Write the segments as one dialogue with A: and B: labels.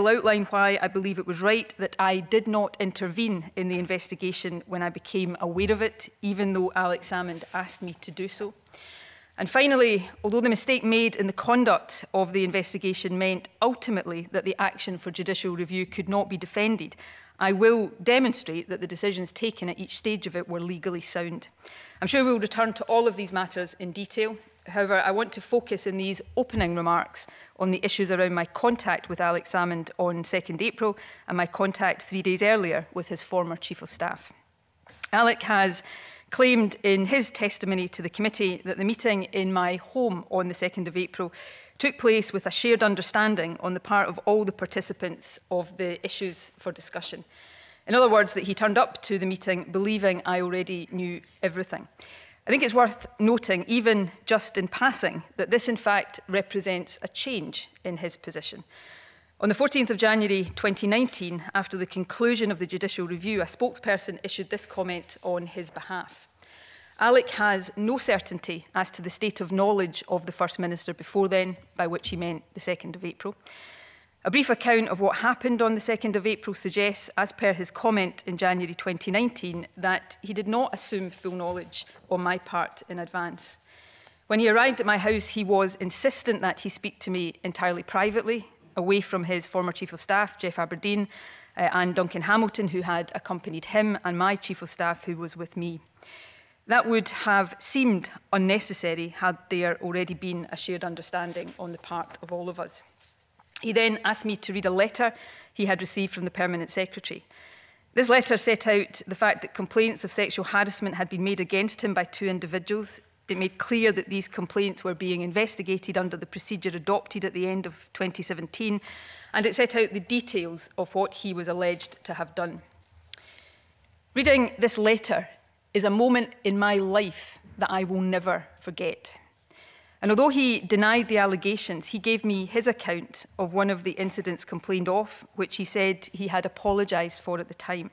A: will outline why I believe it was right that I did not intervene in the investigation when I became aware of it, even though Alex Salmond asked me to do so. And finally, although the mistake made in the conduct of the investigation meant ultimately that the action for judicial review could not be defended, I will demonstrate that the decisions taken at each stage of it were legally sound. I'm sure we'll return to all of these matters in detail However, I want to focus in these opening remarks on the issues around my contact with Alex Salmond on 2nd April and my contact three days earlier with his former Chief of Staff. Alec has claimed in his testimony to the committee that the meeting in my home on the 2nd of April took place with a shared understanding on the part of all the participants of the issues for discussion. In other words, that he turned up to the meeting believing I already knew everything. I think it's worth noting, even just in passing, that this in fact represents a change in his position. On the 14th of January 2019, after the conclusion of the judicial review, a spokesperson issued this comment on his behalf. Alec has no certainty as to the state of knowledge of the First Minister before then, by which he meant the 2nd of April. A brief account of what happened on the 2nd of April suggests, as per his comment in January 2019, that he did not assume full knowledge on my part in advance. When he arrived at my house, he was insistent that he speak to me entirely privately, away from his former Chief of Staff, Geoff Aberdein, uh, and Duncan Hamilton, who had accompanied him, and my Chief of Staff, who was with me. That would have seemed unnecessary had there already been a shared understanding on the part of all of us. He then asked me to read a letter he had received from the Permanent Secretary. This letter set out the fact that complaints of sexual harassment had been made against him by two individuals. It made clear that these complaints were being investigated under the procedure adopted at the end of 2017, and it set out the details of what he was alleged to have done. Reading this letter is a moment in my life that I will never forget. And although he denied the allegations, he gave me his account of one of the incidents complained of, which he said he had apologised for at the time.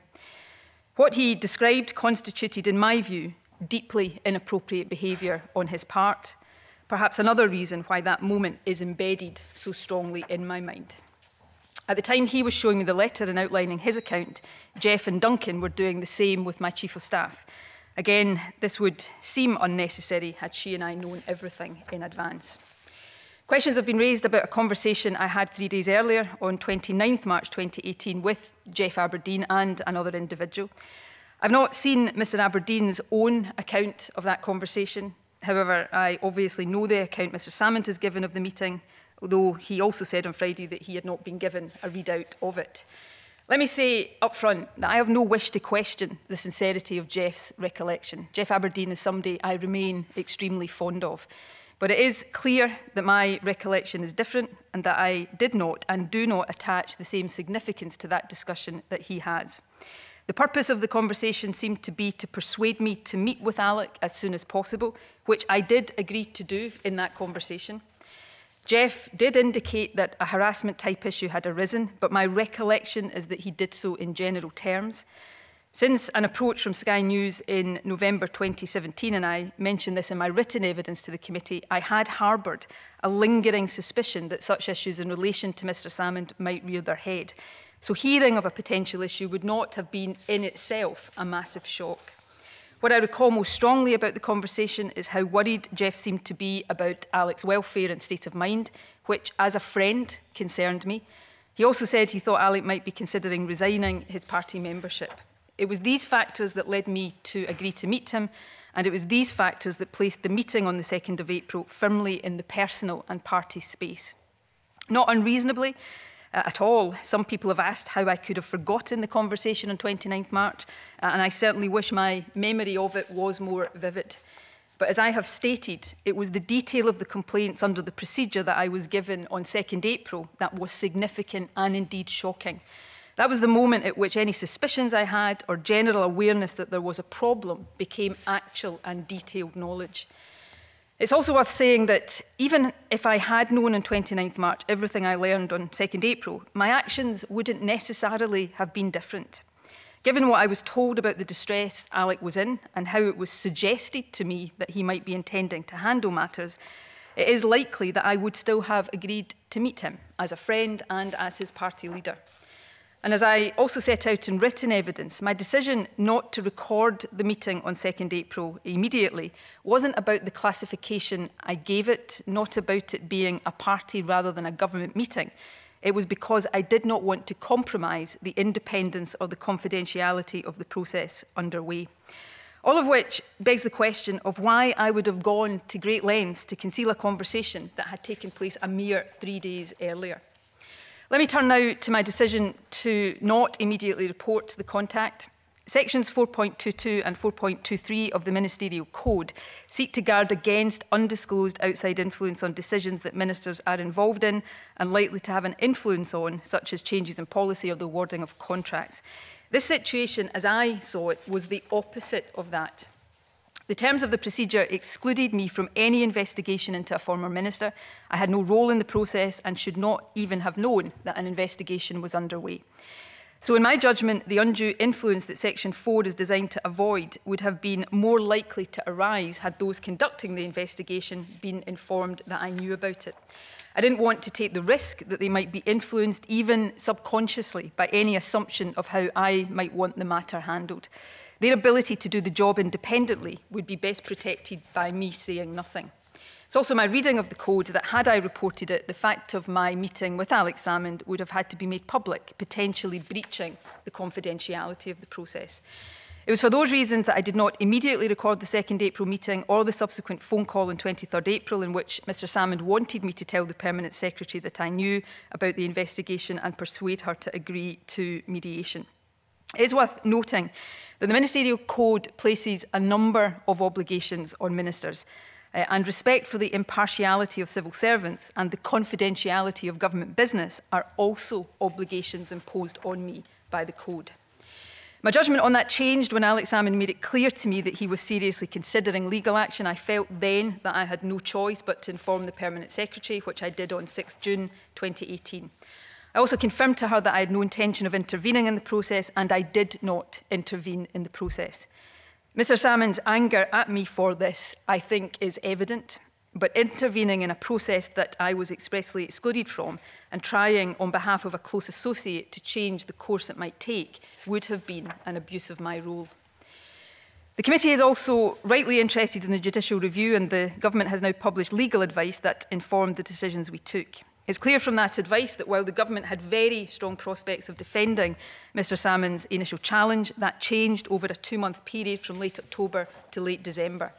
A: What he described constituted, in my view, deeply inappropriate behaviour on his part, perhaps another reason why that moment is embedded so strongly in my mind. At the time he was showing me the letter and outlining his account, Geoff and Duncan were doing the same with my chief of staff. Again, this would seem unnecessary had she and I known everything in advance. Questions have been raised about a conversation I had three days earlier on 29th March 2018 with Geoff Aberdein and another individual. I've not seen Mr Aberdein's own account of that conversation. However, I obviously know the account Mr Salmond has given of the meeting, although he also said on Friday that he had not been given a readout of it. Let me say up front that I have no wish to question the sincerity of Geoff's recollection. Geoff Aberdein is somebody I remain extremely fond of. But it is clear that my recollection is different and that I did not and do not attach the same significance to that discussion that he has. The purpose of the conversation seemed to be to persuade me to meet with Alec as soon as possible, which I did agree to do in that conversation. Geoff did indicate that a harassment type issue had arisen, but my recollection is that he did so in general terms. Since an approach from Sky News in November 2017, and I mentioned this in my written evidence to the committee, I had harboured a lingering suspicion that such issues in relation to Mr Salmond might rear their head. So hearing of a potential issue would not have been in itself a massive shock. What I recall most strongly about the conversation is how worried Geoff seemed to be about Alec's welfare and state of mind, which, as a friend, concerned me. He also said he thought Alec might be considering resigning his party membership. It was these factors that led me to agree to meet him, and it was these factors that placed the meeting on the 2nd of April firmly in the personal and party space. Not unreasonably, uh, at all. Some people have asked how I could have forgotten the conversation on 29th March, uh, and I certainly wish my memory of it was more vivid. But as I have stated, it was the detail of the complaints under the procedure that I was given on 2nd April that was significant and indeed shocking. That was the moment at which any suspicions I had or general awareness that there was a problem became actual and detailed knowledge. It's also worth saying that even if I had known on 29th March everything I learned on 2nd April, my actions wouldn't necessarily have been different. Given what I was told about the distress Alec was in and how it was suggested to me that he might be intending to handle matters, it is likely that I would still have agreed to meet him as a friend and as his party leader. And as I also set out in written evidence, my decision not to record the meeting on 2nd April immediately wasn't about the classification I gave it, not about it being a party rather than a government meeting. It was because I did not want to compromise the independence or the confidentiality of the process underway. All of which begs the question of why I would have gone to great lengths to conceal a conversation that had taken place a mere three days earlier. Let me turn now to my decision to not immediately report the contact. Sections 4.22 and 4.23 of the Ministerial Code seek to guard against undisclosed outside influence on decisions that ministers are involved in and likely to have an influence on, such as changes in policy or the awarding of contracts. This situation, as I saw it, was the opposite of that. The terms of the procedure excluded me from any investigation into a former minister. I had no role in the process and should not even have known that an investigation was underway. So, in my judgment, the undue influence that Section 4 is designed to avoid would have been more likely to arise had those conducting the investigation been informed that I knew about it. I didn't want to take the risk that they might be influenced, even subconsciously, by any assumption of how I might want the matter handled. Their ability to do the job independently would be best protected by me saying nothing. It's also my reading of the code that had I reported it, the fact of my meeting with Alex Salmond would have had to be made public, potentially breaching the confidentiality of the process. It was for those reasons that I did not immediately record the 2nd April meeting or the subsequent phone call on 23rd April in which Mr Salmond wanted me to tell the Permanent Secretary that I knew about the investigation and persuade her to agree to mediation. It is worth noting that the Ministerial Code places a number of obligations on ministers uh, and respect for the impartiality of civil servants and the confidentiality of government business are also obligations imposed on me by the Code. My judgment on that changed when Alex Salmond made it clear to me that he was seriously considering legal action. I felt then that I had no choice but to inform the Permanent Secretary, which I did on 6 June 2018. I also confirmed to her that I had no intention of intervening in the process, and I did not intervene in the process. Mr Salmond's anger at me for this, I think, is evident, but intervening in a process that I was expressly excluded from and trying on behalf of a close associate to change the course it might take would have been an abuse of my role. The committee is also rightly interested in the judicial review and the government has now published legal advice that informed the decisions we took. It's clear from that advice that while the government had very strong prospects of defending Mr Salmond's initial challenge, that changed over a two-month period from late October to late December.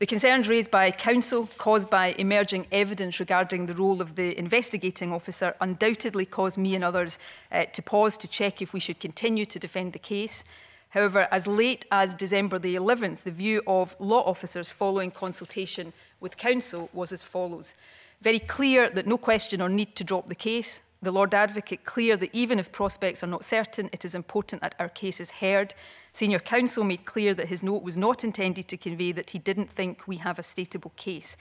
A: The concerns raised by counsel caused by emerging evidence regarding the role of the investigating officer undoubtedly caused me and others uh, to pause to check if we should continue to defend the case. However, as late as December the 11th, the view of law officers following consultation with counsel was as follows. Very clear that no question or need to drop the case. The Lord Advocate clear that even if prospects are not certain, it is important that our case is heard. Senior counsel made clear that his note was not intended to convey that he didn't think we have a stateable case.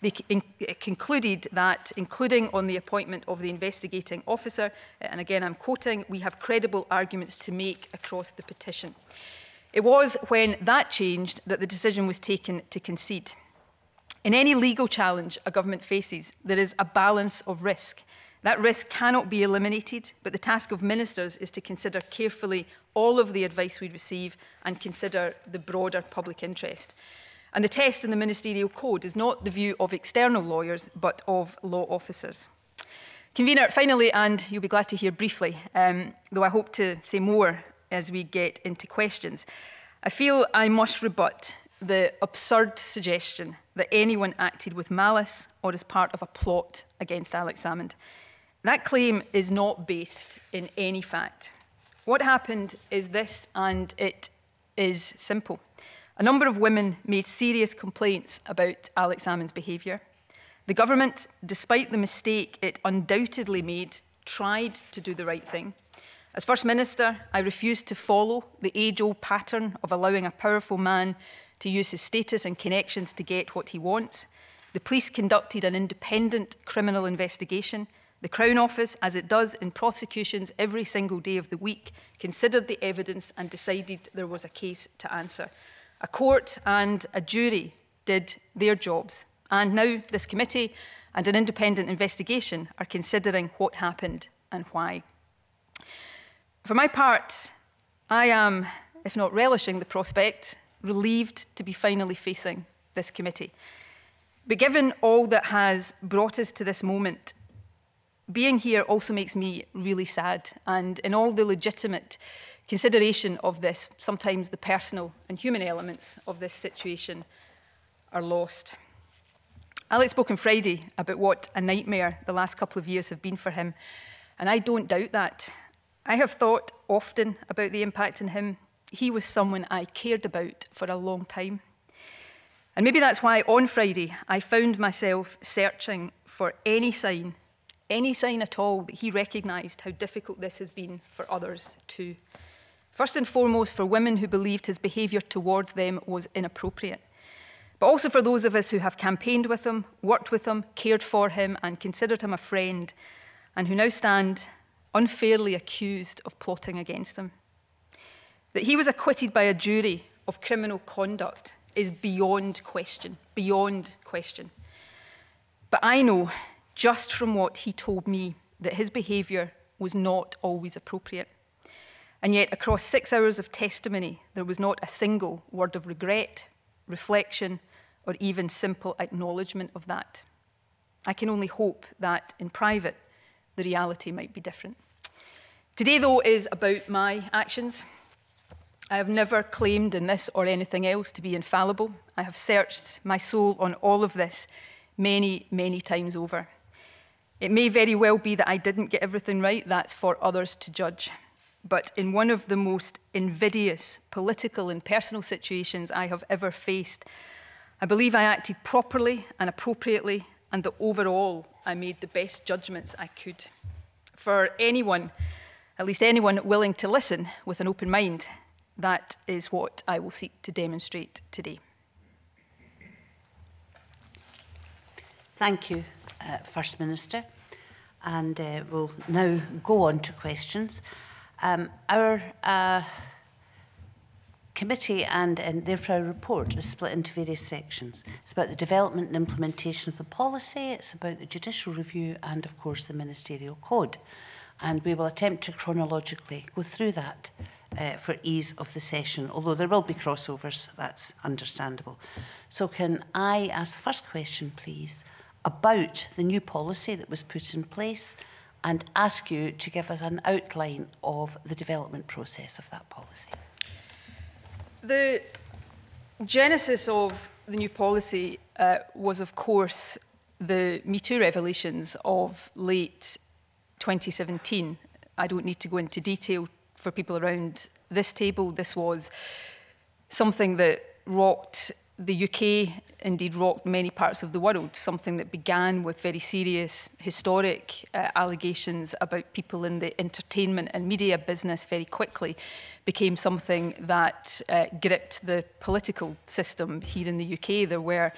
A: They concluded that, including on the appointment of the investigating officer, and again I'm quoting, we have credible arguments to make across the petition. It was when that changed that the decision was taken to concede. In any legal challenge a government faces, there is a balance of risk. That risk cannot be eliminated, but the task of ministers is to consider carefully all of the advice we receive and consider the broader public interest. And the test in the ministerial code is not the view of external lawyers, but of law officers. Convener, finally, and you'll be glad to hear briefly, um, though I hope to say more as we get into questions, I feel I must rebut the absurd suggestion that anyone acted with malice or as part of a plot against Alex Salmond. That claim is not based in any fact. What happened is this, and it is simple. A number of women made serious complaints about Alex Salmond's behaviour. The government, despite the mistake it undoubtedly made, tried to do the right thing. As First Minister, I refused to follow the age old pattern of allowing a powerful man to use his status and connections to get what he wants. The police conducted an independent criminal investigation. The Crown Office, as it does in prosecutions every single day of the week, considered the evidence and decided there was a case to answer. A court and a jury did their jobs. And now this committee and an independent investigation are considering what happened and why. For my part, I am, if not relishing the prospect, relieved to be finally facing this committee. But given all that has brought us to this moment, being here also makes me really sad. And in all the legitimate consideration of this, sometimes the personal and human elements of this situation are lost. Alex spoke on Friday about what a nightmare the last couple of years have been for him, and I don't doubt that. I have thought often about the impact on him he was someone I cared about for a long time. And maybe that's why on Friday I found myself searching for any sign, any sign at all that he recognised how difficult this has been for others too. First and foremost, for women who believed his behaviour towards them was inappropriate, but also for those of us who have campaigned with him, worked with him, cared for him, and considered him a friend, and who now stand unfairly accused of plotting against him. That he was acquitted by a jury of criminal conduct is beyond question, beyond question. But I know, just from what he told me, that his behaviour was not always appropriate. And yet, across six hours of testimony, there was not a single word of regret, reflection, or even simple acknowledgement of that. I can only hope that in private, the reality might be different. Today, though, is about my actions. I have never claimed in this or anything else to be infallible. I have searched my soul on all of this many, many times over. It may very well be that I didn't get everything right, that's for others to judge. But in one of the most invidious political and personal situations I have ever faced, I believe I acted properly and appropriately, and that overall I made the best judgments I could. For anyone, at least anyone willing to listen with an open mind, that is what I will seek to demonstrate today.
B: Thank you, uh, First Minister. And uh, we'll now go on to questions. Um, our uh, committee and, and therefore our report is split into various sections. It's about the development and implementation of the policy, it's about the judicial review and, of course, the ministerial code. And we will attempt to chronologically go through that uh, for ease of the session, although there will be crossovers, that's understandable. So can I ask the first question, please, about the new policy that was put in place and ask you to give us an outline of the development process of that policy?
A: The genesis of the new policy uh, was, of course, the Me Too revelations of late 2017. I don't need to go into detail for people around this table, this was something that rocked the UK, indeed rocked many parts of the world, something that began with very serious historic uh, allegations about people in the entertainment and media business very quickly became something that uh, gripped the political system here in the UK. There were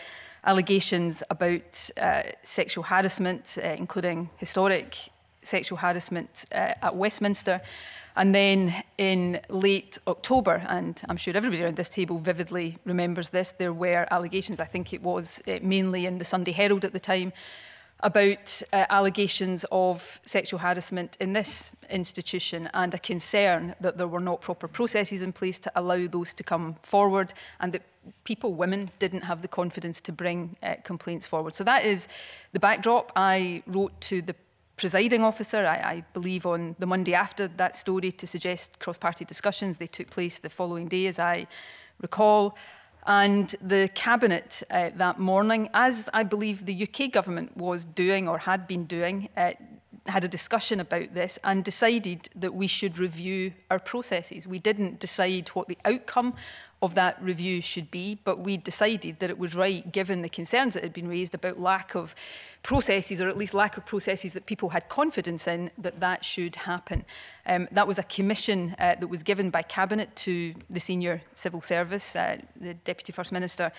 A: allegations about uh, sexual harassment, uh, including historic sexual harassment uh, at Westminster, and then in late October, and I'm sure everybody around this table vividly remembers this, there were allegations, I think it was uh, mainly in the Sunday Herald at the time, about uh, allegations of sexual harassment in this institution and a concern that there were not proper processes in place to allow those to come forward and that people, women, didn't have the confidence to bring uh, complaints forward. So that is the backdrop. I wrote to the presiding officer, I, I believe on the Monday after that story to suggest cross-party discussions. They took place the following day, as I recall. And the Cabinet uh, that morning, as I believe the UK government was doing or had been doing, uh, had a discussion about this and decided that we should review our processes. We didn't decide what the outcome of that review should be, but we decided that it was right, given the concerns that had been raised about lack of processes, or at least lack of processes that people had confidence in, that that should happen. Um, that was a commission uh, that was given by Cabinet to the senior civil service, uh, the Deputy First Minister,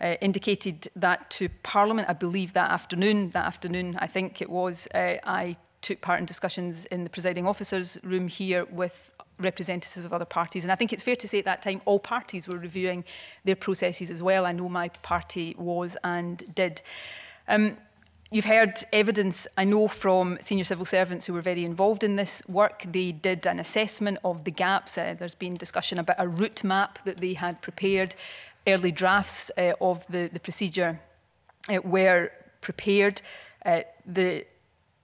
A: uh, indicated that to Parliament, I believe that afternoon, that afternoon I think it was, uh, I took part in discussions in the presiding officer's room here with representatives of other parties. And I think it's fair to say at that time all parties were reviewing their processes as well. I know my party was and did. Um, You've heard evidence, I know, from senior civil servants who were very involved in this work. They did an assessment of the gaps. Uh, there's been discussion about a route map that they had prepared. Early drafts uh, of the, the procedure uh, were prepared. Uh, the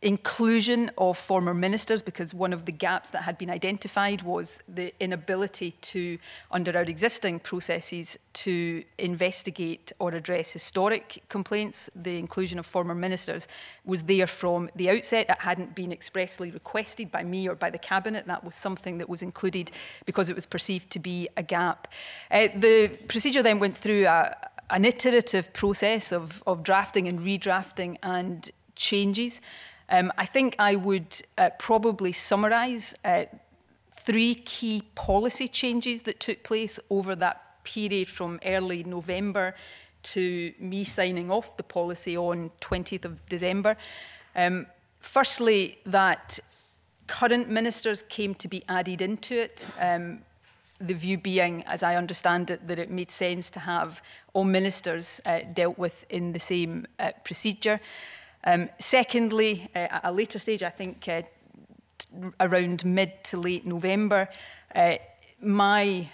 A: inclusion of former ministers because one of the gaps that had been identified was the inability to, under our existing processes, to investigate or address historic complaints. The inclusion of former ministers was there from the outset. It hadn't been expressly requested by me or by the Cabinet. That was something that was included because it was perceived to be a gap. Uh, the procedure then went through a, an iterative process of, of drafting and redrafting and changes. Um, I think I would uh, probably summarise uh, three key policy changes that took place over that period from early November to me signing off the policy on 20th of December. Um, firstly, that current ministers came to be added into it. Um, the view being, as I understand it, that it made sense to have all ministers uh, dealt with in the same uh, procedure. Um, secondly, uh, at a later stage, I think uh, around mid to late November, uh, my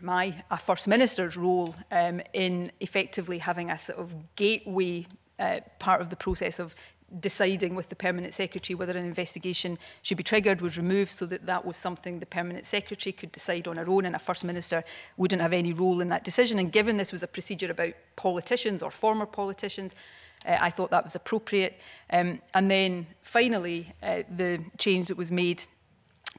A: my a first minister's role um, in effectively having a sort of gateway uh, part of the process of deciding with the permanent secretary whether an investigation should be triggered was removed so that that was something the permanent secretary could decide on her own and a first minister wouldn't have any role in that decision and given this was a procedure about politicians or former politicians Uh, I thought that was appropriate. Um, and then finally, uh, the change that was made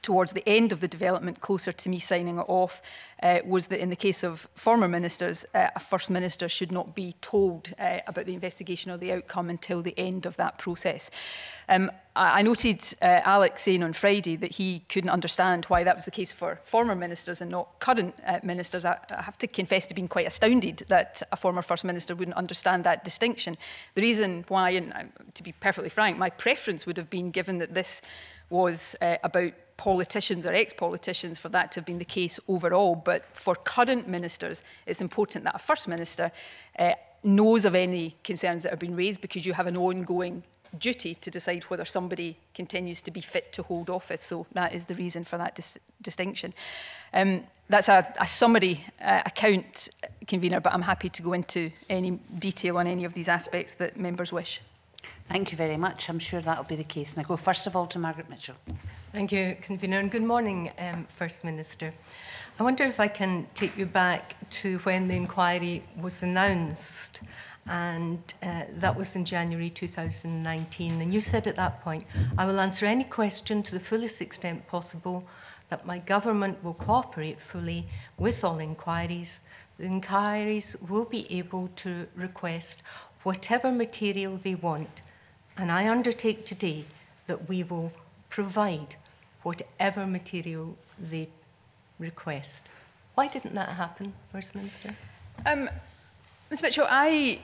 A: towards the end of the development, closer to me signing it off, uh, was that in the case of former ministers, uh, a First Minister should not be told uh, about the investigation or the outcome until the end of that process. Um, I, noted uh, Alex saying on Friday that he couldn't understand why that was the case for former ministers and not current uh, ministers. I, I have to confess to being quite astounded that a former First Minister wouldn't understand that distinction. The reason why, and uh, to be perfectly frank, my preference would have been given that this was uh, about politicians or ex-politicians for that to have been the case overall, but for current ministers, it's important that a First Minister uh, knows of any concerns that have been raised because you have an ongoing duty to decide whether somebody continues to be fit to hold office. So that is the reason for that dis distinction. Um, that's a, a summary uh, account, convener, but I'm happy to go into any detail on any of these aspects that members wish. Thank you very much. I'm sure that will be the case. And I go first of all to Margaret Mitchell. Thank you, Convener,
C: and good morning, um, First Minister. I wonder if I can take you back to when the inquiry was announced, and uh, that was in January 2019. And you said at that point, I will answer any question to the fullest extent possible, that my government will cooperate fully with all inquiries. The inquiries will be able to request whatever material they want and I undertake today that we will provide whatever material they request. Why didn't that
A: happen, First Minister? Um, Ms Mitchell, I,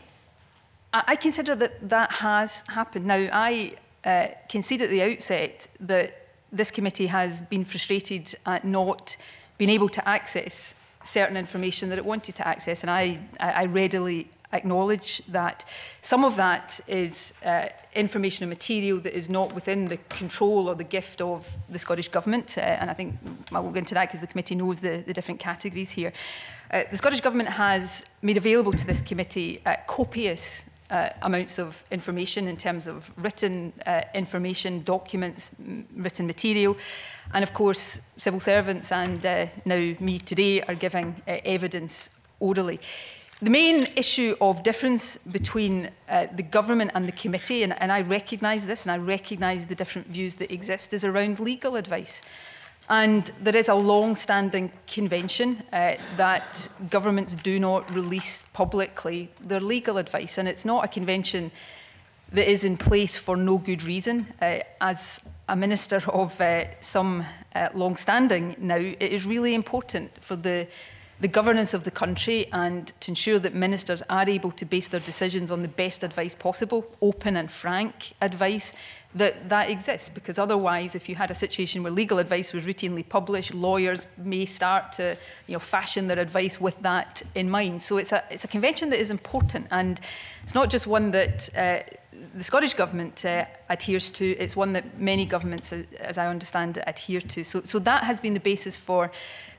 A: I consider that that has happened. Now, I uh, concede at the outset that this committee has been frustrated at not being able to access certain information that it wanted to access, and I, I readily acknowledge that. Some of that is uh, information and material that is not within the control or the gift of the Scottish Government. Uh, and I think I will go into that because the committee knows the, the different categories here. Uh, the Scottish Government has made available to this committee uh, copious uh, amounts of information in terms of written uh, information, documents, written material. And of course, civil servants and uh, now me today are giving uh, evidence orally. Uh, the main issue of difference between uh, the government and the committee, and, and I recognise this and I recognise the different views that exist, is around legal advice. And there is a long-standing convention uh, that governments do not release publicly their legal advice. And it's not a convention that is in place for no good reason. Uh, as a minister of uh, some uh, long-standing now, it is really important for the the governance of the country and to ensure that ministers are able to base their decisions on the best advice possible, open and frank advice, that that exists because otherwise if you had a situation where legal advice was routinely published lawyers may start to you know fashion their advice with that in mind so it's a it's a convention that is important and it's not just one that uh, the Scottish government uh, adheres to it's one that many governments as I understand it, adhere to so so that has been the basis for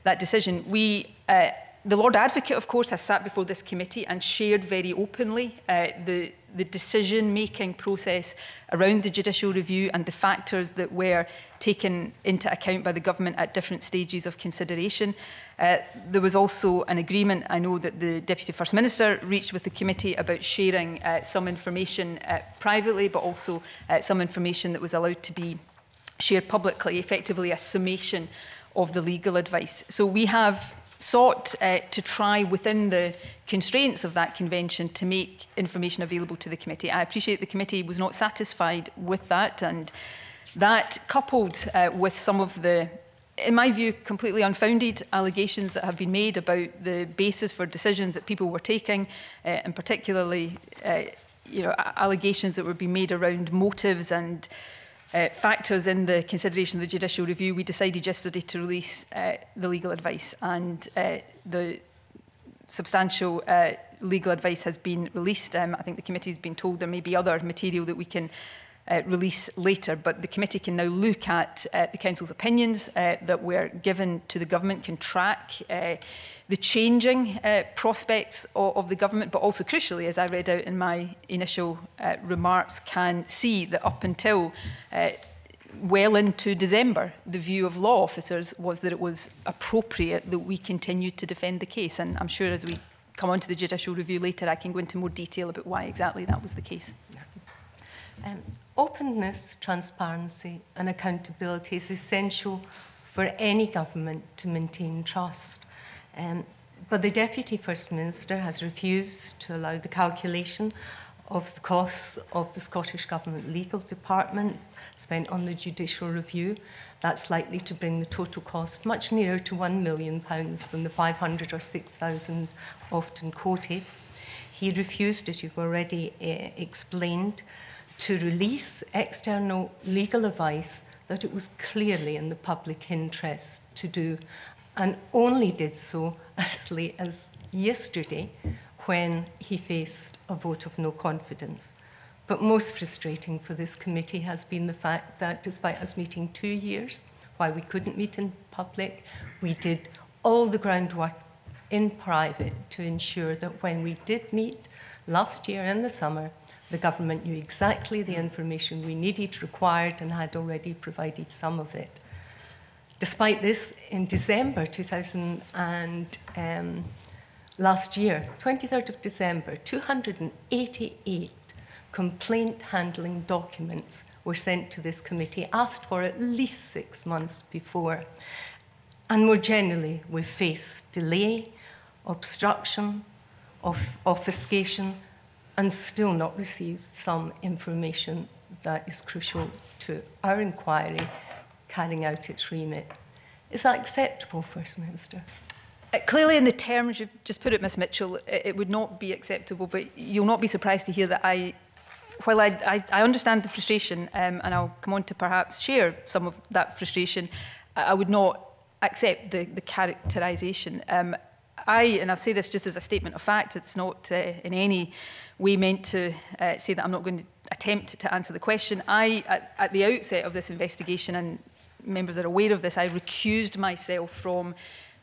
A: that decision. We, uh, the Lord Advocate, of course, has sat before this committee and shared very openly uh, the, the decision-making process around the judicial review and the factors that were taken into account by the government at different stages of consideration. Uh, there was also an agreement, I know, that the Deputy First Minister reached with the committee about sharing uh, some information uh, privately, but also uh, some information that was allowed to be shared publicly, effectively a summation of the legal advice. So we have sought uh, to try within the constraints of that convention to make information available to the committee. I appreciate the committee was not satisfied with that and that coupled uh, with some of the in my view, completely unfounded allegations that have been made about the basis for decisions that people were taking, uh, and particularly, uh, you know, allegations that were being made around motives and uh, factors in the consideration of the judicial review, we decided yesterday to release uh, the legal advice and uh, the substantial uh, legal advice has been released. Um, I think the committee has been told there may be other material that we can uh, release later, but the committee can now look at uh, the council's opinions uh, that were given to the government, can track uh, the changing uh, prospects of, of the government, but also crucially, as I read out in my initial uh, remarks, can see that up until uh, well into December, the view of law officers was that it was appropriate that we continue to defend the case. And I'm sure as we come on to the judicial review later, I can go into more detail about why exactly that was the case.
C: Um, openness, transparency and accountability is essential for any government to maintain trust. Um, but the Deputy First Minister has refused to allow the calculation of the costs of the Scottish Government Legal Department spent on the judicial review. That's likely to bring the total cost much nearer to £1 million than the 500 or 6,000 often quoted. He refused, as you've already uh, explained, to release external legal advice that it was clearly in the public interest to do and only did so as late as yesterday when he faced a vote of no confidence. But most frustrating for this committee has been the fact that despite us meeting two years, why we couldn't meet in public, we did all the groundwork in private to ensure that when we did meet last year in the summer, the government knew exactly the information we needed, required, and had already provided some of it. Despite this, in December 2000 and um, last year, 23rd of December, 288 complaint handling documents were sent to this committee, asked for at least six months before. And more generally, we face delay, obstruction, of obfuscation, and still not receive some information that is crucial to our inquiry carrying out its remit.
A: Is that acceptable,
C: First Minister?
A: Uh, clearly, in the terms you've just put it, Miss Mitchell, it, would not be acceptable, but you'll not be surprised to hear that I while I, I, I understand the frustration, um, and I'll come on to perhaps share some of that frustration, I, I would not accept the, the characterisation. Um, I, and I'll say this just as a statement of fact, it's not uh, in any way meant to uh, say that I'm not going to attempt to answer the question. I, at, at the outset of this investigation, and members are aware of this, I recused myself from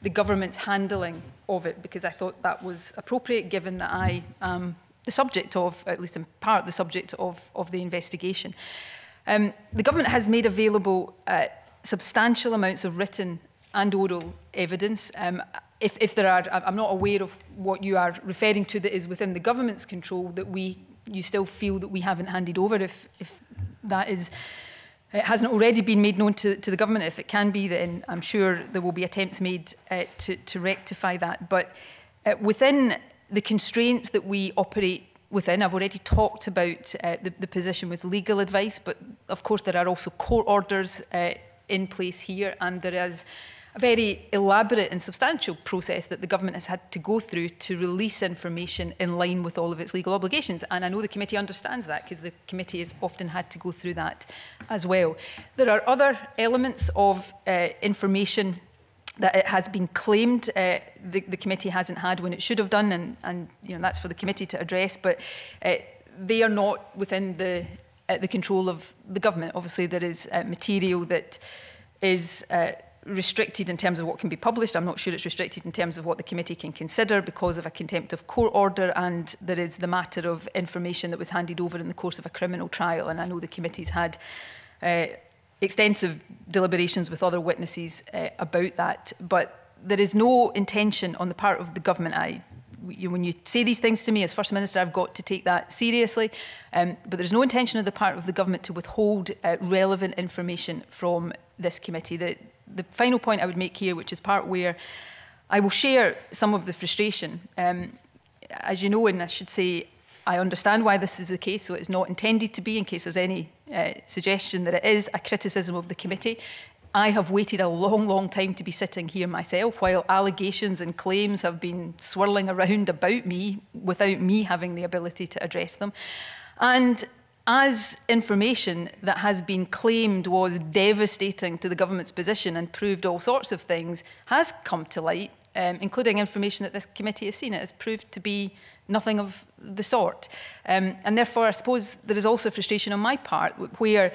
A: the government's handling of it because I thought that was appropriate given that I am the subject of, at least in part, the subject of, of the investigation. Um, the government has made available uh, substantial amounts of written and oral evidence. Um, if, if there are, I'm not aware of what you are referring to that is within the government's control that we, you still feel that we haven't handed over if, if that is it hasn't already been made known to, to the government. If it can be, then I'm sure there will be attempts made uh, to, to rectify that. But uh, within the constraints that we operate within, I've already talked about uh, the, the position with legal advice, but of course there are also court orders uh, in place here, and there is a very elaborate and substantial process that the government has had to go through to release information in line with all of its legal obligations. And I know the committee understands that because the committee has often had to go through that as well. There are other elements of uh, information that it has been claimed uh, the, the committee hasn't had when it should have done, and, and you know, that's for the committee to address, but uh, they are not within the, uh, the control of the government. Obviously, there is uh, material that is uh, restricted in terms of what can be published. I'm not sure it's restricted in terms of what the committee can consider because of a contempt of court order and there is the matter of information that was handed over in the course of a criminal trial and I know the committee's had uh, extensive deliberations with other witnesses uh, about that but there is no intention on the part of the government I you, when you say these things to me as First Minister, I've got to take that seriously. Um, but there's no intention on the part of the government to withhold uh, relevant information from this committee. The, the final point I would make here, which is part where I will share some of the frustration. Um, as you know, and I should say, I understand why this is the case, so it's not intended to be, in case there's any uh, suggestion that it is a criticism of the committee. I have waited a long, long time to be sitting here myself while allegations and claims have been swirling around about me without me having the ability to address them. And as information that has been claimed was devastating to the government's position and proved all sorts of things has come to light, um, including information that this committee has seen, it has proved to be nothing of the sort. Um, and therefore, I suppose there is also frustration on my part where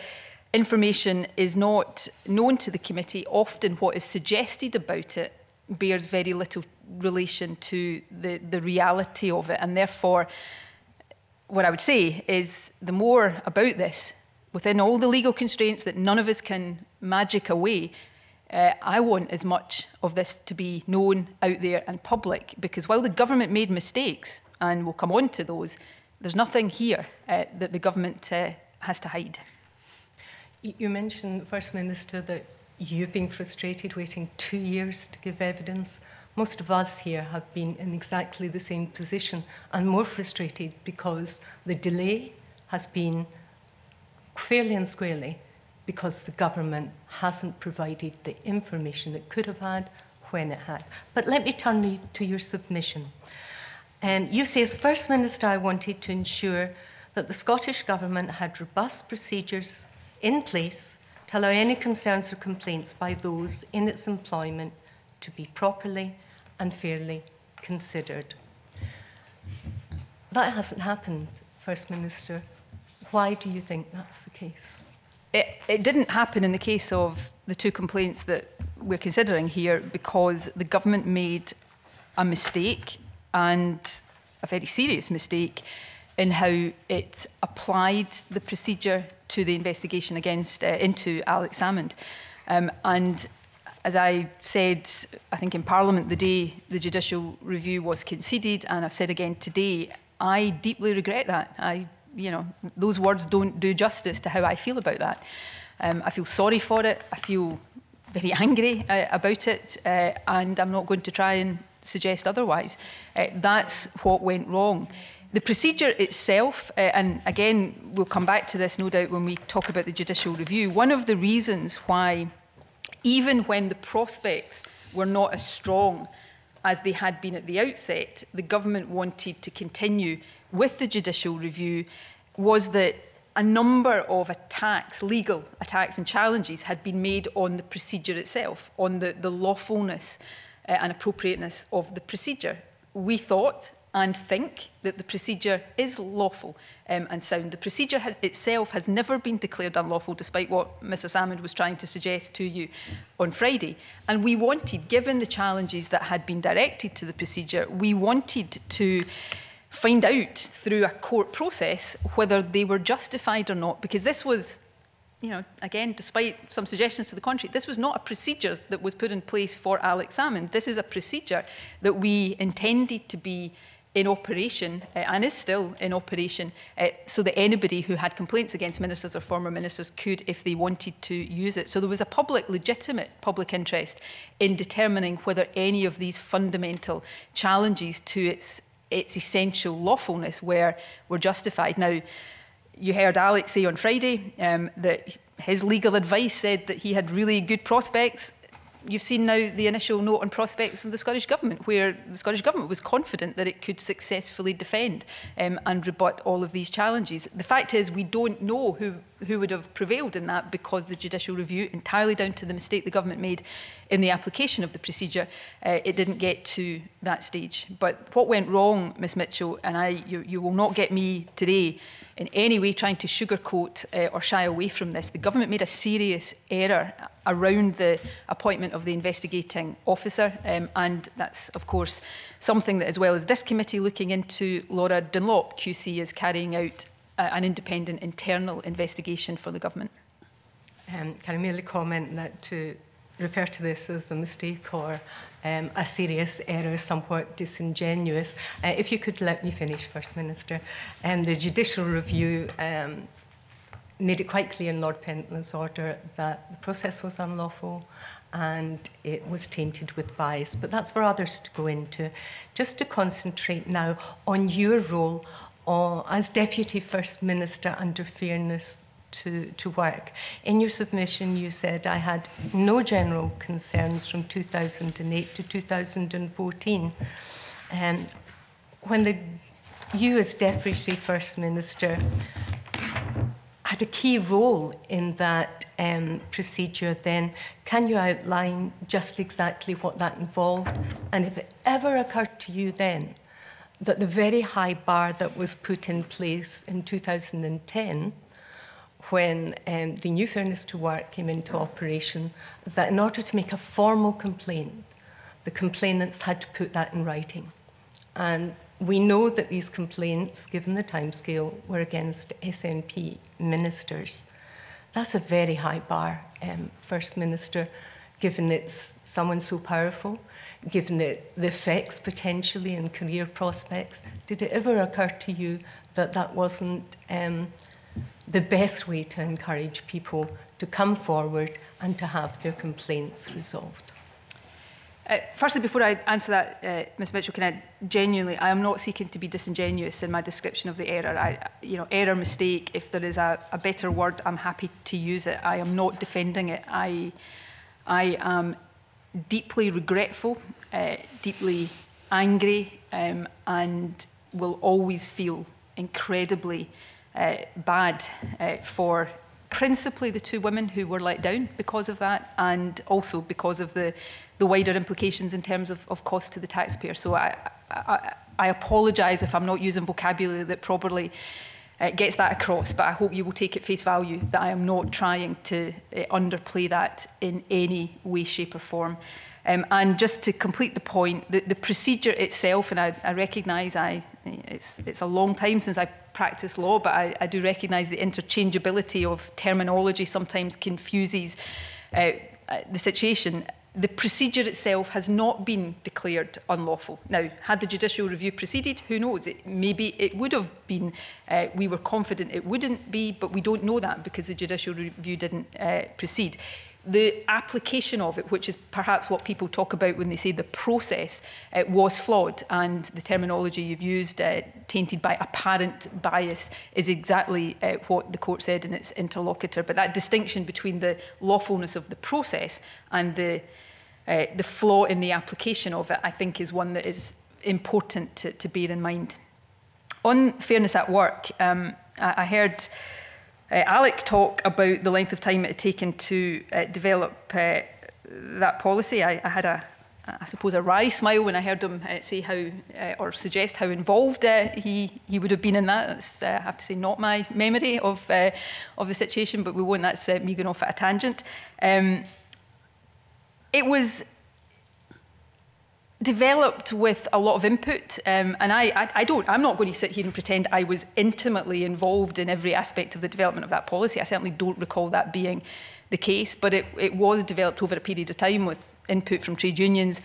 A: information is not known to the committee. Often, what is suggested about it bears very little relation to the, the reality of it, and therefore, what I would say is the more about this, within all the legal constraints that none of us can magic away, uh, I want as much of this to be known out there and public because while the government made mistakes, and we'll come on to those, there's nothing here uh, that the government uh, has to hide.
C: You mentioned, First Minister, that you've been frustrated waiting two years to give evidence most of us here have been in exactly the same position and more frustrated because the delay has been fairly and squarely because the government hasn't provided the information it could have had when it had. But let me turn me to your submission. Um, you say, as First Minister, I wanted to ensure that the Scottish Government had robust procedures in place to allow any concerns or complaints by those in its employment to be properly and fairly considered. That hasn't happened, First Minister. Why do you think that's the case?
A: It, it didn't happen in the case of the two complaints that we're considering here because the government made a mistake and a very serious mistake in how it applied the procedure to the investigation against uh, into Alex Salmond. Um, and as I said, I think in Parliament the day the judicial review was conceded, and I've said again today, I deeply regret that. I, you know, those words don't do justice to how I feel about that. Um, I feel sorry for it. I feel very angry uh, about it, uh, and I'm not going to try and suggest otherwise. Uh, that's what went wrong. The procedure itself, uh, and again, we'll come back to this no doubt when we talk about the judicial review, one of the reasons why even when the prospects were not as strong as they had been at the outset, the government wanted to continue with the judicial review was that a number of attacks, legal attacks and challenges, had been made on the procedure itself, on the, the lawfulness uh, and appropriateness of the procedure. We thought, and think that the procedure is lawful um, and sound. The procedure has, itself has never been declared unlawful, despite what Mr Salmond was trying to suggest to you on Friday. And we wanted, given the challenges that had been directed to the procedure, we wanted to find out through a court process whether they were justified or not, because this was you know, again, despite some suggestions to the contrary, this was not a procedure that was put in place for Alex Salmond. This is a procedure that we intended to be in operation uh, and is still in operation uh, so that anybody who had complaints against ministers or former ministers could if they wanted to use it so there was a public legitimate public interest in determining whether any of these fundamental challenges to its its essential lawfulness were were justified now you heard Alex say on Friday um, that his legal advice said that he had really good prospects You've seen now the initial note on prospects of the Scottish Government, where the Scottish Government was confident that it could successfully defend um, and rebut all of these challenges. The fact is, we don't know who, who would have prevailed in that because the judicial review, entirely down to the mistake the Government made in the application of the procedure, uh, it didn't get to that stage. But what went wrong, Ms Mitchell, and I, you, you will not get me today in any way trying to sugarcoat uh, or shy away from this. The government made a serious error around the appointment of the investigating officer, um, and that's, of course, something that, as well as this committee looking into, Laura Dunlop QC is carrying out uh, an independent internal investigation for the government.
C: Um, can I merely comment that to refer to this as a mistake or um, a serious error, somewhat disingenuous. Uh, if you could let me finish, First Minister. Um, the judicial review um, made it quite clear in Lord Pentland's order that the process was unlawful and it was tainted with bias. But that's for others to go into. Just to concentrate now on your role uh, as Deputy First Minister under Fairness to, to work. In your submission, you said, I had no general concerns from 2008 to 2014. Um, when the, you, as Deputy First Minister, had a key role in that um, procedure, then can you outline just exactly what that involved? And if it ever occurred to you then that the very high bar that was put in place in 2010 when um, the new Fairness at Work came into operation that in order to make a formal complaint, the complainants had to put that in writing. And we know that these complaints, given the timescale, were against SNP ministers. That's a very high bar, um, First Minister, given it's someone so powerful, given it, the effects potentially and career prospects. Did it ever occur to you that that wasn't um, the best way to encourage people to come forward and to have their complaints resolved.
A: Uh, firstly, before I answer that, uh, Ms Mitchell, can I genuinely, I am not seeking to be disingenuous in my description of the error. I, you know, error, mistake, if there is a, a better word, I'm happy to use it. I am not defending it. I, I am deeply regretful, uh, deeply angry, um, and will always feel incredibly uh, bad uh, for principally the two women who were let down because of that and also because of the, the wider implications in terms of, of cost to the taxpayer. So I, I, I apologise if I'm not using vocabulary that properly uh, gets that across, but I hope you will take it face value that I am not trying to uh, underplay that in any way, shape or form. Um, and just to complete the point, the, the procedure itself, and I, I recognise I, it's, it's a long time since I practice law, but I, I do recognise the interchangeability of terminology sometimes confuses uh, uh, the situation. The procedure itself has not been declared unlawful. Now, had the judicial review proceeded, who knows? It, maybe it would have been. Uh, we were confident it wouldn't be, but we don't know that because the judicial review didn't uh, proceed the application of it, which is perhaps what people talk about when they say the process, uh, was flawed, and the terminology you've used, uh, tainted by apparent bias, is exactly uh, what the court said in its interlocutor. But that distinction between the lawfulness of the process and the uh, the flaw in the application of it, I think, is one that is important to, to bear in mind. On fairness at work, um, I, I heard. Uh, Alec talk about the length of time it had taken to uh, develop uh, that policy. I, I had a, I suppose, a wry smile when I heard him uh, say how, uh, or suggest how involved uh, he, he would have been in that. That's, uh, I have to say, not my memory of, uh, of the situation, but we won't. That's uh, me going off at a tangent. Um, it was developed with a lot of input um, and I, I, I don't I'm not going to sit here and pretend I was intimately involved in every aspect of the development of that policy I certainly don't recall that being the case but it, it was developed over a period of time with input from trade unions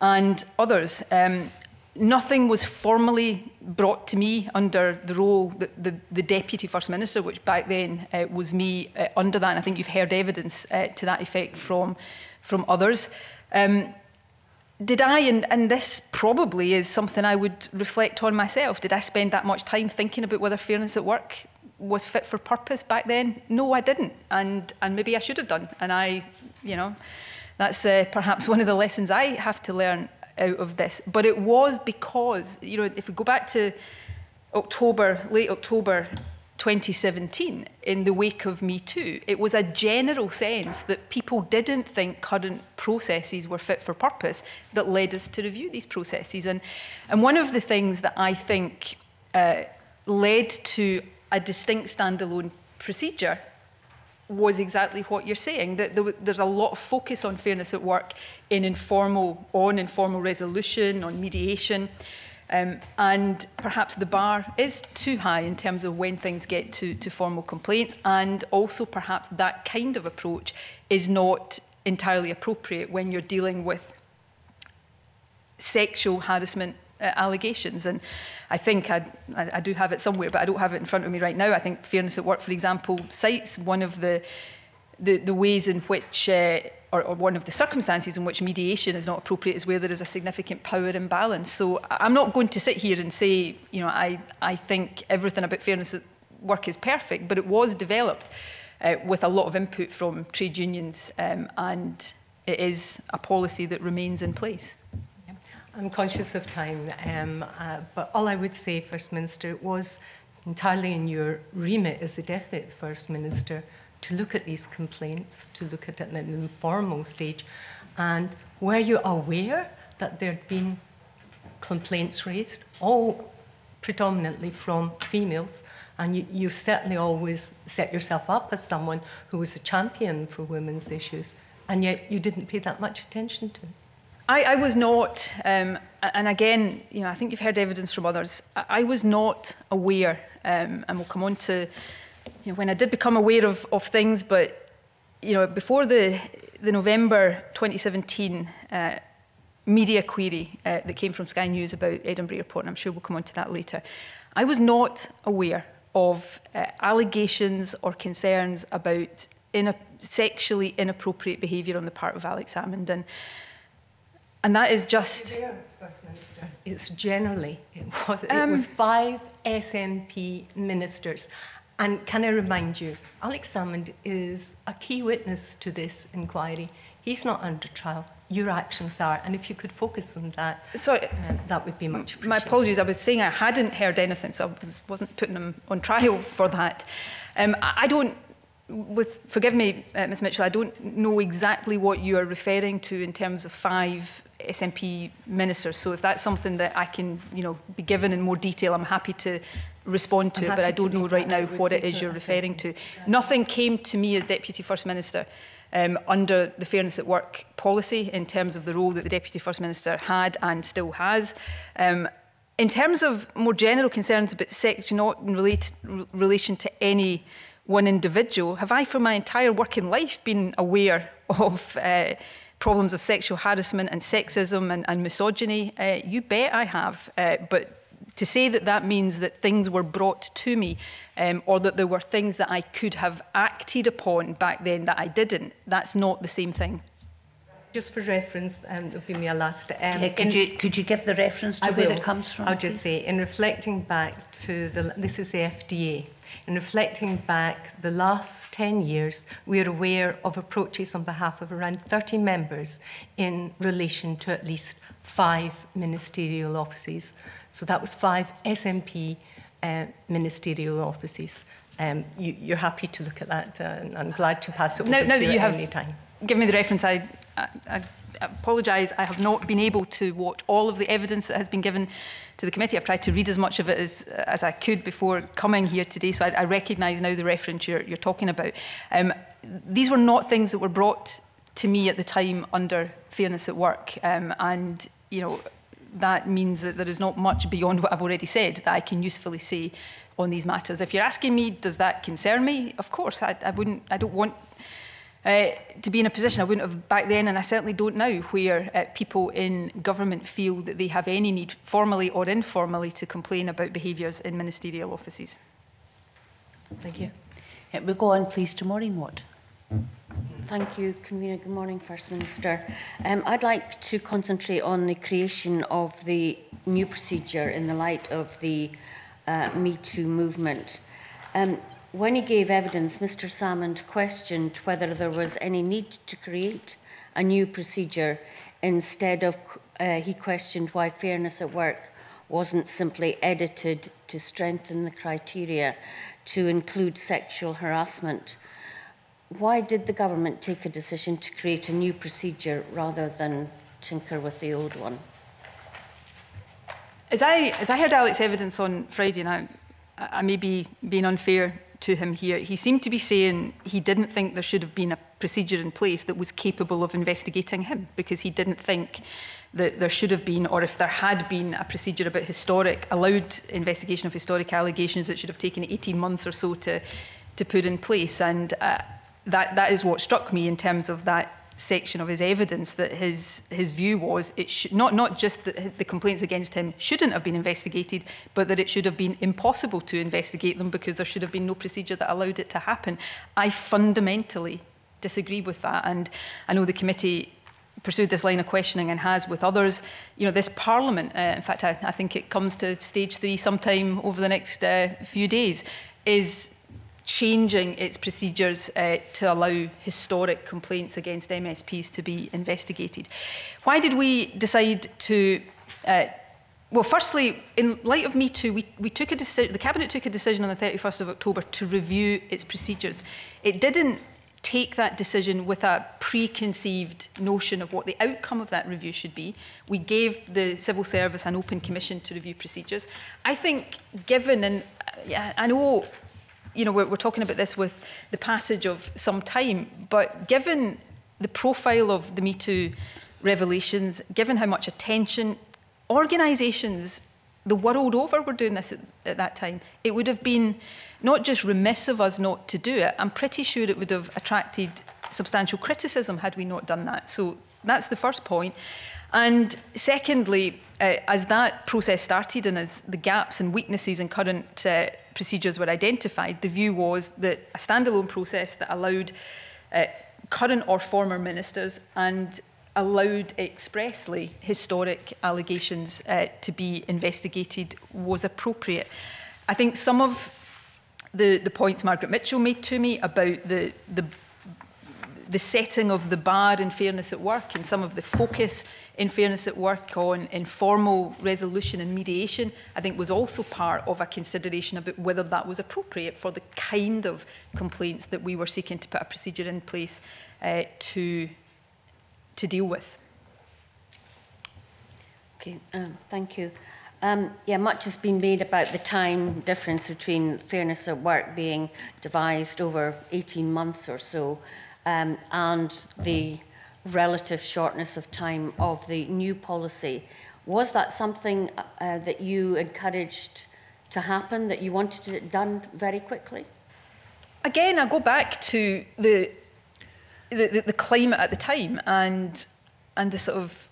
A: and others um, nothing was formally brought to me under the role that the, the Deputy First Minister, which back then uh, was me uh, under that. And I think you've heard evidence uh, to that effect from, from others. Um, did I, and, and this probably is something I would reflect on myself, did I spend that much time thinking about whether fairness at work was fit for purpose back then? No, I didn't. And, and maybe I should have done. And I, you know, that's uh, perhaps one of the lessons I have to learn out of this. But it was because, you know, if we go back to October, late October 2017 in the wake of Me Too. It was a general sense that people didn't think current processes were fit for purpose that led us to review these processes. And, and one of the things that I think uh, led to a distinct standalone procedure was exactly what you're saying that there's a lot of focus on fairness at work in informal on informal resolution on mediation um, and perhaps the bar is too high in terms of when things get to, to formal complaints, and also perhaps that kind of approach is not entirely appropriate when you're dealing with sexual harassment uh, allegations. And I think I, I, I do have it somewhere, but I don't have it in front of me right now. I think Fairness at Work, for example, cites one of the the, the ways in which uh, or, or, one of the circumstances in which mediation is not appropriate is where there is a significant power imbalance. So I'm not going to sit here and say, you know, I, I think everything about fairness work is perfect, but it was developed uh, with a lot of input from trade unions um, and it is a policy that remains in place. I'm conscious of time, um, uh, but
C: all I would say, First Minister, was entirely in your remit as the Deputy First Minister to look at these complaints, to look at it in an informal stage. And were you aware that there'd been complaints raised, all predominantly from females? And you, you certainly always set yourself up as someone who was a champion for women's issues, and yet you didn't pay that much attention to it.
A: I, I was not, um, and again, you know, I think you've heard evidence from others. I, I was not aware, um, and we'll come on to you know, when I did become aware of, of things, but you know, before the, the November 2017 uh, media query uh, that came from Sky News about Edinburgh Airport, and I'm sure we'll come on to that later, I was not aware of uh, allegations or concerns about in sexually inappropriate behaviour on the part of Alex Salmond. And, and that is just... It's generally, it
C: was, um, it was five SNP ministers. And can I remind you, Alex Salmond is a key witness to this inquiry. He's not under trial.
A: Your actions are, and if you could focus on that, Sorry, uh, that would be much appreciated. My apologies, I was saying I hadn't heard anything, so I was, wasn't putting him on trial for that. Um, I don't with forgive me, uh, Ms Mitchell, I don't know exactly what you are referring to in terms of five SNP ministers. So if that's something that I can, you know, be given in more detail, I'm happy to respond to, but I don't know right now what it is you're referring to. Nothing came to me as Deputy First Minister um, under the Fairness at Work policy in terms of the role that the Deputy First Minister had and still has. Um, in terms of more general concerns about sex, not in relation to any one individual, have I for my entire working life been aware of uh, problems of sexual harassment and sexism and, and misogyny? Uh, you bet I have, uh, but to say that that means that things were brought to me um, or that there were things that I could have acted upon back then that I didn't, that's not the same thing. Just for
C: reference, um, it'll be my last. Um, yeah, could, in, you, could you give the reference to I where will. it comes from? I'll please? just say, in reflecting back to the, this is the FDA, in reflecting back the last 10 years, we are aware of approaches on behalf of around 30 members in relation to at least five ministerial offices so that was five SNP uh, ministerial offices. Um, you, are happy to look at that, uh, and I'm glad to pass it now, now that you have
A: Give me the reference. I, I, I apologise. I have not been able to watch all of the evidence that has been given to the committee. I've tried to read as much of it as, as I could before coming here today, so I, I recognise now the reference you're, you're talking about. Um, these were not things that were brought to me at the time under fairness at work, um, and you know that means that there is not much beyond what I've already said that I can usefully say on these matters. If you're asking me, does that concern me? Of course, I, I wouldn't. I don't want uh, to be in a position I wouldn't have back then, and I certainly don't now, where uh, people in government feel that they have any need, formally or informally, to complain about behaviours in ministerial offices. Thank you. Yeah, we'll go
B: on, please, to Maureen Watt.
D: Thank you, Convener. Good morning, First Minister. Um, I'd like to concentrate on the creation of the new procedure in the light of the uh, Me Too movement. Um, when he gave evidence, Mr Salmond questioned whether there was any need to create a new procedure. Instead of, uh, he questioned why fairness at work wasn't simply edited to strengthen the criteria to include sexual harassment. why did the government take a decision to create a new procedure rather than tinker with the old one? As I, as I heard
A: Alex's evidence on Friday, and I, I may be being unfair to him here, he seemed to be saying he didn't think there should have been a procedure in place that was capable of investigating him because he didn't think that there should have been, or if there had been a procedure about historic, allowed investigation of historic allegations, that should have taken 18 months or so to, to put in place. And uh, that, that is what struck me in terms of that section of his evidence that his his view was it should not not just that the complaints against him shouldn't have been investigated but that it should have been impossible to investigate them because there should have been no procedure that allowed it to happen i fundamentally disagree with that and i know the committee pursued this line of questioning and has with others you know this parliament uh, in fact I, I think it comes to stage 3 sometime over the next uh, few days is changing its procedures uh, to allow historic complaints against MSPs to be investigated. Why did we decide to? Uh, well, firstly, in light of Me Too, we, we took a decision. The cabinet took a decision on the 31st of October to review its procedures. It didn't take that decision with a preconceived notion of what the outcome of that review should be. We gave the civil service an open commission to review procedures. I think, given and uh, I know you know, we're, we're talking about this with the passage of some time, but given the profile of the Me Too revelations, given how much attention organisations the world over were doing this at, at, that time, it would have been not just remiss of us not to do it, I'm pretty sure it would have attracted substantial criticism had we not done that. So that's the first point. And secondly, uh, as that process started and as the gaps and weaknesses in current uh, procedures were identified, the view was that a standalone process that allowed uh, current or former ministers and allowed expressly historic allegations uh, to be investigated was appropriate. I think some of the, the points Margaret Mitchell made to me about the, the the setting of the bar and fairness at work and some of the focus in Fairness at Work on informal resolution and mediation, I think was also part of a consideration about whether that was appropriate for the kind of complaints that we were seeking to put a procedure in place uh, to, to deal with.
D: Okay, um, thank you. Um, yeah, much has been made about the time difference between fairness at work being devised over 18 months or so um, and the relative shortness of time of the new policy. Was that something uh, that you encouraged to happen, that you wanted it done very quickly? Again, I go
A: back to the, the, the, the climate at the time and, and the sort of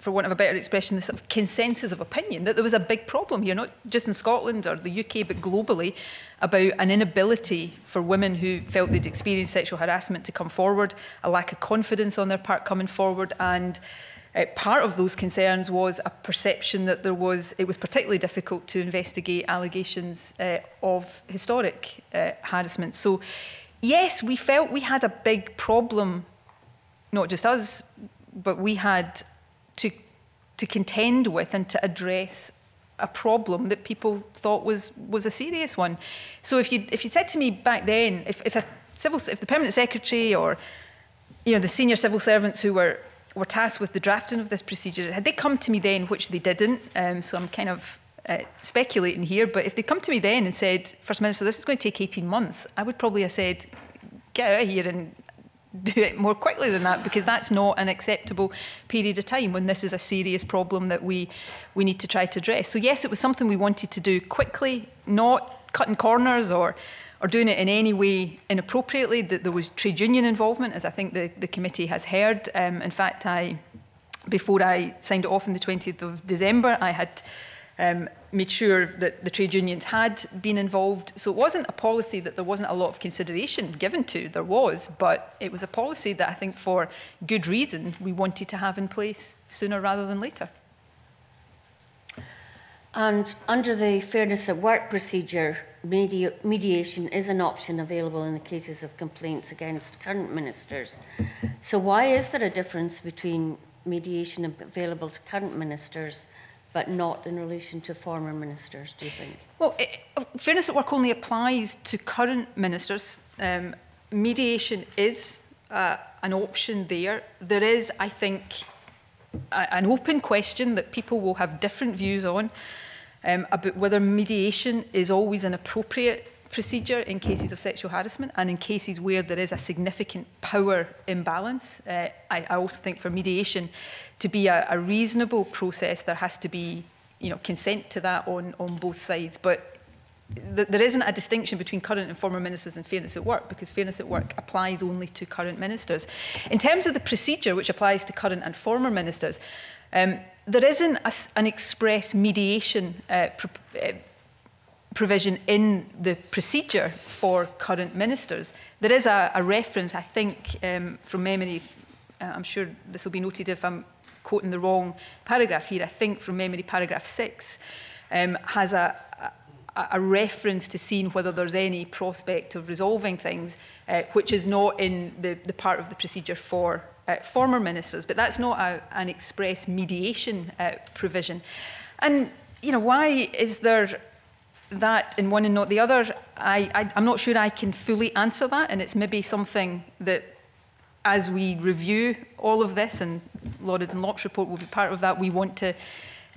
A: for want of a better expression, the sort of consensus of opinion that there was a big problem here, not just in Scotland or the UK, but globally, about an inability for women who felt they'd experienced sexual harassment to come forward, a lack of confidence on their part coming forward, and uh, part of those concerns was a perception that there was it was particularly difficult to investigate allegations uh, of historic uh, harassment. So, yes, we felt we had a big problem, not just us, but we had to, to contend with and to address a problem that people thought was, was a serious one. So if you, if you said to me back then, if, if, a civil, if the permanent secretary or you know, the senior civil servants who were, were tasked with the drafting of this procedure, had they come to me then, which they didn't, um, so I'm kind of uh, speculating here, but if they come to me then and said, First Minister, this is going to take 18 months, I would probably have said, get out of here and do it more quickly than that because that's not an acceptable period of time when this is a serious problem that we we need to try to address. So yes, it was something we wanted to do quickly, not cutting corners or or doing it in any way inappropriately. That there was trade union involvement, as I think the, the committee has heard. Um, in fact, I before I signed it off on the 20th of December, I had um, made sure that the trade unions had been involved. So it wasn't a policy that there wasn't a lot of consideration given to, there was, but it was a policy that I think for good reason we wanted to have in place sooner rather than later.
D: And under the Fairness at Work procedure, medi mediation is an option available in the cases of complaints against current ministers. So why is there a difference between mediation available to current ministers but not in relation to former ministers, do you think?
A: Well, it, fairness at work only applies to current ministers. Um, mediation is uh, an option there. There is, I think, a, an open question that people will have different views on um, about whether mediation is always an appropriate procedure in cases of sexual harassment and in cases where there is a significant power imbalance. Uh, I, I, also think for mediation to be a, a, reasonable process, there has to be you know, consent to that on, on both sides. But th there isn't a distinction between current and former ministers and fairness at work because fairness at work applies only to current ministers. In terms of the procedure, which applies to current and former ministers, um, there isn't a, an express mediation uh, uh provision in the procedure for current ministers. There is a, a reference, I think, um, from memory, uh, I'm sure this will be noted if I'm quoting the wrong paragraph here, I think from memory, paragraph six um, has a, a, a reference to seeing whether there's any prospect of resolving things, uh, which is not in the, the part of the procedure for uh, former ministers, but that's not a, an express mediation uh, provision. And, you know, why is there that in one and not the other, I, am not sure I can fully answer that, and it's maybe something that as we review all of this, and Laura Dunlop's report will be part of that, we want to,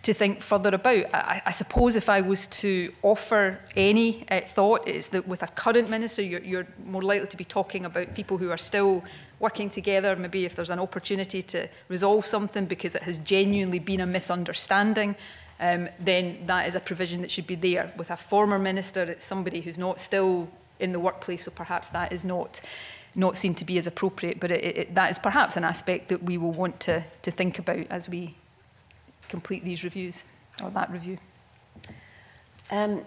A: to think further about. I, I suppose if I was to offer any uh, thought, is that with a current minister, you're, you're more likely to be talking about people who are still working together, maybe if there's an opportunity to resolve something because it has genuinely been a misunderstanding um, then that is a provision that should be there. With a former minister, it's somebody who's not still in the workplace, so perhaps that is not not seen to be as appropriate, but it, it, that is perhaps an aspect that we will want to, to think about as we complete these reviews or that review.
D: Um,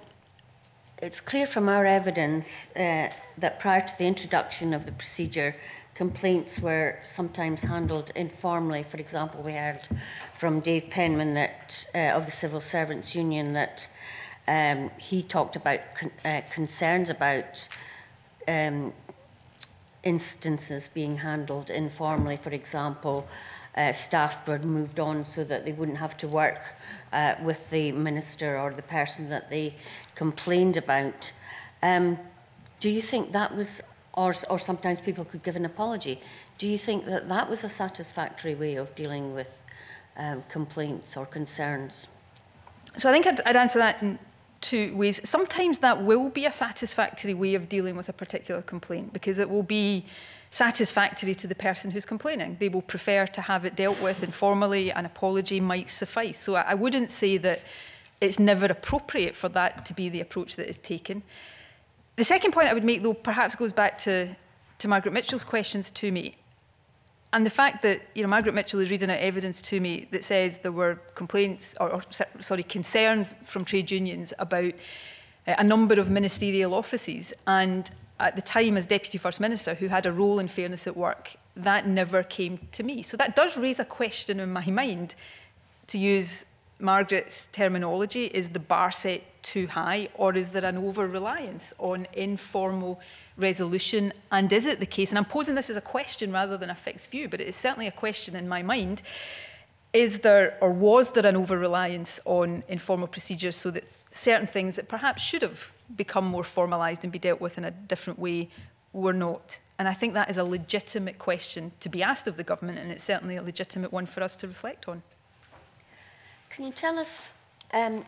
D: it's clear from our evidence uh, that prior to the introduction of the procedure, complaints were sometimes handled informally. For example, we heard from Dave Penman that uh, of the Civil Servants Union that um, he talked about con uh, concerns about um, instances being handled informally. For example, uh, staff were moved on so that they wouldn't have to work uh, with the minister or the person that they complained about. Um, do you think that was or, or sometimes people could give an apology. Do you think that that was a satisfactory way of dealing with um, complaints or concerns?
A: So I think I'd, I'd answer that in two ways. Sometimes that will be a satisfactory way of dealing with a particular complaint because it will be satisfactory to the person who's complaining. They will prefer to have it dealt with informally. An apology might suffice. So I, I wouldn't say that it's never appropriate for that to be the approach that is taken. The second point I would make, though, perhaps goes back to, to Margaret Mitchell's questions to me. And the fact that you know, Margaret Mitchell is reading out evidence to me that says there were complaints or, or sorry concerns from trade unions about uh, a number of ministerial offices, and at the time as Deputy First Minister, who had a role in fairness at work, that never came to me. So that does raise a question in my mind, to use Margaret's terminology, is the bar set too high, or is there an over reliance on informal resolution? And is it the case, and I'm posing this as a question rather than a fixed view, but it is certainly a question in my mind is there or was there an over reliance on informal procedures so that certain things that perhaps should have become more formalised and be dealt with in a different way were not? And I think that is a legitimate question to be asked of the government, and it's certainly a legitimate one for us to reflect on.
D: Can you tell us um,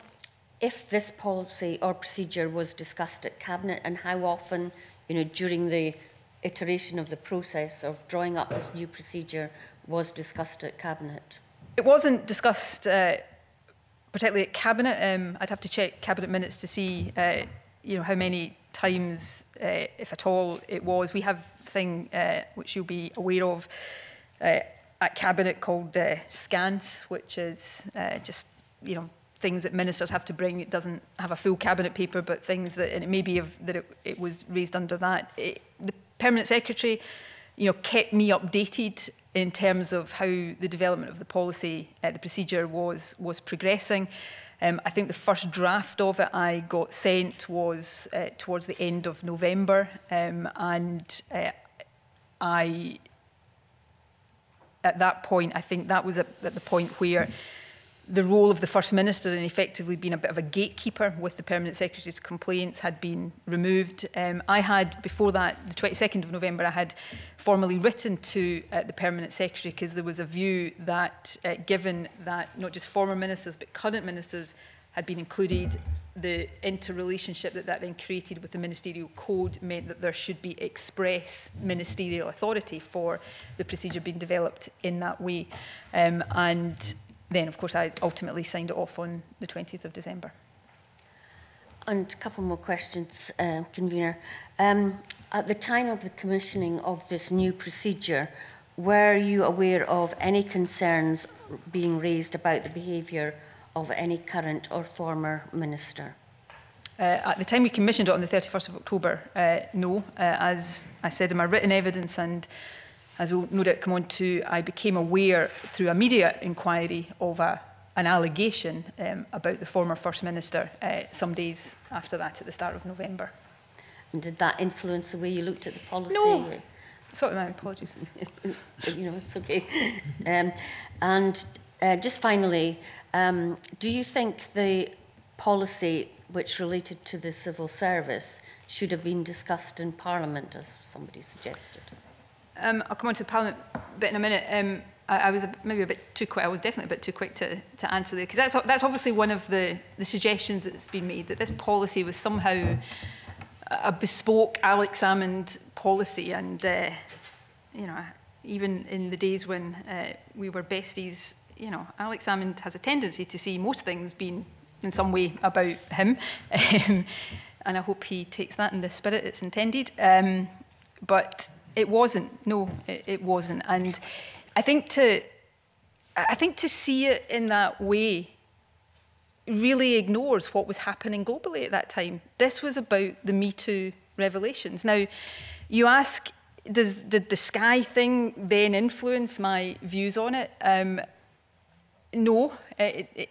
D: if this policy or procedure was discussed at Cabinet and how often, you know, during the iteration of the process of drawing up this new procedure was discussed at Cabinet? It wasn't discussed uh, particularly at Cabinet.
A: Um, I'd have to check Cabinet minutes to see, uh, you know, how many times, uh, if at all, it was. We have a thing uh, which you'll be aware of uh, at Cabinet called uh, SCANS, which is just, you know, things that ministers have to bring. It doesn't have a full cabinet paper, but things that, and it may be of, that it, it was raised under that. It, the permanent secretary, you know, kept me updated in terms of how the development of the policy, uh, the procedure was was progressing. Um, I think the first draft of it I got sent was uh, towards the end of November, um, and uh, I, at that point, I think that was at, at the point where. the role of the First Minister and effectively being a bit of a gatekeeper with the Permanent Secretary's complaints had been removed. Um, I had, before that, the 22nd of November, I had formally written to uh, the Permanent Secretary because there was a view that, uh, given that not just former ministers but current ministers had been included, the interrelationship that that then created with the ministerial code meant that there should be express ministerial authority for the procedure being developed in that way. Um, and then, of course, I ultimately signed it off on the 20th of
D: December. And a couple more questions, uh, convener. Um, at the time of the commissioning of this new procedure, were you aware of any concerns being raised about the behaviour of any current or former minister?
A: Uh, at the time we commissioned it on the 31st of October, uh, no. Uh, as I said in my written evidence and as we'll no doubt come on to, I became aware through a media inquiry of a, an allegation um, about the former First Minister uh, some days after that, at the start of November. And did that influence
D: the way you looked at the policy? No. Sorry, my apologies. you know, it's okay. Um, and uh, just finally, um, do you think the policy which related to the civil service should have been discussed in Parliament, as somebody suggested?
A: Um, I'll come on to the Parliament bit in a minute. Um, I, I was a, maybe a bit too quick. I was definitely a bit too quick to, to answer there because that's, that's obviously one of the, the suggestions that's been made that this policy was somehow a bespoke Alex Salmond policy and uh, you know even in the days when uh, we were besties you know Alex Salmond has a tendency to see most things being in some way about him um, and I hope he takes that in the spirit it's intended um, but it wasn't. No, it, it wasn't. And I think to I think to see it in that way really ignores what was happening globally at that time. This was about the Me Too revelations. Now, you ask, does did the sky thing then influence my views on it? Um, no, it, it,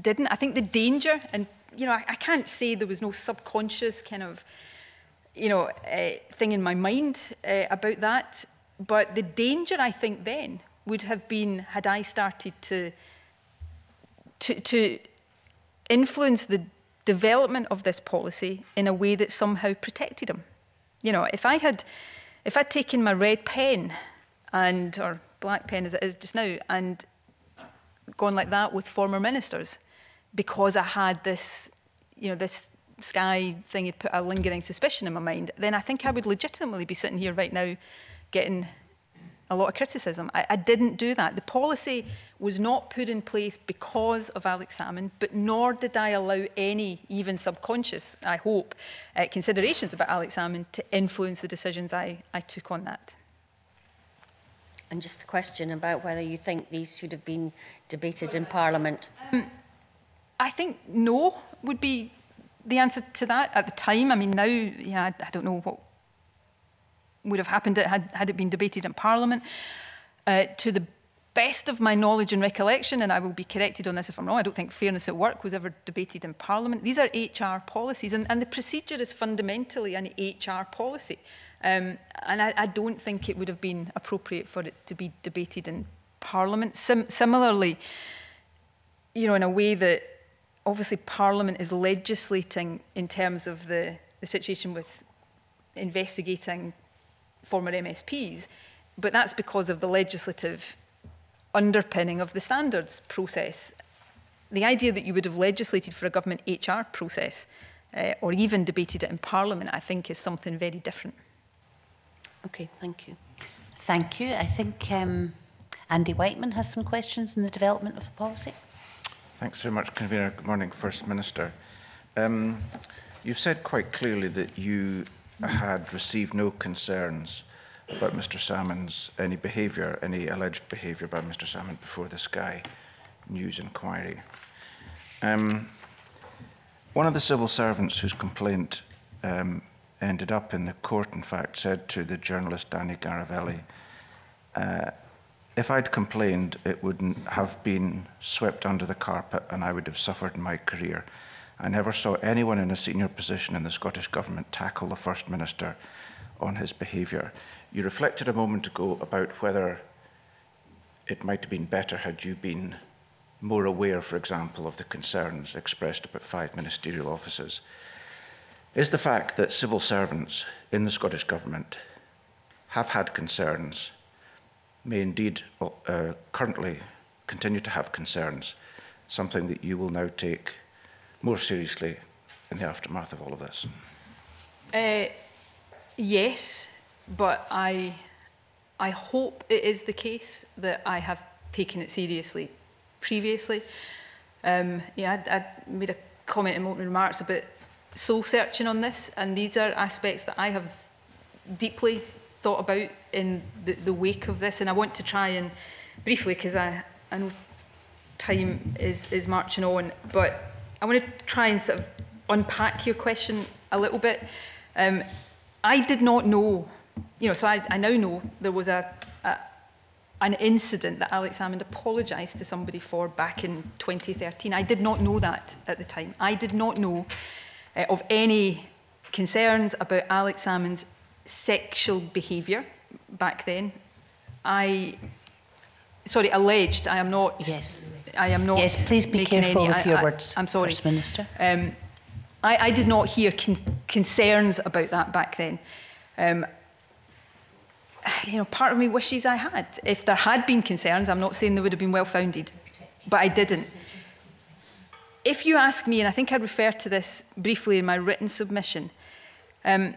A: didn't. I think the danger, and you know, I, I can't say there was no subconscious kind of you know, uh, thing in my mind uh, about that. But the danger, I think, then would have been had I started to, to, to influence the development of this policy in a way that somehow protected him. You know, if I had, if I'd taken my red pen and, or black pen as it is just now, and gone like that with former ministers because I had this, you know, this Sky thing had put a lingering suspicion in my mind, then I think I would legitimately be sitting here right now getting a lot of criticism. I, I, didn't do that. The policy was not put in place because of Alex Salmond, but nor did I allow any, even subconscious, I hope, uh, considerations about Alex Salmond to
D: influence the decisions I, I took on that. And just the question about whether you think these should have been debated in Parliament. Um, I think
A: no would be the answer to that at the time. I mean, now, yeah, I, I don't know what would have happened had, had it been debated in Parliament. Uh, to the best of my knowledge and recollection, and I will be corrected on this if I'm wrong, I don't think fairness at work was ever debated in Parliament. These are HR policies, and, and the procedure is fundamentally an HR policy. Um, and I, I, don't think it would have been appropriate for it to be debated in Parliament. Sim similarly, you know, in a way that obviously Parliament is legislating in terms of the, the situation with investigating former MSPs, but that's because of the legislative underpinning of the standards process. The idea that you would have legislated for a government HR process uh, or even debated it in Parliament, I think, is something very different. Okay, thank you.
B: Thank you. I think um, Andy Wightman has some questions on the development of the policy.
E: Thanks very much, Convener. Good morning, First Minister. Um, you've said quite clearly that you had received no concerns about Mr. Salmond's any behaviour, any alleged behaviour by Mr. Salmon before the Sky News inquiry. Um, one of the civil servants whose complaint um, ended up in the court, in fact, said to the journalist Dani Garavelli, uh, if I'd complained, it would not have been swept under the carpet and I would have suffered in my career. I never saw anyone in a senior position in the Scottish Government tackle the First Minister on his behaviour. You reflected a moment ago about whether it might have been better had you been more aware, for example, of the concerns expressed about five ministerial offices. Is the fact that civil servants in the Scottish Government have had concerns may indeed uh, currently continue to have concerns, something that you will now take more seriously in the aftermath of all of this?
A: Uh, yes, but I, I hope it is the case that I have taken it seriously previously. Um, yeah, I, I made a comment in opening remarks about soul searching on this, and these are aspects that I have deeply thought about in the, the wake of this. And I want to try and briefly, because I, I know time is, is marching on, but I want to try and sort of unpack your question a little bit. Um, I did not know, you know, so I, I now know there was a, a an incident that Alex Salmond apologised to somebody for back in 2013. I did not know that at the time. I did not know uh, of any concerns about Alex Salmond's sexual behaviour back then. I, sorry, alleged. I am not. Yes. I am not. Yes, please be careful any, with your I, words. I, am sorry, First Minister. Um, I, I, did not hear con concerns about that back then. Um, you know, part of me wishes I had. If there had been concerns, I'm not saying they would have been well founded, but I didn't. If you ask me, and I think I referred to this briefly in my written submission, um,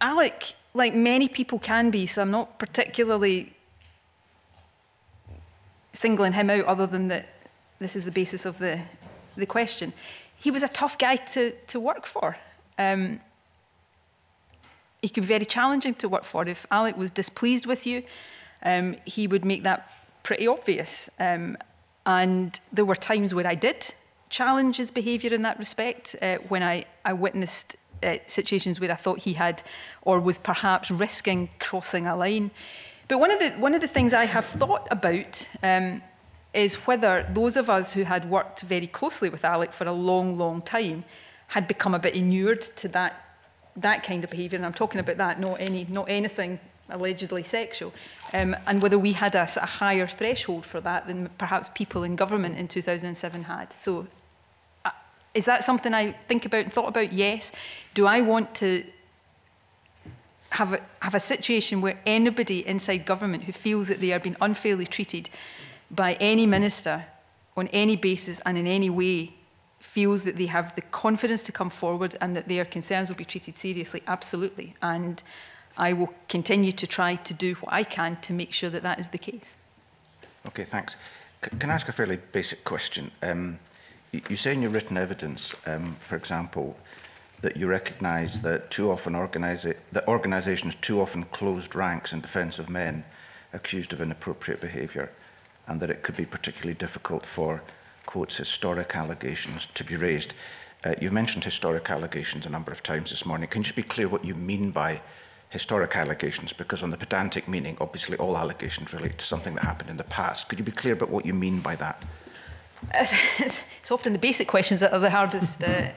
A: Alec like many people can be, so I'm not particularly singling him out other than that this is the basis of the, the question. He was a tough guy to, to work for. Um, he could be very challenging to work for. If Alec was displeased with you, um, he would make that pretty obvious. Um, and there were times where I did challenge his behaviour in that respect, uh, when I, I witnessed uh, situations where I thought he had or was perhaps risking crossing a line. But one of the, one of the things I have thought about um, is whether those of us who had worked very closely with Alec for a long, long time had become a bit inured to that, that kind of behaviour. And I'm talking about that, not, any, not anything allegedly sexual, um, and whether we had a, a higher threshold for that than perhaps people in government in 2007 had. So uh, is that something I think about and thought about? Yes. Do I want to have a, have a situation where anybody inside government who feels that they are being unfairly treated by any minister on any basis and in any way feels that they have the confidence to come forward and that their concerns will be treated seriously? Absolutely. And I will continue to try to do what I can to make sure that that is the case.
E: Okay, thanks. C can I ask a fairly basic question? Um, you, say in your written evidence, um, for example, that you recognize that too often organiza that organizations too often closed ranks in defense of men accused of inappropriate behavior and that it could be particularly difficult for quotes historic allegations to be raised uh, you've mentioned historic allegations a number of times this morning can you just be clear what you mean by historic allegations because on the pedantic meaning obviously all allegations relate to something that happened in the past could you be clear about what you mean by that
A: it's often the basic questions that are the hardest uh,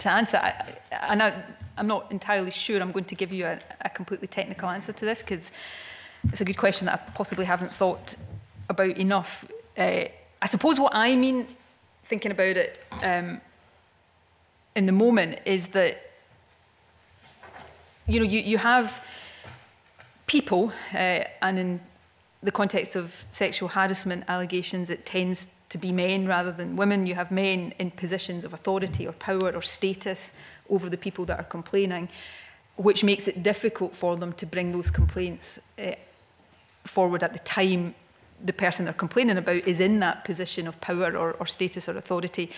A: to answer. I, I I'm not entirely sure I'm going to give you a, a completely technical answer to this because it's a good question that I possibly haven't thought about enough. Uh, I suppose what I mean, thinking about it um, in the moment, is that you know you, you have people, uh, and in the context of sexual harassment allegations, it tends to be men rather than women. You have men in positions of authority or power or status over the people that are complaining, which makes it difficult for them to bring those complaints uh, forward at the time the person they're complaining about is in that position of power or, or status or authority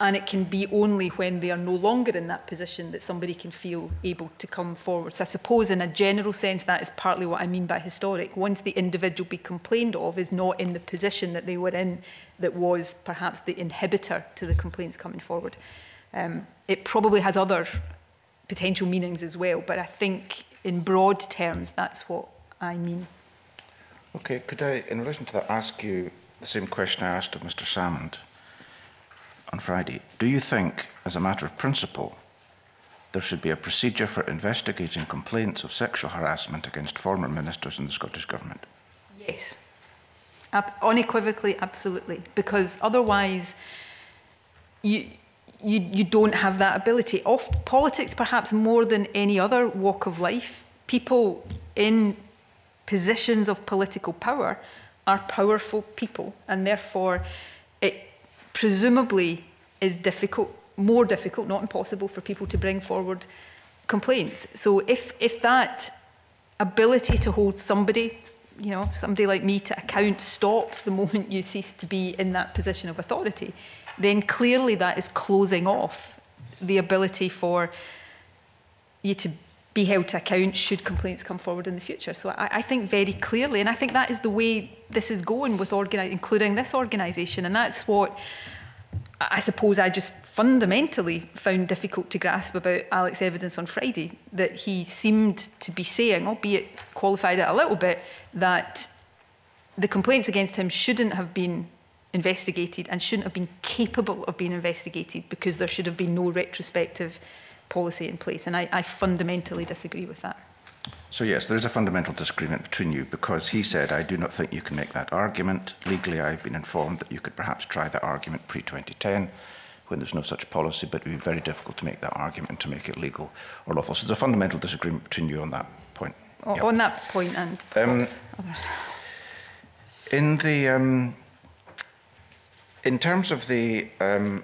A: and it can be only when they are no longer in that position that somebody can feel able to come forward. So I suppose in a general sense that is partly what I mean by historic. Once the individual be complained of is not in the position that they were in that was perhaps the inhibitor to the complaints coming forward. Um, it probably has other potential meanings as well, but I think in broad terms that's what I mean.
E: Okay, could I, in relation to that, ask you the same question I asked of Mr Salmond? on Friday. Do you think, as a matter of principle, there should be a procedure for investigating complaints of sexual harassment against former ministers in the Scottish Government?
F: Yes.
A: Uh, unequivocally, absolutely. Because otherwise, you, you, you don't have that ability. Of politics, perhaps more than any other walk of life, people in positions of political power are powerful people, and therefore presumably is difficult, more difficult, not impossible, for people to bring forward complaints. So if, if that ability to hold somebody, you know, somebody like me to account stops the moment you cease to be in that position of authority, then clearly that is closing off the ability for you to be held to account should complaints come forward in the future. So I, I think very clearly, and I think that is the way this is going with organi- including this organisation, and that's what I suppose I just fundamentally found difficult to grasp about Alex's evidence on Friday that he seemed to be saying, albeit qualified it a little bit, that the complaints against him shouldn't have been investigated and shouldn't have been capable of being investigated because there should have been no retrospective policy in place. And I, I fundamentally disagree with that.
E: So yes, there is a fundamental disagreement between you because he said, I do not think you can make that argument. Legally, I've been informed that you could perhaps try that argument pre-2010 when there's no such policy, but it would be very difficult to make that argument and to make it legal or lawful. So there's a fundamental disagreement between you on that point.
A: O yep. On that point and um, others.
E: In the... Um, in terms of the um,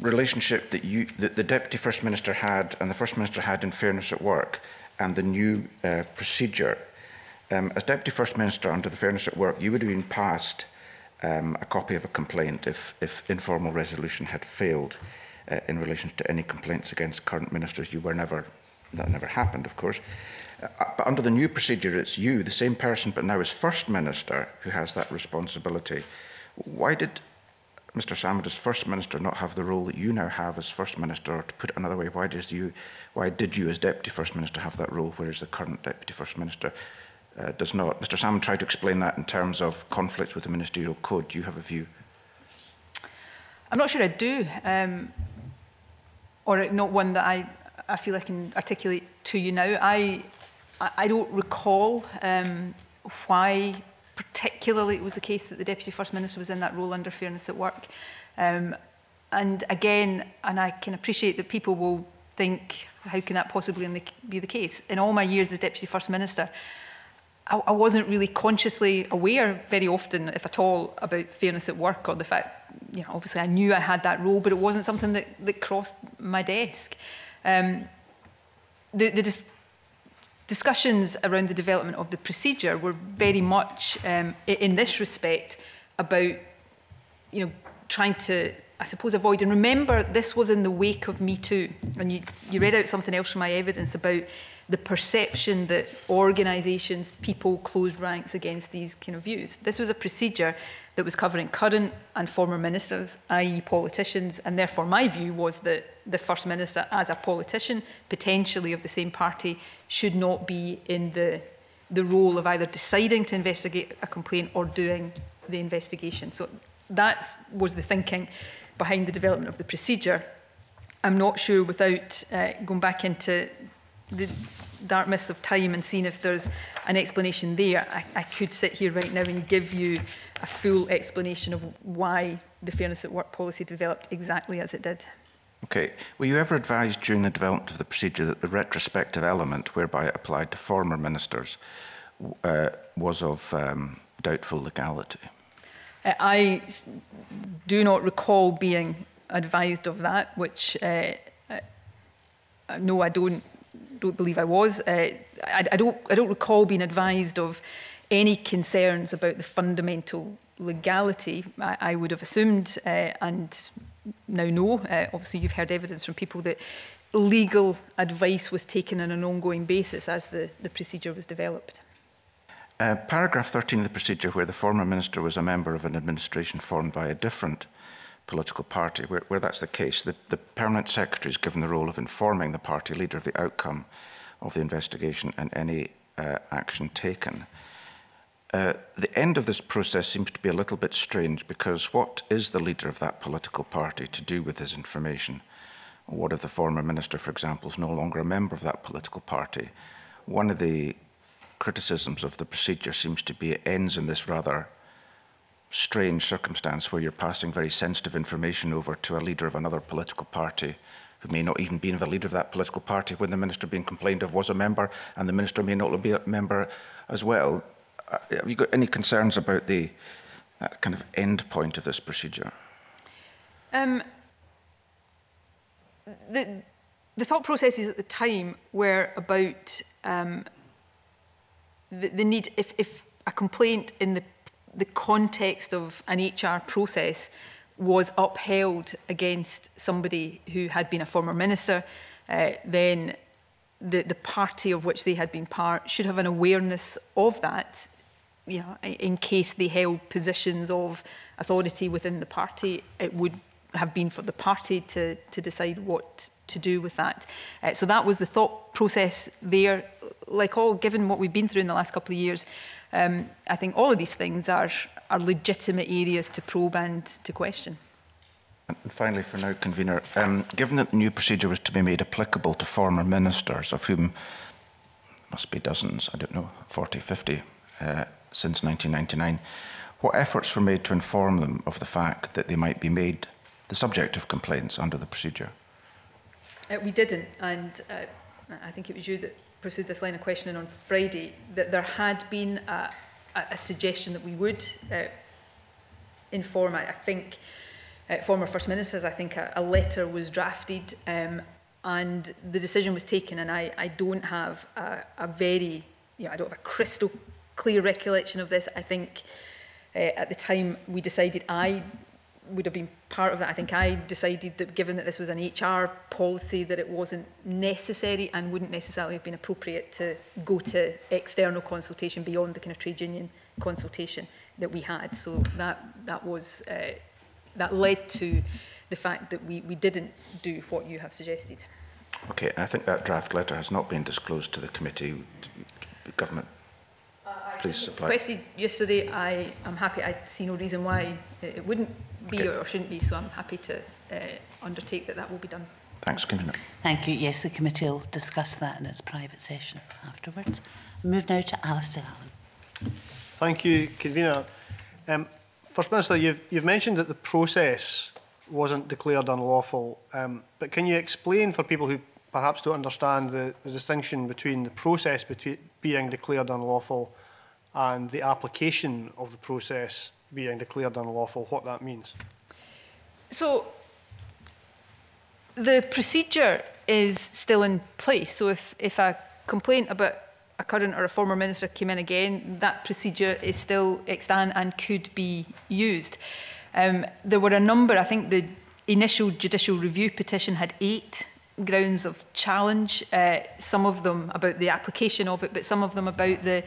E: relationship that you that the deputy first minister had and the first minister had in fairness at work and the new uh, procedure um, as deputy first minister under the fairness at work you would have been passed um, a copy of a complaint if if informal resolution had failed uh, in relation to any complaints against current ministers you were never that never happened of course uh, but under the new procedure it's you the same person but now as first minister who has that responsibility why did Mr. Salmond as First Minister not have the role that you now have as First Minister? Or to put it another way, why, does you, why did you as Deputy First Minister have that role, whereas the current Deputy First Minister uh, does not? Mr. Salmond tried to explain that in terms of conflicts with the ministerial code. Do you have a view?
A: I'm not sure I do, um, or not one that I, I feel I can articulate to you now. I, I don't recall um, why particularly it was the case that the Deputy First Minister was in that role under Fairness at Work. Um, and again, and I can appreciate that people will think, how can that possibly be the case? In all my years as Deputy First Minister, I, I wasn't really consciously aware very often, if at all, about fairness at work or the fact, you know, obviously I knew I had that role, but it wasn't something that, that crossed my desk. Um, the, the, discussions around the development of the procedure were very mm-hmm. much, um, in this respect, about you know, trying to, I suppose, avoid. And remember, this was in the wake of Me Too. And you, you read out something else from my evidence about the perception that organisations, people close ranks against these kind of views. This was a procedure that was covering current and former ministers, i.e. politicians, and therefore my view was that the First Minister, as a politician, potentially of the same party, should not be in the, the role of either deciding to investigate a complaint or doing the investigation. So that was the thinking behind the development of the procedure. I'm not sure without uh, going back into the darkness of time and seeing if there's an explanation there, I, I could sit here right now and give you a full explanation of why the Fairness at Work policy developed exactly as it did.
E: Okay. Were you ever advised during the development of the procedure that the retrospective element whereby it applied to former ministers uh, was of um, doubtful legality?
A: Uh, I do not recall being advised of that, which, uh, uh no, I don't don't believe I was. Uh, I, I, don't, I don't recall being advised of any concerns about the fundamental legality. I, I would have assumed, uh, and now know, uh, obviously you've heard evidence from people that legal advice was taken on an ongoing basis as the, the procedure was developed.
E: Uh, paragraph 13 of the procedure, where the former minister was a member of an administration formed by a different political party. Where, where that's the case, the, the permanent secretary is given the role of informing the party leader of the outcome of the investigation and any uh, action taken. Uh, the end of this process seems to be a little bit strange because what is the leader of that political party to do with his information? What if the former minister, for example, is no longer a member of that political party? One of the criticisms of the procedure seems to be it ends in this rather strange circumstance where you're passing very sensitive information over to a leader of another political party who may not even be the leader of that political party when the minister being complained of was a member and the minister may not be a member as well. Uh, have you got any concerns about the that uh, kind of end point of this procedure?
A: Um, the, the thought processes at the time were about um, the, the need, if, if a complaint in the the context of an HR process was upheld against somebody who had been a former minister, uh, then the, the party of which they had been part should have an awareness of that, you know, in case they held positions of authority within the party. It would have been for the party to, to decide what to do with that. Uh, so that was the thought process there. Like all, given what we've been through in the last couple of years, um, I think all of these things are, are legitimate areas to probe and to question.
E: And finally, for now, convener, um, given that the new procedure was to be made applicable to former ministers, of whom must be dozens, I don't know, 40, 50, uh, since 1999, what efforts were made to inform them of the fact that they might be made the subject of complaints under the procedure?
A: Uh, we didn't, and uh, I think it was you that pursued this line of questioning on Friday, that there had been a, a suggestion that we would uh, inform, I, I think, uh, former First Ministers, I think a, a letter was drafted um, and the decision was taken and I, I don't have a, a very, you know, I don't have a crystal clear recollection of this. I think uh, at the time we decided I would have been part of that. I think I decided that given that this was an HR policy that it wasn't necessary and wouldn't necessarily have been appropriate to go to external consultation beyond the kind of trade union consultation that we had. So that that was uh, that led to the fact that we, we didn't do what you have suggested.
E: Okay, I think that draft letter has not been disclosed to the committee. The government uh, please supply. Requested
A: yesterday, I am happy. I see no reason why it wouldn't be okay. or shouldn't be, so I'm happy to uh, undertake that that will be done.
G: Thanks, Commissioner.
B: Thank you. Yes, the committee will discuss that in its private session afterwards. I move now to Alasdair Allan.
G: Thank you, Convener. Um, First Minister, you've, you've mentioned that the process wasn't declared unlawful, um, but can you explain for people who perhaps don't understand the, the distinction between the process between being declared unlawful and the application of the process being declared unlawful, what that means.
A: So the procedure is still in place. So if, if a complaint about a current or a former minister came in again, that procedure is still extant and could be used. Um, there were a number, I think the initial judicial review petition had eight grounds of challenge, uh, some of them about the application of it, but some of them about the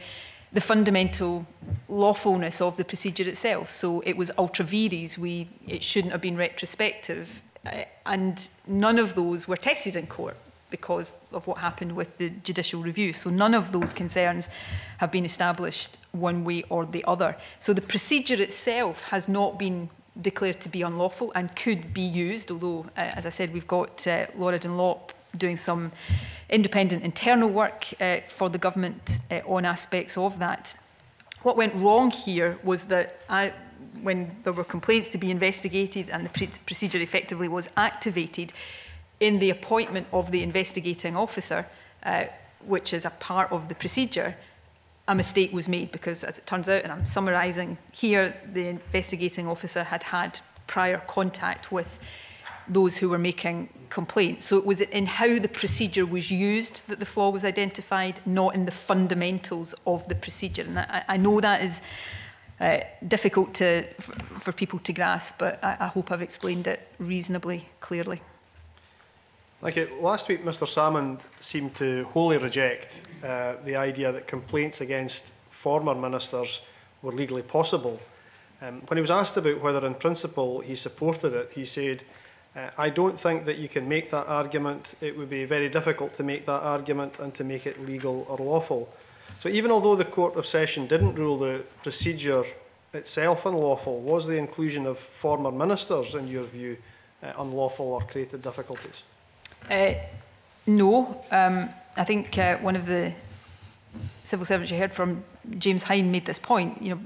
A: the fundamental lawfulness of the procedure itself. So it was ultra vires, we, it shouldn't have been retrospective. Uh, and none of those were tested in court because of what happened with the judicial review. So none of those concerns have been established one way or the other. So the procedure itself has not been declared to be unlawful and could be used, although, uh, as I said, we've got uh, Laura Dunlop doing some independent internal work uh, for the government uh, on aspects of that. What went wrong here was that I, when there were complaints to be investigated and the procedure effectively was activated, in the appointment of the investigating officer, uh, which is a part of the procedure, a mistake was made because, as it turns out, and I'm summarising here, the investigating officer had had prior contact with those who were making complaint. So it was in how the procedure was used that the flaw was identified, not in the fundamentals of the procedure. And I, I know that is uh, difficult to, for people to grasp, but I, I hope I've explained it reasonably clearly.
G: Thank you. last week, Mr Salmond seemed to wholly reject uh, the idea that complaints against former ministers were legally possible. Um, when he was asked about whether in principle he supported it, he said, uh, I don't think that you can make that argument. It would be very difficult to make that argument and to make it legal or lawful. So even although the Court of Session didn't rule the procedure itself unlawful, was the inclusion of former ministers, in your view, uh, unlawful or created difficulties?
A: Uh, no. Um, I think uh, one of the civil servants you heard from, James Hynd, made this point. You know,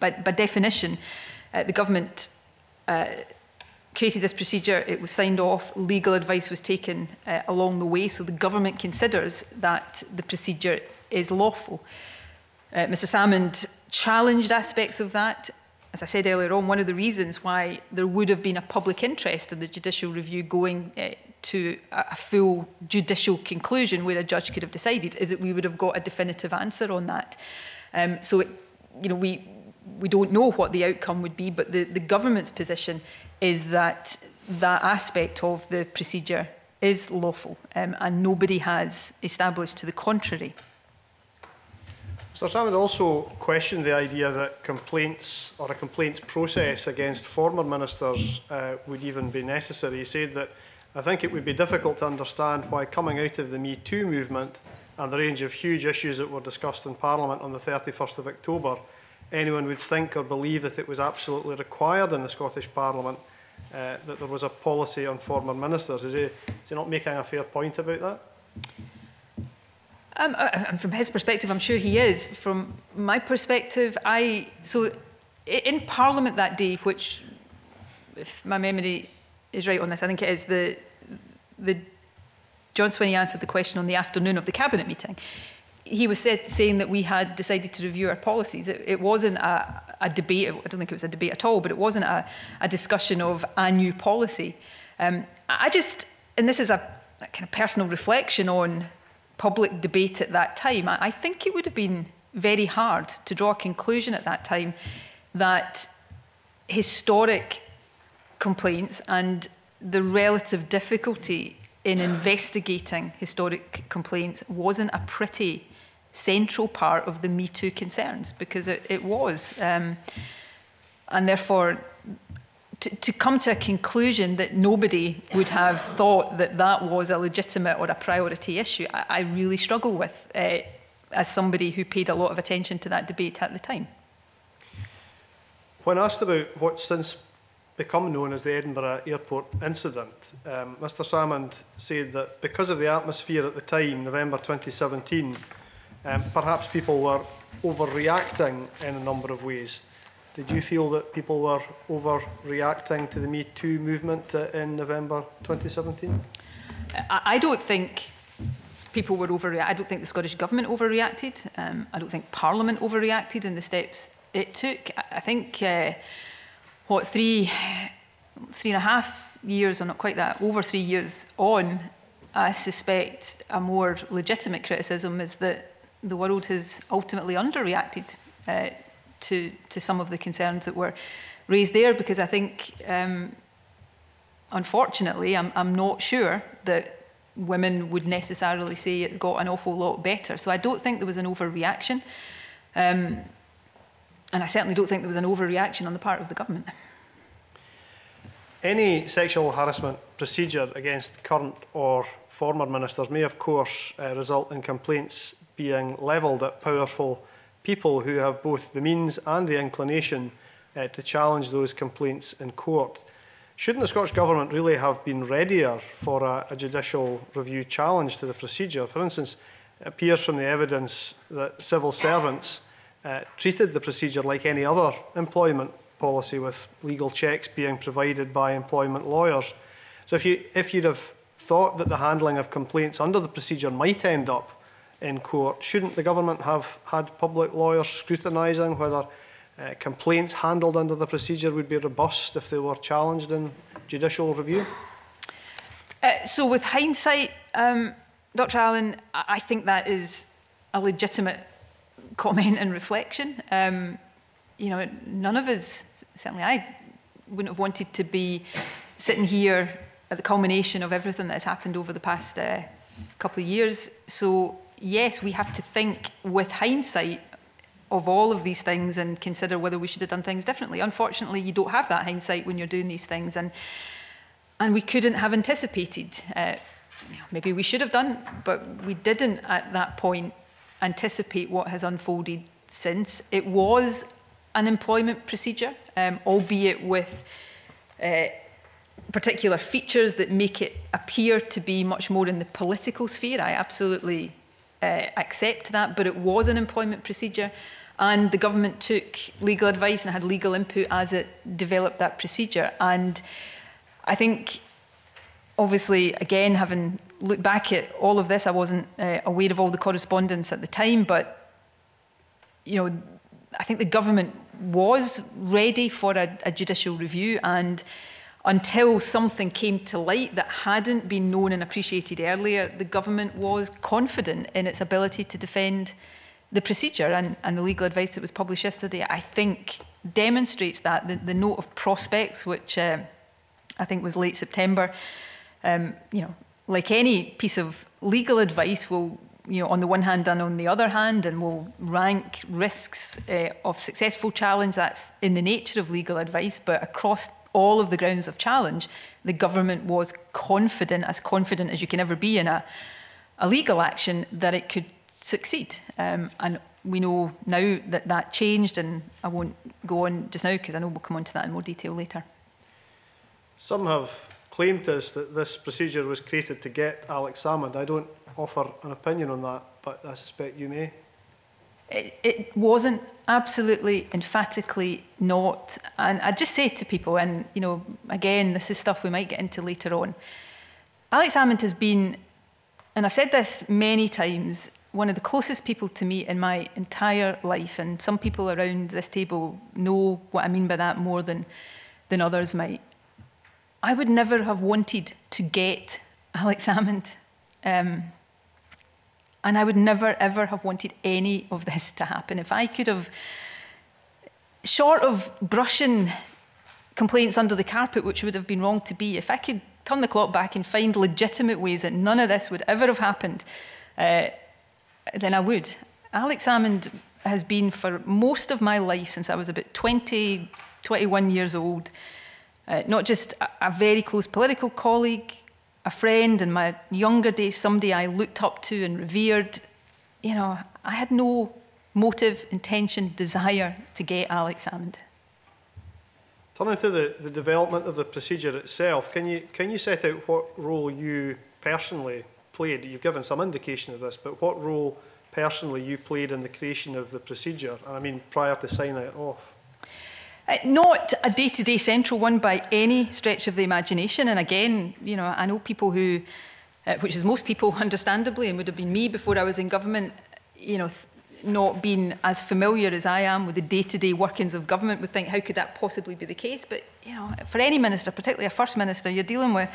A: by, by definition, uh, the government uh, created this procedure, it was signed off, legal advice was taken uh, along the way, so the government considers that the procedure is lawful. Uh, Mr Salmond challenged aspects of that. As I said earlier on, one of the reasons why there would have been a public interest in the judicial review going uh, to a full judicial conclusion where a judge could have decided is that we would have got a definitive answer on that. Um, so, it, you know, we, we don't know what the outcome would be, but the, the government's position is that that aspect of the procedure is lawful um, and nobody has established to the contrary.
G: Mr Salmond also questioned the idea that complaints or a complaints process against former ministers uh, would even be necessary. He said that I think it would be difficult to understand why coming out of the Me Too movement and the range of huge issues that were discussed in Parliament on the 31st of October anyone would think or believe that it was absolutely required in the Scottish Parliament uh, that there was a policy on former ministers. Is he, is he not making a fair point about that?
A: Um, uh, from his perspective, I'm sure he is. From my perspective, I so in Parliament that day, which, if my memory is right on this, I think it is the the John Swinney answered the question on the afternoon of the cabinet meeting. he was said, saying that we had decided to review our policies. It, it wasn't a, a, debate, I don't think it was a debate at all, but it wasn't a, a discussion of a new policy. Um, I just, and this is a, a, kind of personal reflection on public debate at that time, I, I think it would have been very hard to draw a conclusion at that time that historic complaints and the relative difficulty in investigating historic complaints wasn't a pretty central part of the Me Too concerns because it, it was. Um, and therefore, to, to, come to a conclusion that nobody would have thought that that was a legitimate or a priority issue, I, I really struggle with uh, as somebody who paid a lot of attention to that debate at the time.
G: When asked about what's since become known as the Edinburgh Airport incident, um, Mr Salmond said that because of the atmosphere at the time, November 2017, um, perhaps people were overreacting in a number of ways. Did you feel that people were overreacting to the Me Too movement uh, in November 2017?
A: I don't think people were overreacting. I don't think the Scottish Government overreacted. Um, I don't think Parliament overreacted in the steps it took. I think, uh, what, three, three and a half years, or not quite that, over three years on, I suspect a more legitimate criticism is that the world has ultimately underreacted uh, to to some of the concerns that were raised there because I think um, unfortunately I'm, I'm not sure that women would necessarily say it's got an awful lot better. So I don't think there was an overreaction. Um, and I certainly don't think there was an overreaction on the part of the government.
G: Any sexual harassment procedure against current or former ministers may, of course, uh, result in complaints being levelled at powerful people who have both the means and the inclination uh, to challenge those complaints in court. Shouldn't the Scottish Government really have been readier for a, a judicial review challenge to the procedure? For instance, it appears from the evidence that civil servants uh, treated the procedure like any other employment policy, with legal checks being provided by employment lawyers. So if, you, if you'd have thought that the handling of complaints under the procedure might end up in court. Shouldn't the government have had public lawyers scrutinising whether uh, complaints handled under the procedure would be robust if they were challenged in judicial review?
A: Uh, so with hindsight, um, Dr Allan, I think that is a legitimate comment and reflection. Um, you know, none of us, certainly I, wouldn't have wanted to be sitting here at the culmination of everything that's happened over the past uh, couple of years. So yes, we have to think with hindsight of all of these things and consider whether we should have done things differently. Unfortunately, you don't have that hindsight when you're doing these things, and and we couldn't have anticipated. Uh, maybe we should have done, but we didn't at that point anticipate what has unfolded since. It was an employment procedure, um, albeit with. Uh, particular features that make it appear to be much more in the political sphere. I absolutely uh, accept that, but it was an employment procedure. And the government took legal advice and had legal input as it developed that procedure. And I think, obviously, again, having looked back at all of this, I wasn't uh, aware of all the correspondence at the time, but, you know, I think the government was ready for a, a judicial review and until something came to light that hadn't been known and appreciated earlier, the government was confident in its ability to defend the procedure. And, and the legal advice that was published yesterday, I think, demonstrates that. The, the note of prospects, which uh, I think was late September, um, you know, like any piece of legal advice, will you know, on the one hand and on the other hand, and will rank risks uh, of successful challenge. That's in the nature of legal advice, but across all of the grounds of challenge, the government was confident, as confident as you can ever be in a, a legal action, that it could succeed. Um, and we know now that that changed, and I won't go on just now because I know we'll come on to that in more detail later.
G: Some have claimed to us that this procedure was created to get Alex Salmond. I don't offer an opinion on that, but I suspect you may.
A: it, it wasn't absolutely emphatically not and i just say to people and you know again this is stuff we might get into later on alex salmond has been and i've said this many times one of the closest people to me in my entire life and some people around this table know what i mean by that more than than others might i would never have wanted to get alex salmond um, and I would never, ever have wanted any of this to happen. If I could have, short of brushing complaints under the carpet, which would have been wrong to be, if I could turn the clock back and find legitimate ways that none of this would ever have happened, uh, then I would. Alex Salmond has been for most of my life, since I was about 20, 21 years old, uh, not just a, a very close political colleague, a friend in my younger days, somebody I looked up to and revered, you know, I had no motive, intention, desire to get Alex Salmond.
G: Turning to the, the development of the procedure itself, can you, can you set out what role you personally played? You've given some indication of this, but what role personally you played in the creation of the procedure, and I mean prior to signing it off?
A: Uh, not a day-to-day -day central one by any stretch of the imagination. And again, you know, I know people who, uh, which is most people, understandably, and would have been me before I was in government, you know, not being as familiar as I am with the day-to-day -day workings of government would think, how could that possibly be the case? But, you know, for any minister, particularly a first minister, you're dealing with,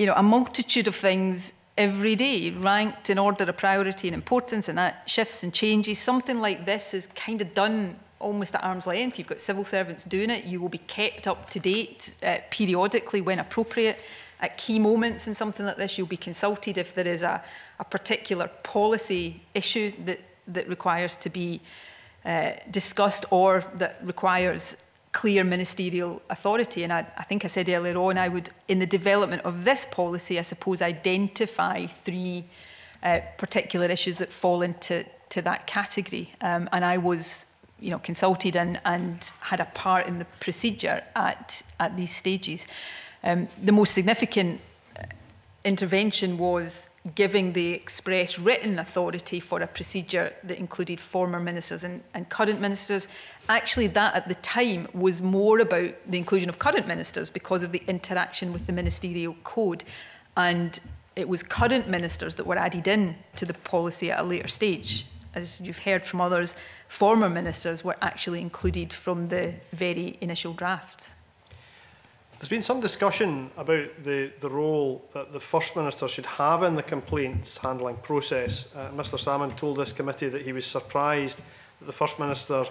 A: you know, a multitude of things every day, ranked in order of priority and importance, and that shifts and changes. Something like this is kind of done almost at arm's length. You've got civil servants doing it. You will be kept up to date uh, periodically when appropriate. At key moments in something like this, you'll be consulted if there is a, a particular policy issue that, that requires to be uh, discussed or that requires clear ministerial authority. And I, I think I said earlier on, I would, in the development of this policy, I suppose, identify three uh, particular issues that fall into to that category. Um, and I was you know, consulted and, and had a part in the procedure at, at these stages. Um, the most significant uh, intervention was giving the express written authority for a procedure that included former ministers and, and, current ministers. Actually, that at the time was more about the inclusion of current ministers because of the interaction with the ministerial code. And it was current ministers that were added in to the policy at a later stage as you've heard from others, former ministers were actually included from the very initial draft.
G: There's been some discussion about the, the role that the First Minister should have in the complaints handling process. Uh, Mr Salmond told this committee that he was surprised that the First Minister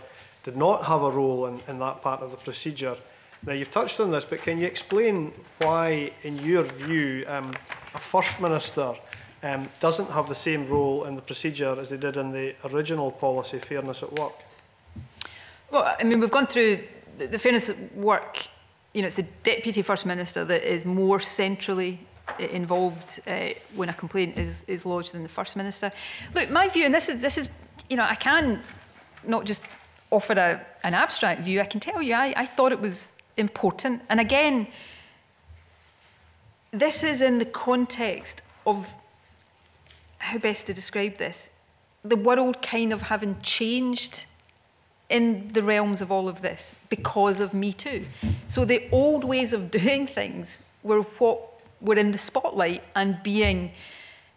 G: did not have a role in, in that part of the procedure. Now, you've touched on this, but can you explain why, in your view, um, a First Minister um, doesn't have the same role in the procedure as they did in the original policy, Fairness at Work?
A: Well, I mean, we've gone through the, the Fairness at Work, you know, it's the Deputy First Minister that is more centrally eh, involved uh, when a complaint is, is lodged than the First Minister. Look, my view, and this is, this is you know, I can not just offer a, an abstract view, I can tell you I, I thought it was important. And again, this is in the context of how best to describe this? The world kind of having changed in the realms of all of this because of Me Too. So the old ways of doing things were what were in the spotlight and being,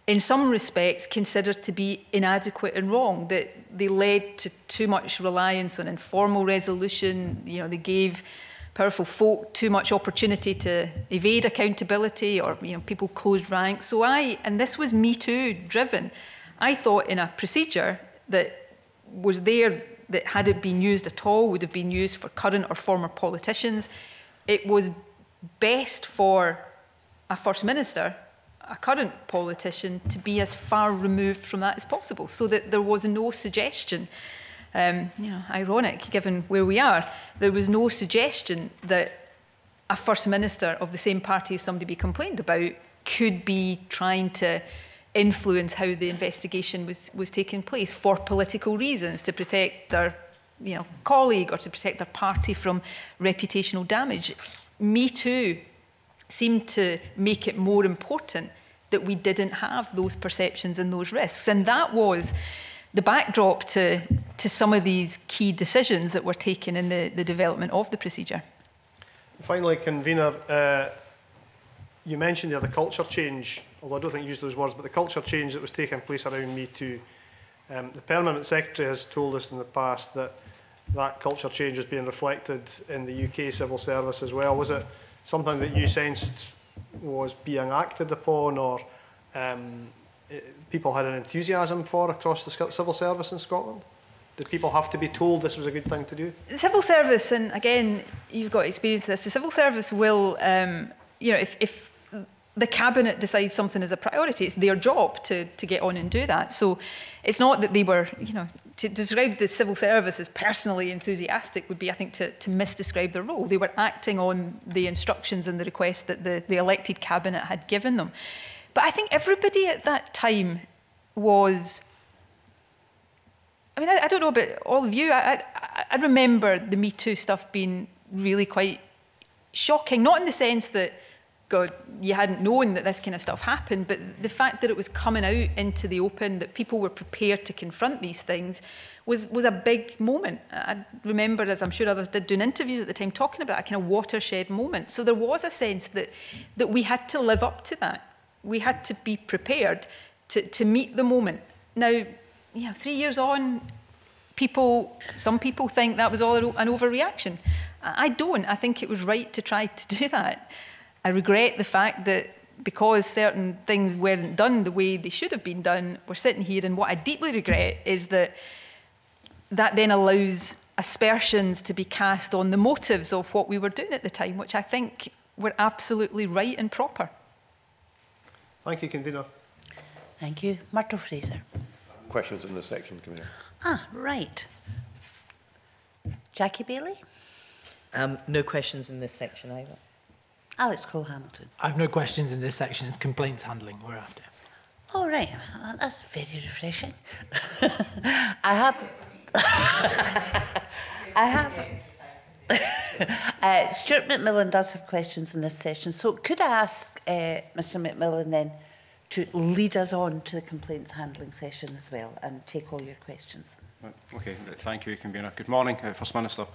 A: in some respects, considered to be inadequate and wrong. That they led to too much reliance on informal resolution. You know, they gave powerful folk, too much opportunity to evade accountability, or you know, people closed ranks. So I, and this was Me Too driven, I thought in a procedure that was there that had it been used at all would have been used for current or former politicians. It was best for a First Minister, a current politician, to be as far removed from that as possible so that there was no suggestion um, you know, ironic given where we are. There was no suggestion that a First Minister of the same party as somebody be complained about could be trying to influence how the investigation was, was taking place for political reasons, to protect their you know, colleague or to protect their party from reputational damage. Me Too seemed to make it more important that we didn't have those perceptions and those risks. And that was the backdrop to, to some of these key decisions that were taken in the, the development of the procedure.
G: Finally, convener, uh, you mentioned there the culture change, although I don't think you used those words, but the culture change that was taking place around Me Too. Um, the permanent secretary has told us in the past that that culture change is being reflected in the UK civil service as well. Was it something that you sensed was being acted upon, or um, uh, people had an enthusiasm for across the civil service in Scotland? Did people have to be told this was a good thing to do?
A: The civil service, and again, you've got experience this, the civil service will, um, you know, if, if the cabinet decides something is a priority, it's their job to, to get on and do that. So it's not that they were, you know, to describe the civil service as personally enthusiastic would be, I think, to, to misdescribe their role. They were acting on the instructions and the request that the, the elected cabinet had given them. But I think everybody at that time was. I mean, I, I don't know about all of you. I, I, I remember the Me Too stuff being really quite shocking, not in the sense that, God, you hadn't known that this kind of stuff happened, but the fact that it was coming out into the open, that people were prepared to confront these things, was, was a big moment. I remember, as I'm sure others did, doing interviews at the time talking about a kind of watershed moment. So there was a sense that, that we had to live up to that we had to be prepared to, to meet the moment. Now, you know, three years on, people, some people think that was all an overreaction. I don't. I think it was right to try to do that. I regret the fact that because certain things weren't done the way they should have been done, we're sitting here, and what I deeply regret is that that then allows aspersions to be cast on the motives of what we were doing at the time, which I think were absolutely right and proper.
H: Thank you, Convener.
B: Thank you. Murdo Fraser.
H: Questions in this section, Convener.
B: Ah, right. Jackie Baillie?
H: Um,
F: no questions in this section either.
B: Alex Cole Hamilton.
F: I have no questions in this section. It's
I: complaints handling we're after.
B: All oh, right. Well, uh, that's very refreshing. I have. I have uh, Stuart McMillan does have questions in this session, so could I ask uh, Mr McMillan then to lead us on to the complaints handling session as well and take all your
J: questions. Okay, thank you, Convener. Good morning, uh, First Minister.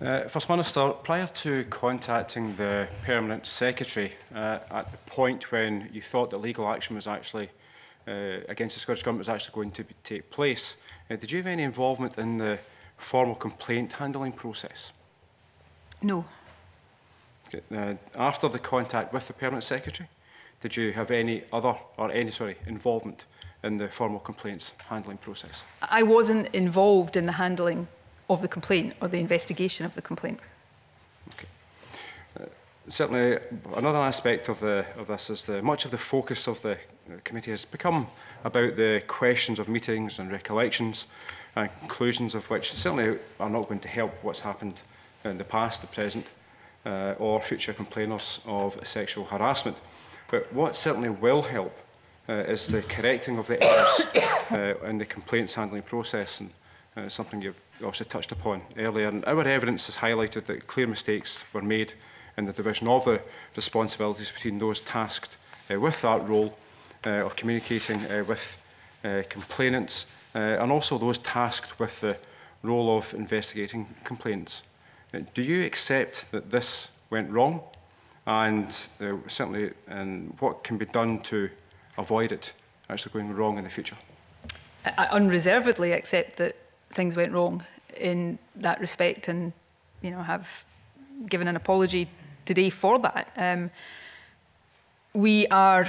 J: Uh, First Minister, prior to contacting the Permanent Secretary uh, at the point when you thought that legal action was actually uh, against the Scottish Government was actually going to be, take place, uh, did you have any involvement in the formal complaint handling process? No. Okay. Now, uh, after the contact with the permanent secretary, did you have any other or any sorry involvement in the formal complaints handling process?
A: I wasn't involved in the handling of the complaint or the investigation of the complaint. Okay.
J: Uh, certainly, another aspect of, the, of this is that much of the focus of the uh, committee has become about the questions of meetings and recollections and conclusions of which certainly are not going to help what's happened in the past, the present, uh, or future complainers of sexual harassment. But what certainly will help uh, is the correcting of the errors uh, in the complaints handling process, and uh, something you've also touched upon earlier. And our evidence has highlighted that clear mistakes were made in the division of the responsibilities between those tasked uh, with that role uh, or communicating uh, with uh, complainants uh, and also those tasked with the role of investigating complaints. Do you accept that this went wrong? And uh, certainly, and what can be done to avoid it actually going wrong in the future?
A: I unreservedly accept that things went wrong in that respect and, you know, have given an apology today for that. Um, we are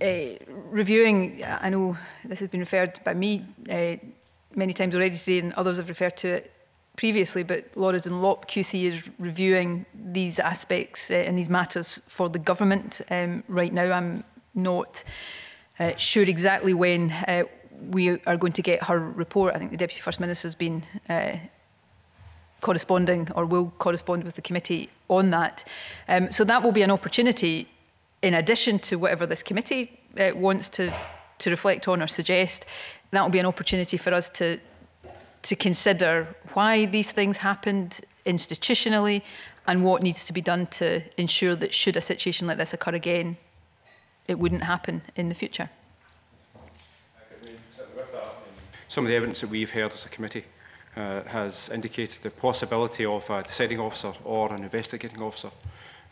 A: uh, reviewing, I know this has been referred by me uh, many times already today and others have referred to it, previously, but Laura Dunlop QC is reviewing these aspects uh, and these matters for the government. Um, right now, I'm not uh, sure exactly when uh, we are going to get her report. I think the Deputy First Minister has been uh, corresponding or will correspond with the committee on that. Um, so that will be an opportunity, in addition to whatever this committee uh, wants to, to reflect on or suggest, that will be an opportunity for us to to consider why these things happened institutionally and what needs to be done to ensure that should a situation like this occur again, it wouldn't happen in the future.
J: Some of the evidence that we've heard as a committee uh, has indicated the possibility of a deciding officer or an investigating officer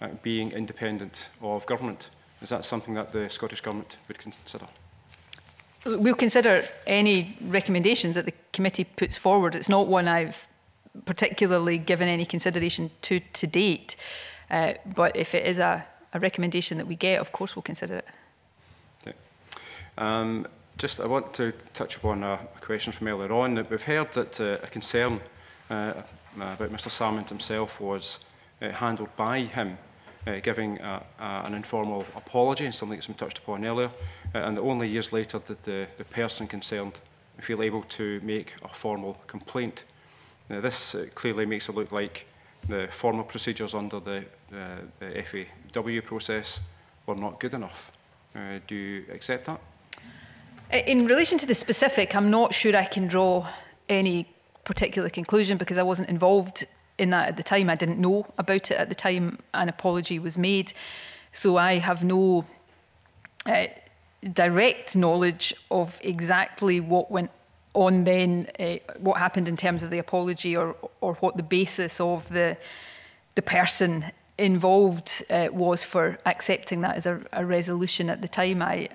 J: uh, being independent of government. Is that something that the Scottish Government would consider?
A: We'll consider any recommendations that the committee puts forward. It's not one I've particularly given any consideration to to date. Uh, but if it is a, a, recommendation that we get, of course we'll consider
J: it. Um, just I want to touch upon a, a question from earlier on. We've heard that uh, a concern uh, about Mr Salmond himself was uh, handled by him, uh, giving an informal apology, and something that's been touched upon earlier. Uh, and only years later did the, the person concerned feel able to make a formal complaint. Now, this uh, clearly makes it look like the formal procedures under the, uh, the FAW process were not good enough. Uh, do you accept that?
A: In relation to the specific, I'm not sure I can draw any particular conclusion because I wasn't involved in that at the time. I didn't know about it at the time. An apology was made. So I have no uh, direct knowledge of exactly what went on then, uh, what happened in terms of the apology or, or what the basis of the, the person involved uh, was for accepting that as a, a resolution at the time. I,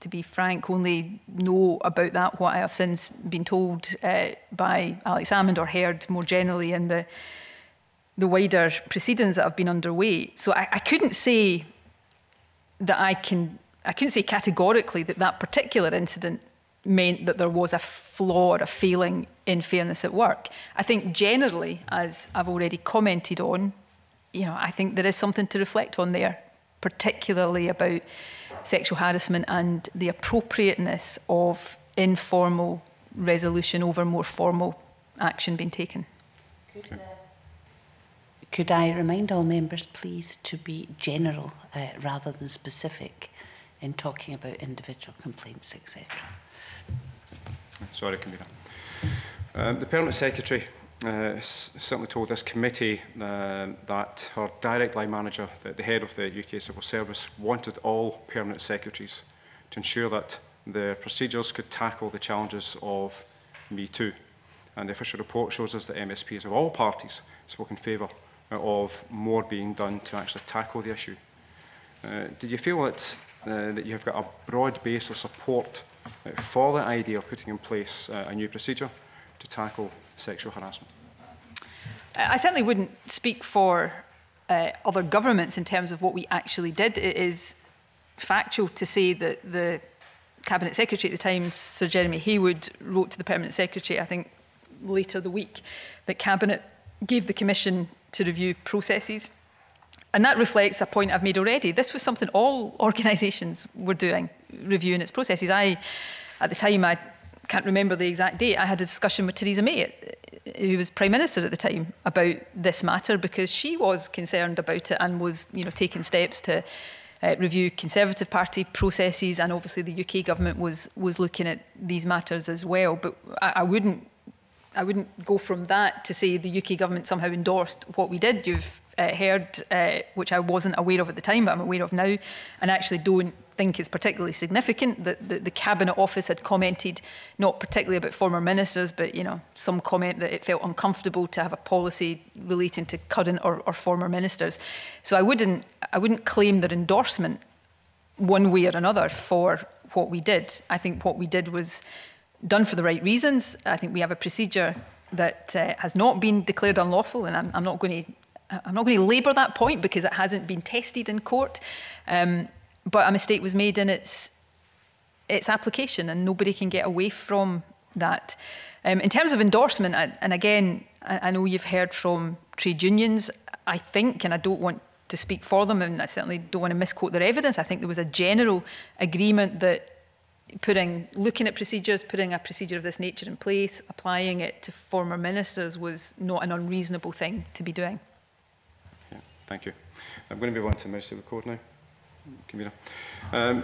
A: to be frank, only know about that what I have since been told uh, by Alex Salmond or heard more generally in the the wider proceedings that have been underway. So I, I couldn't say that I can I couldn't say categorically that that particular incident meant that there was a flaw or a failing in fairness at work. I think generally, as I've already commented on, you know, I think there is something to reflect on there, particularly about sexual harassment and the appropriateness of informal resolution over more formal action being taken.
B: Could uh, I remind all members, please, to be general uh, rather than specific? in talking about individual complaints, etc.
J: Sorry, Convener. Um, the Permanent Secretary uh, certainly told this committee uh, that her direct line manager, the, the head of the UK Civil Service, wanted all permanent secretaries to ensure that their procedures could tackle the challenges of Me Too. And the official report shows us that MSPs of all parties spoke in favour uh, of more being done to actually tackle the issue. Uh, did you feel that Uh, that you've got a broad base of support uh, for the idea of putting in place uh, a new procedure to tackle sexual harassment?
A: I certainly wouldn't speak for uh, other governments in terms of what we actually did. It is factual to say that the Cabinet Secretary at the time, Sir Jeremy Heywood, wrote to the Permanent Secretary, I think later the week, that Cabinet gave the Commission to review processes and that reflects a point I've made already. This was something all organisations were doing, reviewing its processes. I, at the time, I can't remember the exact date, I had a discussion with Theresa May, who was Prime Minister at the time, about this matter because she was concerned about it and was you know, taking steps to uh, review Conservative Party processes. And obviously, the UK government was, was looking at these matters as well. But I, I wouldn't I wouldn't go from that to say the UK government somehow endorsed what we did. You've uh, heard, uh, which I wasn't aware of at the time, but I'm aware of now, and actually don't think is particularly significant. that the, the, Cabinet Office had commented, not particularly about former ministers, but you know, some comment that it felt uncomfortable to have a policy relating to current or, or former ministers. So I wouldn't, I wouldn't claim their endorsement one way or another for what we did. I think what we did was done for the right reasons. I think we have a procedure that uh, has not been declared unlawful, and I'm, I'm, not going to I'm not going to labour that point because it hasn't been tested in court, um, but a mistake was made in its its application, and nobody can get away from that. Um, in terms of endorsement, and again, I, I, know you've heard from trade unions. I think, and I don't want to speak for them, and I certainly don't want to misquote their evidence. I think there was a general agreement that putting, looking at procedures, putting a procedure of this nature in place, applying it to former ministers was not an unreasonable thing to be doing.
J: Thank you. I'm going to move on to Minister of the Court now. Um,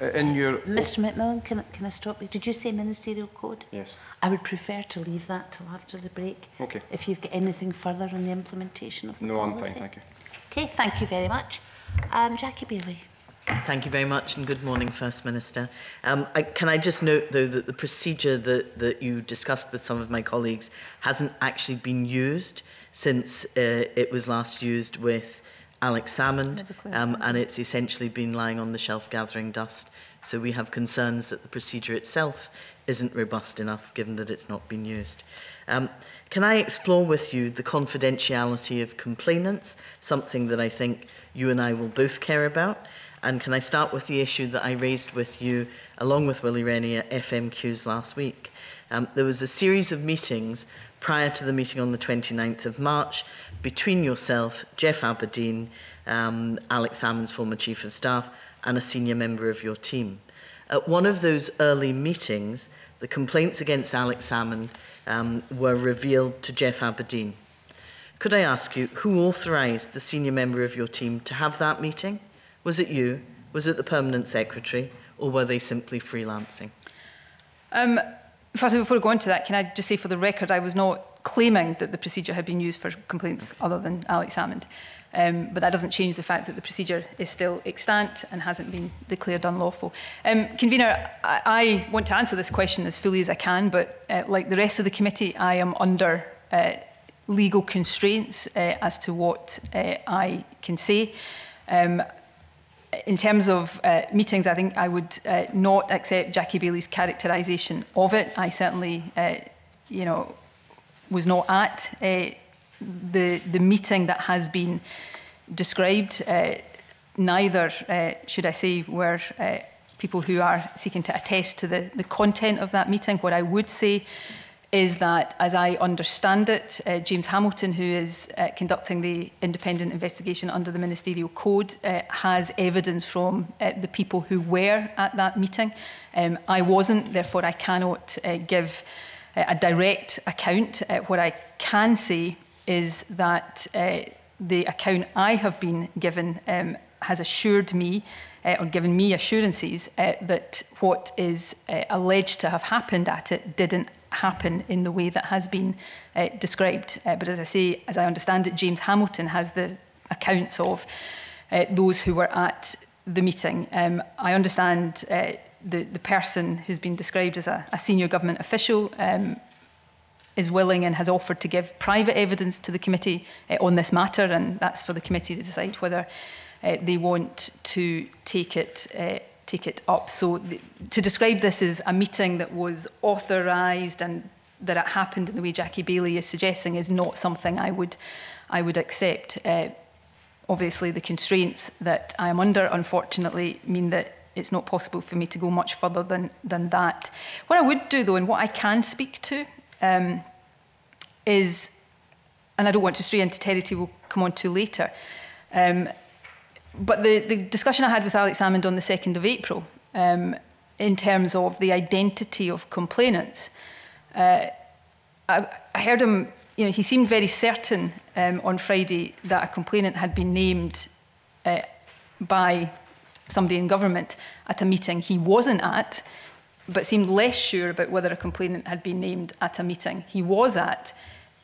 J: uh, in your... Mr McMillan, can, can I stop you? Did you say ministerial code? Yes.
B: I would prefer to leave that till after the break. Okay. If you've got anything further on the implementation of the no, policy. No, I'm fine, thank you. Okay, thank you very much. Um, Jackie Bailey.
F: Thank you very much and good morning, First Minister. Um, I, can I just note, though, that the procedure that, that you discussed with some of my colleagues hasn't actually been used. since uh, it was last used with Alex Salmond, um, and it's essentially been lying on the shelf gathering dust. So we have concerns that the procedure itself isn't robust enough, given that it's not been used. Um, can I explore with you the confidentiality of complainants, something that I think you and I will both care about? And can I start with the issue that I raised with you, along with Willie Rennie, at FMQs last week? Um, there was a series of meetings prior to the meeting on the 29th of March between yourself, Geoff Aberdein, um, Alex Salmond's former chief of staff, and a senior member of your team. At one of those early meetings, the complaints against Alex Salmond um, were revealed to Geoff Aberdein. Could I ask you, who authorised the senior member of your team to have that meeting? Was it you? Was it the permanent secretary? Or were they simply freelancing? Um, Firstly, before going go on
A: to that, can I just say for the record, I was not claiming that the procedure had been used for complaints okay. other than Alex Salmond. Um, but that doesn't change the fact that the procedure is still extant and hasn't been declared unlawful. Um, convener, I, I, want to answer this question as fully as I can, but uh, like the rest of the committee, I am under uh, legal constraints uh, as to what uh, I can say. Um, in terms of uh, meetings, I think I would uh, not accept Jackie Baillie's characterisation of it. I certainly, uh, you know, was not at uh, the the meeting that has been described. Uh, neither, uh, should I say, were people who are seeking to attest to the, the content of that meeting. What I would say is that, as I understand it, uh, James Hamilton, who is uh, conducting the independent investigation under the Ministerial Code, uh, has evidence from uh, the people who were at that meeting. Um, I wasn't, therefore, I cannot uh, give uh, a direct account. what I can say is that the account I have been given um, has assured me uh, or given me assurances uh, that what is uh, alleged to have happened at it didn't happen in the way that has been uh, described. Uh, but as I say, as I understand it, James Hamilton has the accounts of uh, those who were at the meeting. Um, I understand uh, the, the person who's been described as a, a senior government official um, is willing and has offered to give private evidence to the committee uh, on this matter, and that's for the committee to decide whether uh, they want to take it uh, take it up. So the, to describe this as a meeting that was authorised and that it happened in the way Jackie Baillie is suggesting is not something I would, I would accept. Uh, obviously, the constraints that I am under, unfortunately, mean that it's not possible for me to go much further than, than that. What I would do, though, and what I can speak to um, is, and I don't want to stray into territory we'll come on to later, um, but the, the discussion I had with Alex Salmond on the 2nd of April um, in terms of the identity of complainants, uh, I, I heard him, you know, he seemed very certain um, on Friday that a complainant had been named uh, by somebody in government at a meeting he wasn't at, but seemed less sure about whether a complainant had been named at a meeting he was at.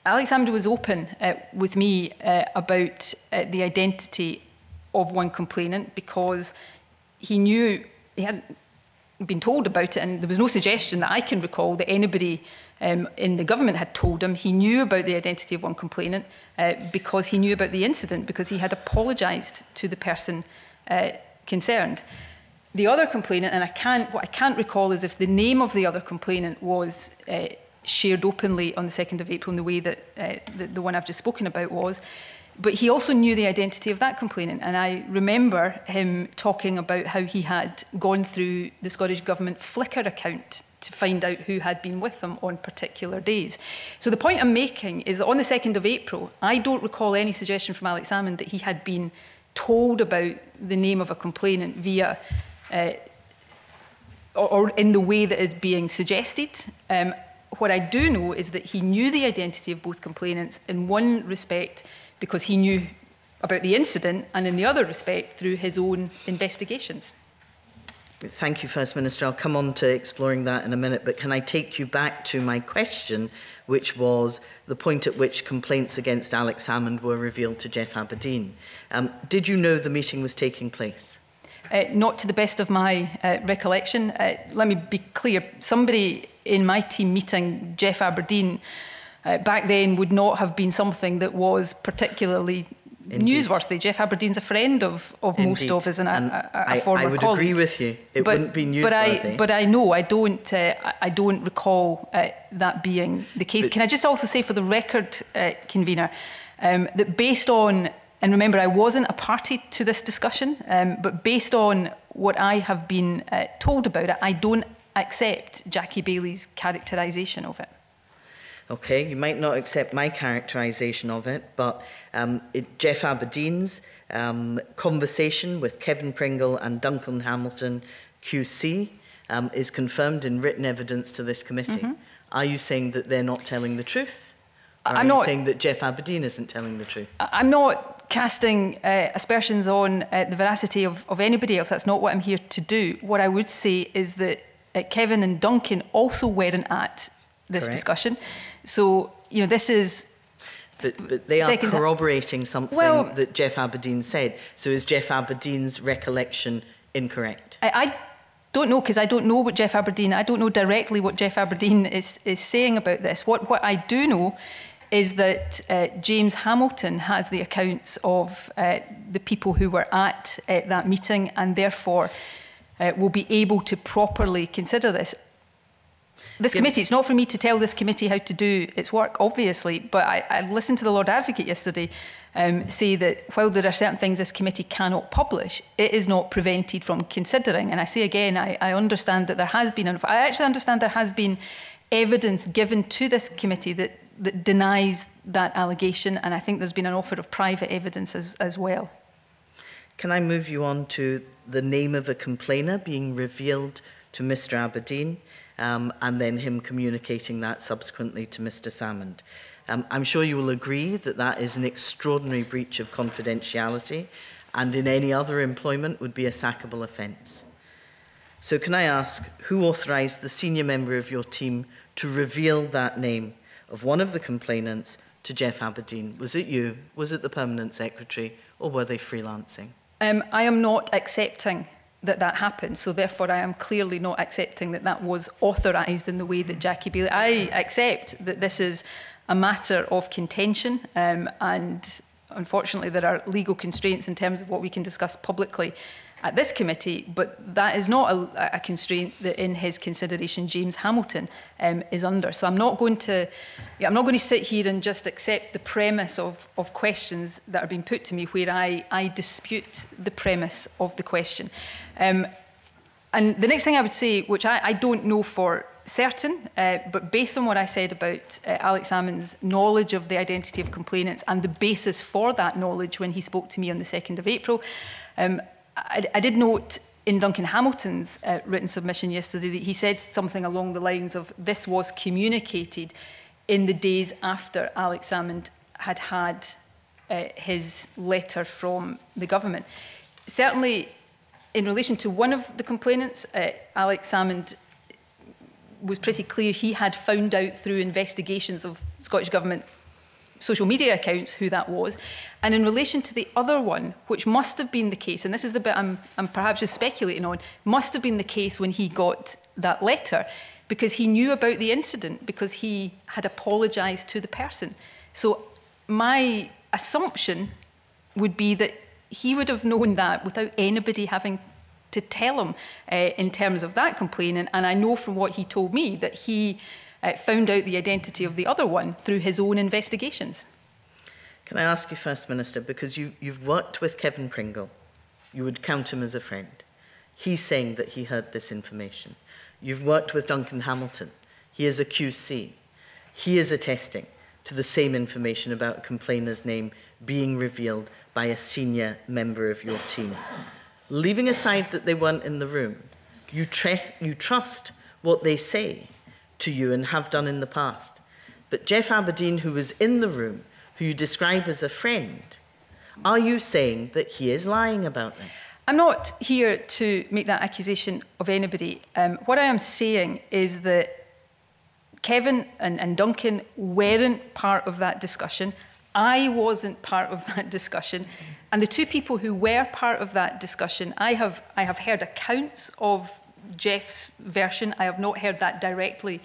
A: Alexander was open uh, with me uh, about uh, the identity of one complainant because he knew he had been told about it, and there was no suggestion that I can recall that anybody um, in the government had told him. He knew about the identity of one complainant uh, because he knew about the incident, because he had apologised to the person uh, concerned. The other complainant, and I can't, what I can't recall is if the name of the other complainant was uh, shared openly on the 2nd of April in the way that uh, the, the one I've just spoken about was. But he also knew the identity of that complainant, and I remember him talking about how he had gone through the Scottish Government Flickr account to find out who had been with them on particular days. So the point I'm making is that on the 2nd of April, I don't recall any suggestion from Alex Salmond that he had been told about the name of a complainant via uh, or, or, in the way that is being suggested. Um, what I do know is that he knew the identity of both complainants. In one respect, because he knew about the incident and, in the other respect, through his own investigations.
F: Thank you, First Minister. I'll come on to exploring that in a minute, but can I take you back to my question, which was the point at which complaints against Alex Salmond were revealed to Geoff Aberdein? Um, did you know the meeting was taking place?
A: Uh, not to the best of my uh, recollection. Uh, let me be clear somebody in my team meeting, Geoff Aberdein, uh, back then would not have been something that was particularly Indeed. newsworthy. Geoff Aberdein's a friend of, of most of us and, and a, a, a I, former I would colleague. agree
F: with you. It but, wouldn't be newsworthy. But I, but
A: I know I don't. Uh, I don't recall uh, that being the case. But Can I just also say, for the record, uh, convener, um, that based on and remember, I wasn't a party to this discussion, um, but based on what I have been uh, told about it, I don't accept Jackie Baillie's characterisation of it.
F: Okay, you might not accept my characterization of it, but um, it, Geoff Aberdein's um, conversation with Kevin Pringle and Duncan Hamilton QC um, is confirmed in written evidence to this committee. Mm -hmm. Are you saying that they're not telling the truth? Or I'm not, saying that Geoff Aberdein isn't telling the truth? I'm not
A: casting uh, aspersions on uh, the veracity of, of anybody else. That's not what I'm here to do. What I would say is that uh, Kevin and Duncan also weren't at this Correct. discussion.
F: So, you know, this is but, but, they are corroborating something well, that Geoff Aberdein said. So is Geoff Aberdein's recollection incorrect?
A: I, I don't know because I don't know what Geoff Aberdein. I don't know directly what Geoff Aberdein is is saying about this. What what I do know is that uh, James Hamilton has the accounts of uh, the people who were at uh, that meeting and therefore uh, will be able to properly consider this. This committee, it's not for me to tell this committee how to do its work, obviously, but I, I listened to the Lord Advocate yesterday um, say that while there are certain things this committee cannot publish, it is not prevented from considering. And I say again, I, I understand that there has been, I actually understand there has been evidence given to this committee that, that denies that allegation, and I think there's been an offer of private evidence as, as well.
F: Can I move you on to the name of a complainer being revealed to Mr Aberdein? um, and then him communicating that subsequently to Mr. Salmond. Um, I'm sure you will agree that that is an extraordinary breach of confidentiality and in any other employment would be a sackable offence. So can I ask, who authorised the senior member of your team to reveal that name of one of the complainants to Geoff Aberdein? Was it you? Was it the permanent secretary? Or were they freelancing?
A: Um, I am not accepting that that happened. So therefore, I am clearly not accepting that that was authorised in the way that Jackie Baillie. I accept that this is a matter of contention, um, and unfortunately, there are legal constraints in terms of what we can discuss publicly at this committee, but that is not a, a constraint that in his consideration James Hamilton um, is under. So I'm not going to yeah, I'm not going to sit here and just accept the premise of, of questions that are being put to me where I, I dispute the premise of the question. Um, and the next thing I would say, which I, I don't know for certain, uh, but based on what I said about uh, Alex Salmond's knowledge of the identity of complainants and the basis for that knowledge when he spoke to me on the 2nd of April, um, I, I did note in Duncan Hamilton's uh, written submission yesterday that he said something along the lines of this was communicated in the days after Alex Salmond had had uh, his letter from the government. Certainly, in relation to one of the complainants, uh, Alex Salmond was pretty clear he had found out through investigations of Scottish Government social media accounts who that was. And in relation to the other one, which must have been the case, and this is the bit I'm, I'm perhaps just speculating on, must have been the case when he got that letter because he knew about the incident, because he had apologised to the person. So my assumption would be that he would have known that without anybody having to tell him uh, in terms of that complainant. And I know from what he told me that he uh, found out the identity of the other one through his own investigations.
F: Can I ask you, First Minister, because you, you've worked with Kevin Pringle, you would count him as a friend. He's saying that he heard this information. You've worked with Duncan Hamilton. He is a QC. He is attesting to the same information about a complainant's name being revealed by a senior member of your team. Leaving aside that they weren't in the room, you, you trust what they say to you and have done in the past. But Geoff Aberdein, who was in the room, who you describe as a friend, are you saying that he is lying about this? I'm not here to make that accusation
A: of anybody. Um, what I am saying is that Kevin and, and Duncan weren't part of that discussion I wasn't part of that discussion. And the two people who were part of that discussion, I have, I have heard accounts of Jeff's version. I have not heard that directly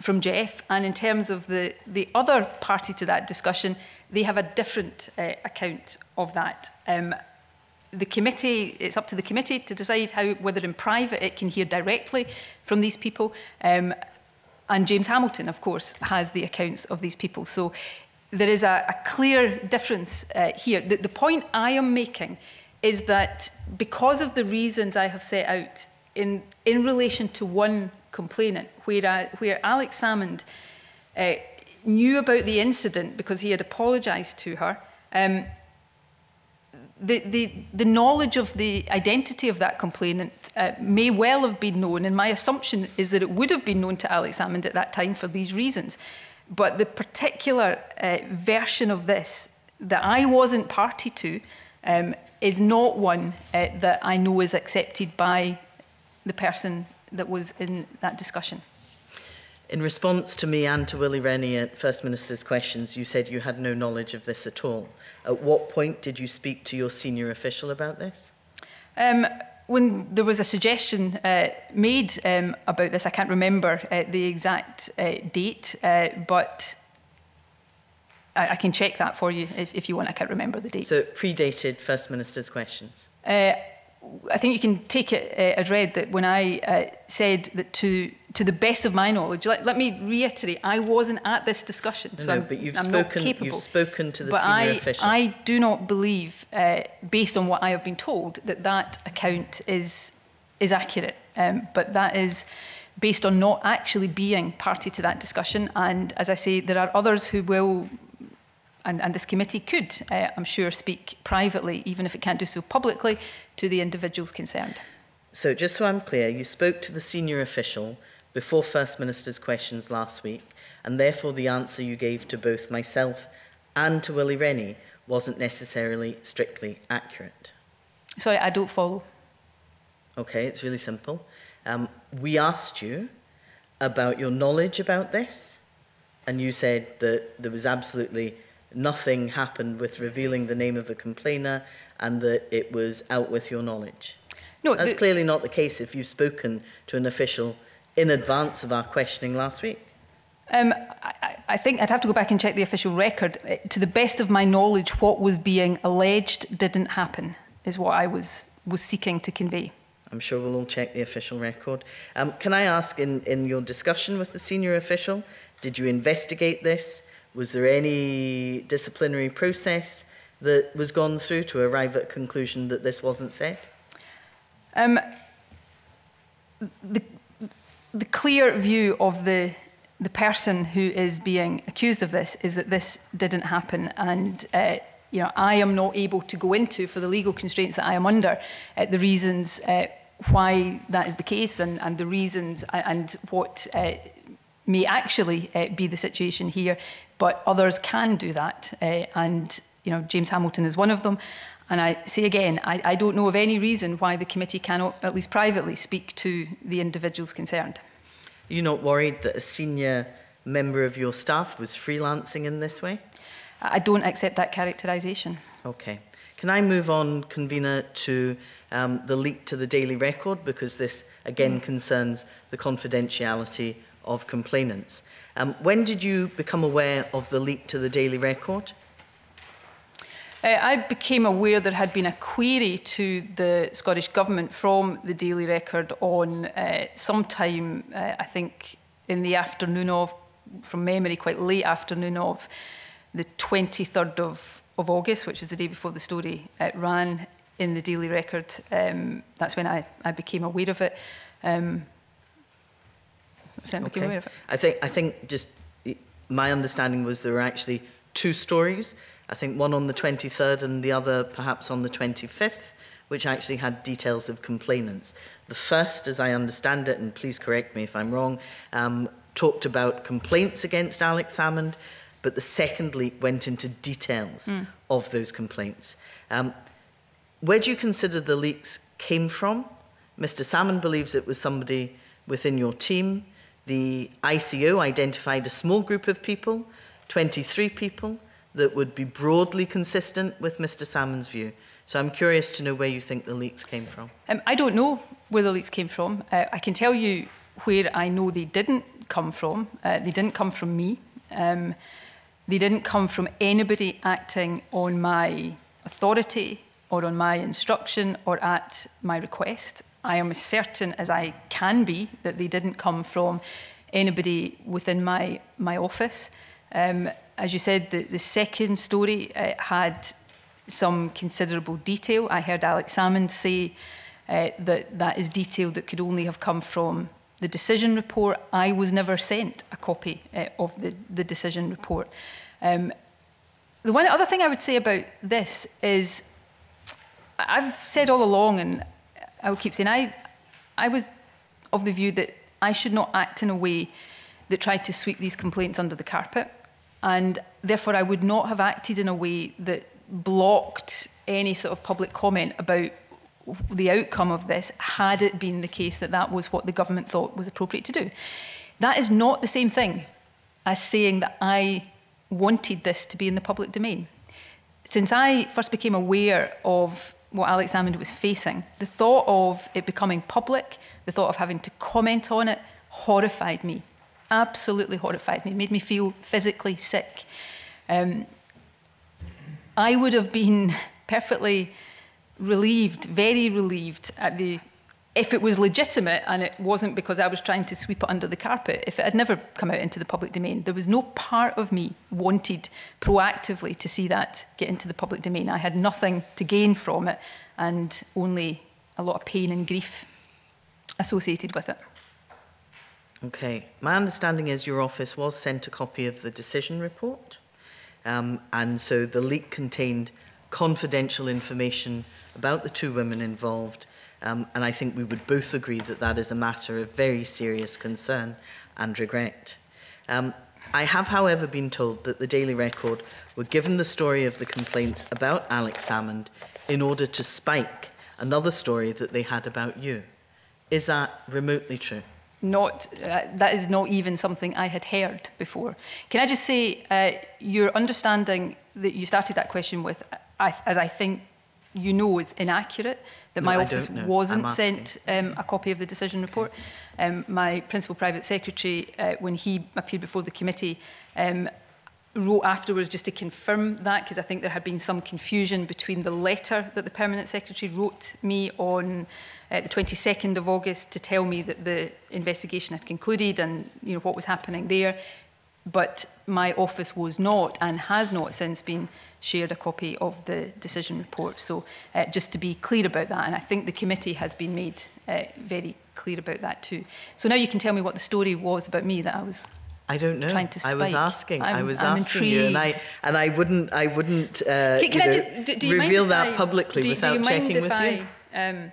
A: from Jeff. And in terms of the, the other party to that discussion, they have a different uh, account of that. Um, the committee, it's up to the committee to decide how, whether in private it can hear directly from these people. Um, and James Hamilton, of course, has the accounts of these people. So there is a, a clear difference uh, here. The, the point I am making is that because of the reasons I have set out in, in relation to one complainant, where, I, where Alex Salmond uh, knew about the incident because he had apologised to her, um, the, the, the knowledge of the identity of that complainant uh, may well have been known, and my assumption is that it would have been known to Alex Salmond at that time for these reasons. But the particular uh, version of this that I wasn't party to um, is not one uh, that I know is accepted by the person that was in that discussion.
F: In response to me and to Willie Rennie at First Minister's questions, you said you had no knowledge of this at all. At what point did you speak to your senior official about this? Um, when there was a suggestion
A: uh, made um, about this, I can't remember uh, the exact uh, date, uh, but I, I, can check that for you if, if, you want. I can't remember the
F: date. So it predated First Minister's questions?
A: Uh, I think you can take it uh, as read that when I said that to to the best of my knowledge, let, let, me reiterate, I wasn't at this discussion, so no, but you've I'm spoken, not capable. You've
F: spoken to the but senior I, official. I
A: do not believe, uh, based on what I have been told, that that account is is accurate. Um, but that is based on not actually being party to that discussion. And as I say, there are others who will and, and, this committee could, uh, I'm sure, speak privately, even if it can't do so publicly, to the individuals concerned.
F: So, just so I'm clear, you spoke to the senior official before First Minister's questions last week, and therefore the answer you gave to both myself and to Willie Rennie wasn't necessarily strictly accurate. Sorry, I don't follow. Okay, it's really simple. Um, we asked you about your knowledge about this, and you said that there was absolutely nothing happened with revealing the name of a complainer and that it was out with your knowledge.
A: No, That's clearly
F: not the case if you've spoken to an official in advance of our questioning last week? Um, I,
A: I, think I'd have to go back and check the official record. Uh, to the best of my knowledge, what was being alleged didn't happen, is what I was, was seeking to convey.
F: I'm sure we'll all check the official record. Um, can I ask, in, in your discussion with the senior official, did you investigate this? Was there any disciplinary process that was gone through to arrive at a conclusion that this wasn't said?
A: Um, the, the clear view of the the person who is being accused of this is that this didn't happen and uh, you know I am not able to go into for the legal constraints that I am under uh, the reasons uh, why that is the case and, and the reasons uh, and what uh, may actually uh, be the situation here but others can do that uh, and you know James Hamilton is one of them and I say again, I, I don't know of any reason why the committee cannot, at least privately, speak to the individuals concerned.
F: Are you not worried that a senior member of your staff was freelancing in this way? I don't accept that characterisation. Okay. Can I move on, convener, to um, the leak to the Daily Record because this again mm. concerns the confidentiality of complainants. Um, when did you become aware of the leak to the Daily Record?
A: Uh, I became aware there had been a query to the Scottish Government from the Daily Record on uh, sometime, uh, I think, in the afternoon of, from memory, quite late afternoon of the 23rd of, of August, which is the day before the story uh, ran in the Daily Record. Um, that's when I, I became aware of it. Um, so I okay. aware of it.
F: I think, I think just my understanding was there were actually two stories. I think one on the 23rd and the other perhaps on the 25th, which actually had details of complainants. The first, as I understand it, and please correct me if I'm wrong, um, talked about complaints against Alex Salmond, but the second leak went into details mm. of those complaints. Um, where do you consider the leaks came from? Mr. Salmond believes it was somebody within your team. The ICO identified a small group of people, 23 people, that would be broadly consistent with Mr Salmond's view. So I'm curious to know where you think the leaks came from.
A: Um, I don't know where the leaks came from. Uh, I can tell you where I know they didn't come from. Uh, they didn't come from me. Um, they didn't come from anybody acting on my authority or on my instruction or at my request. I am as certain as I can be that they didn't come from anybody within my, my office. Um, as you said, the, the second story uh, had some considerable detail. I heard Alex Salmond say uh, that that is detail that could only have come from the decision report. I was never sent a copy uh, of the, the decision report. Um, the one other thing I would say about this is I've said all along, and I will keep saying, I, I was of the view that I should not act in a way that tried to sweep these complaints under the carpet. And therefore, I would not have acted in a way that blocked any sort of public comment about the outcome of this had it been the case that that was what the government thought was appropriate to do. That is not the same thing as saying that I wanted this to be in the public domain. Since I first became aware of what Alex Salmond was facing, the thought of it becoming public, the thought of having to comment on it, horrified me absolutely horrified me, made me feel physically sick. Um, I would have been perfectly relieved, very relieved at the if it was legitimate and it wasn't because I was trying to sweep it under the carpet, if it had never come out into the public domain, there was no part of me wanted proactively to see that get into the public domain. I had nothing to gain from it and only a lot of pain and grief associated with it.
F: Okay. My understanding is your office was sent a copy of the decision report, um, and so the leak contained confidential information about the two women involved, um, and I think we would both agree that that is a matter of very serious concern and regret. Um, I have, however, been told that the Daily Record were given the story of the complaints about Alex Salmond in order to spike another story that they had about you. Is that remotely true?
A: not, uh, that is not even something I had heard before. Can I just say, uh, your understanding that you started that question with, I, as I think you know is inaccurate, that no, my I office wasn't sent um, a copy of the decision report. Okay. Um, my principal private secretary, uh, when he appeared before the committee, um, wrote afterwards just to confirm that because I think there had been some confusion between the letter that the permanent secretary wrote me on uh, the 22nd of August to tell me that the investigation had concluded and you know what was happening there but my office was not and has not since been shared a copy of the decision report so uh, just to be clear about that and I think the committee has been made uh, very clear about that too so now you can tell me what the story was about me that I was
F: I don't know. Trying to spike. I was asking. I'm, i was I'm asking intrigued. you, and I and I wouldn't. I wouldn't. Uh, can, can know, I just do, do you reveal that I, publicly do, without do checking with I, you?
A: Um,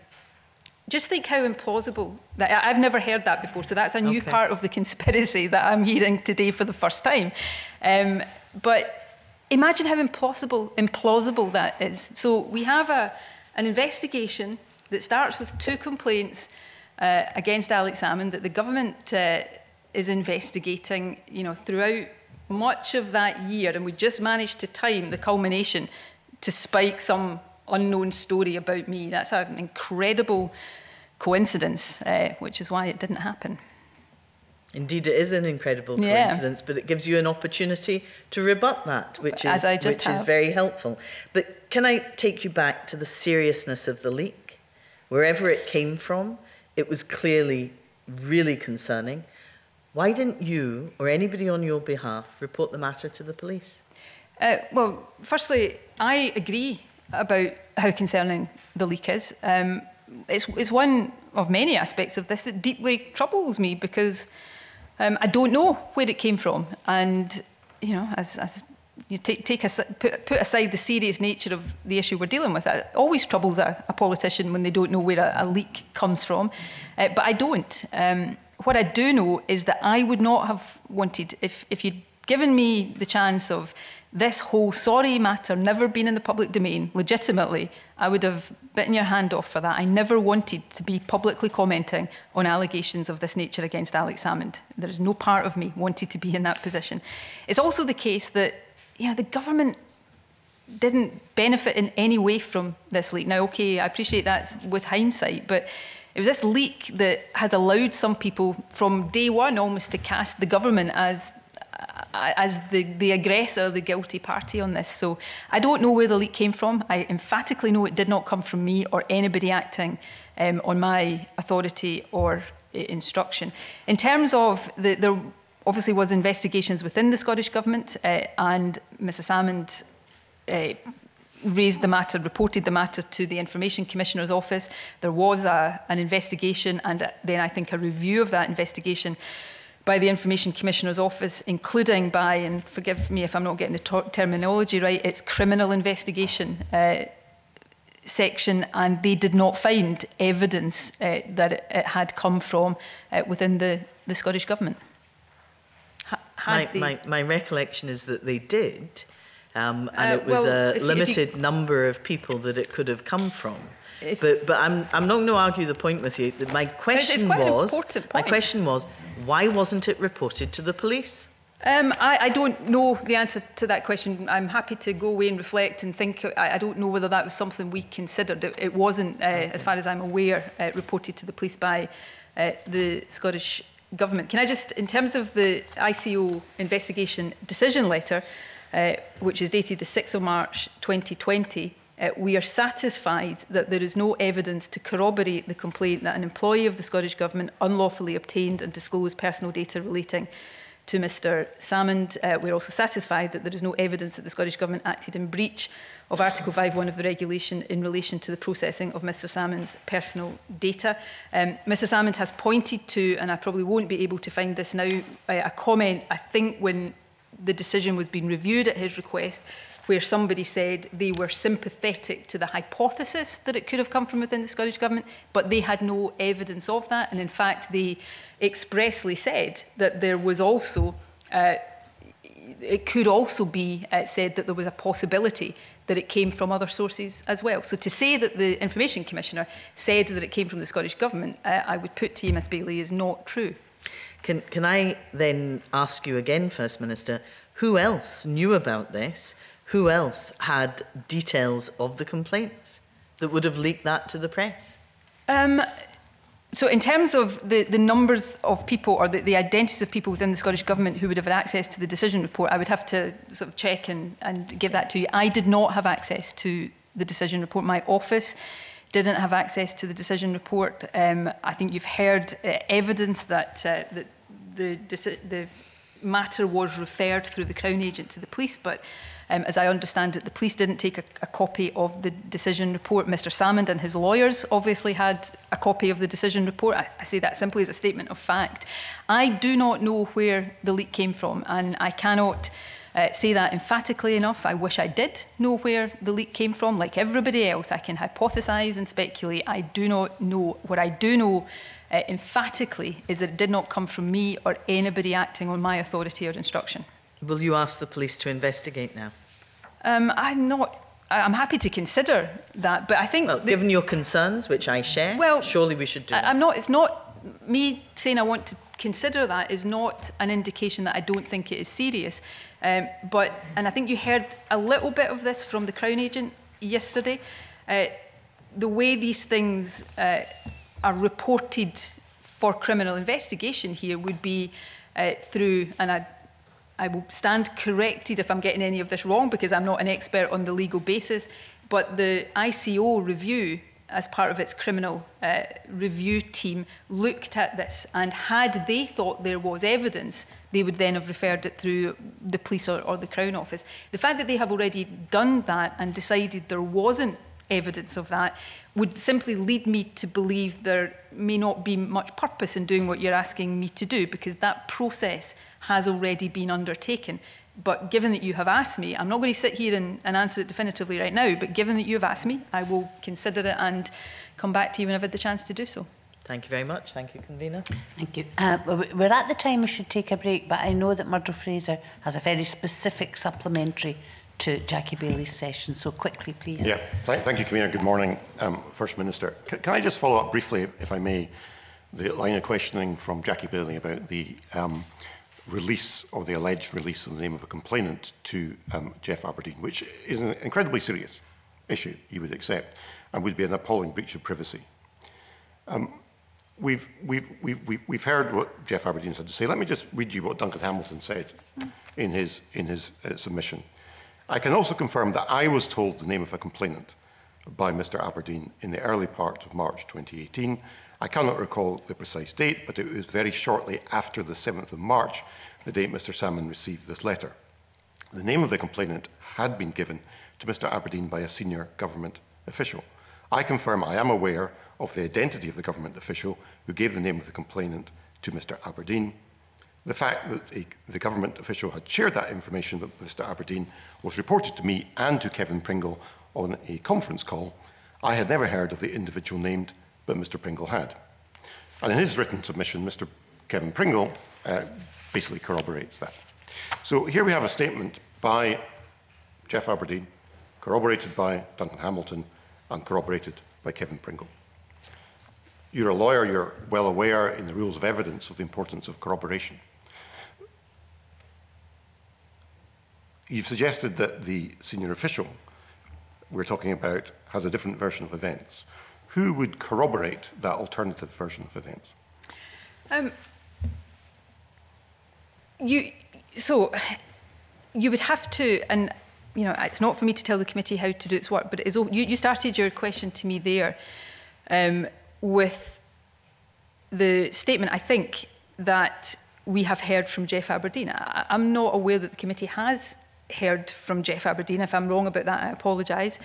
A: just think how implausible that I've never heard that before. So that's a new okay. part of the conspiracy that I'm hearing today for the first time. Um, but imagine how implausible implausible that is. So we have a an investigation that starts with two complaints uh, against Alex Salmond that the government. Uh, is investigating, you know, throughout much of that year, and we just managed to time the culmination to spike some unknown story about me. That's an incredible coincidence, uh, which is why it didn't happen.
F: Indeed, it is an incredible coincidence, yeah. but it gives you an opportunity to rebut that, which is which have. is very helpful. But can I take you back to the seriousness of the leak? Wherever it came from, it was clearly really concerning. Why didn't you or anybody on your behalf report the matter to the police? Uh, well, firstly, I agree
A: about how concerning the leak is. Um, it's, it's one of many aspects of this that deeply troubles me because um, I don't know where it came from. And, you know, as, as you take, take a, put, put aside the serious nature of the issue we're dealing with, it always troubles a, a politician when they don't know where a, a leak comes from. Uh, but I don't. Um, what I do know is that I would not have wanted, if, if you'd given me the chance of this whole sorry matter never being in the public domain legitimately, I would have bitten your hand off for that. I never wanted to be publicly commenting on allegations of this nature against Alex Salmond. There is no part of me wanted to be in that position. It's also the case that you know the government didn't benefit in any way from this leak. Now, okay, I appreciate that with hindsight, but it was this leak that has allowed some people from day one almost to cast the government as as the, the aggressor, the guilty party on this. So I don't know where the leak came from. I emphatically know it did not come from me or anybody acting um, on my authority or uh, instruction. In terms of the, there obviously was investigations within the Scottish Government uh, and Mr Salmond uh, raised the matter, reported the matter to the Information Commissioner's Office. There was a, an investigation and a, then I think a review of that investigation by the Information Commissioner's Office, including by, and forgive me if I'm not getting the terminology right, its criminal investigation uh, section, and they did not find evidence uh, that it, it, had come from uh, within the, the Scottish Government. my, my,
F: my recollection is that they did, um, and uh, it was well, a limited you... number of people that it could have come from. but but I'm, I'm not going to argue the point with you. My question was my question was why wasn't it reported to the police?
A: Um, I, I, don't know the answer to that question. I'm happy to go away and reflect and think. I, I don't know whether that was something we considered. It, it wasn't, uh, as far as I'm aware, uh, reported to the police by uh, the Scottish Government. Can I just, in terms of the ICO investigation decision letter, Uh, which is dated the 6th of March 2020, uh, we are satisfied that there is no evidence to corroborate the complaint that an employee of the Scottish Government unlawfully obtained and disclosed personal data relating to Mr Salmond. Uh, we're also satisfied that there is no evidence that the Scottish Government acted in breach of Article 5.1 of the regulation in relation to the processing of Mr Salmond's personal data. Um, Mr Salmond has pointed to, and I probably won't be able to find this now, uh, a comment, I think, when the decision was being reviewed at his request where somebody said they were sympathetic to the hypothesis that it could have come from within the Scottish Government, but they had no evidence of that. And in fact, they expressly said that there was also, uh, it could also be uh, said that there was a possibility that it came from other sources as well. So to say that the Information Commissioner said that it came from the Scottish Government, uh, I would put to you
F: Ms Bailey, is not true. Can, can I then ask you again, First Minister, who else knew about this? Who else had details of the complaints that would have leaked that to the press? Um, so in terms
A: of the, the numbers of people or the, the identities of people within the Scottish Government who would have had access to the decision report, I would have to sort of check and, and give that to you. I did not have access to the decision report. My office didn't have access to the decision report. Um, I think you've heard uh, evidence that, uh, that the, the matter was referred through the Crown agent to the police, but um, as I understand it, the police didn't take a, a copy of the decision report. Mr Salmond and his lawyers obviously had a copy of the decision report. I, I say that simply as a statement of fact. I do not know where the leak came from, and I cannot uh, say that emphatically enough. I wish I did know where the leak came from. Like everybody else, I can hypothesize and speculate. I do not know. What I do know uh, emphatically is that it did not come from me or anybody acting on my authority or instruction.
F: Will you ask the police to investigate now? Um, I'm not I'm happy to consider that, but I think... Well, given your concerns, which I share, well, surely we should do I, am not, it's not
A: me saying I want to consider that is not an indication that I
F: don't think it is serious.
A: Um, but, and I think you heard a little bit of this from the Crown Agent yesterday. Uh, the way these things uh, are reported for criminal investigation here would be uh, through, and I, I will stand corrected if I'm getting any of this wrong because I'm not an expert on the legal basis, but the ICO review as part of its criminal uh, review team, looked at this. And had they thought there was evidence, they would then have referred it through the police or, or the Crown Office. The fact that they have already done that and decided there wasn't evidence of that would simply lead me to believe there may not be much purpose in doing what you're asking me to do because that process has already been undertaken. But given that you have asked me, I'm not going to sit here and, and answer it definitively right now, but given that you have asked me, I will consider it and come back to you when I've had the chance to do so.
F: Thank you very much. Thank you,
B: convener. Thank you. Uh, we're at the time we should take a break, but I know that Murdo Fraser has a very specific supplementary to Jackie Baillie's session. So quickly, please. Yeah. Thank, thank
H: you, convener. Good morning, um, First Minister. C can I just follow up briefly, if I may, the line of questioning from Jackie Baillie about the um, release or the alleged release in the name of a complainant to um, Jeff Aberdeen, which is an incredibly serious issue, you would accept, and would be an appalling breach of privacy. Um, we've, we've, we've, we've heard what Jeff Aberdeen had to say. Let me just read you what Duncan Hamilton said in his, in his uh, submission. I can also confirm that I was told the name of a complainant by Mr Aberdeen in the early part of March 2018 I cannot recall the precise date, but it was very shortly after the 7th of March, the date Mr Salmond received this letter. The name of the complainant had been given to Mr Aberdein by a senior government official. I confirm I am aware of the identity of the government official who gave the name of the complainant to Mr Aberdein. The fact that the government official had shared that information with Mr Aberdein was reported to me and to Kevin Pringle on a conference call. I had never heard of the individual named but Mr. Pringle had. And in his written submission, Mr. Kevin Pringle uh, basically corroborates that. So here we have a statement by Geoff Aberdein, corroborated by Duncan Hamilton, and corroborated by Kevin Pringle. You're a lawyer, you're well aware in the rules of evidence of the importance of corroboration. You've suggested that the senior official we're talking about has a different version of events who would corroborate that alternative version of events?
A: Um, you, so you would have to, and you know, it's not for me to tell the committee how to do its work, but it is, you, you started your question to me there um, with the statement, I think, that we have heard from Geoff Aberdein. I, I'm not aware that the committee has heard from Geoff Aberdein. If I'm wrong about that, I apologise.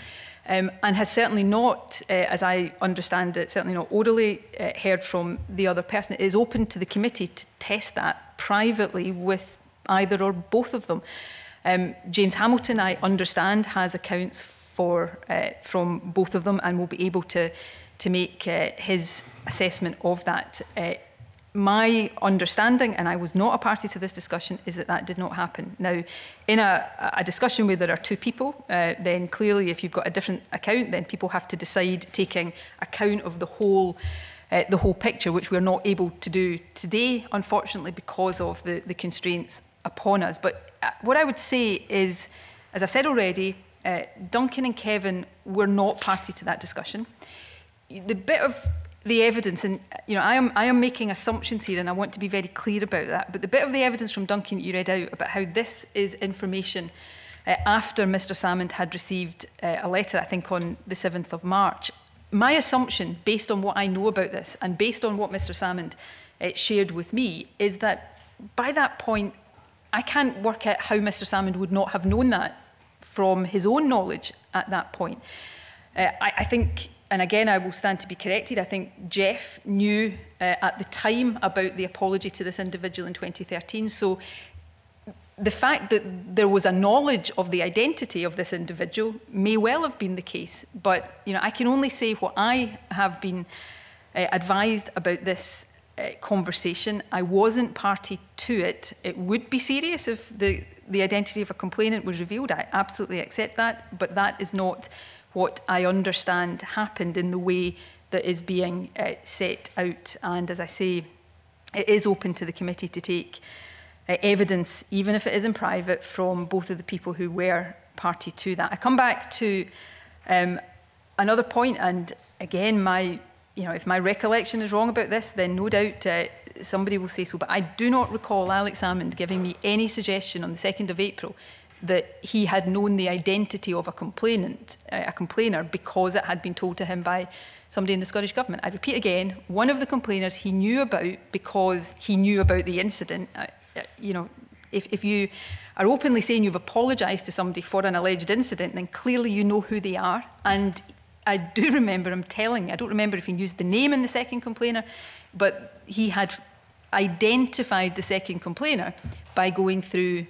A: um, and has certainly not, uh, as I understand it, certainly not orally uh, heard from the other person. It is open to the committee to test that privately with either or both of them. Um, James Hamilton, I understand, has accounts for, uh, from both of them and will be able to, to make uh, his assessment of that uh, my understanding, and I was not a party to this discussion, is that that did not happen. Now, in a, a discussion where there are two people, uh, then clearly if you've got a different account, then people have to decide taking account of the whole uh, the whole picture, which we're not able to do today, unfortunately, because of the, the constraints upon us. But uh, what I would say is, as I've said already, uh, Duncan and Kevin were not party to that discussion. The bit of the evidence, and you know, I am, I am making assumptions here, and I want to be very clear about that. But the bit of the evidence from Duncan that you read out about how this is information uh, after Mr. Salmond had received uh, a letter, I think on the 7th of March, my assumption, based on what I know about this and based on what Mr. Salmond uh, shared with me, is that by that point, I can't work out how Mr. Salmond would not have known that from his own knowledge at that point. Uh, I, I think and again, I will stand to be corrected. I think Geoff knew uh, at the time about the apology to this individual in 2013. So the fact that there was a knowledge of the identity of this individual may well have been the case, but you know I can only say what I have been uh, advised about this uh, conversation. I wasn't party to it. It would be serious if the the identity of a complainant was revealed. I absolutely accept that, but that is not what I understand happened in the way that is being uh, set out. And as I say, it is open to the committee to take uh, evidence, even if it is in private, from both of the people who were party to that. I come back to um, another point, and again, my you know, if my recollection is wrong about this, then no doubt uh, somebody will say so. But I do not recall Alex Salmond giving me any suggestion on the 2nd of April that he had known the identity of a complainant, uh, a complainer, because it had been told to him by somebody in the Scottish Government. I repeat again, one of the complainers he knew about because he knew about the incident. Uh, uh, you know, if, if you are openly saying you've apologised to somebody for an alleged incident, then clearly you know who they are. And I do remember him telling, I don't remember if he used the name in the second complainer, but he had identified the second complainer by going through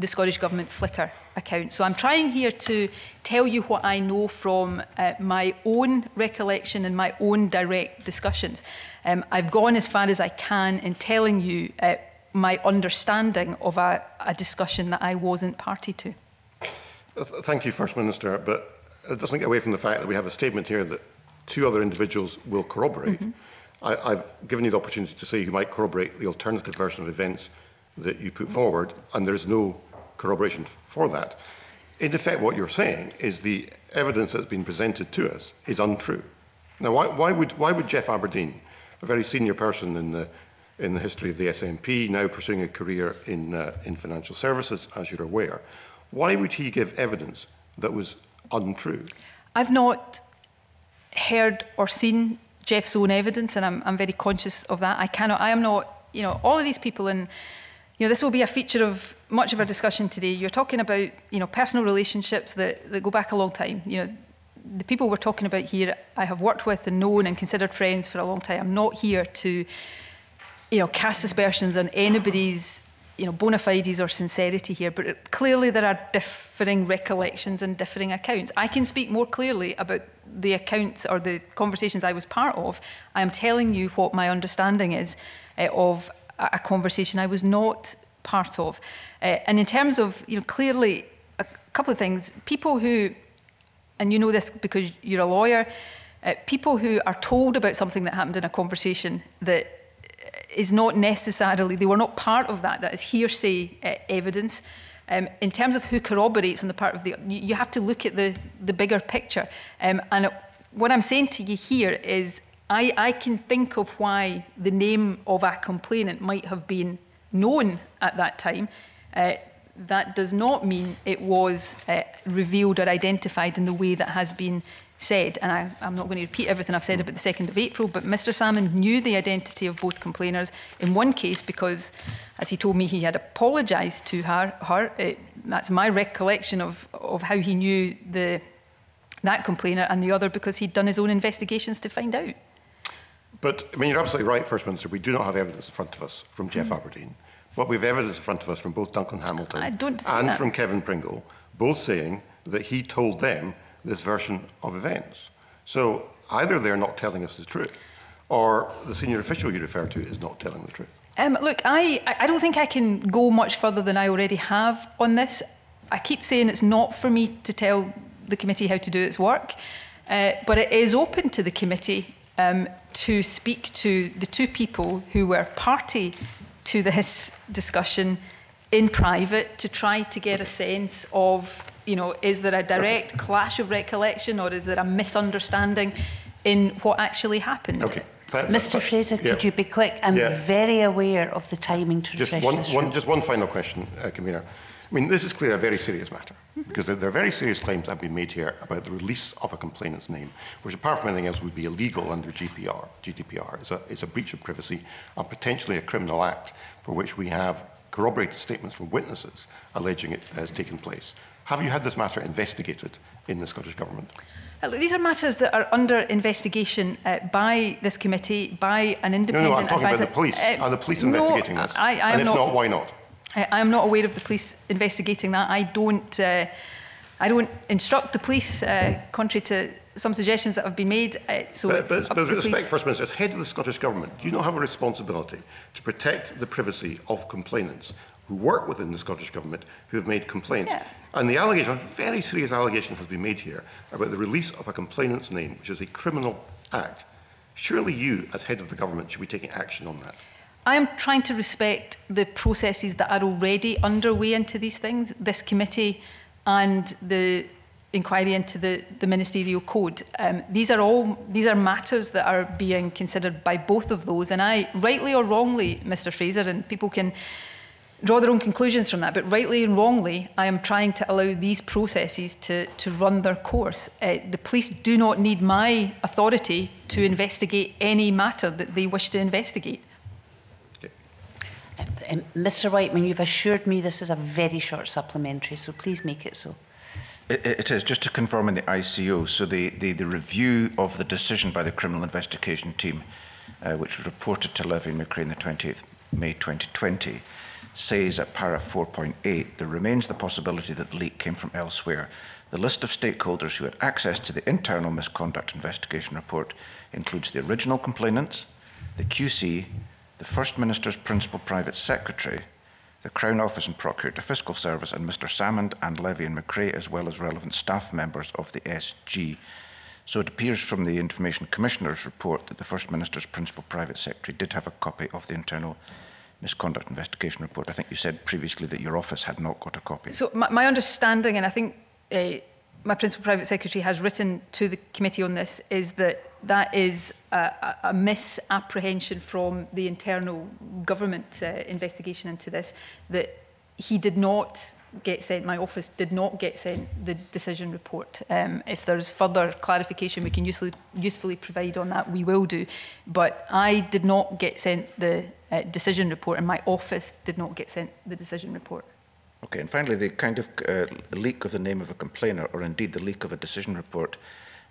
A: the Scottish Government Flickr account. So I'm trying here to tell you what I know from uh, my own recollection and my own direct discussions. Um, I've gone as far as I can in telling you uh, my understanding of a, a, discussion that I wasn't party to.
H: Thank you, First Minister, but it doesn't get away from the fact that we have a statement here that two other individuals will corroborate. Mm -hmm. I, have given you the opportunity to say you might corroborate the alternative version of events that you put forward, and there's no corroboration for that. In effect, what you're saying is the evidence that's been presented to us is untrue. Now, why, why, would, why would Geoff Aberdein, a very senior person in the, in the history of the SNP, now pursuing a career in, uh, in financial services, as you're aware, why would he give evidence that was untrue?
A: I've not heard or seen Geoff's own evidence, and I'm, I'm very conscious of that. I cannot, I am not, you know, all of these people in you know, this will be a feature of much of our discussion today. You're talking about, you know, personal relationships that, that go back a long time. You know, the people we're talking about here, I have worked with and known and considered friends for a long time. I'm not here to, you know, cast aspersions on anybody's, you know, bona fides or sincerity here. But clearly there are differing recollections and differing accounts. I can speak more clearly about the accounts or the conversations I was part of. I am telling you what my understanding is uh, of a, conversation I was not part of. Uh, and in terms of, you know, clearly a couple of things. People who, and you know this because you're a lawyer, uh, people who are told about something that happened in a conversation that is not necessarily, they were not part of that, that is hearsay uh, evidence. Um, in terms of who corroborates on the part of the, you, you have to look at the, the bigger picture. Um, and it, what I'm saying to you here is I, I can think of why the name of a complainant might have been known at that time. Uh, that does not mean it was uh, revealed or identified in the way that has been said. And I, am not going to repeat everything I've said about the 2nd of April, but Mr. Salmond knew the identity of both complainers in one case because, as he told me, he had apologised to her. her. It, uh, that's my recollection of, of how he knew the, that complainer, and the other because he'd done his own investigations to find out.
H: But I mean, you're absolutely right, First Minister. We do not have evidence in front of us from Geoff mm. Aberdein. But we have evidence in front of us from both Duncan Hamilton and that. from Kevin Pringle, both saying that he told them this version of events. So either they're not telling us the truth, or the senior official you refer to is not telling the truth.
A: Um, look, I, I don't think I can go much further than I already have on this. I keep saying it's not for me to tell the committee how to do its work, uh, but it is open to the committee um, to speak to the two people who were party to this discussion in private to try to get a sense of, you know, is there a direct clash of recollection or is there a misunderstanding in what actually happened? Okay.
B: That's Mr. Fraser, yeah. could you be quick? I'm
H: yeah. very aware of the timing to just one, this one, Just one final question, uh, Convener. I mean, this is clearly a very serious matter because there are very serious claims that have been made here about the release of a complainant's name, which, apart from anything else, would be illegal under GDPR. GDPR is a, it's a breach of privacy and potentially a criminal act for which we have corroborated statements from witnesses alleging it has taken place. Have you had this matter investigated in the Scottish Government?
A: Uh, look, these are matters that are under investigation uh, by this committee, by an independent. No, no, I'm talking advisor. about the police. Uh, are the police investigating no, this? I, I and if not, not, why not? I am not aware of the police investigating that. I don't, uh, I don't instruct the police, uh, contrary to some suggestions that have been made. Uh, so but, it's but, up but to with respect, First
H: Minister, as head of the Scottish Government, do you not have a responsibility to protect the privacy of complainants who work within the Scottish Government who have made complaints? Yeah. And the allegation, a very serious allegation has been made here about the release of a complainant's name, which is a criminal act. Surely you, as head of the government, should be taking action on that.
A: I am trying to respect the processes that are already underway into these things, this committee and the inquiry into the, the ministerial code. Um, these are all these are matters that are being considered by both of those. And I, rightly or wrongly, Mr Fraser, and people can draw their own conclusions from that, but rightly and wrongly, I am trying to allow these processes to, to run their course. Uh, the police do not need my authority to investigate any matter that they wish to investigate.
B: Uh, uh, Mr Wightman, you've assured me this is a very short supplementary, so please make it so.
E: It, it is, just to confirm in the ICO, so the, the, the review of the decision by the criminal investigation team, uh, which was reported to Levy and on the twentieth May 2020, says at para 4.8, there remains the possibility that the leak came from elsewhere. The list of stakeholders who had access to the internal misconduct investigation report includes the original complainants, the QC, the First Minister's Principal Private Secretary, the Crown Office and Procurator Fiscal Service, and Mr Salmond and Levy and McRae, as well as relevant staff members of the SG. So it appears from the Information Commissioner's report that the First Minister's Principal Private Secretary did have a copy of the internal misconduct investigation report. I think you said previously that your office had not got a copy. So
A: my, my understanding, and I think uh, my principal private secretary has written to the committee on this is that that is a, a misapprehension from the internal government uh, investigation into this that he did not get sent my office did not get sent the decision report um if there's further clarification we can usefully usefully provide on that we will do but i did not get sent the uh, decision report and my office did not get sent the decision report
E: Okay, and finally, the kind of uh, leak of the name of a complainer, or indeed the leak of a decision report.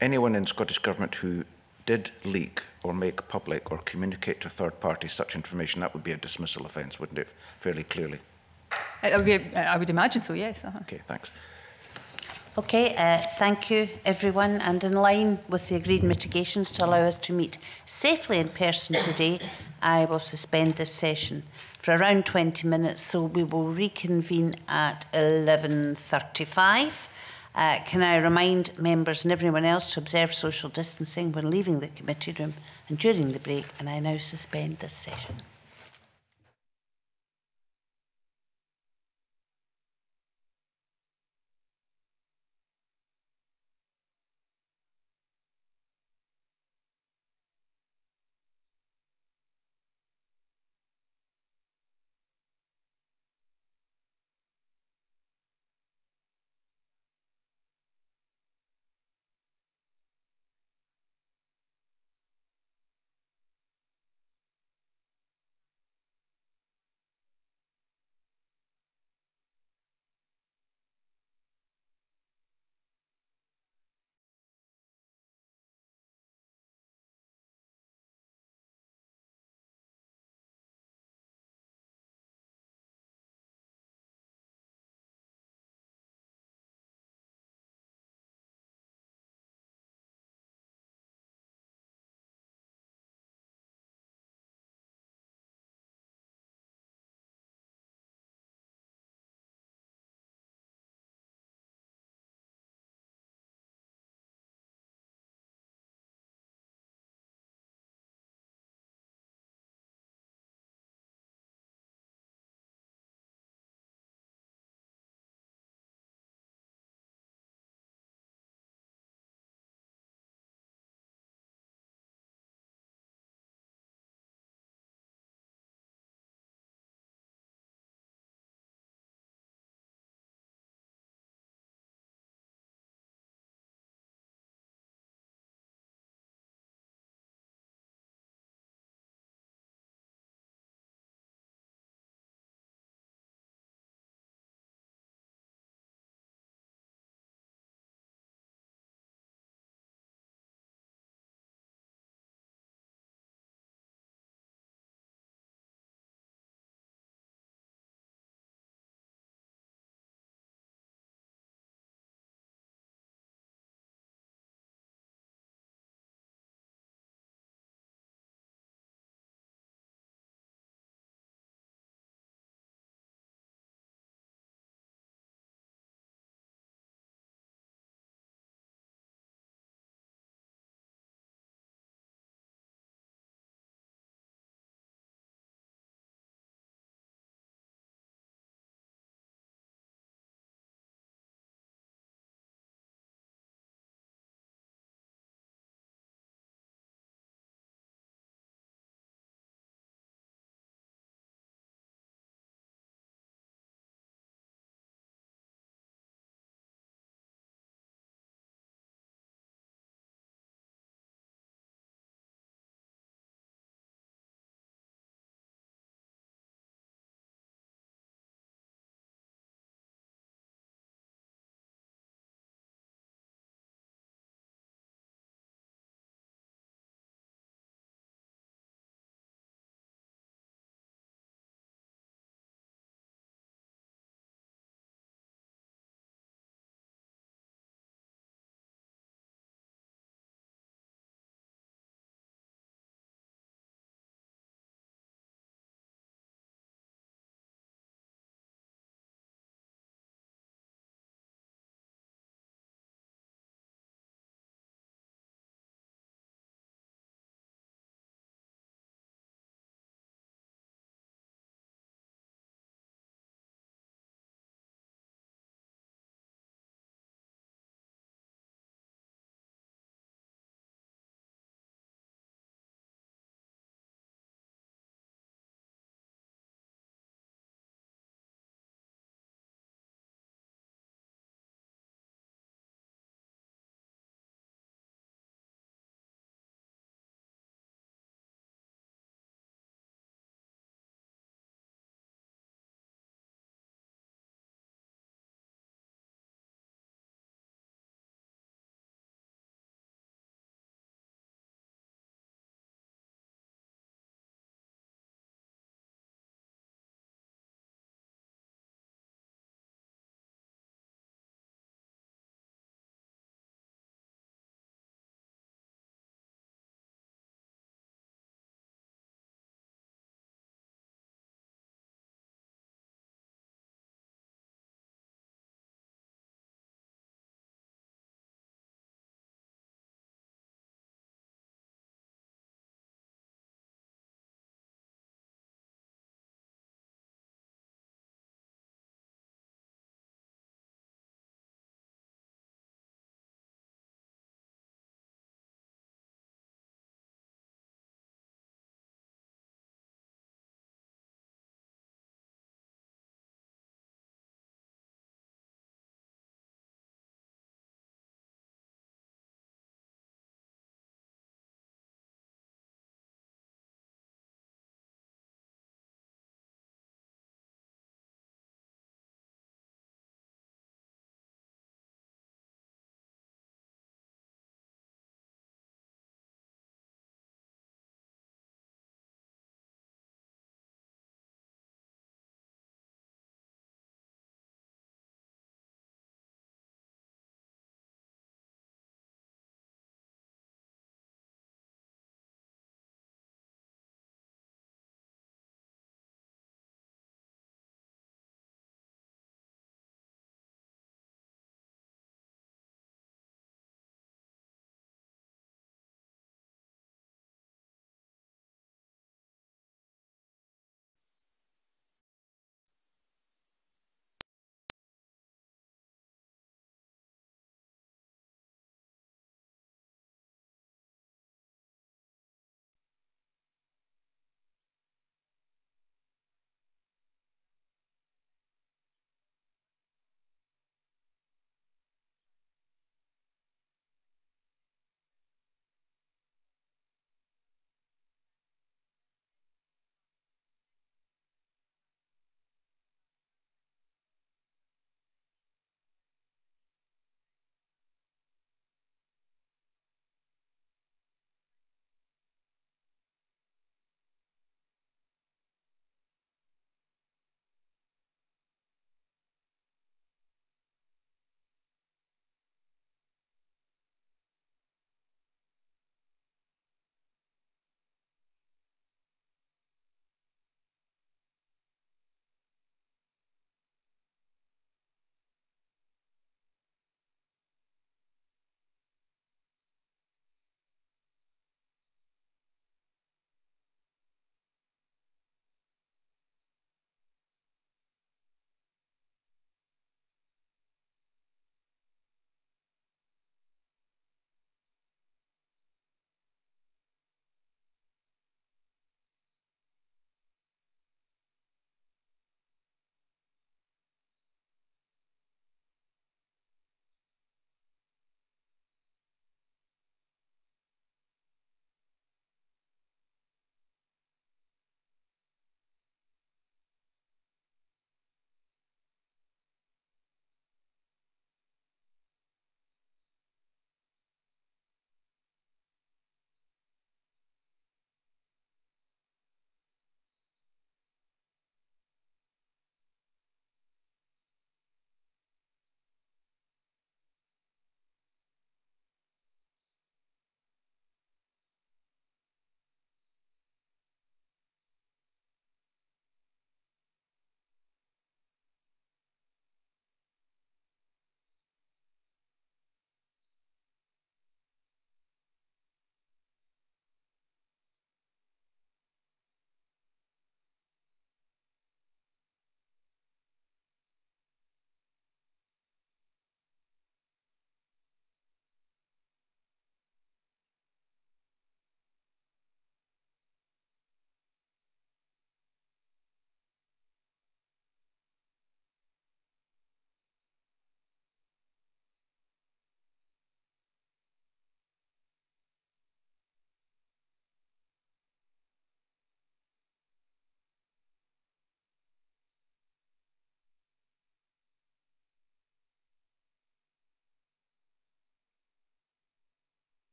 E: Anyone in Scottish Government who did leak or make public or communicate to third parties such information, that would be a dismissal offence, wouldn't it, fairly clearly?
A: I, would, be, I would imagine
B: so,
E: yes. Uh -huh. Okay, thanks.
B: Okay, uh, thank you everyone. And in line with the agreed mitigations to allow us to meet safely in person today, I will suspend this session. for around 20 minutes, so we will reconvene at 11.35. Uh, can I remind members and everyone else to observe social distancing when leaving the committee room and during the break, and I now suspend this session.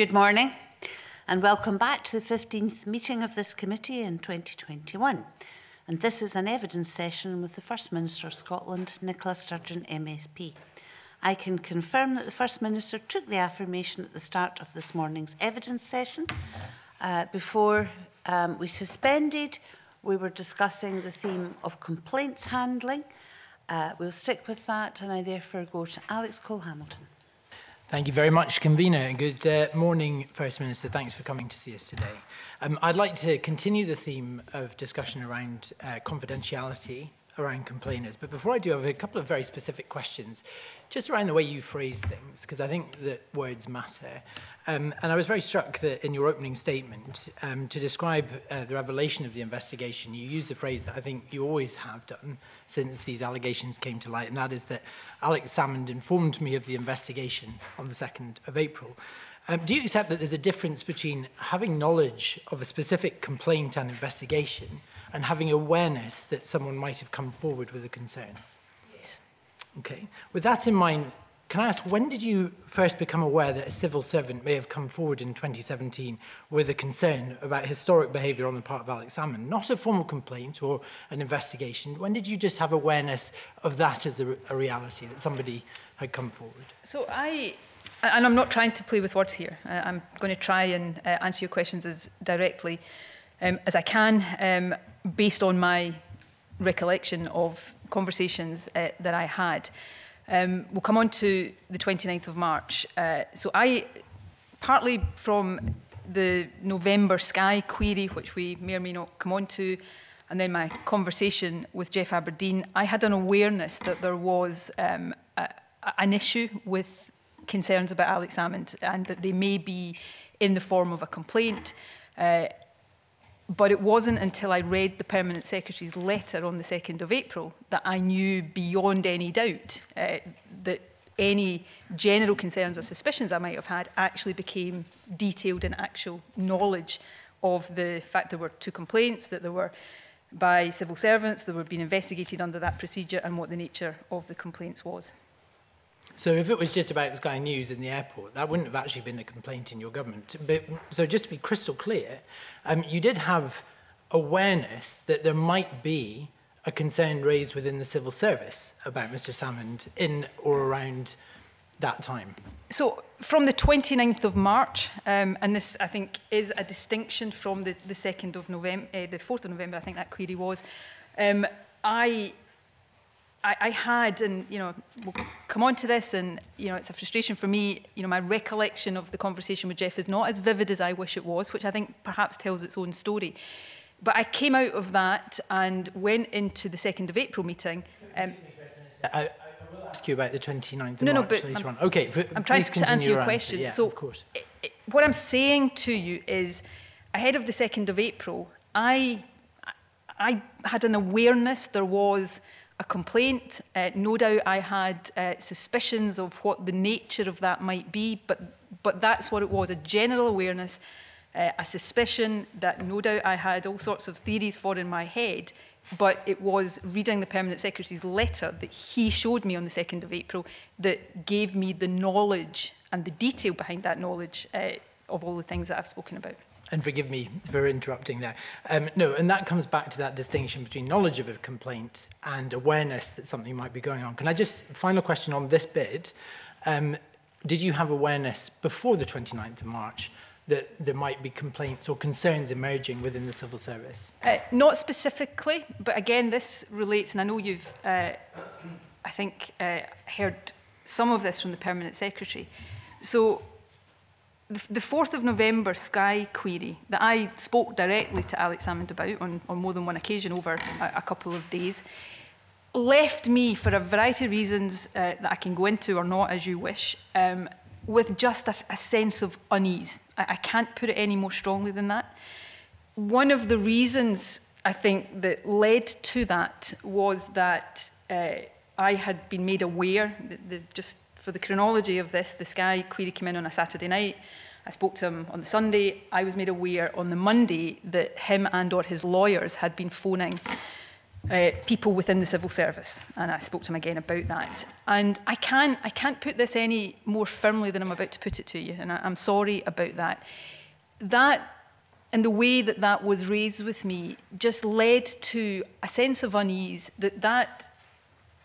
B: Good morning and welcome back to the 15th meeting of this committee in 2021. And this is an evidence session with the First Minister of Scotland, Nicola Sturgeon, MSP. I can confirm that the First Minister took the affirmation at the start of this morning's evidence session. Uh, before um, we suspended, we were discussing the theme of complaints handling. Uh, we'll stick with that, and I therefore go to Alex Cole Hamilton.
I: Thank you very much, Convener. Good uh, morning, First Minister. Thanks for coming to see us today. Um, I'd like to continue the theme of discussion around uh, confidentiality around complainers. But before I do, I have a couple of very specific questions, just around the way you phrase things, because I think that words matter. Um, and I was very struck that in your opening statement, um, to describe uh, the revelation of the investigation, you used the phrase that I think you always have done since these allegations came to light, and that is that Alex Salmond informed me of the investigation on the 2nd of April. Um, do you accept that there's a difference between having knowledge of a specific complaint and investigation – and having awareness that someone might have come forward with a concern. Yes. Okay. With that in mind, can I ask, when did you first become aware that a civil servant may have come forward in 2017 with a concern about historic behaviour on the part of Alex Salmond? Not a formal complaint or an investigation. When did you just have awareness of that as a, a reality, that somebody had come forward?
A: So I, and I'm not trying to play with words here. I'm going to try and uh, answer your questions as directly um, as I can. Um, based on my recollection of conversations uh, that I had. Um, we'll come on to the 29th of March. Uh, so I, partly from the November Sky query, which we may or may not come on to, and then my conversation with Geoff Aberdein, I had an awareness that there was um, a, an issue with concerns about Alex Salmond and that they may be in the form of a complaint. Uh, But it wasn't until I read the Permanent Secretary's letter on the 2nd of April that I knew beyond any doubt uh, that any general concerns or suspicions I might have had actually became detailed and actual knowledge of the fact there were two complaints, that there were by civil servants, that were being investigated under that procedure and what the nature of the complaints was.
I: So if it was just about Sky News in the airport, that wouldn't have actually been a complaint in your government. But, so just to be crystal clear, um, you did have awareness that there might be a concern raised within the civil service about Mr Salmond in or around that time?
A: So from the 29th of March, um, and this I think is a distinction from the, the 2nd of November, uh, the 4th of November, I think that query was, um, I I, I had, and you know, we'll come on to this, and you know, it's a frustration for me. You know, my recollection of the conversation with Geoff is not as vivid as I wish it was, which I think perhaps tells its own story. But I came out of that and went into the 2nd of April meeting. Um,
I: I, I will ask you about the 29th of no, March no, but later I'm, on. Okay, v- I'm trying to answer your, question. Answer. Yeah, so, of
A: course. It, it, what I'm saying to you is ahead of the 2nd of April, I, I had an awareness there was a complaint. Uh, no doubt I had uh, suspicions of what the nature of that might be, but, but that's what it was, a general awareness, uh, a suspicion that no doubt I had all sorts of theories for in my head, but it was reading the Permanent Secretary's letter that he showed me on the 2nd of April that gave me the knowledge and the detail behind that knowledge uh, of all the things that I've spoken about.
I: And forgive me for interrupting there. Um, no, and that comes back to that distinction between knowledge of a complaint and awareness that something might be going on. Can I just, final question on this bit. Um, did you have awareness before the 29th of March that there might be complaints or concerns emerging within the civil service?
A: Uh, not specifically, but again, this relates, and I know you've, uh, I think, uh, heard some of this from the Permanent Secretary. So the 4th of November Sky query that I spoke directly to Alex Salmond about on, on more than one occasion over a, a couple of days left me, for a variety of reasons uh, that I can go into or not as you wish, um, with just a, a sense of unease. I, I can't put it any more strongly than that. One of the reasons I think that led to that was that uh, I had been made aware, that the, just for the chronology of this, this Sky, Query, came in on a Saturday night. I spoke to him on the Sunday. I was made aware on the Monday that him and or his lawyers had been phoning uh, people within the civil service. And I spoke to him again about that. And I can't, I can't put this any more firmly than I'm about to put it to you. And I, I'm sorry about that. That and the way that that was raised with me just led to a sense of unease that that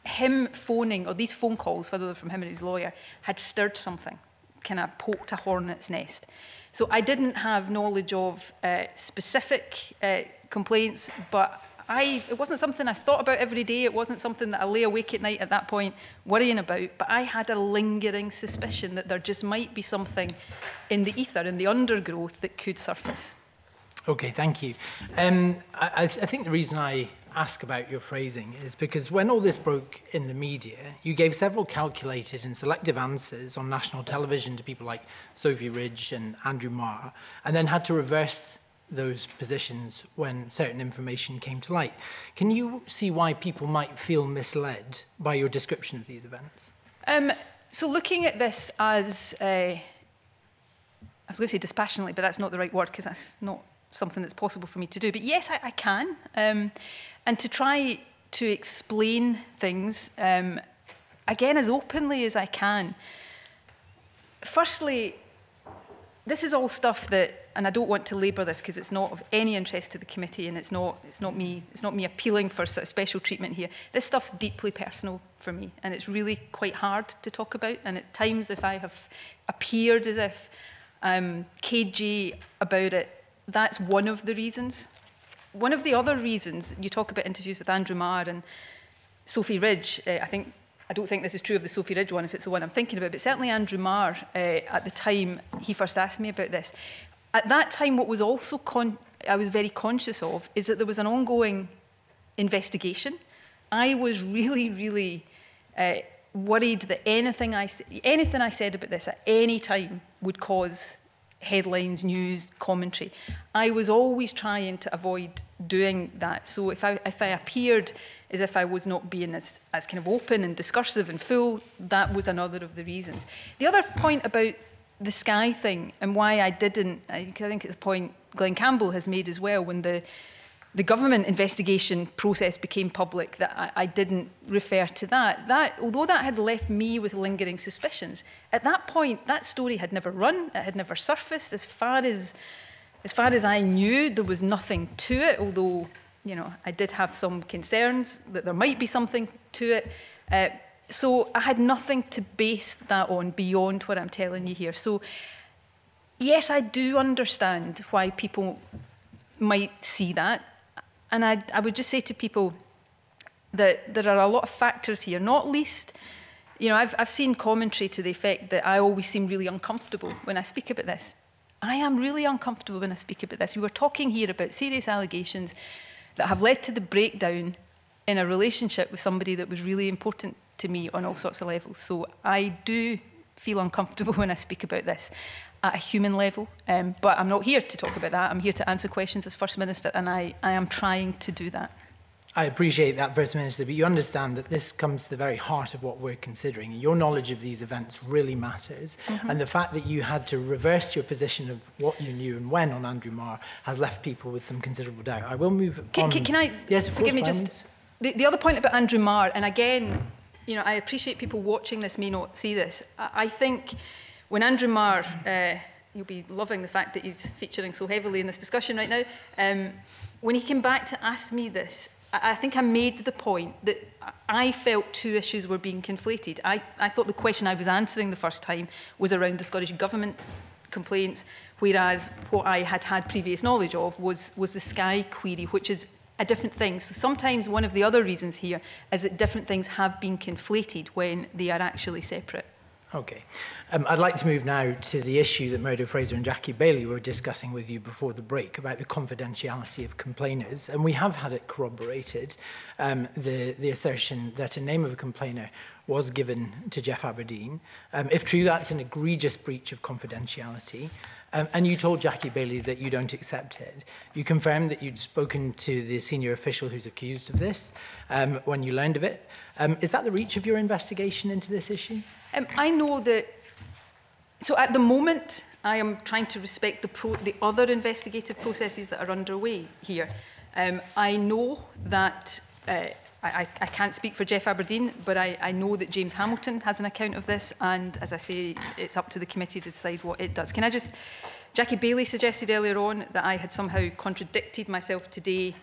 A: him phoning, or these phone calls, whether they're from him or his lawyer, had stirred something, kind of poked a hornet's nest. So I didn't have knowledge of uh, specific uh, complaints, but I, it wasn't something I thought about every day. It wasn't something that I lay awake at night at that point worrying about. But I had a lingering suspicion that there just might be something in the ether, in the undergrowth, that could surface.
I: Okay, thank you. Um, I, I, think the reason I ask about your phrasing is because when all this broke in the media, you gave several calculated and selective answers on national television to people like Sophy Ridge and Andrew Marr, and then had to reverse those positions when certain information came to light. Can you see why people might feel misled by your description of these events?
A: Um, so looking at this as a, I was going to say dispassionately, but that's not the right word because that's not something that's possible for me to do. But yes, I, I can. Um, and to try to explain things um, again as openly as I can. Firstly, this is all stuff that and I don't want to labour this because it's not of any interest to the committee and it's not, it's not, me, it's not me appealing for sort of special treatment here. This stuff's deeply personal for me and it's really quite hard to talk about and at times if I have appeared as if um, cagey about it, that's one of the reasons one of the other reasons, you talk about interviews with Andrew Marr and Sophy Ridge, uh, I think I don't think this is true of the Sophy Ridge one, if it's the one I'm thinking about, but certainly Andrew Marr, uh, at the time he first asked me about this, at that time, what was also I was very conscious of is that there was an ongoing investigation. I was really, really uh, worried that anything I, anything I said about this at any time would cause headlines, news, commentary. I was always trying to avoid doing that. So if I, if I appeared as if I was not being as, as kind of open and discursive and full, that was another of the reasons. The other point about the sky thing and why I didn't, I think it's a point Glenn Campbell has made as well when the the government investigation process became public that I, I didn't refer to that. That although that had left me with lingering suspicions, at that point that story had never run, it had never surfaced as far as as far as I knew, there was nothing to it, although you know, I did have some concerns that there might be something to it. Uh, so I had nothing to base that on beyond what I'm telling you here. So yes, I do understand why people might see that. And I, I would just say to people that there are a lot of factors here, not least, you know, I've, I've seen commentary to the effect that I always seem really uncomfortable when I speak about this. I am really uncomfortable when I speak about this. We were talking here about serious allegations that have led to the breakdown in a relationship with somebody that was really important to me on all sorts of levels. So I do feel uncomfortable when I speak about this at a human level. Um, but I'm not here to talk about that. I'm here to answer questions as First Minister, and I, I am trying to do that.
I: I appreciate that, First Minister, but you understand that this comes to the very heart of what we're considering. Your knowledge of these events really matters, mm -hmm. and the fact that you had to reverse your position of what you knew and when on Andrew Marr has left people with some considerable doubt. I will
A: move can, on. Can, can I? Yes, forgive course, me. Just the, the other point about Andrew Marr, and again, you know, I appreciate people watching this may not see this. I, I think when Andrew Marr. Uh, you'll be loving the fact that he's featuring so heavily in this discussion right now. Um, when he came back to ask me this, I think I made the point that I felt two issues were being conflated. I, I thought the question I was answering the first time was around the Scottish Government complaints, whereas what I had had previous knowledge of was, was the Sky query, which is a different thing. So sometimes one of the other reasons here is that different things have been conflated when they are actually separate.
I: Okay. Um, I'd like to move now to the issue that Murdo Fraser and Jackie Baillie were discussing with you before the break about the confidentiality of complainers. And we have had it corroborated, um, the, the assertion that a name of a complainer was given to Geoff Aberdein. Um, if true, that's an egregious breach of confidentiality. Um, and you told Jackie Baillie that you don't accept it. You confirmed that you'd spoken to the senior official who's accused of this um, when you learned of it. Um, is that the reach of your investigation into this issue?
A: Um, I know that... So at the moment, I am trying to respect the, pro the other investigative processes that are underway here. Um, I know that... Uh, I, I can't speak for Jeff Aberdeen, but I, I know that James Hamilton has an account of this, and as I say, it's up to the committee to decide what it does. Can I just... Jackie Bailey suggested earlier on that I had somehow contradicted myself today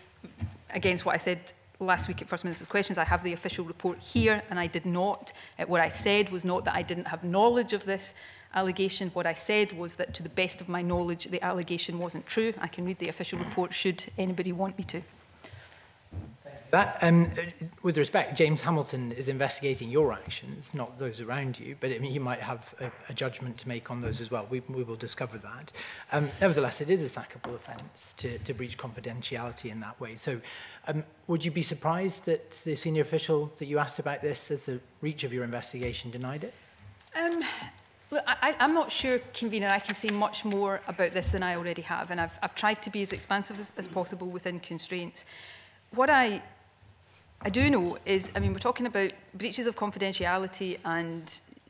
A: against what I said last week at First Minister's Questions, I have the official report here, and I did not. Uh, what I said was not that I didn't have knowledge of this allegation. What I said was that, to the best of my knowledge, the allegation wasn't true. I can read the official report should anybody want me to.
I: That, um, with respect, James Hamilton is investigating your actions, not those around you, but I mean, he might have a, a, judgment to make on those as well. We, we will discover that. Um, nevertheless, it is a sackable offence to, to, breach confidentiality in that way. So um, would you be surprised that the senior official that you asked about this as the reach of your investigation denied it?
A: Um, Look, I, am not sure, convener, I can say much more about this than I already have, and I've, I've tried to be as expansive as, as possible within constraints. What I I do know is, I mean, we're talking about breaches of confidentiality and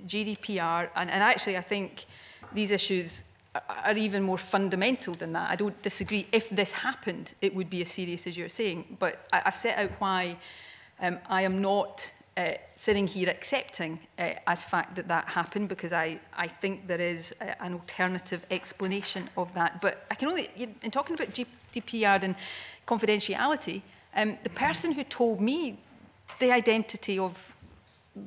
A: GDPR, and, and actually I think these issues are, even more fundamental than that. I don't disagree. If this happened, it would be as serious as you're saying, but I, I've set out why um, I am not uh, sitting here accepting uh, as fact that that happened because I, I think there is a, an alternative explanation of that. But I can only, in talking about GDPR and confidentiality, Um, the person who told me the identity of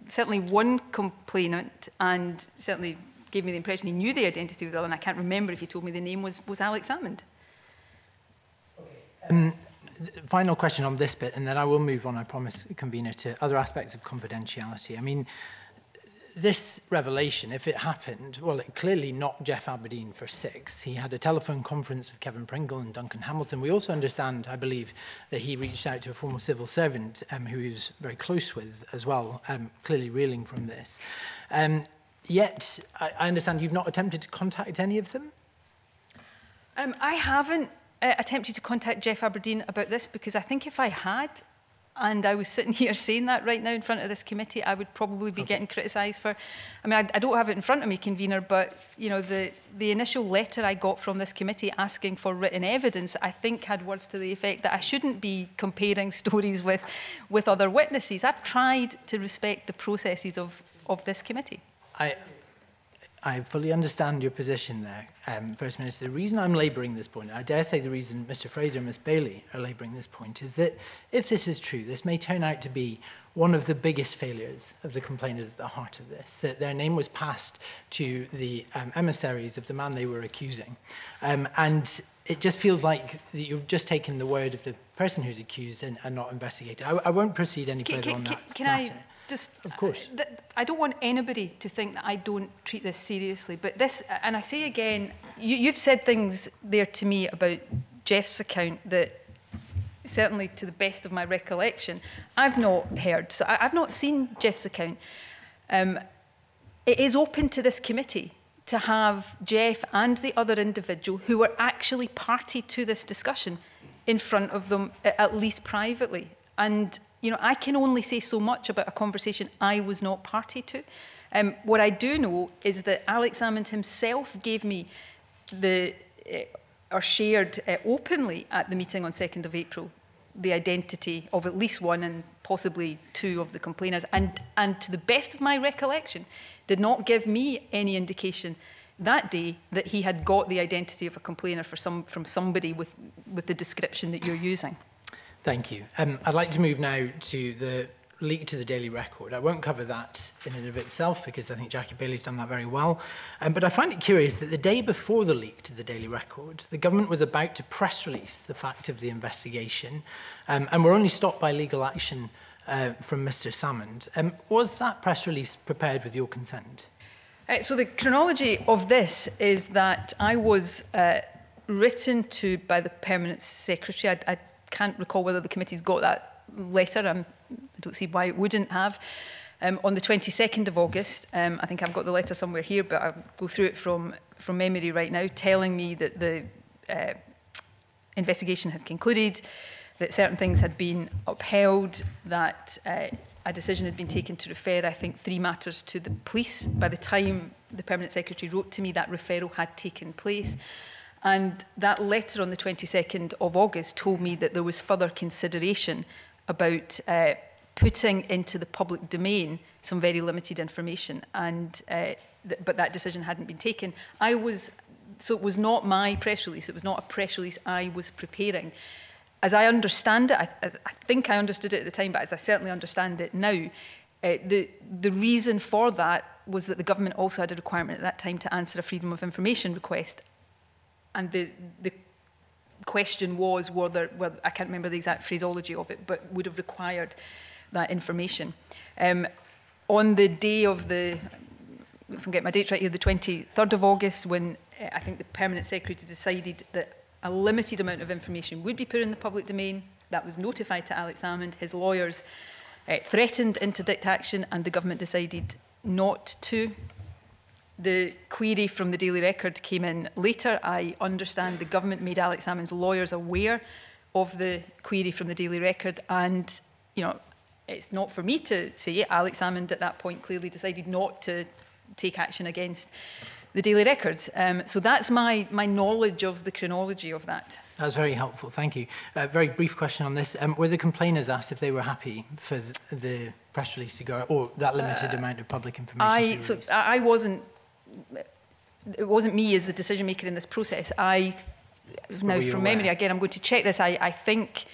A: certainly one complainant and certainly gave me the impression he knew the identity of the other, and I can't remember if he told me the name, was, was Alex Salmond.
I: Um, final question on this bit, and then I will move on, I promise, convener, to other aspects of confidentiality. I mean, this revelation, if it happened, well, it clearly knocked Geoff Aberdein for six. He had a telephone conference with Kevin Pringle and Duncan Hamilton. We also understand, I believe, that he reached out to a former civil servant um, who he was very close with as well, um, clearly reeling from this. Um, yet, I, I understand you've not attempted to contact any of
A: them? Um, I haven't uh, attempted to contact Geoff Aberdein about this because I think if I had, and I was sitting here saying that right now in front of this committee, I would probably be okay. getting criticised for. I mean, I, I, don't have it in front of me, convener, but you know, the the initial letter I got from this committee asking for written evidence, I think had words to the effect that I shouldn't be comparing stories with with other witnesses. I've tried to respect the processes of of this committee.
I: I I fully understand your position there, um, First Minister. The reason I'm labouring this point, I dare say the reason Mr Fraser and Ms Bailey are labouring this point, is that if this is true, this may turn out to be one of the biggest failures of the complainers at the heart of this, that their name was passed to the um, emissaries of the man they were accusing. Um, and it just feels like that you've just taken the word of the person who's accused and, and not investigated. I, I won't proceed any further can, on that can,
A: can matter. I just of course I, uh, I don't want anybody to think that I don't treat this seriously but this and I say again you, you've said things there to me about Geoff's account that certainly to the best of my recollection I've not heard so I, I've not seen Geoff's account um, it is open to this committee to have Geoff and the other individual who were actually party to this discussion in front of them at least privately and you know, I can only say so much about a conversation I was not party to. Um, what I do know is that Alex Salmond himself gave me the, uh, or shared uh, openly at the meeting on 2nd of April, the identity of at least one and possibly two of the complainers. And, and to the best of my recollection, did not give me any indication that day that he had got the identity of a complainer for some, from somebody with, with the description that you're using.
I: Thank you. Um, I'd like to move now to the leak to the Daily Record. I won't cover that in and of itself because I think Jackie Baillie's done that very well. Um, but I find it curious that the day before the leak to the Daily Record, the government was about to press release the fact of the investigation um, and were only stopped by legal action uh, from Mr. Salmond. Um, was that press release prepared with your consent?
A: Uh, so the chronology of this is that I was uh, written to by the permanent secretary. I, I can't recall whether the committee's got that letter. I'm, um, I don't see why it wouldn't have. Um, on the 22nd of August, um, I think I've got the letter somewhere here, but I'll go through it from, from memory right now, telling me that the uh, investigation had concluded, that certain things had been upheld, that uh, a decision had been taken to refer, I think, three matters to the police. By the time the Permanent Secretary wrote to me, that referral had taken place. Mm. And that letter on the 22nd of August told me that there was further consideration about uh, putting into the public domain some very limited information, and uh, th but that decision hadn't been taken. I was, so it was not my press release, it was not a press release I was preparing. As I understand it, I, I think I understood it at the time, but as I certainly understand it now, uh, the, the reason for that was that the government also had a requirement at that time to answer a freedom of information request and the, the question was, were there, I can't remember the exact phraseology of it, but would have required that information. Um, on the day of the, if I get my date right here, the 23rd of August, when uh, I think the Permanent Secretary decided that a limited amount of information would be put in the public domain, that was notified to Alex Salmond, his lawyers uh, threatened interdict action and the government decided not to The query from the Daily Record came in later. I understand the government made Alex Salmond's lawyers aware of the query from the Daily Record and, you know, it's not for me to say. Alex Salmond at that point clearly decided not to take action against the Daily Record. Um, so that's my, my knowledge of the chronology of that.
I: That's very helpful, thank you. A uh, very brief question on this. Um, were the complainers asked if they were happy for the, the press release to go, or that limited uh, amount of public information I, So
A: I wasn't it wasn't me as the decision maker in this process. I, now from aware? memory, again, I'm going to check this. I, I think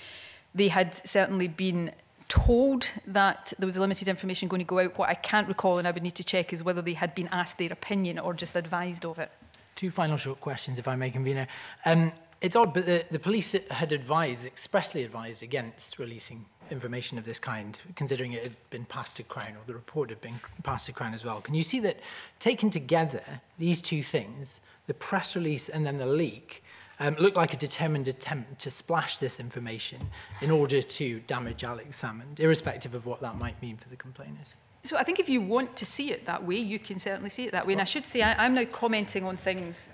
A: they had certainly been told that there was limited information going to go out. What I can't recall, and I would need to check, is whether they had been asked their opinion or just advised of it. Two final
I: short questions, if I may, convener. Um, it's odd, but the, the police had advised,
A: expressly advised
I: against releasing information of this kind, considering it had been passed to Crown, or the report had been passed to Crown as well. Can you see that taken together, these two things, the press release and then the leak, um, like a determined attempt to splash this information in order to damage Alex Salmond, irrespective of what that might mean for the complainers?
A: So I think if you want to see it that way, you can certainly see it that way. And I should say, I, I'm now commenting on things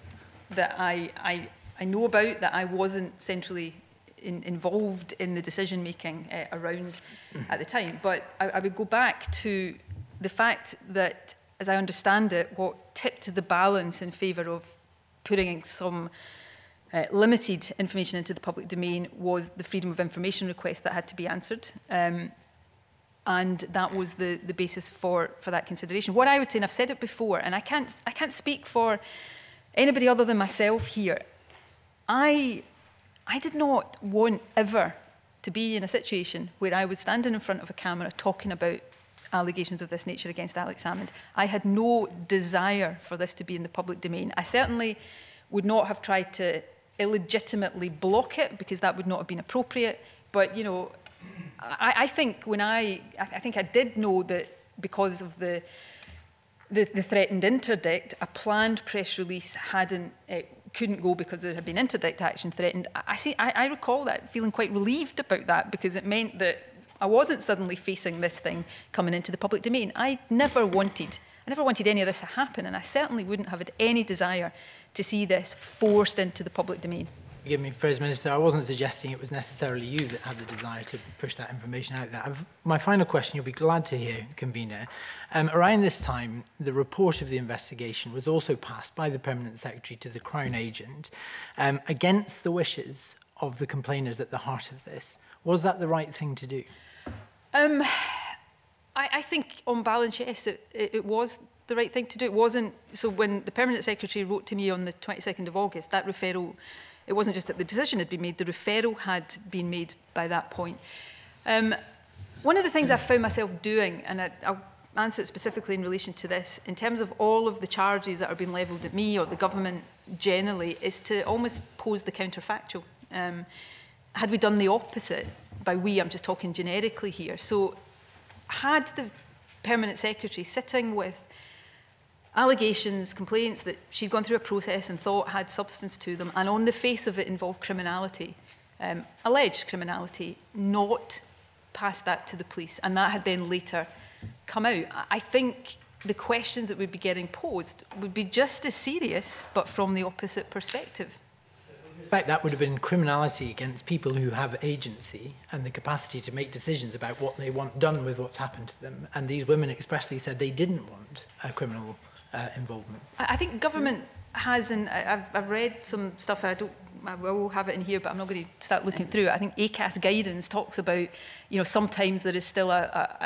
A: that I, I, I know about that I wasn't centrally in, involved in the decision making uh, around at the time. But I, I would go back to the fact that, as I understand it, what tipped the balance in favour of putting some uh, limited information into the public domain was the freedom of information request that had to be answered. Um, and that was the, the basis for, for that consideration. What I would say, and I've said it before, and I can't, I can't speak for anybody other than myself here, I I did not want ever to be in a situation where I was standing in front of a camera talking about allegations of this nature against Alex Salmond. I had no desire for this to be in the public domain. I certainly would not have tried to illegitimately block it because that would not have been appropriate. But, you know, I, I think when I, I, th I think I did know that because of the, the, the threatened interdict, a planned press release hadn't uh, couldn't go because there had been interdict action threatened, I, see, I, I recall that feeling quite relieved about that because it meant that I wasn't suddenly facing this thing coming into the public domain. I never wanted, I never wanted any of this to happen, and I certainly wouldn't have had any desire to see this forced into the public domain
I: forgive me first Minister, I wasn't suggesting it was necessarily you that had the desire to push that information out there. I've, my final question, you'll be glad to hear, Convener. Um, around this time, the report of the investigation was also passed by the Permanent Secretary to the Crown Agent um, against the wishes of the complainers at the heart of this. Was that the right thing to do?
A: Um, I, I think on balance, yes, it, it was the right thing to do. It wasn't, so when the Permanent Secretary wrote to me on the 22nd of August, that referral It wasn't just that the decision had been made, the referral had been made by that point. Um, one of the things I found myself doing, and I, I'll answer it specifically in relation to this, in terms of all of the charges that are being levelled at me or the government generally, is to almost pose the counterfactual. Um, had we done the opposite, by we, I'm just talking generically here, so had the permanent secretary sitting with allegations, complaints that she'd gone through a process and thought had substance to them, and on the face of it involved criminality, um, alleged criminality, not passed that to the police. And that had then later come out. I think the questions that would be getting posed would be just as serious, but from the opposite perspective.
I: In fact, that would have been criminality against people who have agency and the capacity to make decisions about what they want done with what's happened to them. And these women expressly said they didn't want a criminal uh, involvement.
A: I think government has, and I've, I've read some stuff, I don't I will have it in here, but I'm not going to start looking through it. I think ACAS guidance talks about, you know, sometimes there is still a,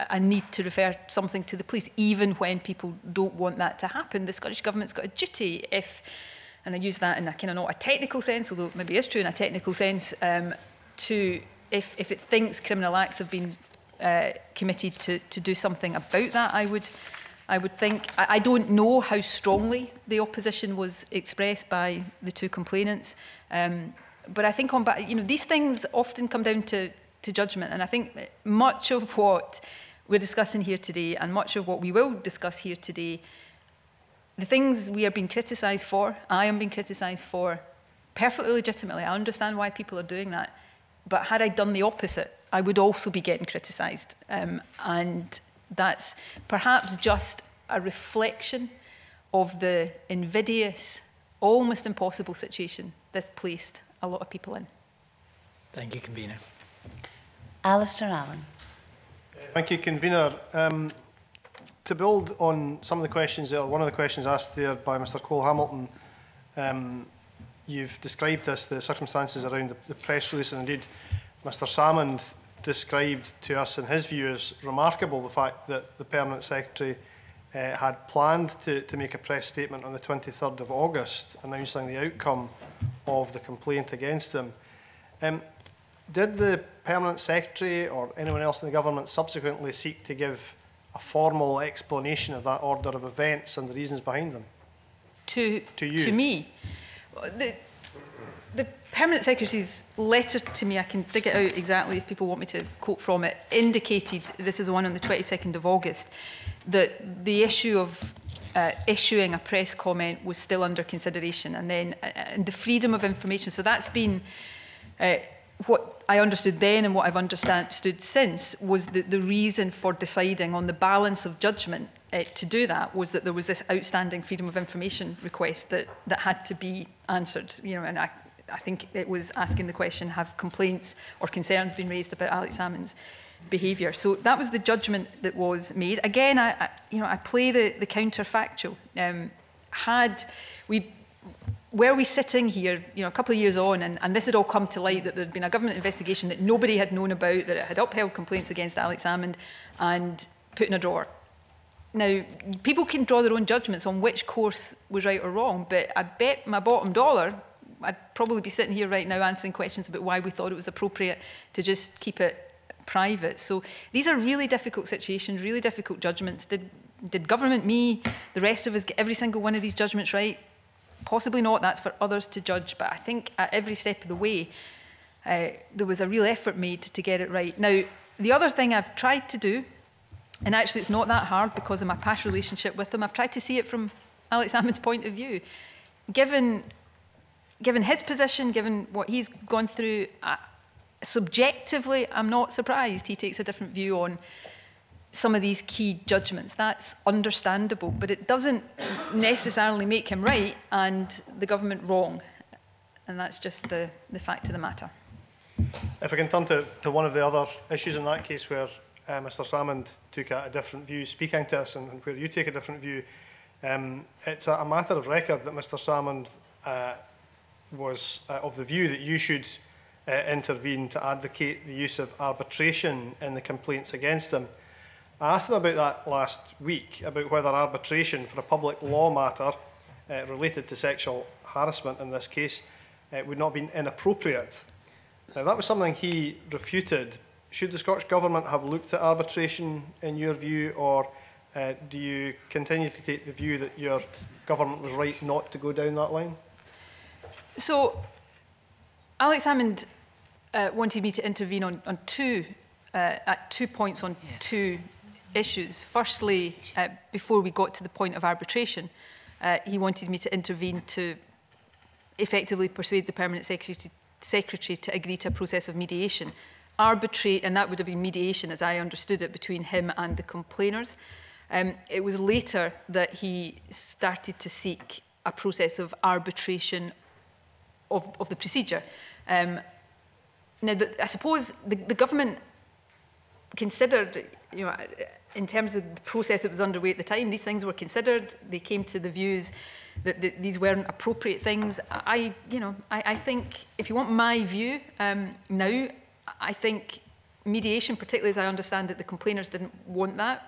A: a, a need to refer something to the police, even when people don't want that to happen. The Scottish Government's got a duty if, and I use that in a kind of not a technical sense, although maybe it's true in a technical sense, um, to if, if it thinks criminal acts have been uh, committed to, to do something about that, I would I would think, I, don't know how strongly the opposition was expressed by the two complainants. Um, but I think on, you know, these things often come down to, to judgment. And I think much of what we're discussing here today and much of what we will discuss here today, the things we are being criticised for, I am being criticised for, perfectly legitimately. I understand why people are doing that. But had I done the opposite, I would also be getting criticised. Um, and That's perhaps just a reflection of the invidious, almost impossible situation this placed a lot of people in.
I: Thank you, Convener.
G: Alistair Allen. Thank you, Convener. Um, to build on some of the questions there, one of the questions asked there by Mr Cole Hamilton, um, you've described this, the circumstances around the, the press release, and indeed Mr Salmond described to us in his view as remarkable, the fact that the Permanent Secretary uh, had planned to, to make a press statement on the 23rd of August announcing the outcome of the complaint against him. Um, did the Permanent Secretary or anyone else in the government subsequently seek to give a formal explanation of that order of events and the reasons behind them? To, to you? To me? The,
A: the Permanent Secretary's letter to me, I can dig it out exactly if people want me to quote from it, indicated, this is the one on the 22nd of August, that the issue of uh, issuing a press comment was still under consideration and then uh, uh, and the freedom of information. So that's been uh, what I understood then and what I've understood since was that the reason for deciding on the balance of judgment uh, to do that was that there was this outstanding freedom of information request that, that had to be answered. You know, and I I think it was asking the question, have complaints or concerns been raised about Alex Salmond's behaviour? So that was the judgment that was made. Again, I, I you know, I play the, the counterfactual. Um, had we were we sitting here, you know, a couple of years on, and, and this had all come to light that there had been a government investigation that nobody had known about, that it had upheld complaints against Alex Salmond and put in a drawer. Now, people can draw their own judgments on which course was right or wrong, but I bet my bottom dollar I'd probably be sitting here right now answering questions about why we thought it was appropriate to just keep it private. So these are really difficult situations, really difficult judgments. Did, did government, me, the rest of us get every single one of these judgments right? Possibly not, that's for others to judge, but I think at every step of the way, uh, there was a real effort made to get it right. Now, the other thing I've tried to do, and actually it's not that hard because of my past relationship with them, I've tried to see it from Alex Salmond's point of view. Given given his position, given what he's gone through, uh, subjectively, I'm not surprised he takes a different view on some of these key judgments. That's understandable, but it doesn't necessarily make him right and the government wrong. And that's just the, the fact of the matter.
G: If I can turn to, to one of the other issues in that case where uh, Mr. Salmond took a, a, different view speaking to us and, and where you take a different view, um, it's a, a, matter of record that Mr. Salmond uh, was uh, of the view that you should uh, intervene to advocate the use of arbitration in the complaints against them. I asked him about that last week, about whether arbitration for a public law matter uh, related to sexual harassment in this case uh, would not be inappropriate. Now, that was something he refuted. Should the Scottish Government have looked at arbitration, in your view, or uh, do you continue to take the view that your government was right not to go down that line?
A: So Alex Salmond uh, wanted me to intervene on, on two, uh, at two points on yeah. two issues. Firstly, uh, before we got to the point of arbitration, uh, he wanted me to intervene to effectively persuade the Permanent Secretary, Secretary to agree to a process of mediation. Arbitrate, and that would have been mediation as I understood it, between him and the complainers. Um, it was later that he started to seek a process of arbitration of, of the procedure. Um, now, the, I suppose the, the government considered, you know, in terms of the process that was underway at the time, these things were considered. They came to the views that, that these weren't appropriate things. I, you know, I, I think if you want my view um, now, I think mediation, particularly as I understand it, the complainers didn't want that.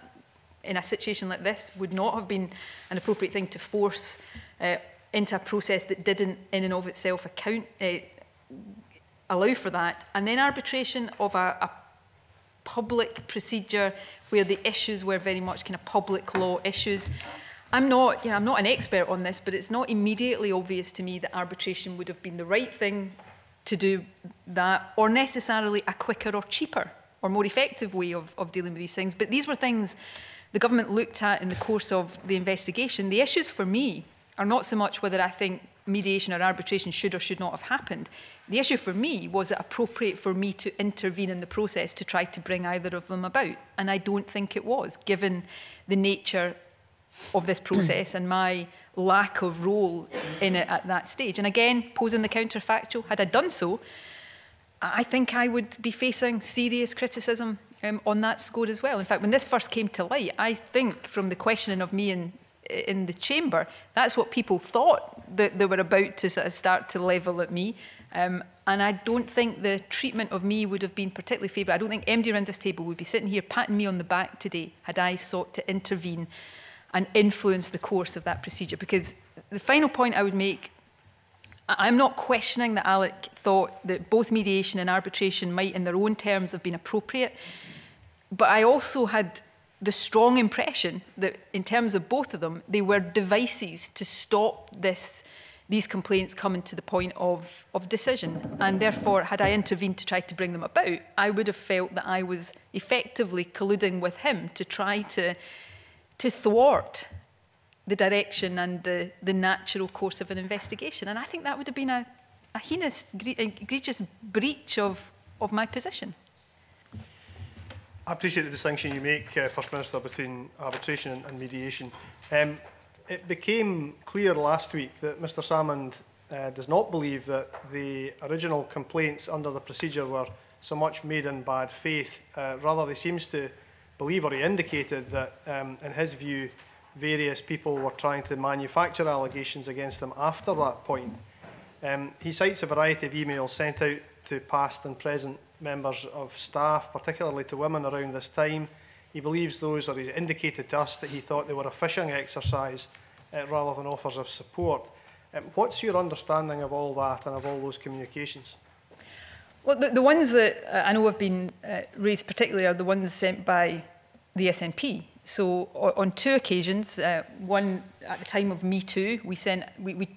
A: In a situation like this, would not have been an appropriate thing to force uh, into a process that didn't in and of itself account uh, allow for that. And then arbitration of a, a public procedure where the issues were very much kind of public law issues. I'm not, you know, I'm not an expert on this, but it's not immediately obvious to me that arbitration would have been the right thing to do that, or necessarily a quicker or cheaper or more effective way of, of dealing with these things. But these were things the government looked at in the course of the investigation. The issues for me are not so much whether I think mediation or arbitration should or should not have happened. The issue for me was it appropriate for me to intervene in the process to try to bring either of them about? And I don't think it was, given the nature of this process and my lack of role in it at that stage. And again, posing the counterfactual, had I done so, I think I would be facing serious criticism um, on that score as well. In fact, when this first came to light, I think from the questioning of me and in the chamber, that's what people thought that they were about to sort of start to level at me. Um, and I don't think the treatment of me would have been particularly favourable. I don't think MD around this table would be sitting here patting me on the back today had I sought to intervene and influence the course of that procedure. Because the final point I would make, I'm not questioning that Alec thought that both mediation and arbitration might in their own terms have been appropriate. But I also had the strong impression that, in terms of both of them, they were devices to stop this, these complaints coming to the point of, of decision. And therefore, had I intervened to try to bring them about, I would have felt that I was effectively colluding with him to try to, to thwart the direction and the, the natural course of an investigation. And I think that would have been a, a heinous, egregious breach of, of my position.
G: I appreciate the distinction you make, uh, First Minister, between arbitration and, and mediation. Um, it became clear last week that Mr Salmond uh, does not believe that the original complaints under the procedure were so much made in bad faith. Uh, rather, he seems to believe, or he indicated, that um, in his view, various people were trying to manufacture allegations against them after that point. Um, he cites a variety of emails sent out to past and present members of staff, particularly to women around this time. He believes those, or He indicated to us, that he thought they were a fishing exercise uh, rather than offers of support. Um, what's your understanding of all that and of all those communications?
A: Well, the, the ones that uh, I know have been uh, raised particularly are the ones sent by the SNP. So on two occasions, uh, one at the time of Me Too, we sent we, we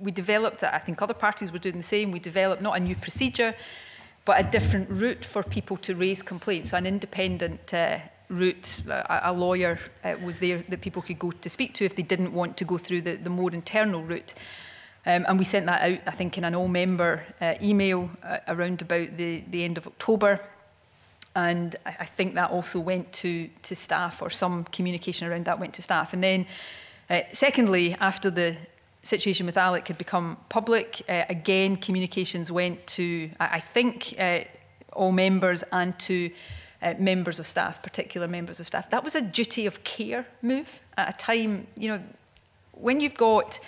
A: we developed, I think other parties were doing the same, we developed not a new procedure, but a different route for people to raise complaints, so an independent uh, route. A, a lawyer uh, was there that people could go to speak to if they didn't want to go through the, the more internal route. Um, and we sent that out, I think, in an all-member uh, email uh, around about the, the end of October. And I, I think that also went to, to staff, or some communication around that went to staff. And then, uh, secondly, after the, situation with Alec had become public. Uh, again, communications went to, I, think, uh, all members and to uh, members of staff, particular members of staff. That was a duty of care move at a time, you know, when you've got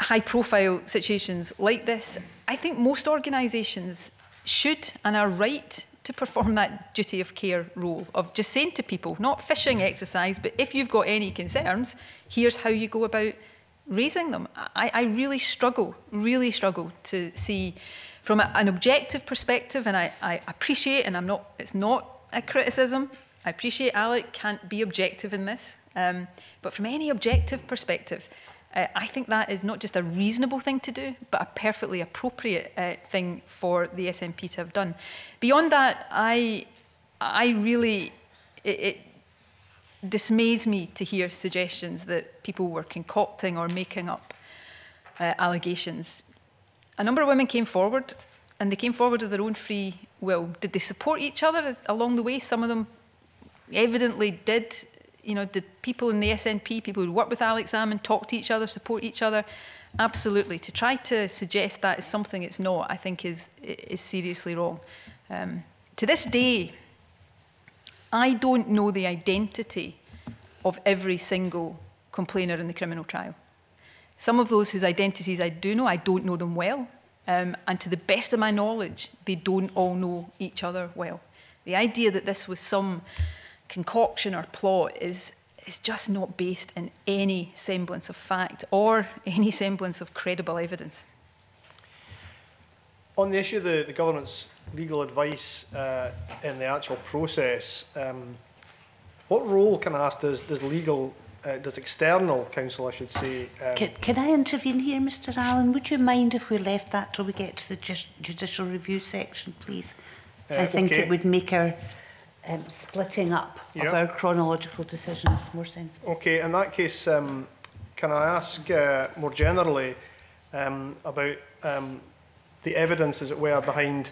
A: high profile situations like this, I think most organisations should and are right to perform that duty of care role of just saying to people, not fishing exercise, but if you've got any concerns, here's how you go about raising them. I, I really struggle, really struggle to see from a, an objective perspective, and I, I appreciate, and I'm not, it's not a criticism. I appreciate Alec can't be objective in this, um, but from any objective perspective, uh, I think that is not just a reasonable thing to do, but a perfectly appropriate uh, thing for the SNP to have done. Beyond that, I, I really, it, it dismays me to hear suggestions that people were concocting or making up uh, allegations. A number of women came forward, and they came forward of their own free will. Did they support each other along the way? Some of them evidently did. You know, did people in the SNP, people who work with Alex Salmond, talk to each other, support each other? Absolutely. To try to suggest that is something it's not, I think, is is seriously wrong. Um, to this day, I don't know the identity of every single complainer in the criminal trial. Some of those whose identities I do know, I don't know them well. Um, and to the best of my knowledge, they don't all know each other well. The idea that this was some concoction or plot is, is just not based in any semblance of fact or any semblance of credible evidence.
G: On the issue of the, the government's legal advice uh, in the actual process, um, what role can I ask does, does legal uh, does external counsel, I should say. Um, can, can
B: I intervene here, Mr. Allan? Would you mind if we left that till we get to the ju judicial review section,
G: please? Uh, I think okay. it would
B: make our um, splitting up yep. of our chronological decisions more sensible.
G: Okay, in that case, um, can I ask uh, more generally um, about um, the evidence, as it were, behind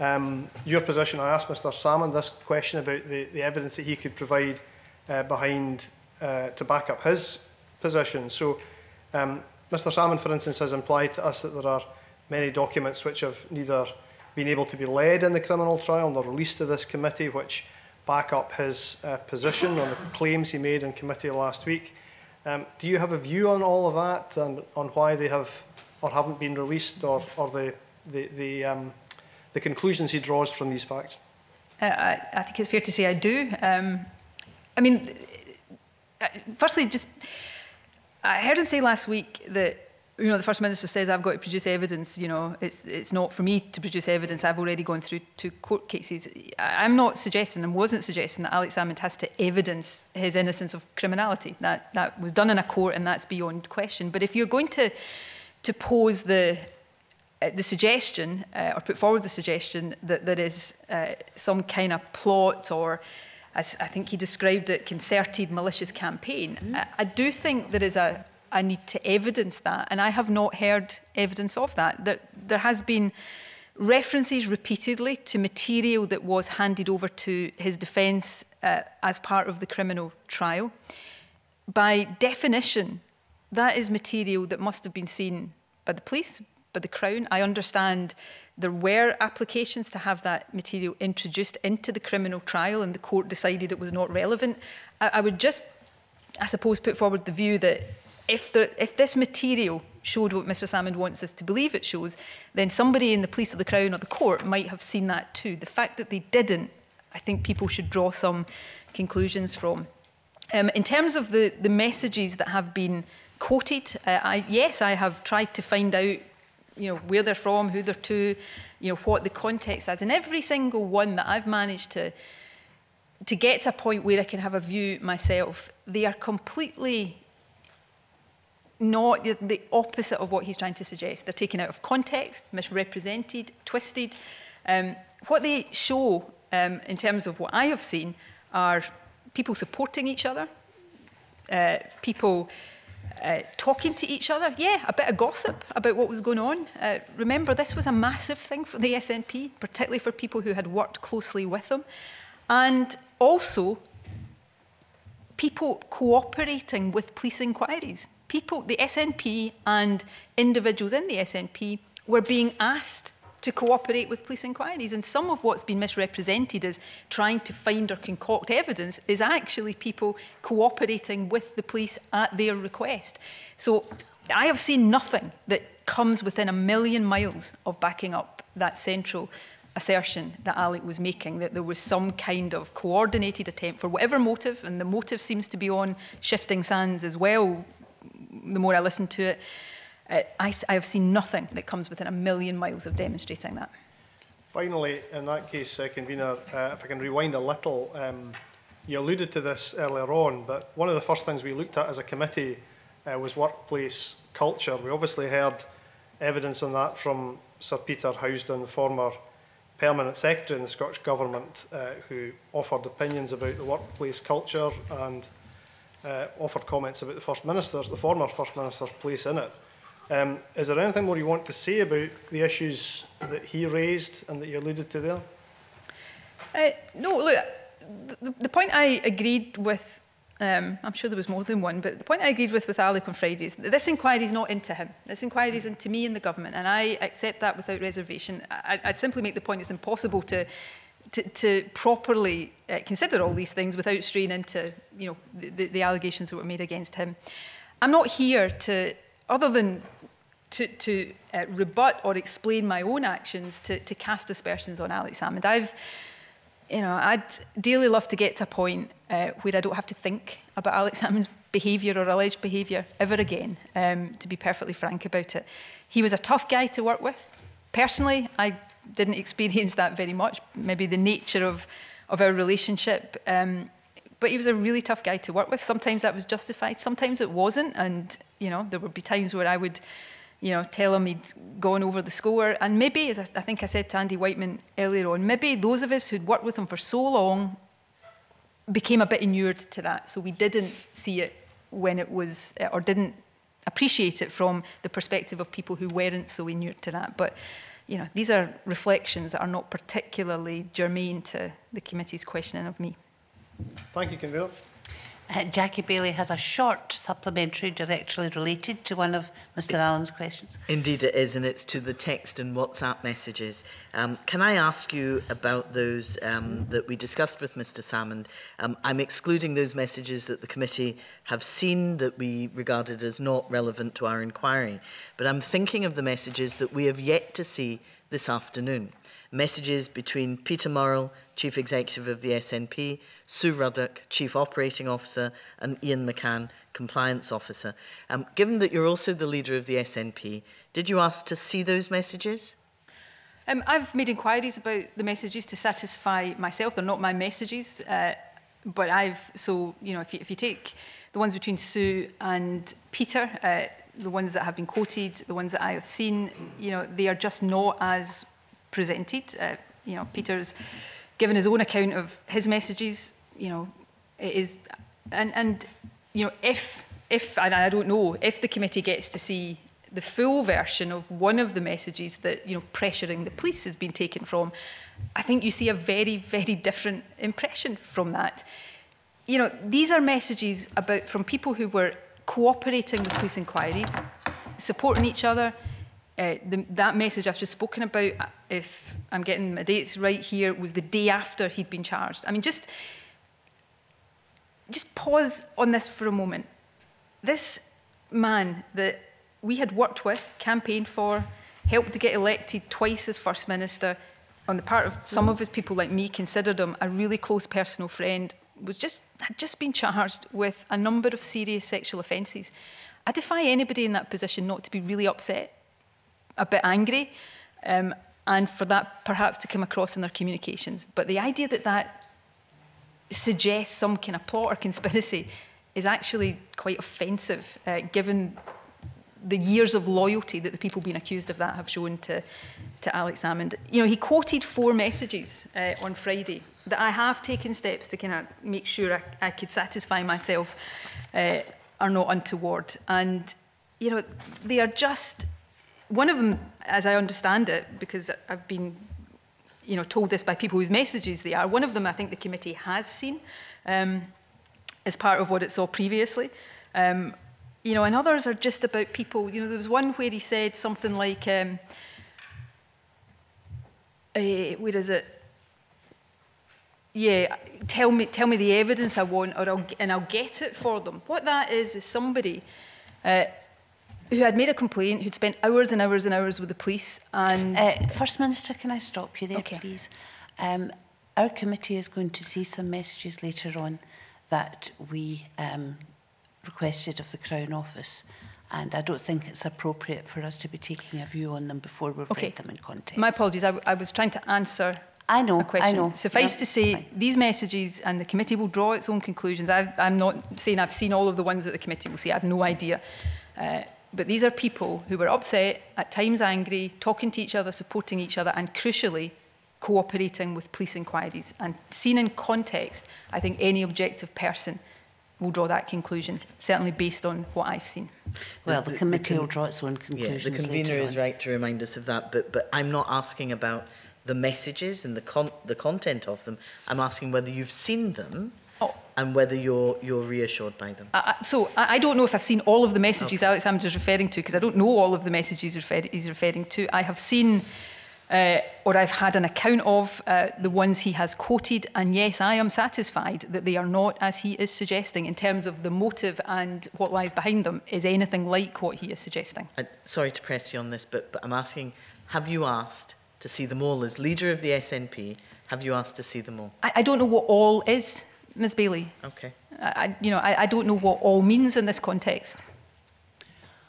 G: um, your position. I asked Mr Salmond this question about the, the evidence that he could provide uh, behind uh, to back up his position. So um, Mr Salmond, for instance, has implied to us that there are many documents which have neither been able to be led in the criminal trial nor released to this committee, which back up his uh, position on the claims he made in committee last week. Um, do you have a view on all of that and on why they have or haven't been released or, or the the, the, um, the conclusions he draws from these facts?
A: Uh, I, I, think it's fair to say I do. Um, I mean, uh, firstly, just I heard him say last week that you know the first minister says I've got to produce evidence. You know, it's it's not for me to produce evidence. I've already gone through two court cases. I'm not suggesting and wasn't suggesting that Alex Salmond has to evidence his innocence of criminality. That that was done in a court and that's beyond question. But if you're going to to pose the uh, the suggestion, uh, or put forward the suggestion, that there is uh, some kind of plot or, as I think he described it, concerted malicious campaign. Mm. Mm-hmm. I, uh, I, do think there is a, a need to evidence that, and I have not heard evidence of that. There, there has been references repeatedly to material that was handed over to his defence uh, as part of the criminal trial. By definition, that is material that must have been seen by the police, by the Crown. I understand there were applications to have that material introduced into the criminal trial and the court decided it was not relevant. I, I would just, I suppose, put forward the view that if, there, if this material showed what Mr Salmond wants us to believe it shows, then somebody in the police or the Crown or the court might have seen that too. The fact that they didn't, I think people should draw some conclusions from. Um, in terms of the, the messages that have been quoted, uh, I, yes, I have tried to find out you know, where they're from, who they're to, you know, what the context is. And every single one that I've managed to to get to a point where I can have a view myself, they are completely not the opposite of what he's trying to suggest. They're taken out of context, misrepresented, twisted. Um, what they show um, in terms of what I have seen are people supporting each other, uh, people uh, talking to each other. Yeah, a bit of gossip about what was going on. Uh, remember, this was a massive thing for the SNP, particularly for people who had worked closely with them. And also, people cooperating with police inquiries. People, the SNP and individuals in the SNP were being asked to cooperate with police inquiries. And some of what's been misrepresented as trying to find or concoct evidence is actually people cooperating with the police at their request. So I have seen nothing that comes within a million miles of backing up that central assertion that Alec was making, that there was some kind of coordinated attempt for whatever motive, and the motive seems to be on shifting sands as well, the more I listen to it, uh, I, I have seen nothing that comes within a million miles of demonstrating that.
G: Finally, in that case, uh, convener, uh, if I can rewind a little, um, you alluded to this earlier on, but one of the first things we looked at as a committee uh, was workplace culture. We obviously heard evidence on that from Sir Peter Housden, the former permanent secretary in the Scottish Government, uh, who offered opinions about the workplace culture and uh, offered comments about the First Minister's, the former First Minister's place in it. Um, is there anything more you want to say about the issues that he raised and that you alluded to there? Uh,
A: no, look, the, the, point I agreed with, um, I'm sure there was more than one, but the point I agreed with with Alec on Friday is that this inquiry is not into him. This inquiry is into me and the government, and I accept that without reservation. I, I'd simply make the point it's impossible to to, to properly uh, consider all these things without straying into you know the, the, the allegations that were made against him. I'm not here to, other than to, to uh, rebut or explain my own actions to, to cast aspersions on Alex Salmond. I've, you know, I'd dearly love to get to a point uh, where I don't have to think about Alex Salmond's behaviour or alleged behaviour ever again, um, to be perfectly frank about it. He was a tough guy to work with. Personally, I didn't experience that very much, maybe the nature of, of our relationship. Um, but he was a really tough guy to work with. Sometimes that was justified, sometimes it wasn't. And, you know, there would be times where I would you know, telling he'd gone over the score. And maybe, as I think I said to Andy Wightman earlier on, maybe those of us who'd worked with him for so long became a bit inured to that. So we didn't see it when it was, uh, or didn't appreciate it from the perspective of people who weren't so inured to that. But, you know, these are reflections that are not particularly germane to the committee's questioning of me. Thank you, Convener. Uh, Jackie Baillie has a short
B: supplementary directly related to one of Mr Allan's questions.
F: Indeed it is, and it's to the text and WhatsApp messages. Um, can I ask you about those um, that we discussed with Mr Salmond? Um, I'm excluding those messages that the committee have seen that we regarded as not relevant to our inquiry, but I'm thinking of the messages that we have yet to see this afternoon. Messages between Peter Murrell, Chief Executive of the SNP, Sue Ruddick, Chief Operating Officer, and Ian McCann, Compliance Officer. Um, given that you're also the leader of the SNP, did you ask to see those messages?
A: Um, I've made inquiries about the messages to satisfy myself. They're not my messages, uh, but I've, so, you know, if you, if you take the ones between Sue and Peter, uh, the ones that have been quoted, the ones that I have seen, you know, they are just not as presented. Uh, you know, Peter's given his own account of his messages you know, it is, and, and you know, if, if, and I don't know, if the committee gets to see the full version of one of the messages that, you know, pressuring the police has been taken from, I think you see a very, very different impression from that. You know, these are messages about from people who were cooperating with police inquiries, supporting each other. Uh, the, that message I've just spoken about, if I'm getting my dates right here, was the day after he'd been charged. I mean, just just pause on this for a moment. This man that we had worked with, campaigned for, helped to get elected twice as First Minister, on the part of some of his people like me, considered him a really close personal friend, was just, had just been charged with a number of serious sexual offences. I defy anybody in that position not to be really upset, a bit angry, um, and for that perhaps to come across in their communications. But the idea that that suggests some kind of plot or conspiracy is actually quite offensive, uh, given the years of loyalty that the people being accused of that have shown to, to Alex Salmond. You know, he quoted four messages uh, on Friday that I have taken steps to kind of make sure I, I could satisfy myself uh, are not untoward. And, you know, they are just, one of them, as I understand it, because I've been you know, told this by people whose messages they are. One of them I think the committee has seen um, as part of what it saw previously. Um, you know, and others are just about people. You know, there was one where he said something like, um, uh, where is it? Yeah, tell me, tell me the evidence I want, or I'll, and I'll get it for them. What that is is somebody uh, who had made a complaint, who'd spent hours and hours and hours with the police. And uh, First Minister, can I stop you there, okay. please? Um, our committee
B: is going to see some messages later on that we um, requested of the Crown Office. And I don't think it's appropriate for us to be taking a view on them before we've okay. read them in context. My
A: apologies. I, I was trying to answer I know, I know. Suffice to say, Fine. these messages and the committee will draw its own conclusions. I, am not saying I've seen all of the ones that the committee will see. I have no idea. Uh, but these are people who were upset, at times angry, talking to each other, supporting each other, and crucially, cooperating with police inquiries. And seen in context, I think any objective person will draw that conclusion, certainly based on what I've seen. Well, the, the committee the will draw
F: its own conclusions. Yeah, the convener is on. right to remind us of that, but, but I'm not asking about the messages and the, con the content of them. I'm asking whether you've seen them and whether you're, you're reassured by them. Uh, so
A: I don't know if I've seen all of the messages okay. Alex Salmond is referring to, because I don't know all of the messages he's referring to. I have seen uh, or I've had an account of uh, the ones he has quoted, and yes, I am satisfied that they are not, as he is suggesting, in terms of the motive and what lies behind them, is anything like what he is suggesting.
F: Uh, sorry to press you on this, but, but I'm asking, have you asked to see them all as leader of the SNP? Have you asked to see them all?
A: I, I don't know what all is. Ms. Baillie. Okay. I, you know, I, I don't know what all means in this context.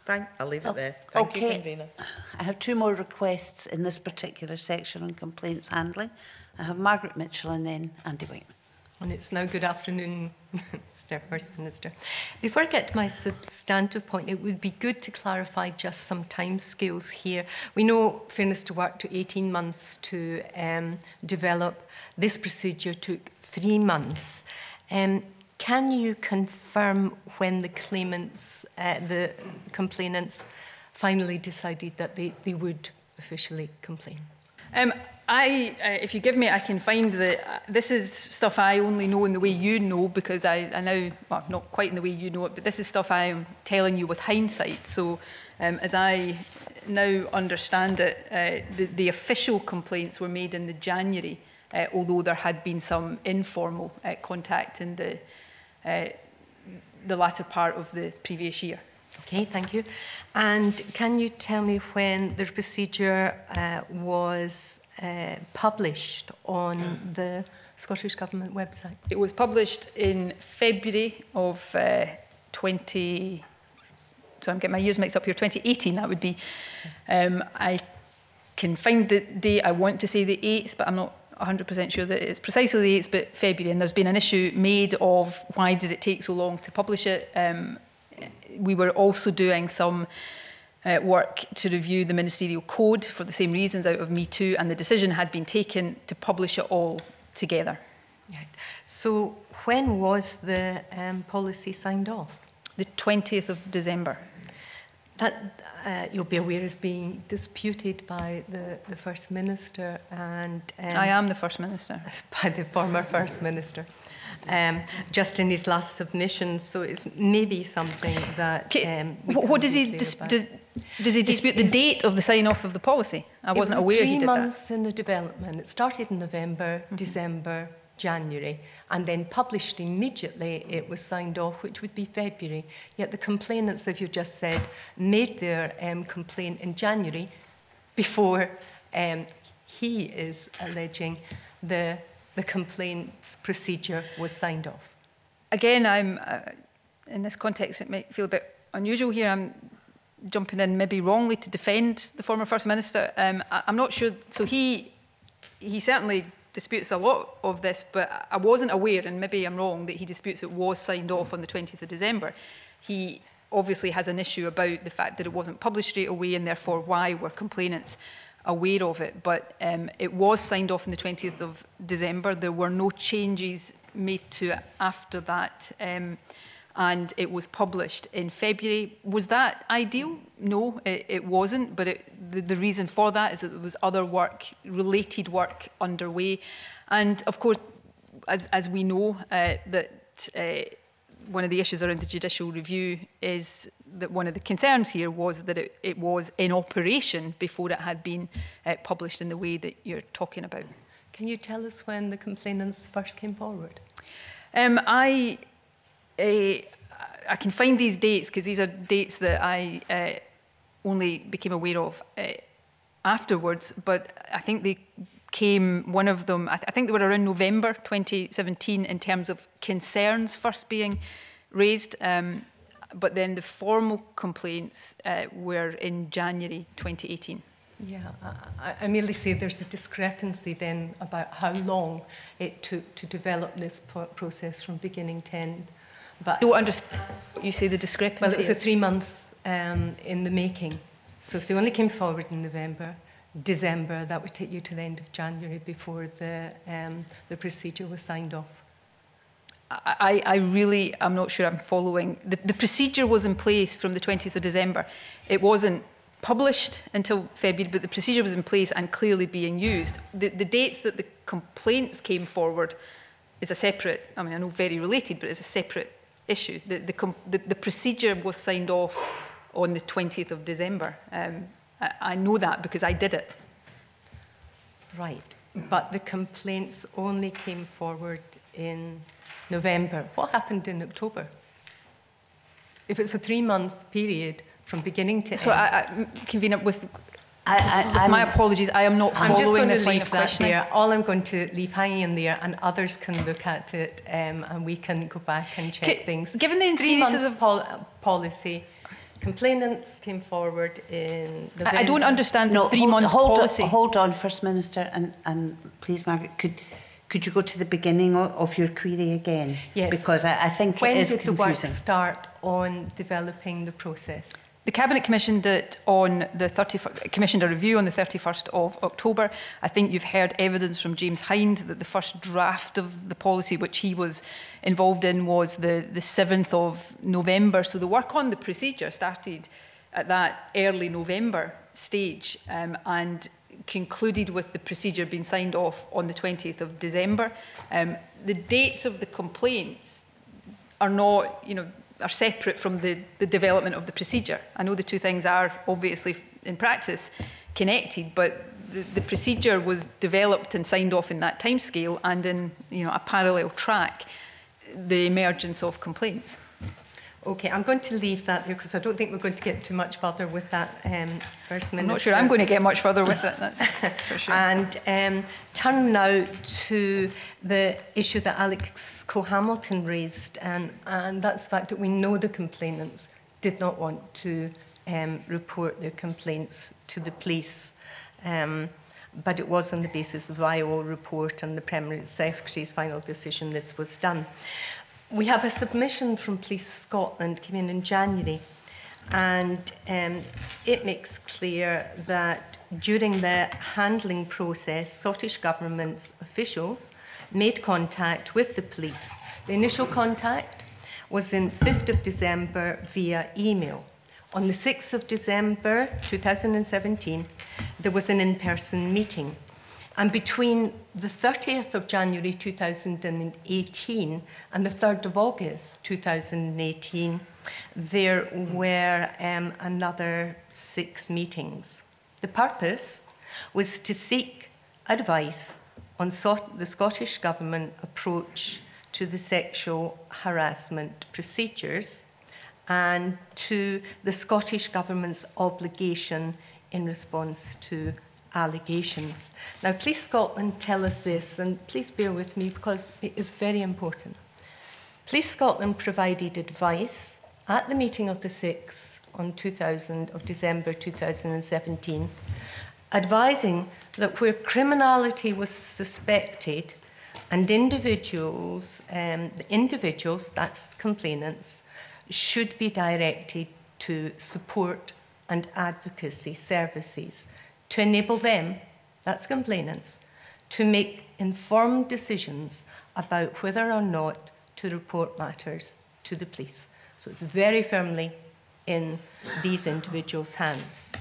B: Thank,
F: I'll leave it oh, there. Thank okay. you, convener.
B: I have two more requests in this particular section on complaints handling. I have Margaret Mitchell and then
C: Andy White. And it's now good afternoon, Mr. First Minister. Before I get to my substantive point, it would be good to clarify just some time scales here. We know Fairness to Work took 18 months to um, develop. This procedure took three months. Um, can you confirm when the claimants, uh, the complainants, finally decided that they, they would officially complain?
A: Um, I, uh, if you give me, I can find that uh, this is stuff I only know in the way you know because I, I now, well, not quite in the way you know it, but this is stuff I am telling you with hindsight. So um, as I now understand it, uh, the, the official complaints were made in the January, uh, although there had been some informal uh, contact in the, uh, the latter part of the previous year. Okay, thank you. And can you tell me when the procedure uh, was uh, published on the Scottish Government website? It was published in February of uh, 20. So I'm getting my years mixed up here. 2018, that would be. Um, I can find the date. I want to say the 8th, but I'm not 100% sure that it's precisely the 8th, but February. And there's been an issue made of why did it take so long to publish it. Um, we were also doing some uh, work to review the ministerial code for the same reasons out of Me Too, and the decision had been taken to publish it all together.
C: Right. So, when was the um, policy signed off? The 20th of December. That uh, you'll be aware is being disputed by the, the First Minister and. Um, I am the
A: First Minister.
C: By the former First Minister. Um, just in his last submission, so it's maybe something
A: that. Um, what does he dis- does he dispute is, is the date of the sign off of the policy? I wasn't was aware he did that. Three
C: months in the development. It started in November, mm -hmm. December, January, and then published immediately. It was signed off, which would be February. Yet the complainants, as you just said, made their um, complaint in January before um, he is alleging the the complaints procedure was signed off.
A: Again, I'm uh, in this context. It might feel a bit unusual here. I'm jumping in maybe wrongly to defend the former First Minister. Um, I, am not sure. So he, he certainly disputes a lot of this, but I wasn't aware, and maybe I'm wrong, that he disputes it was signed off on the 20th of December. He obviously has an issue about the fact that it wasn't published straight away, and therefore why were complainants aware of it. But um, it was signed off on the 20th of December. There were no changes made to it after that. Um, and it was published in February. Was that ideal? No, it, it wasn't, but it, the, the reason for that is that there was other work, related work underway. And of course, as, as we know, uh, that uh, one of the issues around the judicial review is that one of the concerns here was that it, it was in operation before it had been uh, published in the way that you're talking about.
C: Can you tell us when the complainants
A: first came forward? Um, I I, eh, I can find these dates because these are dates that I uh, only became aware of uh, afterwards, but I think they came, one of them, I, th I, think they were around November 2017 in terms of concerns first being raised, um, but then the formal complaints uh, were in January 2018.
C: Yeah, I, I, merely say there's a discrepancy then about how long it took to develop this process from beginning to end. But do understand. You see the discrepancy. Well, it was a three months um, in the making. So if they only came forward in November, December, that would take you to the end of January before the, um, the procedure was
A: signed off. I, I really, I'm not sure I'm following. The, the procedure was in place from the 20th of December. It wasn't published until February, but the procedure was in place and clearly being used. The, the dates that the complaints came forward is a separate, I mean, I know very related, but it's a separate issue. The, the, the, procedure was signed off on the 20th of December. Um, I, I know that because I did it.
C: Right, but the complaints only came forward in November. What happened in October? If
A: it's a three-month period from beginning to so end... So, convene up with I, I, my apologies, I am not I'm following this line of questioning.
C: All I'm going to leave hanging in there, and others can look at it, um, and we can go back and check C things. Given the instances of pol policy, complainants came forward in. I, don't understand no, 3 months policy. On,
B: hold on, First Minister, and, and please, Margaret, could. Could you go to the beginning
A: of your query again? Yes. Because I, I think when it is confusing. When did the work
C: start on
A: developing the process? The Cabinet commissioned it on the 31st, commissioned a review on the 31st of October. I think you've heard evidence from James Hynd that the first draft of the policy which he was involved in was the, the 7th of November. So the work on the procedure started at that early November stage um, and concluded with the procedure being signed off on the 20th of December. Um, the dates of the complaints are not, you know, are separate from the, the development of the procedure. I know the two things are obviously in practice connected, but the, the procedure was developed and signed off in that timescale and in you know, a parallel track, the emergence of complaints. Okay, I'm going to
C: leave that there because I don't think we're going to get too much further with that um, First minute. I'm not sure I'm going to get much further with it, that's for sure. And um, turn now to the issue that Alex Cole-Hamilton raised, and, and that's the fact that we know the complainants did not want to um, report their complaints to the police. Um, but it was on the basis of the IO report and the Premier Secretary's final decision this was done. We have a submission from Police Scotland came in in January, and um, it makes clear that during the handling process, Scottish Government's officials made contact with the police. The initial contact was on 5th of December via email. On the 6th of December 2017, there was an in-person meeting and between the 30th of January 2018 and the 3rd of August 2018, there were um, another six meetings. The purpose was to seek advice on so the Scottish Government approach to the sexual harassment procedures and to the Scottish Government's obligation in response to allegations. Now, Police Scotland tell us this, and please bear with me because it is very important. Police Scotland provided advice at the meeting of the 6th on 2000 of December 2017, advising that where criminality was suspected and individuals, um, individuals, that's complainants, should be directed to support and advocacy services to enable them, that's complainants, to make informed decisions about whether or not to report matters to the police. So it's very firmly in these individuals' hands.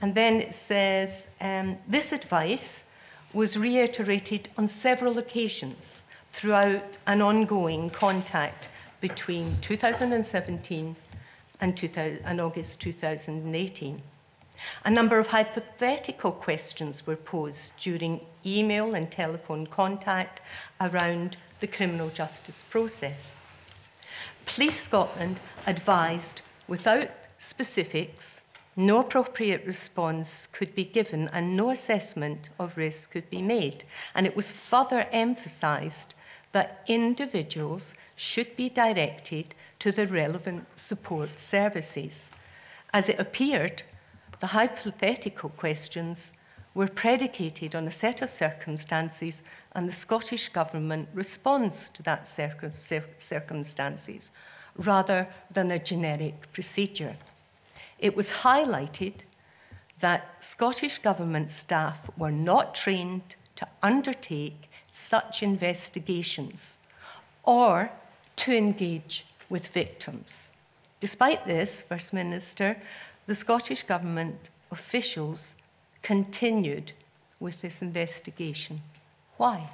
C: And then it says um, this advice was reiterated on several occasions throughout an ongoing contact between 2017 and, 2000, and August 2018. A number of hypothetical questions were posed during email and telephone contact around the criminal justice process. Police Scotland advised without specifics, no appropriate response could be given and no assessment of risk could be made. And it was further emphasised that individuals should be directed to the relevant support services. As it appeared, the hypothetical questions were predicated on a set of circumstances and the Scottish Government responds to that cir circumstances rather than a generic procedure. It was highlighted that Scottish Government staff were not trained to undertake such investigations or to engage with victims. Despite this, First Minister, the Scottish Government officials continued with this investigation.
A: Why?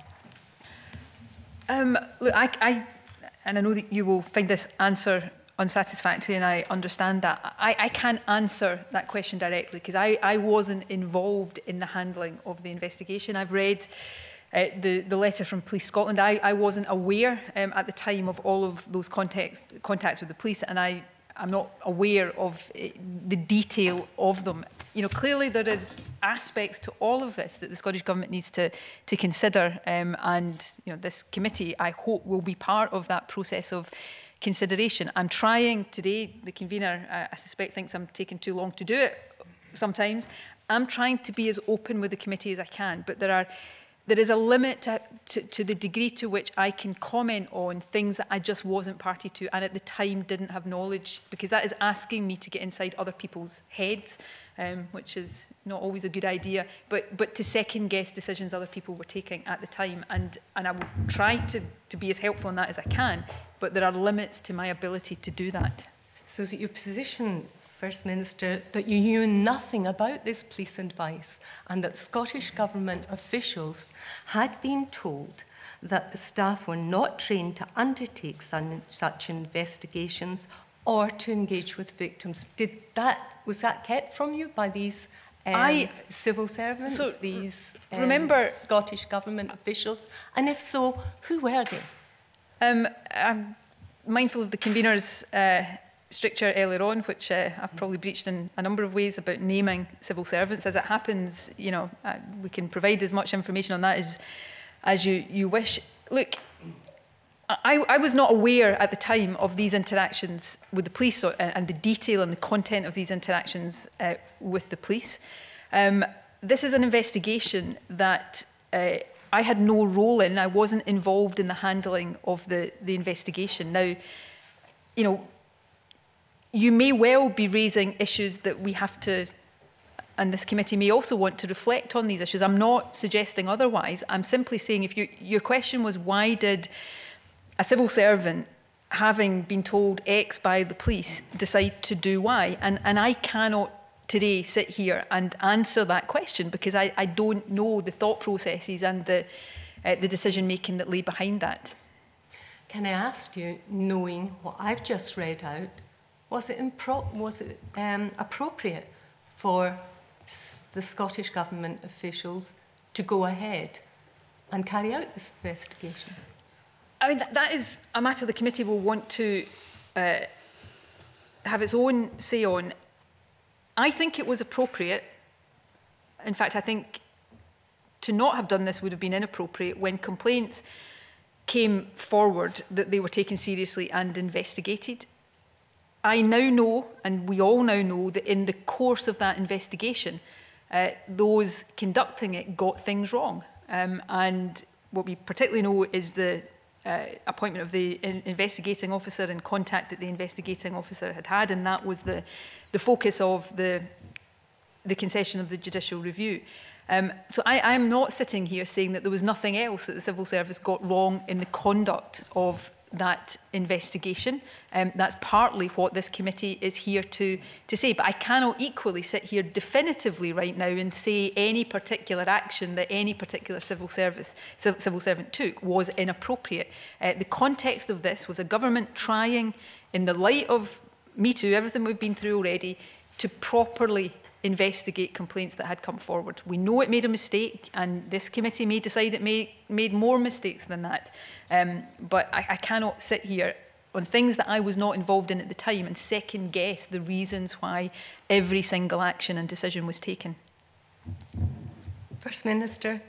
A: Um, look, I, I, and I know that you will find this answer unsatisfactory, and I understand that. I, I can't answer that question directly because I, I wasn't involved in the handling of the investigation. I've read uh, the, the letter from Police Scotland. I, I wasn't aware um, at the time of all of those contacts, contacts with the police, and I I'm not aware of eh, the detail of them. You know, clearly there is aspects to all of this that the Scottish Government needs to, to consider. Um, and, you know, this committee, I hope, will be part of that process of consideration. I'm trying today, the convener, I, I suspect, thinks I'm taking too long to do it sometimes. I'm trying to be as open with the committee as I can, but there are There is a limit to, to, to the degree to which I can comment on things that I just wasn't party to and at the time didn't have knowledge, because that is asking me to get inside other people's heads, um, which is not always a good idea, but, but to second guess decisions other people were taking at the time. And, and I will try to, to be as helpful on that as I can, but there are limits to my ability to do that. So is it your position First Minister, that you knew nothing about this police advice
C: and that Scottish Government officials had been told that the staff were not trained to undertake such investigations or to engage with victims. Did that, was that kept from you by these um, I, civil servants, so these um, remember, Scottish government officials? And if so, who were they?
A: Um, I'm mindful of the convener's uh, stricture earlier on, which uh, I've probably breached in a number of ways about naming civil servants. As it happens, you know, uh, we can provide as much information on that as, as you, you wish. Look, I, I was not aware at the time of these interactions with the police or, and the detail and the content of these interactions uh, with the police. Um, this is an investigation that uh, I had no role in. I wasn't involved in the handling of the, the investigation. Now, you know, you may well be raising issues that we have to, and this committee may also want to reflect on these issues. I'm not suggesting otherwise. I'm simply saying if you, your question was why did a civil servant, having been told X by the police, decide to do Y? And, and I cannot today sit here and answer that question because I, I don't know the thought processes and the, uh, the decision making that lay behind that.
C: Can I ask you, knowing what I've just read out, was it, was it um, appropriate for the Scottish Government officials to go ahead and carry out this investigation?
A: I mean, that is a matter the committee will want to uh, have its own say on. I think it was appropriate. In fact, I think to not have done this would have been inappropriate when complaints came forward that they were taken seriously and investigated. I now know, and we all now know, that in the course of that investigation, uh, those conducting it got things wrong. Um, and what we particularly know is the uh, appointment of the in investigating officer and contact that the investigating officer had had, and that was the, the focus of the, the concession of the judicial review. Um, so I, I'm not sitting here saying that there was nothing else that the civil service got wrong in the conduct of that investigation. Um, that's partly what this committee is here to, to say. But I cannot equally sit here definitively right now and say any particular action that any particular civil service civil servant took was inappropriate. Uh, the context of this was a government trying, in the light of Me Too, everything we've been through already, to properly investigate complaints that had come forward. We know it made a mistake, and this committee may decide it may, made more mistakes than that. Um, but I, I cannot sit here on things that I was not involved in at the time and second guess the reasons why every single action and decision was taken. First Minister,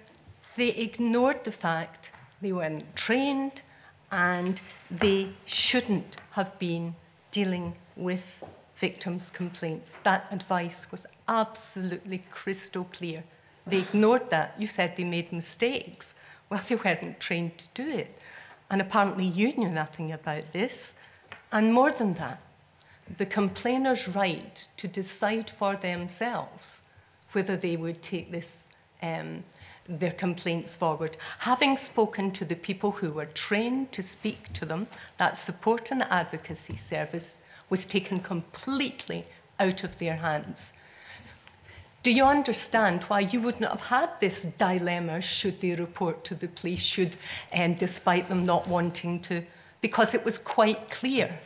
A: they ignored the fact they were not trained
C: and they shouldn't have been dealing with victims' complaints. That advice was absolutely crystal clear. They ignored that. You said they made mistakes. Well, they weren't trained to do it. And apparently, you knew nothing about this. And more than that, the complainer's right to decide for themselves whether they would take this, um, their complaints forward. Having spoken to the people who were trained to speak to them, that support and advocacy service was taken completely out of their hands. Do you understand why you wouldn't have had this dilemma should they report to the police, should, and um, despite them not wanting to? Because it was quite clear.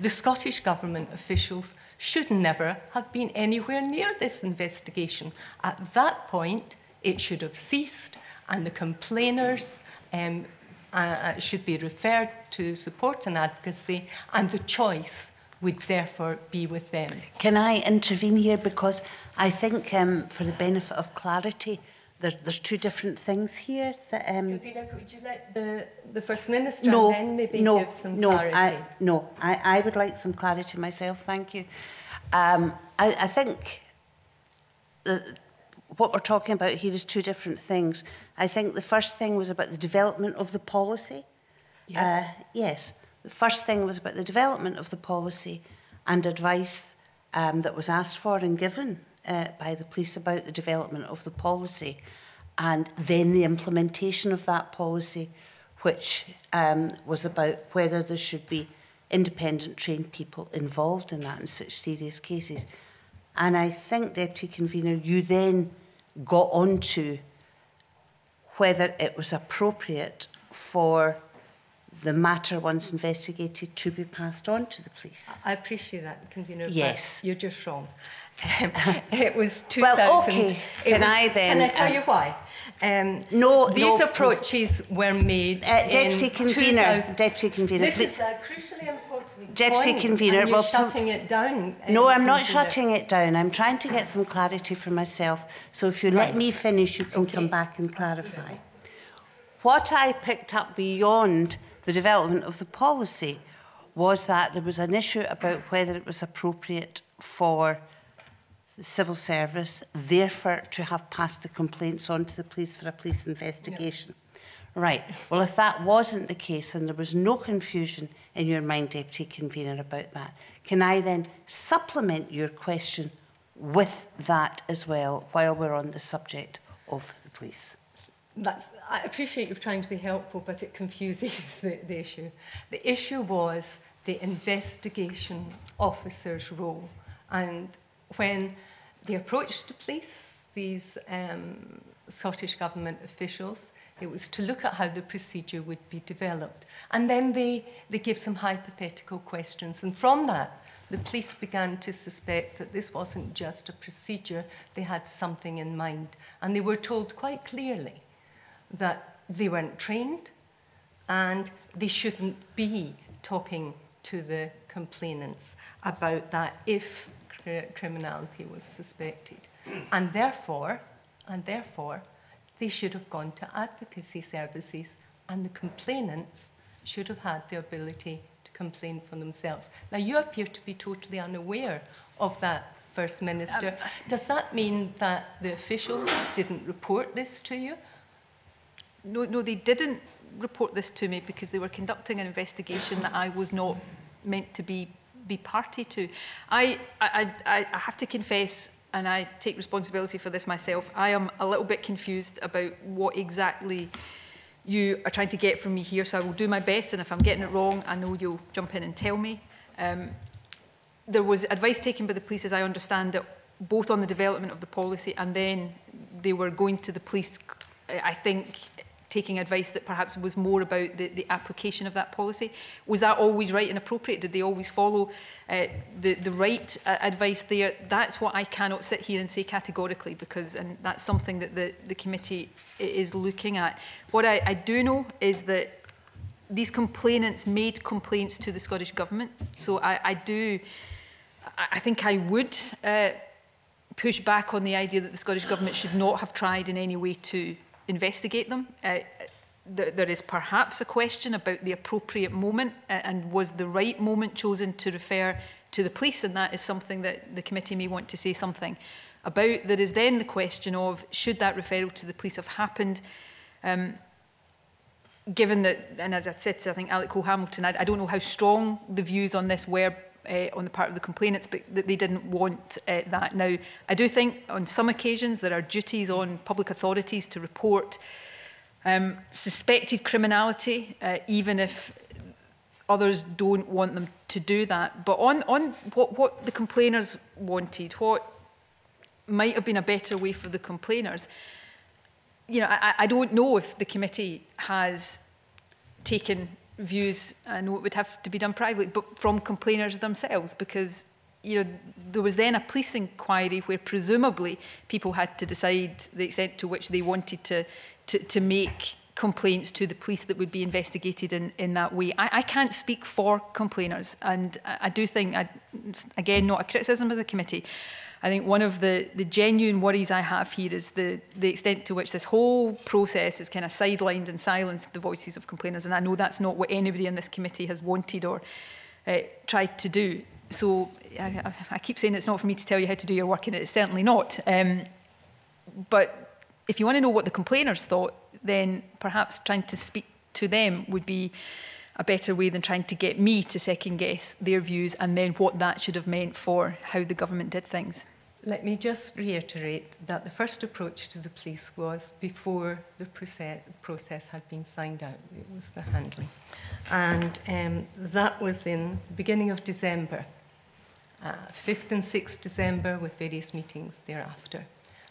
C: The Scottish Government officials should never have been anywhere near this investigation. At that point, it should have ceased, and the complainers um, uh, uh should be referred to support and advocacy, and the choice would therefore be with them.
B: Can I intervene here? Because I think um,
C: for the benefit
B: of clarity, there, there's two different things here. That, um,
C: Convener, you let the, the First Minister no, then maybe no, give some no, clarity? I,
B: no, I, I would like some clarity myself, thank you. Um, I, I think the, uh, what we're talking about here is two different things. I think the first thing was about the development of the policy. Yes. Uh, yes. The first thing was about the development of the policy and advice um, that was asked for and given uh, by the police about the development of the policy and then the implementation of that policy, which um, was about whether there should be independent trained people involved in that in such serious cases. And I think, Deputy Convener, you then got on to whether it was appropriate for the matter, once investigated, to be passed on to the police.
C: I appreciate that, Convener. Yes. you're just wrong. it was 2000. Well, okay. Can was, I then... Can I tell uh, you um, why? Um, no, these no, approaches were made. Uh, Deputy Convener, Deputy Convener. This is a crucially important Deputy point, Convener, and you're well, shutting it down. No, uh, I'm not shutting
B: it down. I'm trying to get some clarity for myself. So if you right. let me finish, you can okay. come back and clarify. Absolutely.
C: What I picked up
B: beyond the development of the policy was that there was an issue about whether it was appropriate for the civil service, therefore, to have passed the complaints on to the police for a police investigation. Right. Well, if that wasn't the case and there was no confusion in your mind, Deputy Convener, about that, can I then supplement your question with that as well while we're on the subject of the police?
C: That's, I appreciate you trying to be helpful, but it confuses the, the issue. The issue was the investigation officer's role. And when they approached the police, these um, Scottish Government officials, it was to look at how the procedure would be developed. And then they, they gave some hypothetical questions. And from that, the police began to suspect that this wasn't just a procedure, they had something in mind. And they were told quite clearly that they weren't trained and they shouldn't be talking to the complainants about that if cr criminality was suspected. Hmm. And therefore, and therefore, they should have gone to advocacy services and the complainants should have had the ability to complain for themselves. Now, you appear to be totally unaware of that, First Minister. Um, Does that mean that the officials
A: didn't report this to you? no, no, they didn't report this to me because they were conducting an investigation that I was not meant to be be party to. I, I, I, I have to confess, and I take responsibility for this myself, I am a little bit confused about what exactly you are trying to get from me here, so I will do my best, and if I'm getting it wrong, I know you'll jump in and tell me. Um, there was advice taken by the police, as I understand it, both on the development of the policy and then they were going to the police, I think, taking advice that perhaps was more about the, the application of that policy. Was that always right and appropriate? Did they always follow uh, the, the right uh, advice there? That's what I cannot sit here and say categorically because and that's something that the, the committee is looking at. What I, I do know is that these complainants made complaints to the Scottish Government. So I, I do, I, think I would uh, push back on the idea that the Scottish Government should not have tried in any way to investigate them. Uh, uh, th there is perhaps a question about the appropriate moment uh, and was the right moment chosen to refer to the police, and that is something that the committee may want to say something about. There is then the question of should that referral to the police have happened? Um, given that, and as I said to, I think, Alec Cole-Hamilton, I, I don't know how strong the views on this were uh, on the part of the complainants, but that they didn't want uh, that. Now, I do think on some occasions there are duties on public authorities to report um, suspected criminality, uh, even if others don't want them to do that. But on, on what, what the complainers wanted, what might have been a better way for the complainers, you know, I, I don't know if the committee has taken views, I uh, know it would have to be done privately, but from complainers themselves, because you know, there was then a police inquiry where presumably people had to decide the extent to which they wanted to, to, to make complaints to the police that would be investigated in, in that way. I, I can't speak for complainers, and I, I do think, I, again, not a criticism of the committee, I think one of the, the genuine worries I have here is the, the extent to which this whole process has kind of sidelined and silenced the voices of complainers. And I know that's not what anybody in this committee has wanted or uh, tried to do. So I, I keep saying it's not for me to tell you how to do your work, and it's certainly not. Um, but if you want to know what the complainers thought, then perhaps trying to speak to them would be a better way than trying to get me to second guess their views and then what that should have meant for how the government did things.
C: Let me just reiterate that the first approach to the police was before the process had been signed out. It was the handling. And um, that was in the beginning of December, uh, 5th and 6th December, with various meetings thereafter.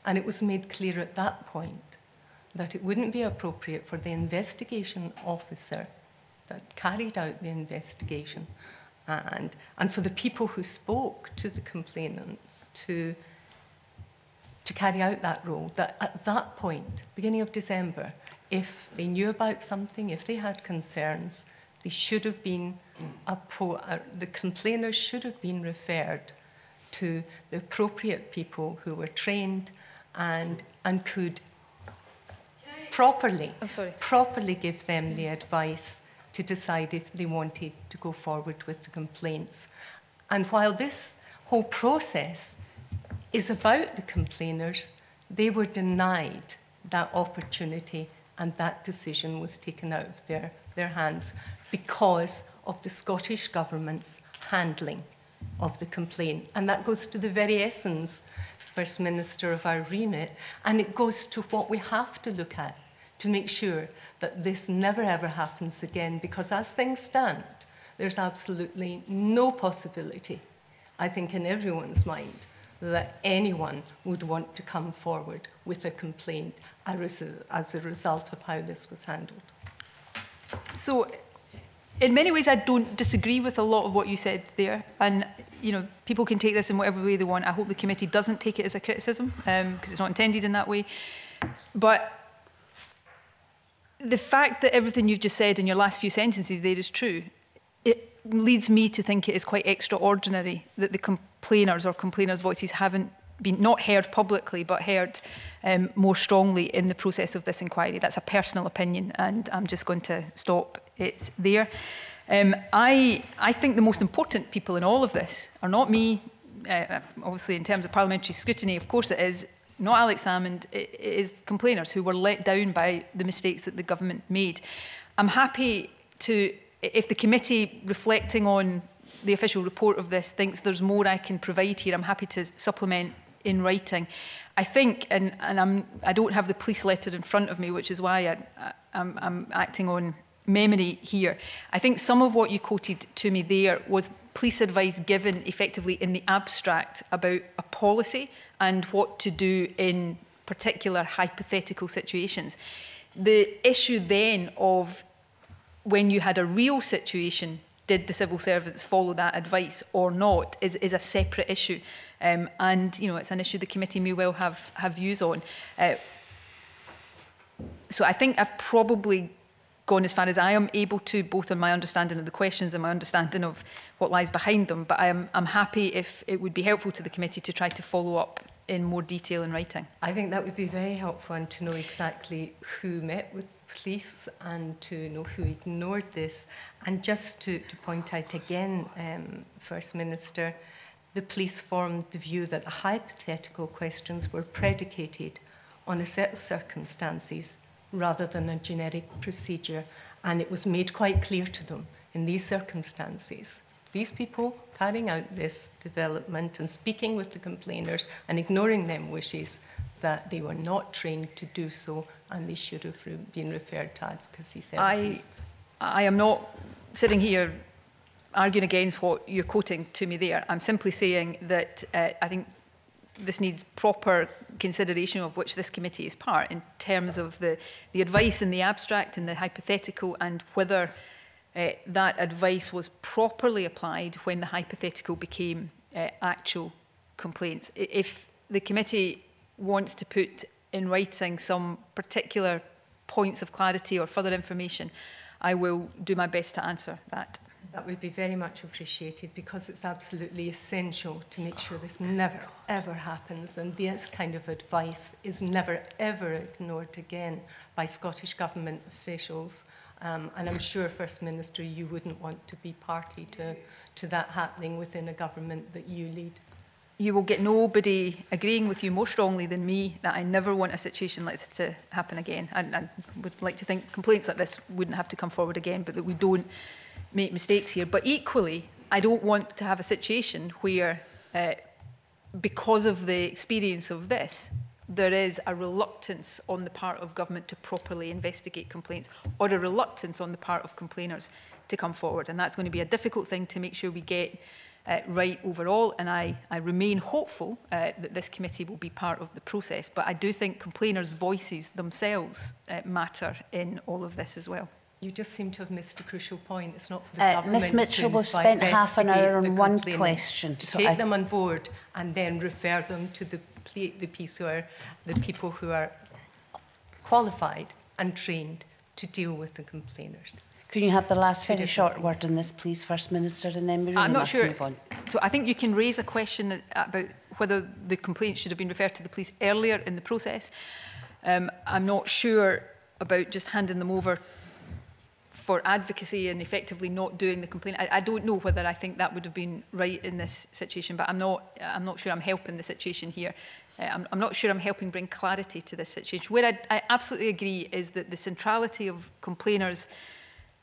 C: And it was made clear at that point that it wouldn't be appropriate for the investigation officer that carried out the investigation and, and for the people who spoke to the complainants to, to carry out that role, that at that point, beginning of December, if they knew about something, if they had concerns, they should have been, the complainers should have been referred to the appropriate people who were trained and, and could properly, properly give them the advice to decide if they wanted to go forward with the complaints. And while this whole process is about the complainers, they were denied that opportunity and that decision was taken out of their, their hands because of the Scottish Government's handling of the complaint. And that goes to the very essence, First Minister, of our remit, and it goes to what we have to look at to make sure that this never ever happens again because as things stand, there's absolutely no possibility, I think, in everyone's mind that anyone would want to come forward with a complaint as a result of how this was handled.
A: So, in many ways, I don't disagree with a lot of what you said there. And, you know, people can take this in whatever way they want. I hope the committee doesn't take it as a criticism, because um, it's not intended in that way. But the fact that everything you've just said in your last few sentences there is true, it leads me to think it is quite extraordinary that the complainers or complainers' voices haven't been not heard publicly, but heard um, more strongly in the process of this inquiry. That's a personal opinion, and I'm just going to stop it there. Um, I, I think the most important people in all of this are not me, uh, obviously, in terms of parliamentary scrutiny, of course it is, not Alex Salmond, it is complainers who were let down by the mistakes that the government made. I'm happy to, if the committee reflecting on the official report of this thinks there's more I can provide here, I'm happy to supplement in writing. I think, and, and I'm, I don't have the police letter in front of me, which is why I, I'm, I'm acting on memory here. I think some of what you quoted to me there was police advice given effectively in the abstract about a policy and what to do in particular hypothetical situations. The issue then of when you had a real situation, did the civil servants follow that advice or not, is, is a separate issue. Um, and, you know, it's an issue the committee may well have, have views on. Uh, so I think I've probably gone as far as I am able to, both in my understanding of the questions and my understanding of what lies behind them. But I am, I'm happy if it would be helpful to the committee to try to follow up in more detail in writing? I think that would be very helpful and to know exactly who met with police and to know who ignored
C: this. And just to, to point out again, um, First Minister, the police formed the view that the hypothetical questions were predicated on a set of circumstances rather than a generic procedure. And it was made quite clear to them in these circumstances, these people carrying out this development and speaking with the complainers and ignoring them wishes that they were not trained to do so and they should have been referred to advocacy services.
A: I, I am not sitting here arguing against what you're quoting to me there. I'm simply saying that uh, I think this needs proper consideration of which this committee is part in terms of the, the advice in the abstract and the hypothetical and whether uh, that advice was properly applied when the hypothetical became uh, actual complaints. If the committee wants to put in writing some particular points of clarity or further information, I will do my best to answer that. That would be very much appreciated because it's absolutely essential
C: to make sure this never, ever happens. And this kind of advice is never, ever ignored again by Scottish Government officials Um, and I'm sure, First Minister, you wouldn't want to be party to, to that happening within a government that
A: you lead. You will get nobody agreeing with you more strongly than me that I never want a situation like this to happen again. And I would like to think complaints like this wouldn't have to come forward again, but that we don't make mistakes here. But equally, I don't want to have a situation where, uh, because of the experience of this, there is a reluctance on the part of government to properly investigate complaints or a reluctance on the part of complainers to come forward. And that's going to be a difficult thing to make sure we get uh, right overall. And I, I remain hopeful uh, that this committee will be part of the process. But I do think complainers' voices themselves uh, matter in all of this as well. You just seem to have missed a crucial point. It's not for the uh, government. Ms Mitchell, we've spent half an hour on one question. To so take
J: I... them
C: on board and then refer them to the the, the, who are, the people who are qualified and trained to deal with the complainers. Can you
B: have the last very short things. word on this, please, First Minister, and then we really I'm not must sure. move on.
A: So I think you can raise a question about whether the complaint should have been referred to the police earlier in the process. Um, I'm not sure about just handing them over for advocacy and effectively not doing the complaint. I, I don't know whether I think that would have been right in this situation, but I'm not, I'm not sure I'm helping the situation here uh, I'm, I'm, not sure I'm helping bring clarity to this situation. Where I, I absolutely agree is that the centrality of complainers'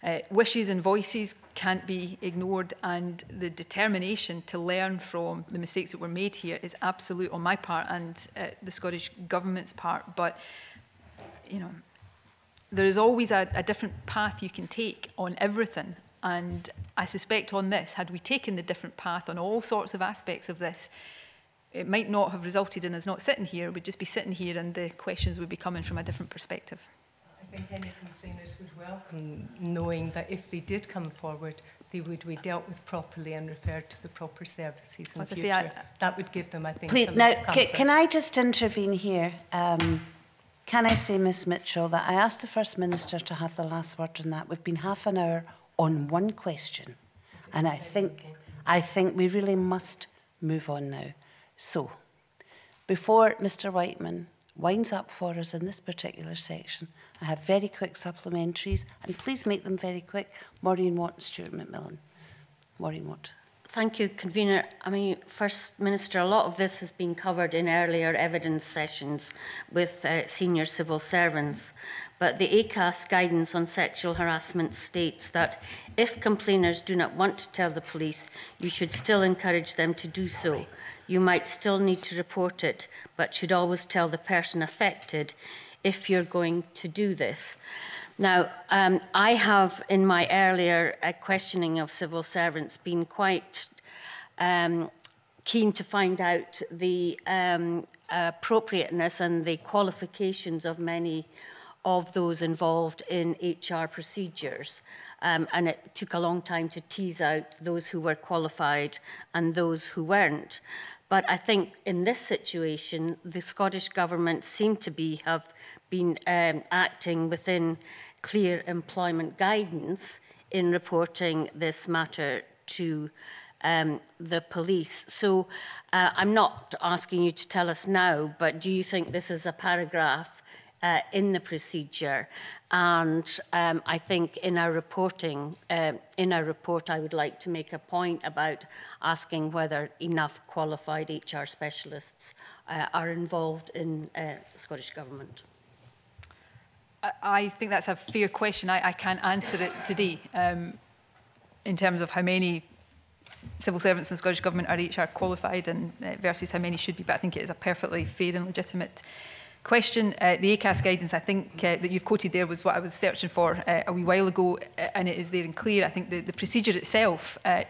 A: uh, wishes and voices can't be ignored, and the determination to learn from the mistakes that were made here is absolute on my part and uh, the Scottish Government's part. But, you know, there is always a, a different path you can take on everything. And I suspect on this, had we taken the different path on all sorts of aspects of this, it might not have resulted in us not sitting here. We'd just be sitting here and the questions would be coming from a different perspective.
C: I think any complainers would
A: welcome knowing that
C: if they did come forward, they would be dealt with properly and referred to the proper services in the future. say, I, that would give them, I think, please, now, comfort. Can I
B: just intervene here? Um, can I say, Miss Mitchell, that I asked the First Minister to have the last word on that. We've been half an hour on one question. And I think, I think we really must move on now. So, before Mr. Wightman winds up for us in this particular section, I have very quick supplementaries, and please make them very quick. Maureen Watt and Stuart McMillan. Maureen Watt.
D: Thank you, Convener. I mean, First Minister, a lot of this has been covered in earlier evidence sessions with uh, senior civil servants, but the ACAS guidance on sexual harassment states that if complainers do not want to tell the police, you should still encourage them to do so you might still need to report it, but should always tell the person affected if you're going to do this. Now, um, I have, in my earlier uh, questioning of civil servants, been quite um, keen to find out the um, appropriateness and the qualifications of many of those involved in HR procedures. Um, and it took a long time to tease out those who were qualified and those who weren't. But I think in this situation, the Scottish Government seem to be have been um, acting within clear employment guidance in reporting this matter to um, the police. So uh, I'm not asking you to tell us now, but do you think this is a paragraph uh, in the procedure And um, I think in our reporting, uh, in our report, I would like to make a point about asking whether enough qualified HR specialists uh, are involved in uh, Scottish Government. I think that's a fair question. I, I can't answer it today
A: um, in terms of how many civil servants in the Scottish Government are HR qualified and uh, versus how many should be, but I think it is a perfectly fair and legitimate question question, uh, the ACAS guidance, I think uh, that you've quoted there was what I was searching for uh, a wee while ago, uh, and it is there and clear. I think the, the procedure itself uh,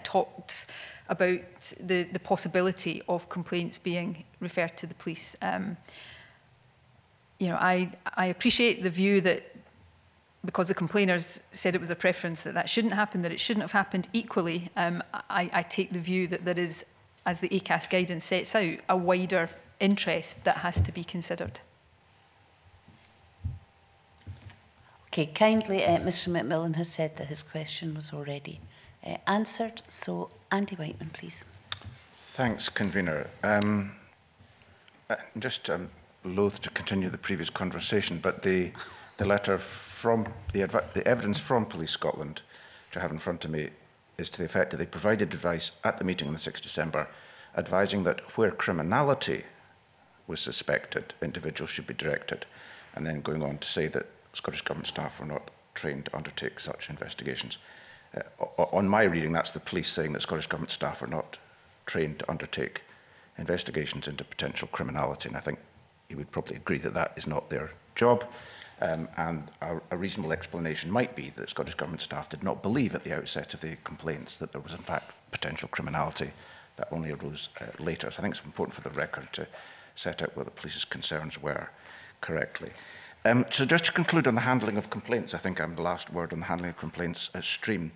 A: about the, the possibility of complaints being referred to the police. Um, you know, I, I appreciate the view that because the complainers said it was a preference that that shouldn't happen, that it shouldn't have happened equally, um, I, I take the view that there is, as the ACAS guidance sets out, a wider interest that has to be considered.
B: Okay, kindly, uh, Mr McMillan has said that his question was already uh, answered. So, Andy Wightman, please.
E: Thanks, Convener. Um, uh, just um, loath to continue the previous conversation, but the, the letter from the, the evidence from Police Scotland, which I have in front of me, is to the effect that they provided advice at the meeting on the 6th December, advising that where criminality was suspected, individuals should be directed, and then going on to say that Scottish Government staff were not trained to undertake such investigations. Uh, on my reading, that's the police saying that Scottish Government staff are not trained to undertake investigations into potential criminality, and I think you would probably agree that that is not their job. Um, and a, a reasonable explanation might be that Scottish Government staff did not believe at the outset of the complaints that there was, in fact, potential criminality that only arose uh, later. So I think it's important for the record to set out what the police's concerns were correctly. Um, so just to conclude on the handling of complaints, I think I'm the last word on the handling of complaints uh, stream.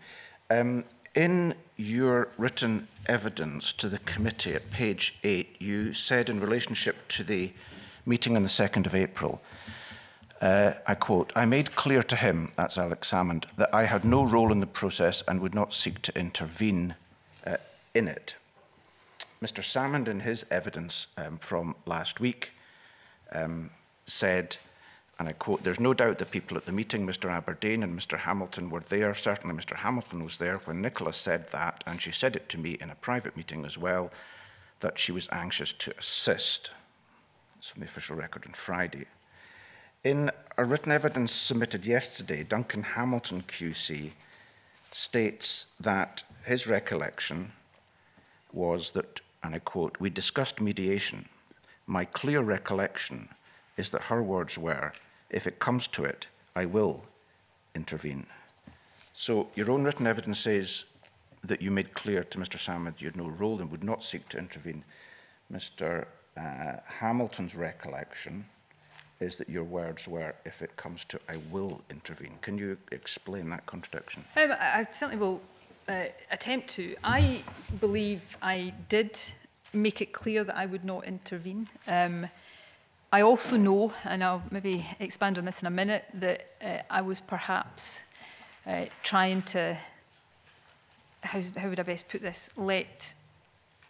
E: Um, in your written evidence to the committee at page 8, you said in relationship to the meeting on the 2nd of April, uh, I quote, I made clear to him, that's Alex Salmond, that I had no role in the process and would not seek to intervene uh, in it. Mr. Salmond, in his evidence um, from last week, um, said, and I quote, there's no doubt the people at the meeting, Mr Aberdein and Mr Hamilton, were there. Certainly Mr Hamilton was there when Nicola said that, and she said it to me in a private meeting as well, that she was anxious to assist. It's from the official record on Friday. In a written evidence submitted yesterday, Duncan Hamilton QC states that his recollection was that, and I quote, we discussed mediation. My clear recollection is that her words were, if it comes to it, I will intervene. So your own written evidence says that you made clear to Mr. Salmond you had no role and would not seek to intervene. Mr. Uh, Hamilton's recollection is that your words were, if it comes to, I will intervene. Can you explain that contradiction?
J: Um,
A: I certainly will uh, attempt to. I believe I did make it clear that I would not intervene. Um, I also know, and I'll maybe expand on this in a minute, that uh, I was perhaps uh, trying to, how, how would I best put this, let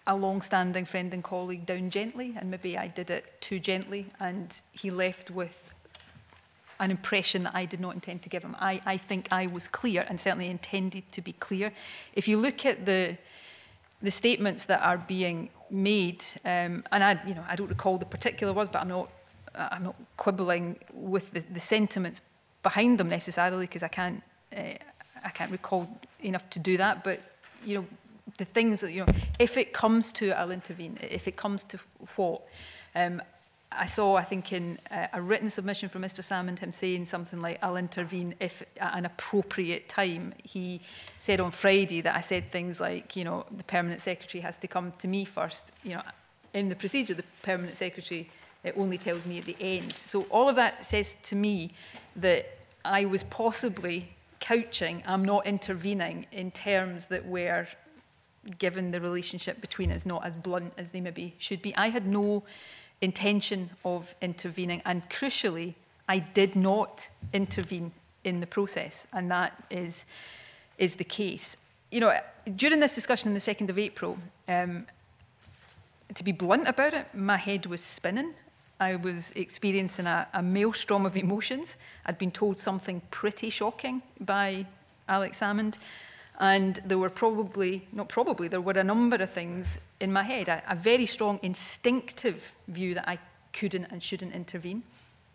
A: a long-standing friend and colleague down gently, and maybe I did it too gently, and he left with an impression that I did not intend to give him. I, I think I was clear, and certainly intended to be clear. If you look at the the statements that are being made, um, and I, you know, I don't recall the particular words, but I'm not, I'm not quibbling with the, the sentiments behind them necessarily because I can't, uh, I can't recall enough to do that. But you know, the things that you know, if it comes to, it, I'll intervene. If it comes to what, um, I saw, I think, in uh, a written submission from Mr. Salmond, him saying something like, I'll intervene if at an appropriate time. He said on Friday that I said things like, you know, the permanent secretary has to come to me first. You know, in the procedure, the permanent secretary it only tells me at the end. So all of that says to me that I was possibly couching, I'm not intervening in terms that were given the relationship between us, not as blunt as they maybe should be. I had no intention of intervening. And crucially, I did not intervene in the process. And that is, is the case. You know, during this discussion on the 2nd of April, um, to be blunt about it, my head was spinning. I was experiencing a, a maelstrom of emotions. I'd been told something pretty shocking by Alex Salmond. And there were probably, not probably, there were a number of things in my head. A, a very strong instinctive view that I couldn't and shouldn't intervene.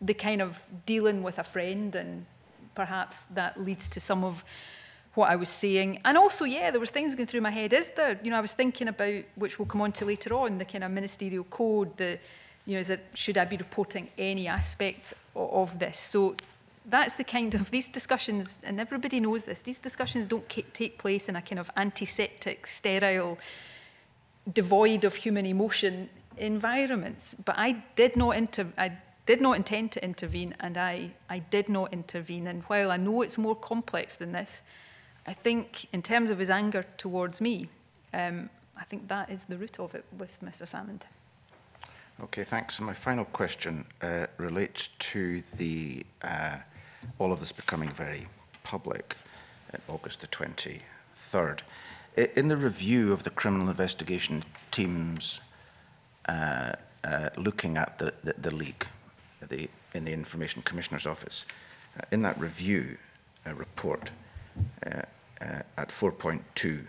A: The kind of dealing with a friend and perhaps that leads to some of what I was saying. And also, yeah, there was things going through my head. Is there, you know, I was thinking about, which we'll come on to later on, the kind of ministerial code, the, you know, is it, should I be reporting any aspect of, of this? So that's the kind of, these discussions, and everybody knows this, these discussions don't take place in a kind of antiseptic, sterile, devoid of human emotion environments. But I did not, inter I did not intend to intervene, and I, I did not intervene. And while I know it's more complex than this, I think in terms of his anger towards me, um, I think that is the root of it with Mr. Salmond.
E: Okay, thanks. my final question uh, relates to the uh, all of this becoming very public on August the 23rd. In the review of the criminal investigation teams uh, uh, looking at the, the, the leak the, in the Information Commissioner's Office, uh, in that review uh, report uh, uh, at 4.2,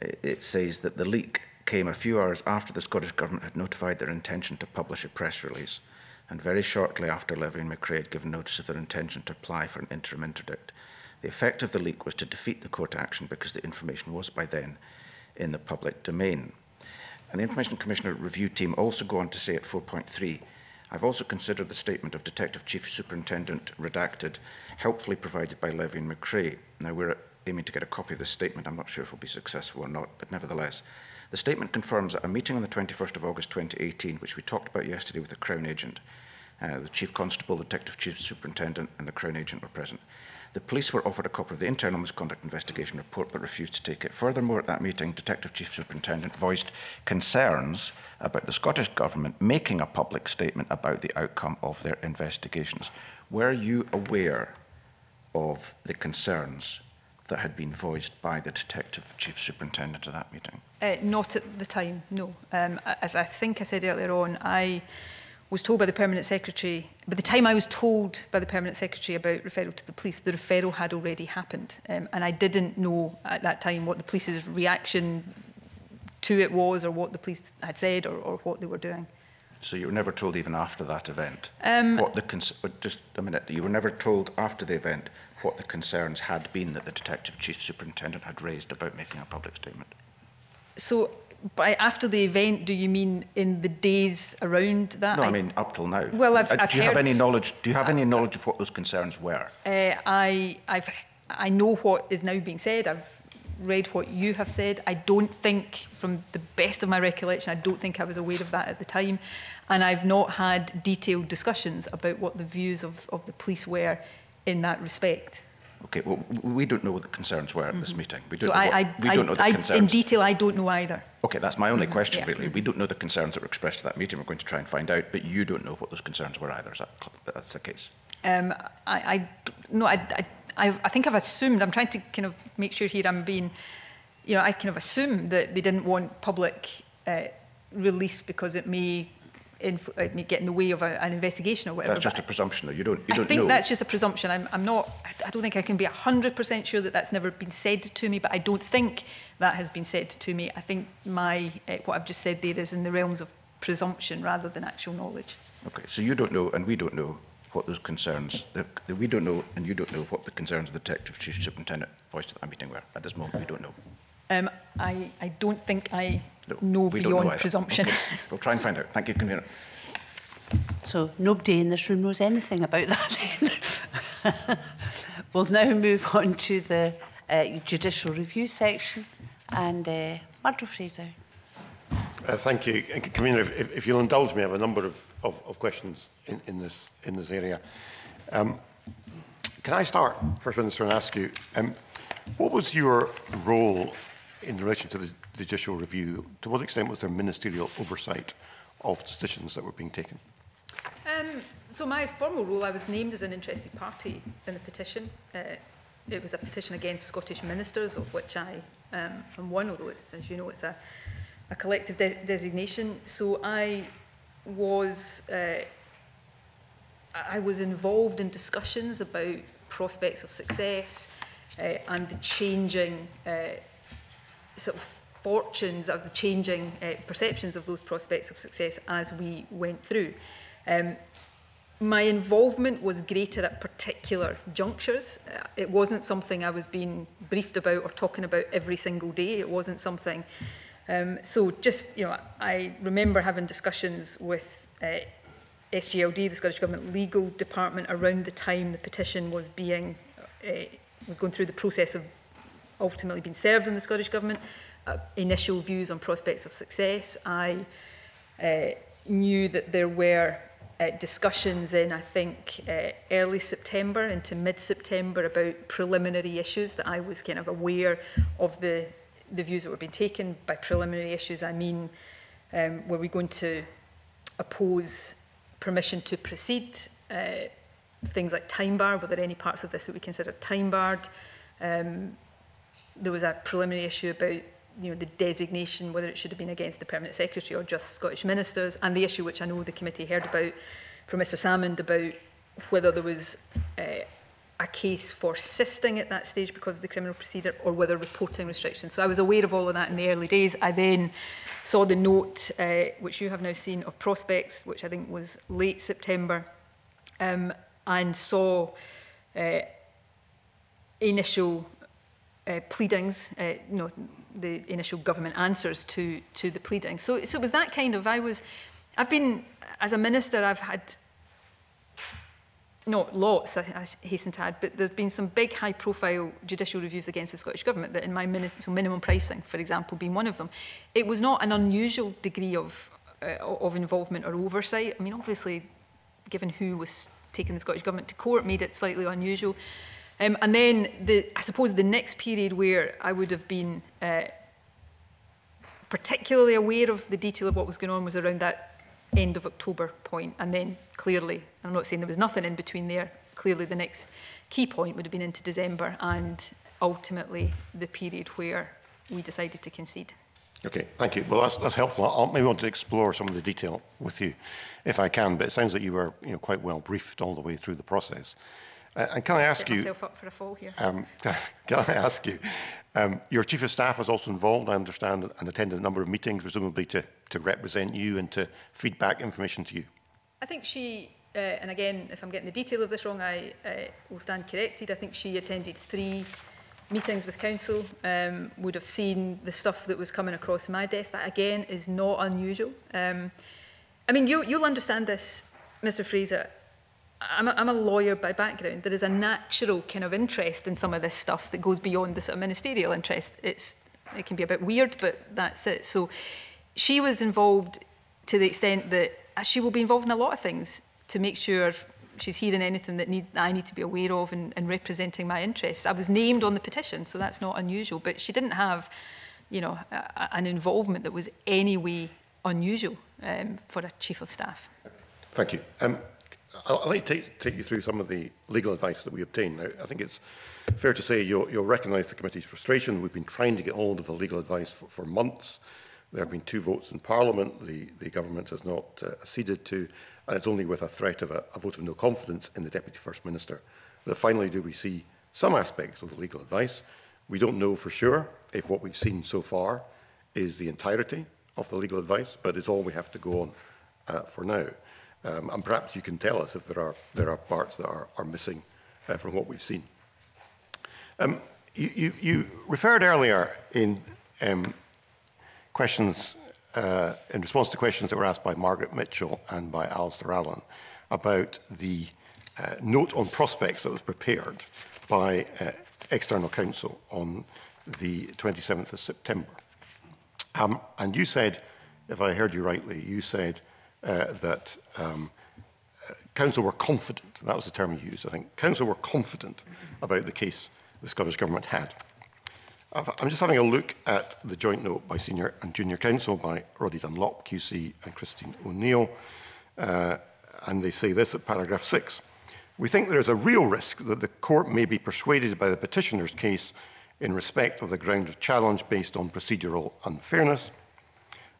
E: it, it says that the leak came a few hours after the Scottish Government had notified their intention to publish a press release and very shortly after Levy and McRae had given notice of their intention to apply for an interim interdict. The effect of the leak was to defeat the court action because the information was by then in the public domain. And the Information Commissioner review team also go on to say at 4.3, I've also considered the statement of Detective Chief Superintendent redacted, helpfully provided by Levy and McRae. Now we're aiming to get a copy of this statement. I'm not sure if we'll be successful or not, but nevertheless, the statement confirms that a meeting on the 21st of August 2018, which we talked about yesterday with the Crown agent, uh, the chief constable, the detective chief superintendent, and the crown agent were present. The police were offered a copy of the internal misconduct investigation report but refused to take it. Furthermore, at that meeting, Detective Chief Superintendent voiced concerns about the Scottish Government making a public statement about the outcome of their investigations. Were you aware of the concerns that had been voiced by the Detective Chief Superintendent at that meeting?
A: Uh, not at the time, no. Um, as I think I said earlier on, I was told by the permanent secretary by the time I was told by the permanent secretary about referral to the police the referral had already happened um, and I didn't know at that time what the police's reaction to it was or what the police had said or, or what they were doing
E: so you were never told even after that event um, what the uh, just a minute you were never told after the event what the concerns had been that the detective chief superintendent had raised about making a public statement
A: so by after the event, do you mean in the days around that? No, I, I
E: mean up till now. Well, I've, uh, I've do you have any knowledge? Do you have any knowledge of what those concerns were?
A: Uh, I, I've, I know what is now being said. I've read what you have said. I don't think, from the best of my recollection, I don't think I was aware of that at the time, and I've not had detailed discussions about what the views of, of the police were in that respect.
E: Okay, well, we don't know what the concerns were at mm -hmm. this mm-hmm. meeting. We don't so know, I, we don't know the I, concerns. In
A: detail, I don't know either.
E: Okay, that's my only mm -hmm. question, yeah. really. We don't know the concerns that were expressed at that meeting. We're going to try and find out, but you don't know what those concerns were either. Is that, that's the case?
A: Um, I, I, no, I, I, I think I've assumed, I'm trying to kind of make sure here I'm being, you know, I kind of assume that they didn't want public uh, release because it may Uh, get in the way of a, an investigation or whatever. That's
E: just a presumption, though. You don't, you I think know. that's
A: just a presumption. I'm, I'm not, I don't think I can be 100% sure that that's never been said to me, but I don't think that has been said to me. I think my, uh, what I've just said there is in the realms of presumption rather than actual knowledge.
E: Okay, so you don't know and we don't know what those concerns, the, the, we don't know and you don't know what the concerns of the Detective Chief Superintendent voiced at that meeting were. At this moment, we don't know.
A: Um, I, I don't think I No, no beyond
E: presumption. Okay. We'll try and find out. Thank you, Convener.
B: So nobody in this room knows anything about that. we'll now move on to the uh, judicial review section and uh, Fraser.
H: Uh, thank you. Uh, Commissioner, if, if, you'll indulge me, I have a number of, of, of questions in, in, this, in this area. Um, can I start, First Minister, and ask you, um, what was your role in relation to the judicial review, to what extent was there ministerial oversight of decisions that were being taken?
A: Um, so my formal role, I was named as an interested party in the petition. Uh, it was a petition against Scottish ministers, of which I um, am one, although it's, as you know, it's a, a collective de designation. So I was, uh, I was involved in discussions about prospects of success uh, and the changing uh, sort of fortunes of the changing uh, perceptions of those prospects of success as we went through. Um, my involvement was greater at particular junctures. Eh, it wasn't something I was being briefed about or talking about every single day. It wasn't something. Um, so just, you know, I remember having discussions with uh, eh, SGLD, the Scottish Government Legal Department, around the time the petition was being, uh, was going through the process of ultimately being served in the Scottish Government. uh, initial views on prospects of success. I uh, knew that there were uh, discussions in, I think, uh, early September into mid-September about preliminary issues that I was kind of aware of the, the views that were being taken. By preliminary issues, I mean, um, were we going to oppose permission to proceed? Uh, things like time bar were there any parts of this that we considered time barred? Um, there was a preliminary issue about you know, the designation, whether it should have been against the Permanent Secretary or just Scottish Ministers, and the issue which I know the committee heard about from Mr Salmond about whether there was uh, a case for sisting at that stage because of the criminal procedure or whether reporting restrictions. So I was aware of all of that in the early days. I then saw the note, uh, which you have now seen, of prospects, which I think was late September, um, and saw uh, initial uh, pleadings, uh, you know, the initial government answers to, to the pleading. So, so it was that kind of, I was, I've been, as a minister, I've had, not lots, I, I hasten to add, but there's been some big high profile judicial reviews against the Scottish Government that in my mini so minimum pricing, for example, being one of them, it was not an unusual degree of, uh, of involvement or oversight. I mean, obviously, given who was taking the Scottish Government to court made it slightly unusual. Um, and then the, I suppose the next period where I would have been uh, particularly aware of the detail of what was going on was around that end of October point. And then clearly, I'm not saying there was nothing in between there, clearly the next key point would have been into December and ultimately the period where we decided to concede.
H: Okay, thank you. Well, that's, that's helpful. I maybe want to explore some of the detail with you if I can, but it sounds like you were you know, quite well briefed all the way through the process. Uh, and can I ask you?
A: Um,
H: can I ask you? Um, your chief of staff was also involved, I understand, and attended a number of meetings, presumably to, to represent you and to feedback information to you.
A: I think she, uh, and again, if I'm getting the detail of this wrong, I uh, will stand corrected. I think she attended three meetings with counsel, um, would have seen the stuff that was coming across my desk. That again is not unusual. Um, I mean, you, you'll understand this, Mr. Fraser. I'm a, I'm a lawyer by background. There is a natural kind of interest in some of this stuff that goes beyond the sort of ministerial interest. It's it can be a bit weird, but that's it. So she was involved to the extent that she will be involved in a lot of things to make sure she's hearing anything that need, I need to be aware of and, and representing my interests. I was named on the petition, so that's not unusual. But she didn't have, you know, a, a, an involvement that was any way unusual um, for a chief of staff.
H: Thank you. Um, I'd like to take, take you through some of the legal advice that we obtained. Now, I think it's fair to say you'll, you'll recognise the committee's frustration. We've been trying to get hold of the legal advice for, for months. There have been two votes in Parliament the, the government has not uh, acceded to, and it's only with a threat of a, a vote of no confidence in the Deputy First Minister that finally do we see some aspects of the legal advice. We don't know for sure if what we've seen so far is the entirety of the legal advice, but it's all we have to go on uh, for now. Um, and perhaps you can tell us if there are, there are parts that are, are missing uh, from what we've seen. Um, you, you, you referred earlier in um, questions, uh, in response to questions that were asked by Margaret Mitchell and by Alistair Allen about the uh, note on prospects that was prepared by uh, external counsel on the 27th of September. Um, and you said, if I heard you rightly, you said uh, that Um, counsel were confident, that was the term you used, I think. Counsel were confident about the case the Scottish Government had. I'm just having a look at the joint note by senior and junior counsel by Roddy Dunlop, QC, and Christine O'Neill. Uh, and they say this at paragraph 6. We think there is a real risk that the court may be persuaded by the petitioner's case in respect of the ground of challenge based on procedural unfairness.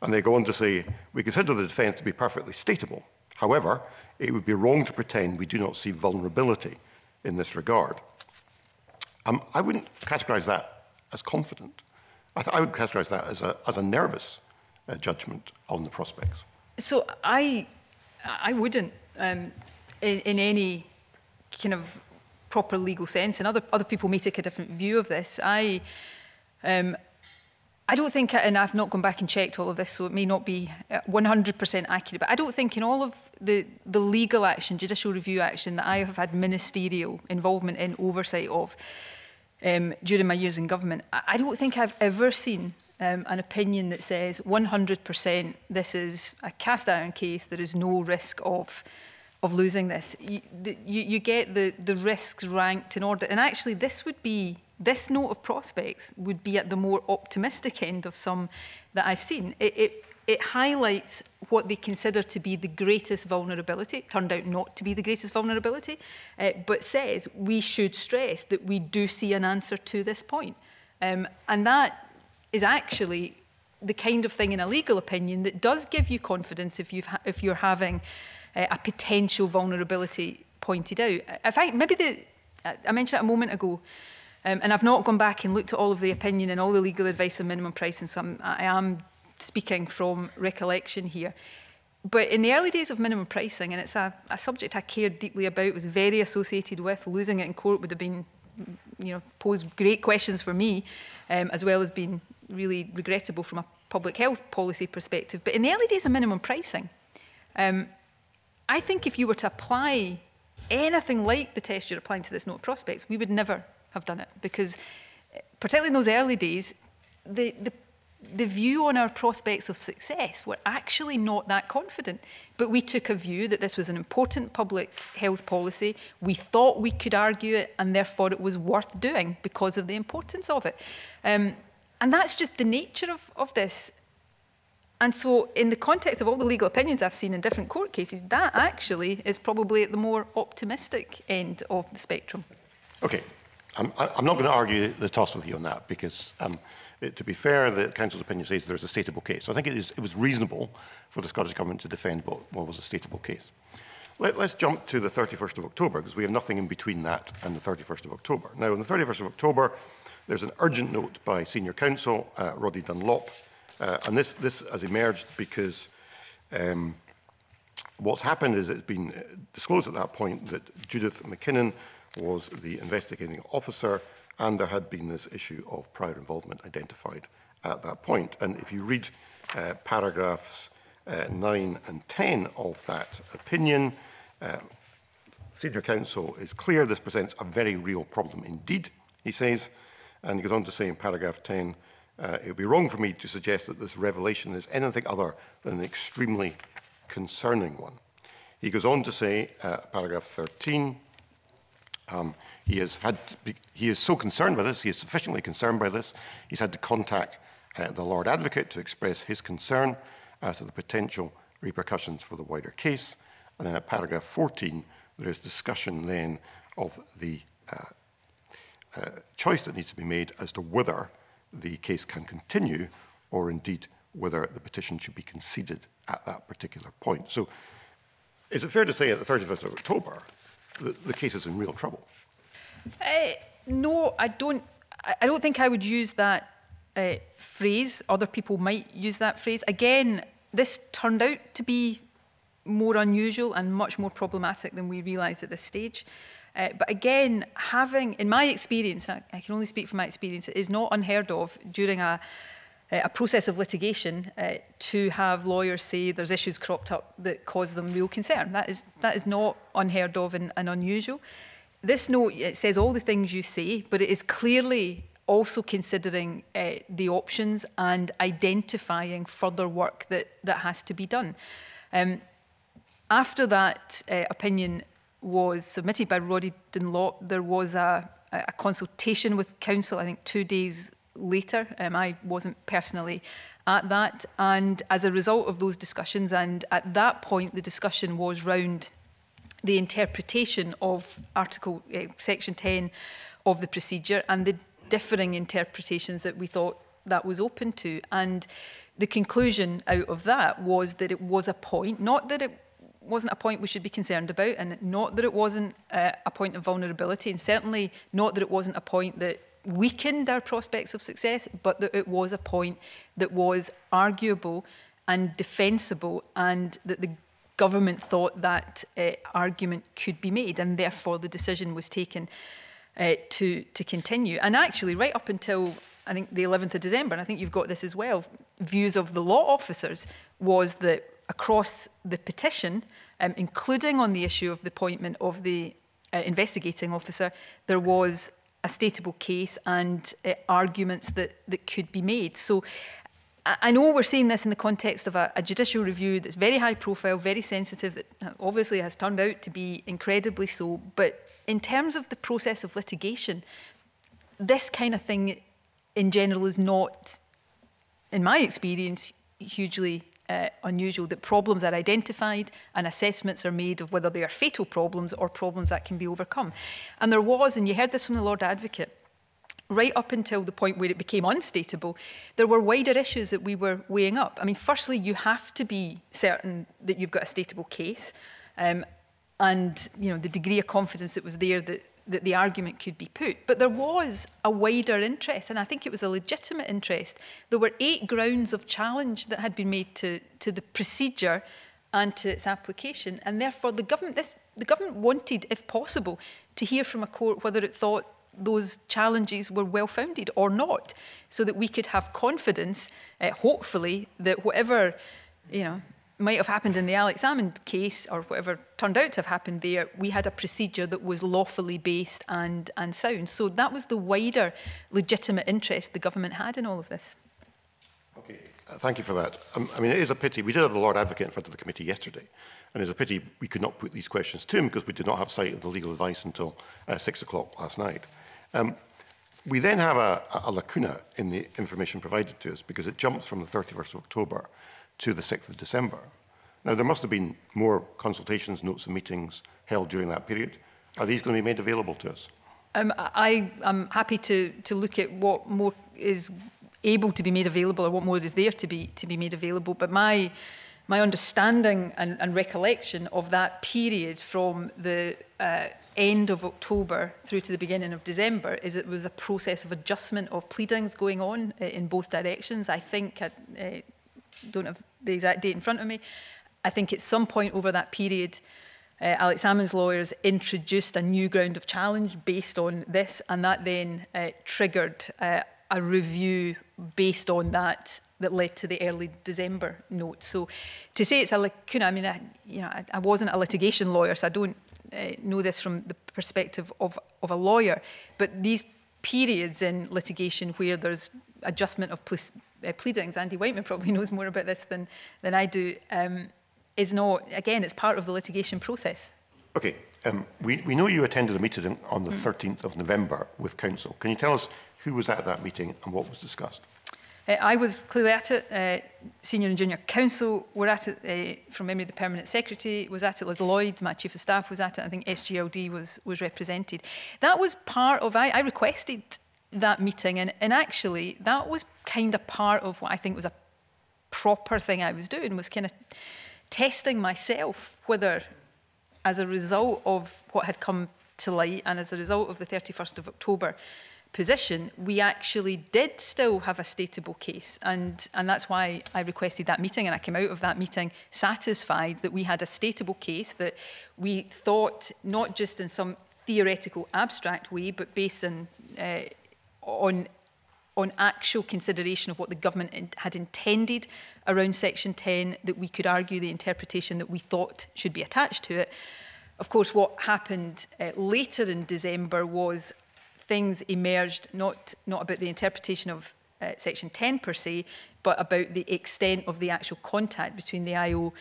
H: And they go on to say, we consider the defence to be perfectly stateable However, it would be wrong to pretend we do not see vulnerability in this regard. Um, I wouldn't categorise that as confident. I, I would categorise that as a, as a nervous uh, judgment on the prospects.
A: So I, I wouldn't, um, in, in any kind of proper legal sense, and other, other people may take a different view of this. I, um, I don't think, and I've not gone back and checked all of this, so it may not be 100% uh, accurate, but I don't think in all of the, the legal action, judicial review action that I have had ministerial involvement in oversight of um, during my years in government, I don't think I've ever seen um, an opinion that says 100% this is a cast iron case, there is no risk of of losing this. You, the, you, you get the, the risks ranked in order, and actually this would be this note of prospects would be at the more optimistic end of some that I've seen. It, it, it highlights what they consider to be the greatest vulnerability. It turned out not to be the greatest vulnerability, uh, but says we should stress that we do see an answer to this point. Um, and that is actually the kind of thing in a legal opinion that does give you confidence if, you've if you're having uh, a potential vulnerability pointed out. I think maybe the, I mentioned it a moment ago, um, and I've not gone back and looked at all of the opinion and all the legal advice on minimum pricing, so I'm, I am speaking from recollection here. But in the early days of minimum pricing, and it's a, a subject I cared deeply about, was very associated with, losing it in court would have been, you know, posed great questions for me, um, as well as being really regrettable from a public health policy perspective. But in the early days of minimum pricing, um, I think if you were to apply anything like the test you're applying to this note prospects, we would never have done it because, eh, particularly in those early days, the, the, the view on our prospects of success were actually not that confident. But we took a view that this was an important public health policy. We thought we could argue it, and therefore it was worth doing because of the importance of it. Um, and that's just the nature of, of this. And so, in the context of all the legal opinions I've seen in different court cases, that actually is probably at the more optimistic end of the spectrum.
H: Okay, I'm, I'm not going to argue the toss with you on that because, um, it, to be fair, the counsel's opinion says there's a stateable case. So I think it, is, it was reasonable for the Scottish Government to defend what, what was a stateable case. Let, us jump to the 31st of October because we have nothing in between that and the 31st of October. Now, on the 31st of October, there's an urgent note by senior counsel uh, Roddy Dunlop, uh, and this this has emerged because um, what's happened is it's been disclosed at that point that Judith McKinnon was the investigating officer, and there had been this issue of prior involvement identified at that point. And if you read uh, paragraphs uh, 9 and 10 of that opinion, uh, Senior Counsel is clear this presents a very real problem indeed, he says, and he goes on to say in paragraph 10, uh, it would be wrong for me to suggest that this revelation is anything other than an extremely concerning one. He goes on to say, uh, paragraph 13, Um, he, has had he is so concerned by this, he is sufficiently concerned by this, he's had to contact uh, the Lord Advocate to express his concern as to the potential repercussions for the wider case. And then at paragraph 14, there is discussion then of the uh, uh, choice that needs to be made as to whether the case can continue or indeed whether the petition should be conceded at that particular point. So is it fair to say at the 31st of October the, the case is in real trouble.
A: Uh, no, I don't. I don't think I would use that uh, phrase. Other people might use that phrase. Again, this turned out to be more unusual and much more problematic than we realised at this stage. Uh, but again, having, in my experience, I, I, can only speak from my experience, it is not unheard of during a, uh, a process of litigation uh, to have lawyers say there's issues cropped up that cause them real concern. That is, that is not unheard of and, and unusual. This note it says all the things you say, but it is clearly also considering uh, the options and identifying further work that, that has to be done. Um, after that uh, opinion was submitted by Roddy Dunlop, there was a, a consultation with counsel, I think two days later. Um, I wasn't personally at that. And as a result of those discussions, and at that point, the discussion was round the interpretation of Article uh, Section 10 of the procedure and the differing interpretations that we thought that was open to. And the conclusion out of that was that it was a point, not that it wasn't a point we should be concerned about, and not that it wasn't uh, a point of vulnerability, and certainly not that it wasn't a point that weakened our prospects of success, but that it was a point that was arguable and defensible, and that the government thought that uh, argument could be made, and therefore the decision was taken uh, to, to continue. And actually, right up until I think the 11th of December, and I think you've got this as well, views of the law officers was that across the petition, um, including on the issue of the appointment of the uh, investigating officer, there was a stateable case and uh, arguments that, that could be made. So I know we're seeing this in the context of a, a, judicial review that's very high profile, very sensitive, that uh, obviously has turned out to be incredibly so. But in terms of the process of litigation, this kind of thing in general is not, in my experience, hugely uh, unusual that problems are identified and assessments are made of whether they are fatal problems or problems that can be overcome. And there was, and you heard this from the Lord Advocate, right up until the point where it became unstateable, there were wider issues that we were weighing up. I mean, firstly, you have to be certain that you've got a stateable case. Um, and you know the degree of confidence that was there that that the argument could be put. But there was a wider interest, and I think it was a legitimate interest. There were eight grounds of challenge that had been made to, to the procedure and to its application, and therefore the government, this, the government wanted, if possible, to hear from a court whether it thought those challenges were well founded or not, so that we could have confidence, uh, hopefully, that whatever you know might have happened in the Alex Salmond case or whatever turned out to have happened there, we had a procedure that was lawfully based and, and sound. So that was the wider legitimate interest the government had in all of this.
H: Okay, uh, thank you for that. Um, I mean, it is a pity. We did have the Lord Advocate in front of the committee yesterday, and it's a pity we could not put these questions to him because we did not have sight of the legal advice until uh, six o'clock last night. Um, we then have a, a lacuna in the information provided to us because it jumps from the 31st of October to the 6th of December. Now, there must have been more consultations, notes and meetings held during that period. Are these going to be made available to us?
A: Um, I am happy to, to look at what more is able to be made available or what more is there to be, to be made available. But my, my understanding and, and recollection of that period from the uh, end of October through to the beginning of December is it was a process of adjustment of pleadings going on uh, in both directions. I think at, uh, don't have the exact date in front of me. I think at some point over that period, uh, Alex Salmond's lawyers introduced a new ground of challenge based on this, and that then uh, triggered uh, a review based on that that led to the early December note. So to say it's a lacuna, I mean, I, you know, I, I wasn't a litigation lawyer, so I don't uh, know this from the perspective of, of a lawyer, but these periods in litigation where there's adjustment of uh, pleadings, Andy Wightman probably knows more about this than, than I do, um, is not, again, it's part of the litigation process.
H: Okay, um, we, we know you attended a meeting on the 13th of November with Counsel. Can you tell us who was at that meeting and what was discussed?
A: Uh, I was clearly at it. Uh, senior and junior counsel were at it uh, from memory. The permanent secretary was at it. Liz Lloyd, my chief of staff, was at it. I think SGLD was was represented. That was part of. I, I requested that meeting. And, and actually, that was kind of part of what I think was a proper thing I was doing, was kind of testing myself whether, as a result of what had come to light and as a result of the 31st of October position, we actually did still have a stateable case. And, and that's why I requested that meeting and I came out of that meeting satisfied that we had a stateable case that we thought not just in some theoretical abstract way, but based on uh, on on actual consideration of what the government in, had intended around Section 10 that we could argue the interpretation that we thought should be attached to it. Of course, what happened uh, later in December was things emerged not, not about the interpretation of uh, Section 10 per se, but about the extent of the actual contact between the IO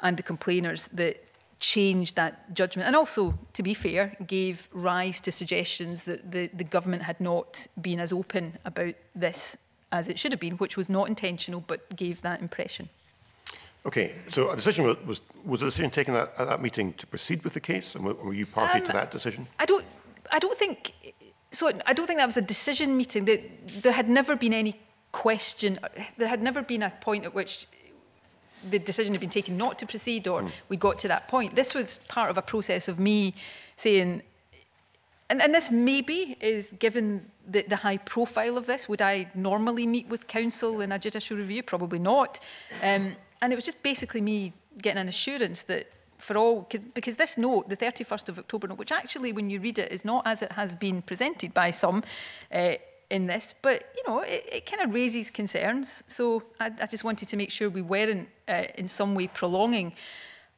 A: and the complainers that changed that judgment and also, to be fair, gave rise to suggestions that the, the government had not been as open about this as it should have been, which was not intentional but gave that impression.
H: Okay, so a decision was, was, a decision taken at, at that meeting to proceed with the case, and were, were you party um, to that decision?
A: I don't, I don't think so. I don't think that was a decision meeting. There, there had never been any question. There had never been a point at which the decision had been taken not to proceed or mm. we got to that point. This was part of a process of me saying, and, and this maybe is given the, the high profile of this, would I normally meet with counsel in a judicial review? Probably not. Um, and it was just basically me getting an assurance that for all, because this note, the 31st of October note, which actually, when you read it, is not as it has been presented by some, uh, in this, but you know, it, it kind of raises concerns. So I, I, just wanted to make sure we weren't uh, in some way prolonging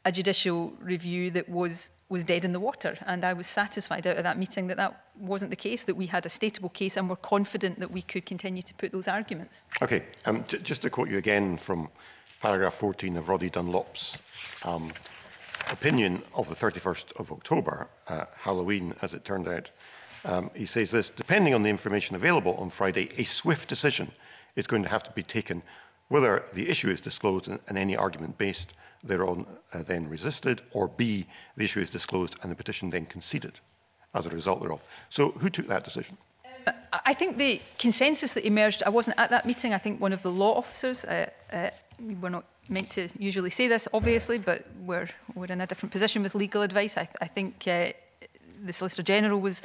A: a judicial review that was was dead in the water. And I was satisfied out of that meeting that that wasn't the case, that we had a stateable case and were confident that we could continue to put those arguments.
H: Okay, um, just to quote you again from paragraph 14 of Roddy Dunlop's um, opinion of the 31st of October, uh, Halloween, as it turned out, um, he says this, depending on the information available on Friday, a swift decision is going to have to be taken whether the issue is disclosed and any argument based thereon uh, then resisted, or B, the issue is disclosed and the petition then conceded as a result thereof. So who took that decision?
A: Um, I think the consensus that emerged, I wasn't at that meeting, I think one of the law officers, uh, uh, we're not meant to usually say this, obviously, but we're, we're in a different position with legal advice. I, th I think uh, the Solicitor General was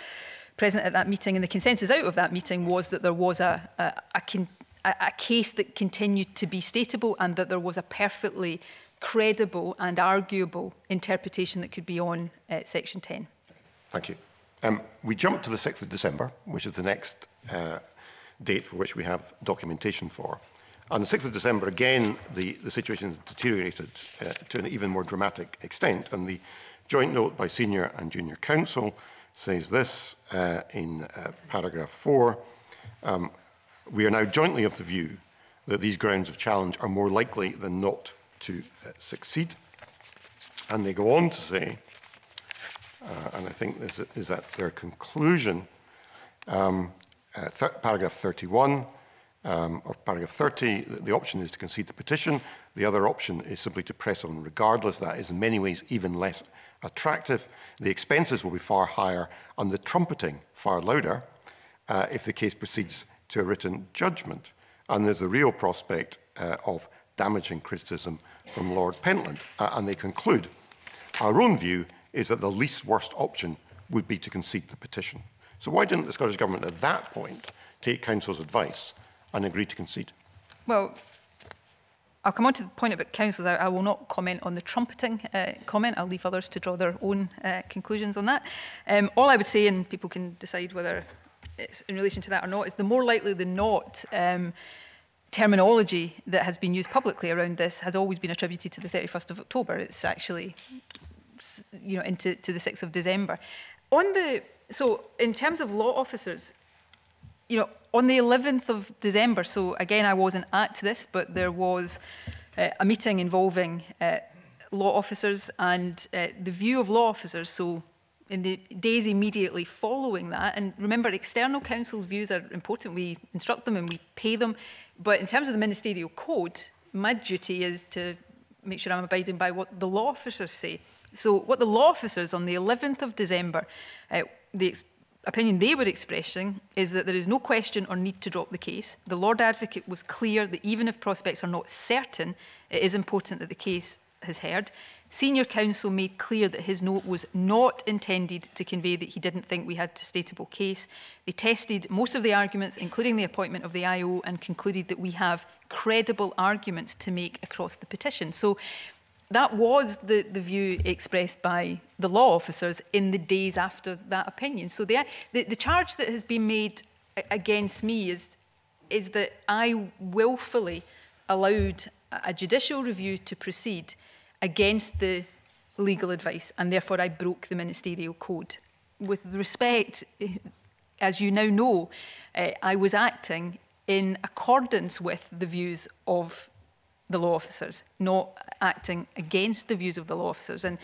A: present at that meeting and the consensus out of that meeting was that there was a, a, a, con, a, a case that continued to be stateable and that there was a perfectly credible and arguable interpretation that could be on uh, Section 10.
H: Thank you. Um, we jump to the 6th of December, which is the next uh, date for which we have documentation for. On the 6th of December, again, the, the situation deteriorated uh, to an even more dramatic extent, and the joint note by senior and junior counsel says this uh, in uh, paragraph four. Um, we are now jointly of the view that these grounds of challenge are more likely than not to uh, succeed. And they go on to say, uh, and I think this is at their conclusion, um, uh, th paragraph 31 um, of paragraph 30, the option is to concede the petition. The other option is simply to press on regardless. That is in many ways even less attractive, the expenses will be far higher, and the trumpeting far louder uh, if the case proceeds to a written judgment. And there's a real prospect uh, of damaging criticism from Lord Pentland. Uh, and they conclude, our own view is that the least worst option would be to concede the petition. So why didn't the Scottish Government at that point take Council's advice and agree to concede?
A: Well, I'll come on to the point about councils. I, I will not comment on the trumpeting uh, comment. I'll leave others to draw their own uh, conclusions on that. Um, all I would say, and people can decide whether it's in relation to that or not, is the more likely than not um, terminology that has been used publicly around this has always been attributed to the 31st of October. It's actually, you know, into to the 6th of December. On the so in terms of law officers, you know, on the 11th of December, so again, I wasn't at this, but there was uh, a meeting involving uh, law officers and uh, the view of law officers. So in the days immediately following that, and remember, external counsel's views are important. We instruct them and we pay them. But in terms of the ministerial code, my duty is to make sure I'm abiding by what the law officers say. So what the law officers on the 11th of December, uh, the opinion they were expressing is that there is no question or need to drop the case. The Lord Advocate was clear that even if prospects are not certain, it is important that the case is heard. Senior counsel made clear that his note was not intended to convey that he didn't think we had a stateable case. They tested most of the arguments, including the appointment of the IO, and concluded that we have credible arguments to make across the petition. So that was the, the view expressed by the law officers in the days after that opinion. So the, the, the charge that has been made against me is, is that I willfully allowed a judicial review to proceed against the legal advice, and therefore I broke the ministerial code. With respect, as you now know, uh, I was acting in accordance with the views of the law officers, not acting against the views of the law officers. And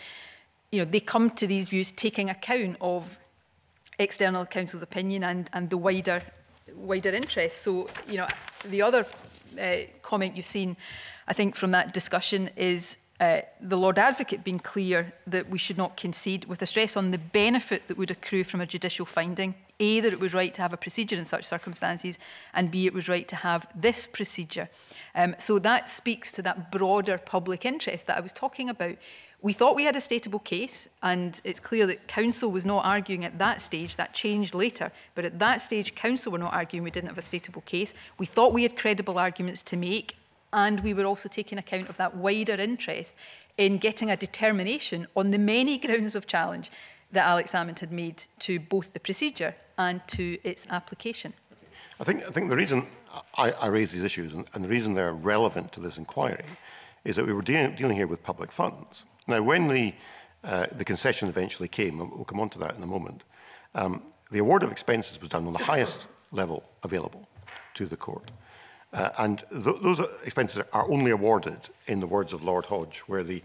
A: you know, they come to these views taking account of external counsel's opinion and, and the wider wider interest. So, you know, the other uh, comment you've seen, I think, from that discussion is uh, the Lord Advocate being clear that we should not concede with a stress on the benefit that would accrue from a judicial finding. A, that it was right to have a procedure in such circumstances, and B, it was right to have this procedure. Um, so that speaks to that broader public interest that I was talking about. We thought we had a stateable case, and it's clear that counsel was not arguing at that stage. That changed later, but at that stage, counsel were not arguing we didn't have a stateable case. We thought we had credible arguments to make, and we were also taking account of that wider interest in getting a determination on the many grounds of challenge that Alex Salmond had made to both the procedure and to its application.
H: I think, I think the reason I, I raise these issues and, and, the reason they're relevant to this inquiry is that we were dealing here with public funds. Now, when the, uh, the concession eventually came, and we'll come on to that in a moment, um, the award of expenses was done on the highest level available to the court. Uh, and th those expenses are only awarded, in the words of Lord Hodge, where the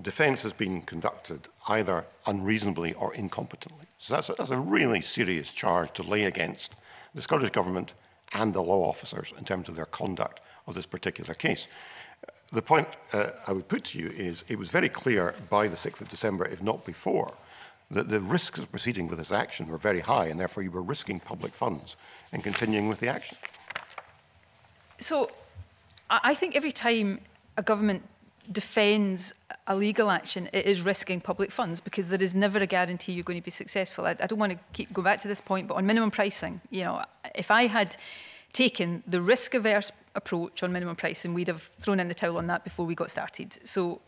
H: defence has been conducted either unreasonably or incompetently. So that's a, that's a really serious charge to lay against the Scottish Government and the law officers in terms of their conduct of this particular case. Uh, the point uh, I would put to you is it was very clear by the 6th of December, if not before, that the risks of proceeding with this action were very high, and therefore you were risking public funds in continuing with the action
A: so I think every time a government defends a legal action, it is risking public funds because there is never a guarantee you're going to be successful. I, I don't want to keep going back to this point, but on minimum pricing, you know, if I had taken the risk-averse approach on minimum pricing, we'd have thrown in the towel on that before we got started. So,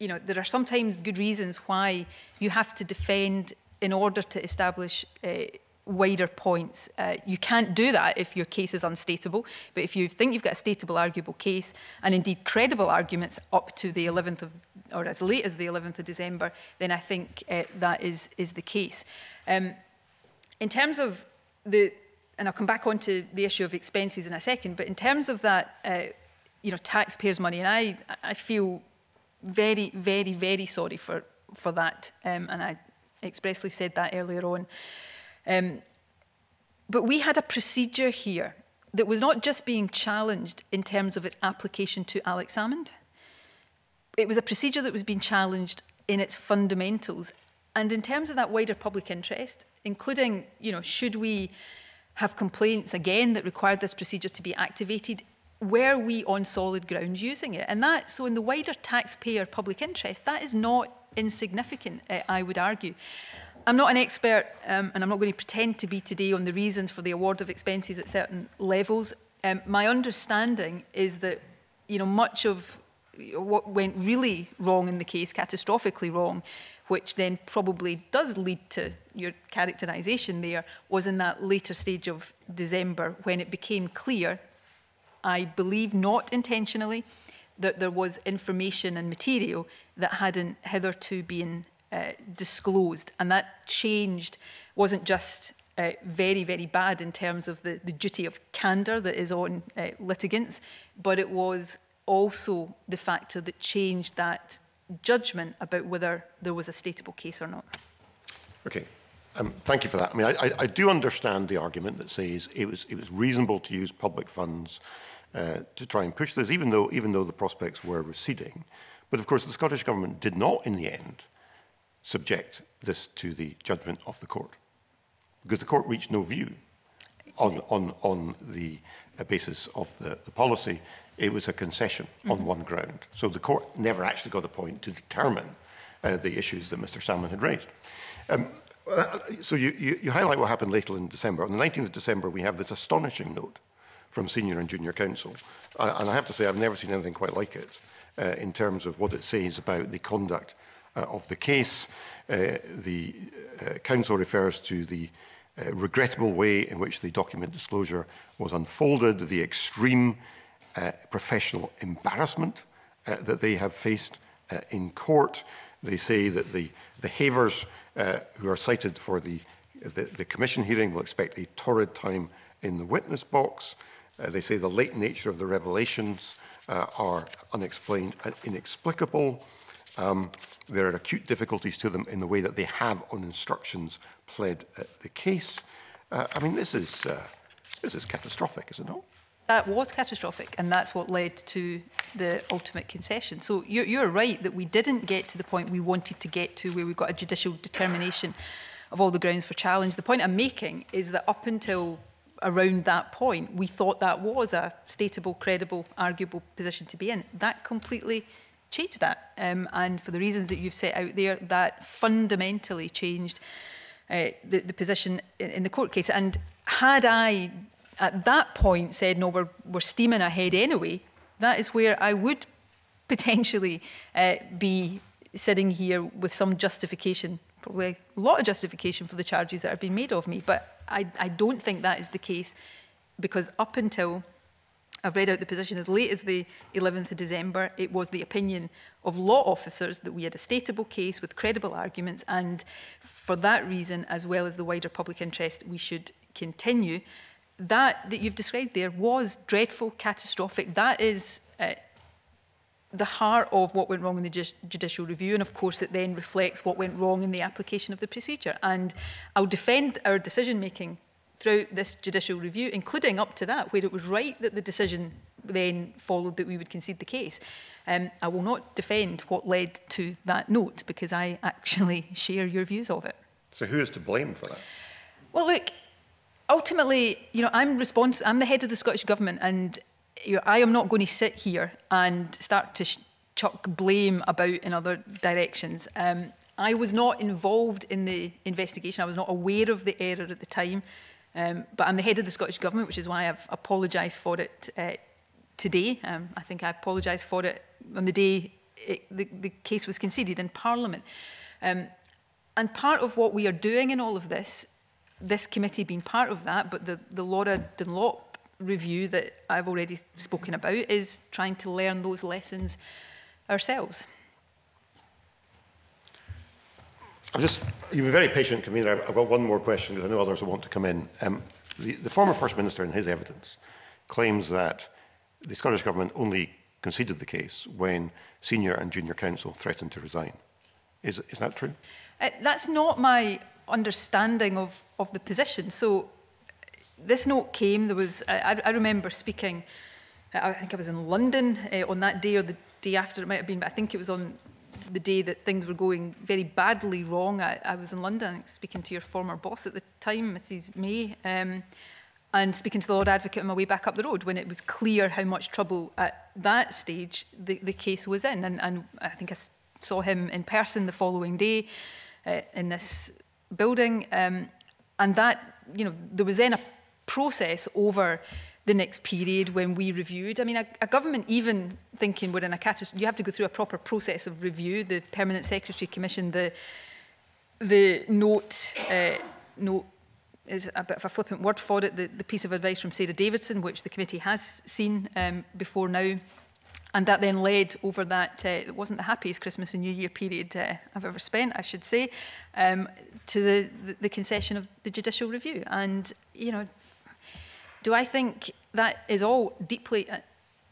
A: you know, there are sometimes good reasons why you have to defend in order to establish uh, wider points. Uh, you can't do that if your case is unstateable, but if you think you've got a stateable arguable case, and indeed credible arguments up to the 11th of, or as late as the 11th of December, then I think uh, that is, is the case. Um, in terms of the, and I'll come back onto the issue of expenses in a second, but in terms of that, uh, you know, taxpayers' money, and I, I feel very, very, very sorry for, for that, um, and I expressly said that earlier on. Um, but we had a procedure here that was not just being challenged in terms of its application to Alex Salmond. It was a procedure that was being challenged in its fundamentals and in terms of that wider public interest, including, you know, should we have complaints again that required this procedure to be activated, were we on solid ground using it? And that, so in the wider taxpayer public interest, that is not insignificant, eh, I would argue. I'm not an expert, um, and I'm not going to pretend to be today on the reasons for the award of expenses at certain levels. Um, my understanding is that, you know, much of what went really wrong in the case, catastrophically wrong, which then probably does lead to your characterisation there, was in that later stage of December when it became clear, I believe not intentionally, that there was information and material that hadn't hitherto been uh, disclosed. And that changed wasn't just uh, very, very bad in terms of the, the duty of candour that is on uh, litigants, but it was also the factor that changed that judgment about whether there was a stateable case or not.
H: Okay. Um, thank you for that. I mean, I, I, I, do understand the argument that says it was, it was reasonable to use public funds uh, to try and push this, even though, even though the prospects were receding. But of course, the Scottish Government did not, in the end, subject this to the judgment of the court? Because the court reached no view on, on, on the uh, basis of the, the policy. It was a concession mm-hmm. on one ground. So the court never actually got a point to determine uh, the issues that Mr. Salmond had raised. Um, uh, so you, you, you highlight what happened later in December. On the 19th of December, we have this astonishing note from senior and junior counsel. Uh, and I have to say, I've never seen anything quite like it uh, in terms of what it says about the conduct uh, of the case. Uh, the uh, Counsel refers to the regrettable way in which the document disclosure was unfolded, the extreme professional embarrassment that they have faced in court. They say that the, the havers who are cited for the, the, the, commission hearing will expect a torrid time in the witness box. Uh, they say the late nature of the revelations uh, are unexplained and inexplicable. Um, there are acute difficulties to them in the way that they have on instructions pled at uh, the case. Uh, I mean, this is, uh, this is catastrophic, is it not?
A: That was catastrophic, and that's what led to the ultimate concession. So you're, you're right that we didn't get to the point we wanted to get to, where we got a judicial determination of all the grounds for challenge. The point I'm making is that up until around that point, we thought that was a stateable, credible, arguable position to be in. That completely change that. Um, and for the reasons that you've set out there, that fundamentally changed uh, the, the position in, in the court case. And had I at that point said, no, we're, we're steaming ahead anyway, that is where I would potentially uh, be sitting here with some justification, probably a lot of justification for the charges that have been made of me. But I, I don't think that is the case because up until I've read out the position as late as the 11th of December. It was the opinion of law officers that we had a stateable case with credible arguments, and for that reason, as well as the wider public interest, we should continue. That that you've described there was dreadful, catastrophic. That is uh, the heart of what went wrong in the ju judicial review, and of course, it then reflects what went wrong in the application of the procedure. And I'll defend our decision making throughout this judicial review, including up to that, where it was right that the decision then followed that we would concede the case. Um, I will not defend what led to that note because I actually share your views of it.
H: So who is to blame for that?
A: Well, look, ultimately, you know, I'm respons- I'm the head of the Scottish government, and you know, I am not going to sit here and start to chuck blame about in other directions. Um, I was not involved in the investigation. I was not aware of the error at the time. Um, but I'm the head of the Scottish Government, which is why I've apologised for it uh, today. Um, I think I apologised for it on the day it, the, the case was conceded in Parliament. Um, and part of what we are doing in all of this, this committee being part of that, but the, the Laura Dunlop review that I've already spoken about, is trying to learn those lessons ourselves.
H: I'm just, you've been very patient, Convener. I've got one more question because I know others will want to come in. Um, the, the former First Minister, in his evidence, claims that the Scottish Government only conceded the case when senior and junior counsel threatened to resign. Is, is that true?
A: Uh, that's not my understanding of, of the position. So this note came, there was, I, I remember speaking, I think I was in London uh, on that day or the day after it might have been, but I think it was on the day that things were going very badly wrong, I, I was in London speaking to your former boss at the time, Mrs May, um, and speaking to the Lord Advocate on my way back up the road when it was clear how much trouble at that stage the, the case was in. And, and I think I saw him in person the following day uh, in this building. Um, and that, you know, there was then a process over the next period when we reviewed. I mean, a, a government even thinking we're in a catastrophe, you have to go through a proper process of review. The Permanent Secretary commissioned the the note uh, note is a bit of a flippant word for it, the, the piece of advice from Sarah Davidson, which the committee has seen um, before now. And that then led over that, uh, it wasn't the happiest Christmas and New Year period uh, I've ever spent, I should say, um, to the, the, the concession of the judicial review. And, you know, do I think that is all deeply uh,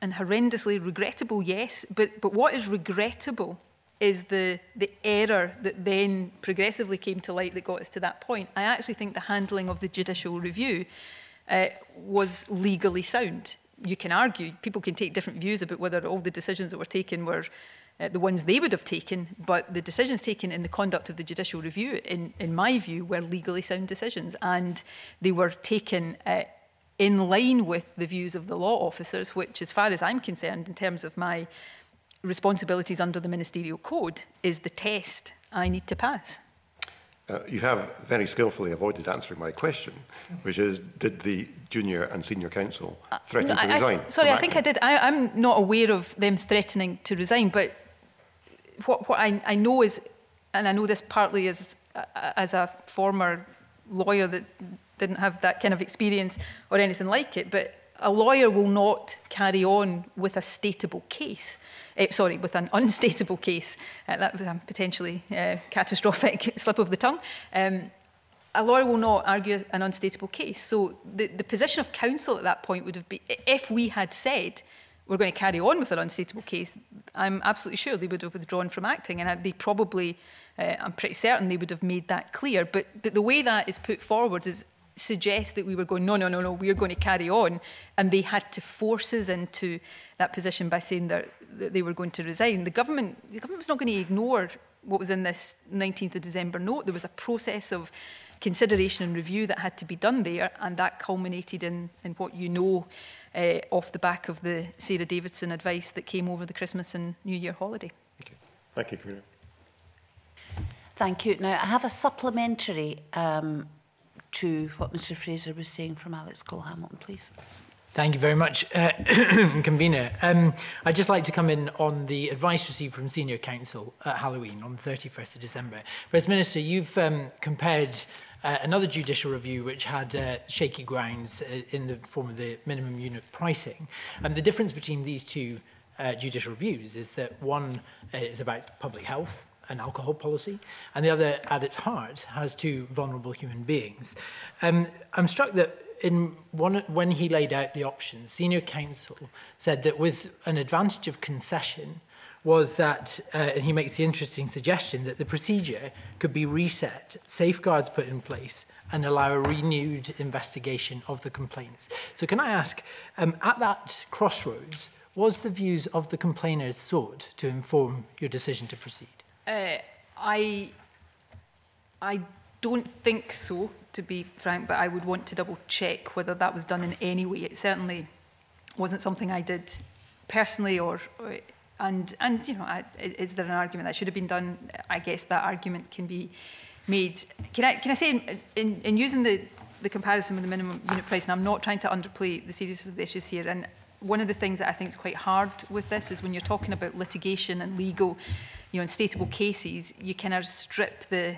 A: and horrendously regrettable? Yes, but, but what is regrettable is the, the error that then progressively came to light that got us to that point. I actually think the handling of the judicial review uh, was legally sound. You can argue, people can take different views about whether all the decisions that were taken were uh, the ones they would have taken, but the decisions taken in the conduct of the judicial review, in, in my view, were legally sound decisions, and they were taken uh, in line with the views of the law officers, which, as far as I'm concerned, in terms of my responsibilities under the ministerial code, is the test I need to pass.
H: Uh, you have very skillfully avoided answering my question, which is, did the junior and senior counsel uh, threaten uh, no, to resign? I, sorry, I think I
A: did. I, am not aware of them threatening to resign, but what, what I, I, know is, and I know this partly as, uh, as a former lawyer that didn't have that kind of experience or anything like it, but a lawyer will not carry on with a stateable case, uh, sorry, with an unstateable case. Uh, that was a potentially uh, catastrophic slip of the tongue. Um, a lawyer will not argue an unstateable case. So the, the position of counsel at that point would have been, if we had said, we're going to carry on with an unstateable case, I'm absolutely sure they would have withdrawn from acting and they probably, uh, I'm pretty certain they would have made that clear. But, but the way that is put forward is suggest that we were going, no, no, no, no, we're going to carry on. And they had to force us into that position by saying that, they were going to resign. The government, the government was not going to ignore what was in this 19th of December note. There was a process of consideration and review that had to be done there, and that culminated in, in what you know uh, off the back of the Sarah Davidson advice that came over the Christmas and New Year holiday. Okay. Thank you, Camilla. Thank you. Now, I
B: have a supplementary um,
I: to what Mr Fraser was saying from Alex Cole Hamilton, please. Thank you very much, uh, Convener. Um, I'd just like to come in on the advice received from Senior Council at Halloween on the 31st of December. First Minister, you've um, compared uh, another judicial review which had uh, shaky grounds uh, in the form of the minimum unit pricing. And the difference between these two uh, judicial reviews is that one uh, is about public health an alcohol policy, and the other at its heart has two vulnerable human beings. Um, I'm struck that in one, when he laid out the options, senior counsel said that with an advantage of concession was that, uh, and he makes the interesting suggestion that the procedure could be reset, safeguards put in place, and allow a renewed investigation of the complaints. So can I ask, um, at that crossroads, was the views of the complainers sought to inform your decision to proceed?
A: Uh, I, I don't think so, to be frank, but I would want to double check whether that was done in any way. It certainly wasn't something I did personally or, or and, and you know, I, is there an argument that should have been done? I guess that argument can be made. Can I, can I say, in, in, in using the, the comparison with the minimum unit price, and I'm not trying to underplay the seriousness of the issues here, and one of the things that I think is quite hard with this is when you're talking about litigation and legal you know, in stateable cases, you kind of strip the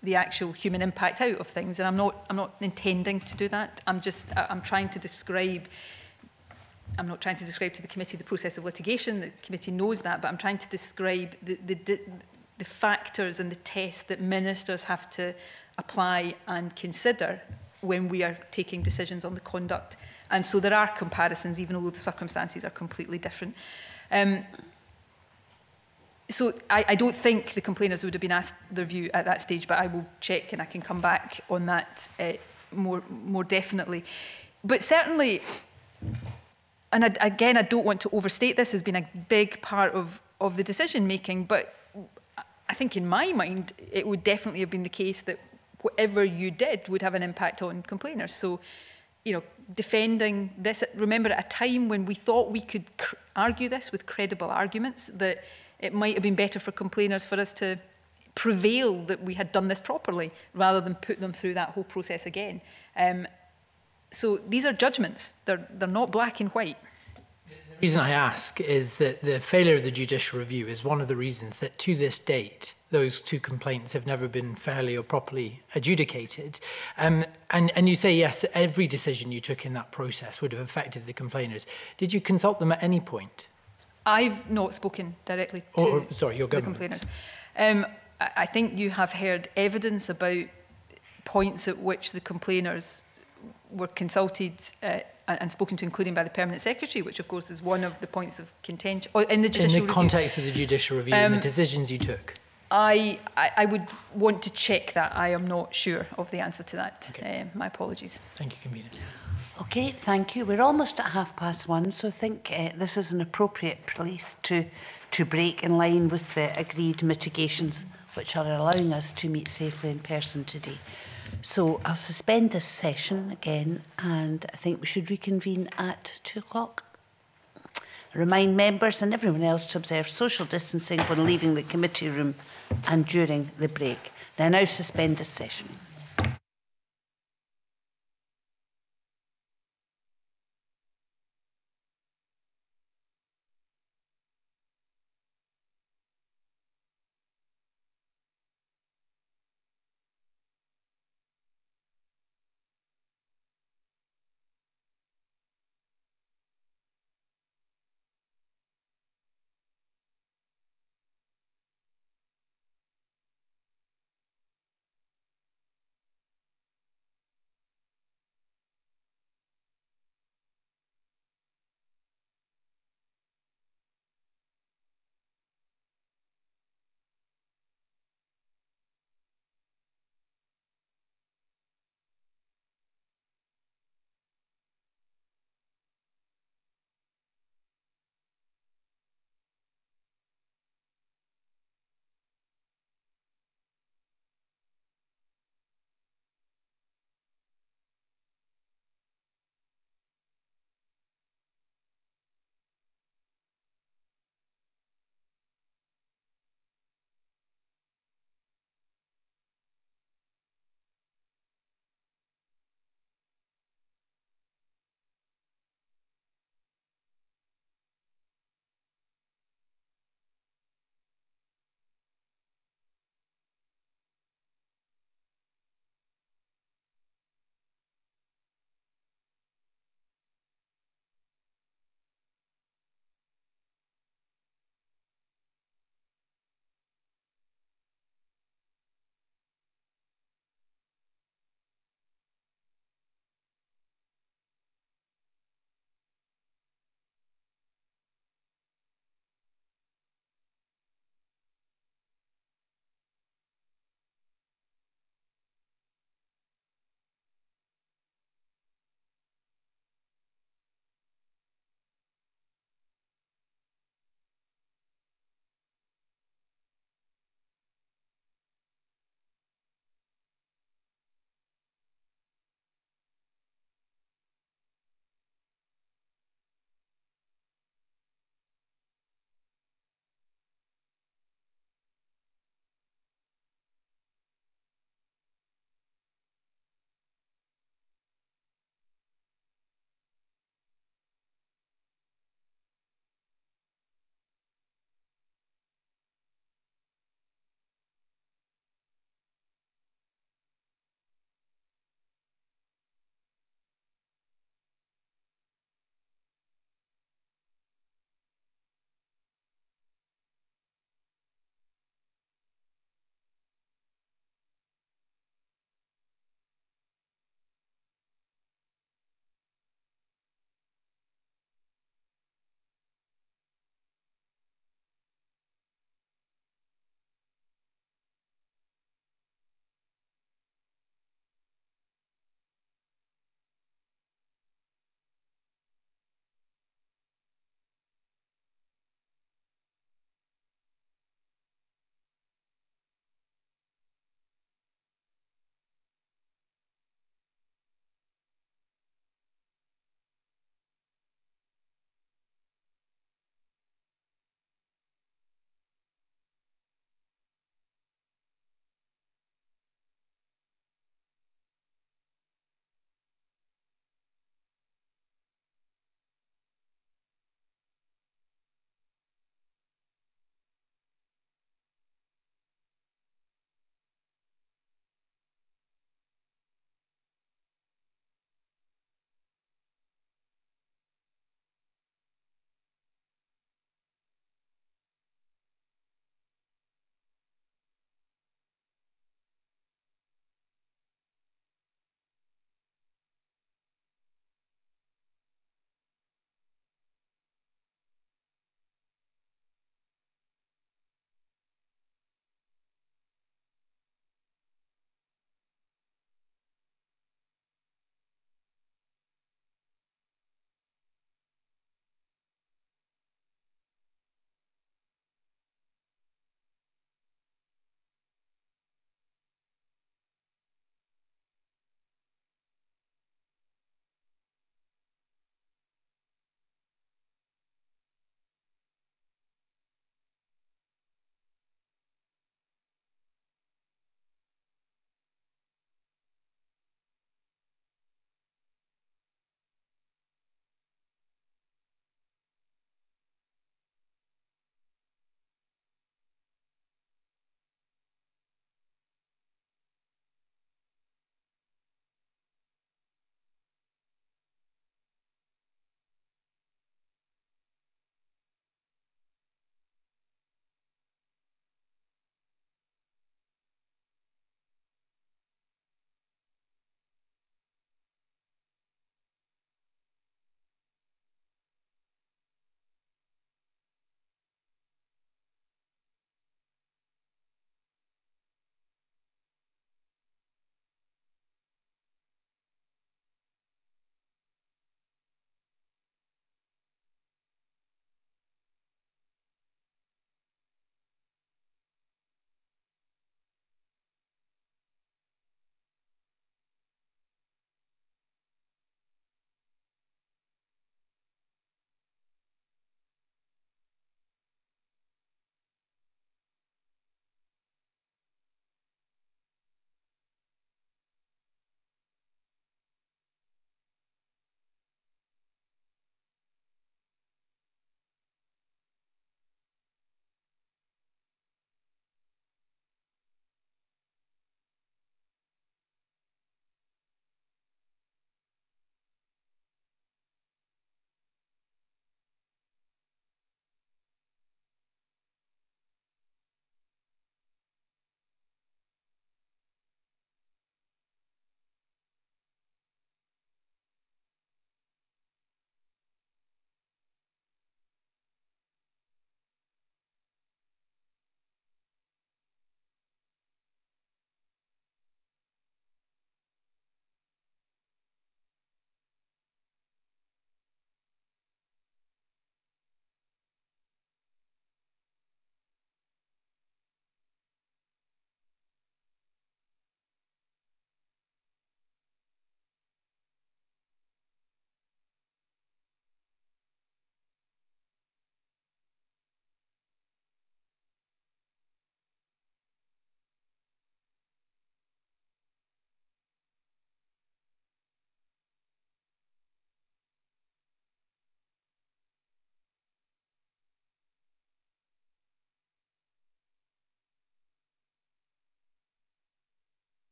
A: the actual human impact out of things. And I'm not, I'm not intending to do that. I'm just, I'm trying to describe I'm not trying to describe to the committee the process of litigation, the committee knows that, but I'm trying to describe the, the, the factors and the tests that ministers have to apply and consider when we are taking decisions on the conduct. And so there are comparisons, even though the circumstances are completely different. Um, so I, I, don't think the complainers would have been asked their view at that stage, but I will check and I can come back on that uh, more, more definitely. But certainly, and I, again, I don't want to overstate this, has been a big part of, of the decision making, but I think in my mind, it would definitely have been the case that whatever you did would have an impact on complainers. So, you know, defending this, remember at a time when we thought we could argue this with credible arguments that it might have been better for complainers for us to prevail that we had done this properly rather than put them through that whole process again. Um, so these are judgments. They're, they're not black and white.
I: The reason I ask is that the failure of the judicial review is one of the reasons that to this date those two complaints have never been fairly or properly adjudicated. Um, and, and you say, yes, every decision you took in that process would have affected the complainers.
A: Did you consult them at any point? I've not spoken directly oh, to oh, sorry, your the complainers. Um, I think you have heard evidence about points at which the complainers were consulted uh, and spoken to, including by the permanent secretary, which of course is one of the points of contention in the judicial. In the context
I: review. of the judicial review um, and the um, decisions you took.
A: I, I, I would want to check that. I am not sure of the answer to that. Okay. Um, my apologies. Thank you, convener. Okay, thank you. We're almost at half past
B: one, so I think uh, this is an appropriate place to, to break in line with the agreed mitigations which are allowing us to meet safely in person today. So I'll suspend this session again, and I think we should reconvene at two o'clock. Remind members and everyone else to observe social distancing when leaving the committee room and during the break. I now suspend this session.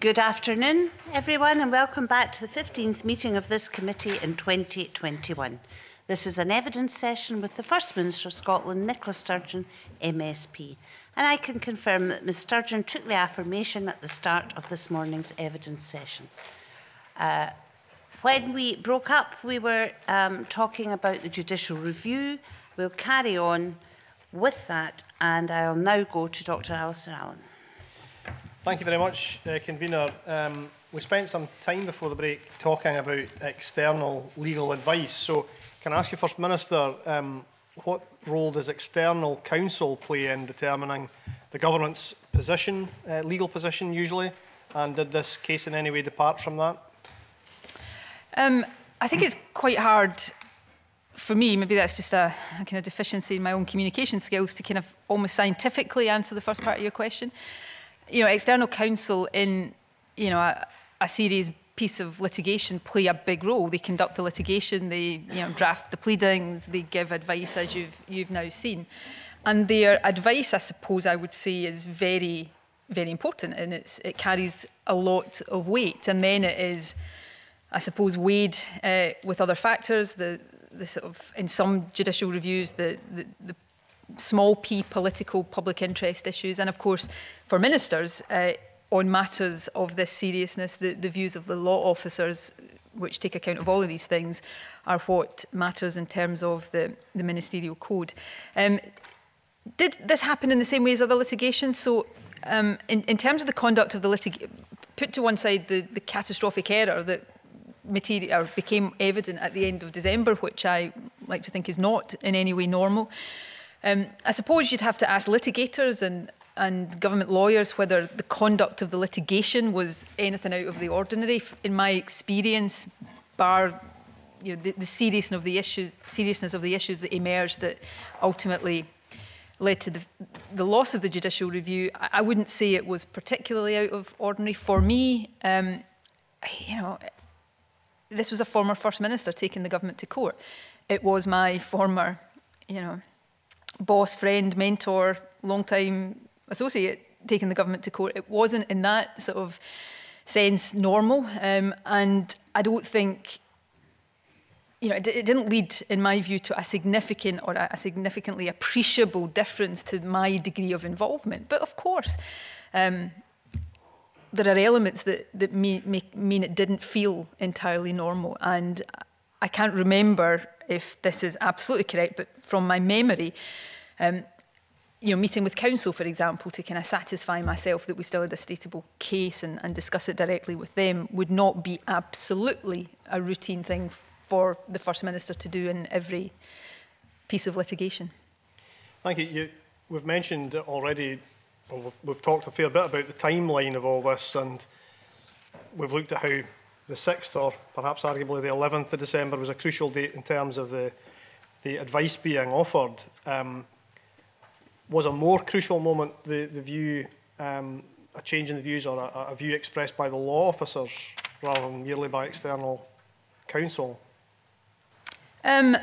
B: Good afternoon, everyone, and welcome back to the 15th meeting of this committee in 2021. This is an evidence session with the First Minister of Scotland, Nicola Sturgeon, MSP. And I can confirm that Ms Sturgeon took the affirmation at the start of this morning's evidence session. Uh, when we broke up, we were um, talking about the judicial review. We'll carry on with that, and I'll now go to Dr Alasdair Allan. Thank you very much,
G: uh, convener. Um, we spent some time before the break talking about external legal advice. So, can I ask you, First Minister, um, what role does external counsel play in determining the government's position, uh, legal position usually? And did this case in any way depart from that?
A: Um, I think it's quite hard for me, maybe that's just a, a kind of deficiency in my own communication skills to kind of almost scientifically answer the first part of your question you know, external counsel in, you know, a, a serious piece of litigation play a big role. They conduct the litigation, they, you know, draft the pleadings, they give advice, as you've, you've now seen. And their advice, I suppose, I would say, is very, very important, and it's, it carries a lot of weight. And then it is, I suppose, weighed uh, with other factors, the, the sort of, in some judicial reviews, the, the, the small p political public interest issues, and of course, for ministers, uh, on matters of this seriousness, the, the views of the law officers, which take account of all of these things, are what matters in terms of the, the ministerial code. Um, did this happen in the same way as other litigations? So, um, in, in terms of the conduct of the litigation, put to one side the, the catastrophic error that material became evident at the end of December, which I like to think is not in any way normal. Um, I suppose you'd have to ask litigators and, and government lawyers whether the conduct of the litigation was anything out of the ordinary. In my experience, bar you know, the, the seriousness of the issues, seriousness of the issues that emerged that ultimately led to the, the loss of the judicial review, I, I, wouldn't say it was particularly out of ordinary. For me, um, you know, this was a former first minister taking the government to court. It was my former, you know, boss, friend, mentor, long time associate taking the government to court. It wasn't in that sort of sense normal. Um, and I don't think, you know, it, it, didn't lead, in my view, to a significant or a, significantly appreciable difference to my degree of involvement. But of course, um, there are elements that, that mean it didn't feel entirely normal. And I can't remember if this is absolutely correct, but from my memory, um, you know, meeting with counsel, for example, to kind of satisfy myself that we still had a stateable case and, and discuss it directly with them would not be absolutely a routine thing for the First Minister to do in every piece of litigation.
G: Thank you. you we've mentioned already, well, we've, we've talked a fair bit about the timeline of all this and we've looked at how the 6th or perhaps arguably the 11th of December was a crucial date in terms of the, the advice being offered. Um, was a more crucial moment the, the view, um, a change in the views or a, a, view expressed by the law officers rather than merely by external counsel?
A: Um,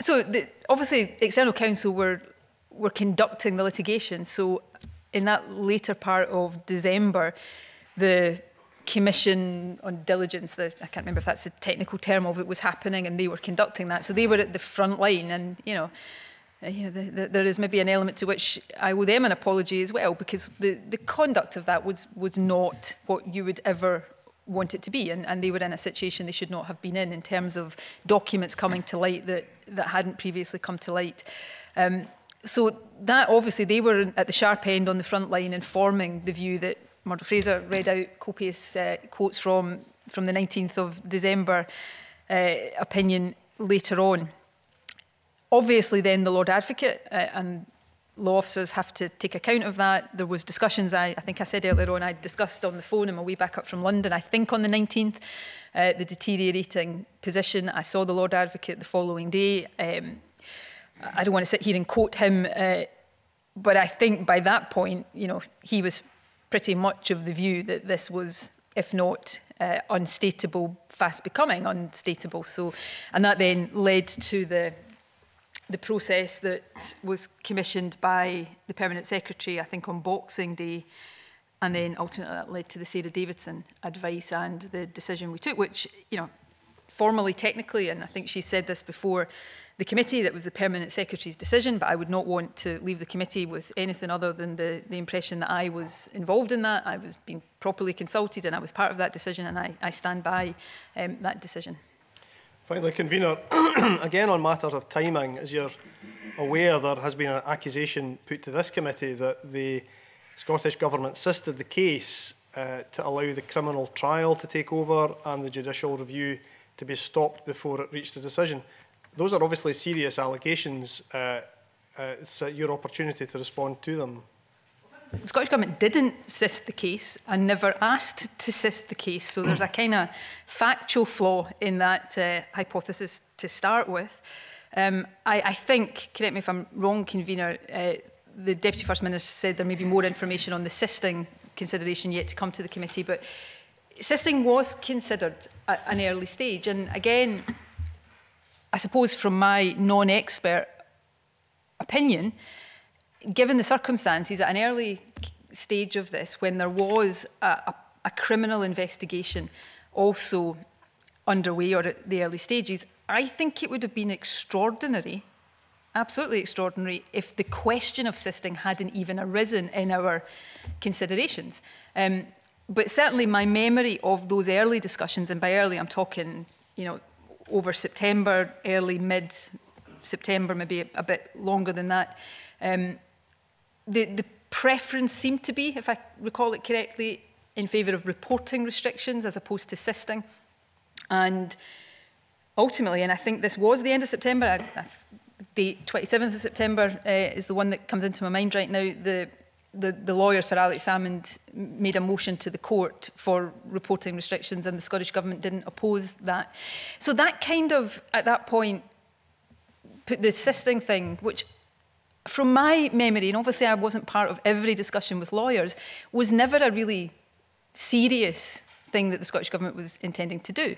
A: so the, obviously external counsel were, were conducting the litigation. So in that later part of December, the commission on diligence, the, I can't remember if that's the technical term of it, was happening and they were conducting that. So they were at the front line and, you know, uh, you know, the, the, there is maybe an element to which I owe them an apology as well, because the, the conduct of that was, was not what you would ever want it to be. And, and they were in a situation they should not have been in, in terms of documents coming to light that, that hadn't previously come to light. Um, so that obviously they were at the sharp end on the front line informing the view that Murdo Fraser read out copious uh, quotes from, from the 19th of December uh, opinion later on obviously, then the Lord Advocate uh, and law officers have to take account of that. There was discussions, I, I, think I said earlier on, I discussed on the phone on my way back up from London, I think on the 19th, uh, the deteriorating position. I saw the Lord Advocate the following day. Um, I don't want to sit here and quote him, uh, but I think by that point, you know, he was pretty much of the view that this was, if not uh, unstateable, fast becoming unstateable. So, and that then led to the the process that was commissioned by the Permanent Secretary, I think, on Boxing Day, and then ultimately that led to the Sarah Davidson advice and the decision we took, which, you know, formally, technically, and I think she said this before the committee, that was the Permanent Secretary's decision, but I would not want to leave the committee with anything other than the, the impression that I was involved in that, I was being properly consulted and I was part of that decision and I, I stand by um, that decision.
G: Finally, Convener, again on matters of timing, as you're aware, there has been an accusation put to this committee that the Scottish Government assisted the case uh, to allow the criminal trial to take over and the judicial review to be stopped before it reached a decision. Those are obviously serious allegations. Uh, uh, it's uh, your opportunity to respond to them
A: the Scottish Government didn't cyst the case and never asked to cyst the case. So there's a kind of factual flaw in that uh, hypothesis to start with. Um, I, I think, correct me if I'm wrong, convener, uh, the Deputy First Minister said there may be more information on the cysting consideration yet to come to the committee, but cysting was considered at an early stage. And again, I suppose from my non-expert opinion, given the circumstances, at an early stage of this, when there was a, a, a criminal investigation also underway or at the early stages, I think it would have been extraordinary, absolutely extraordinary, if the question of sisting hadn't even arisen in our considerations. Um, but certainly my memory of those early discussions, and by early I'm talking, you know, over September, early, mid September, maybe a, bit longer than that, um, the, the preference seemed to be, if I recall it correctly, in favour of reporting restrictions as opposed to sisting. And ultimately, and I think this was the end of September, I, I, the 27th of September uh, is the one that comes into my mind right now, the, the, the lawyers for Alex Salmond made a motion to the court for reporting restrictions and the Scottish Government didn't oppose that. So that kind of, at that point, put the sisting thing, which from my memory, and obviously I wasn't part of every discussion with lawyers, was never a really serious thing that the Scottish Government was intending to do.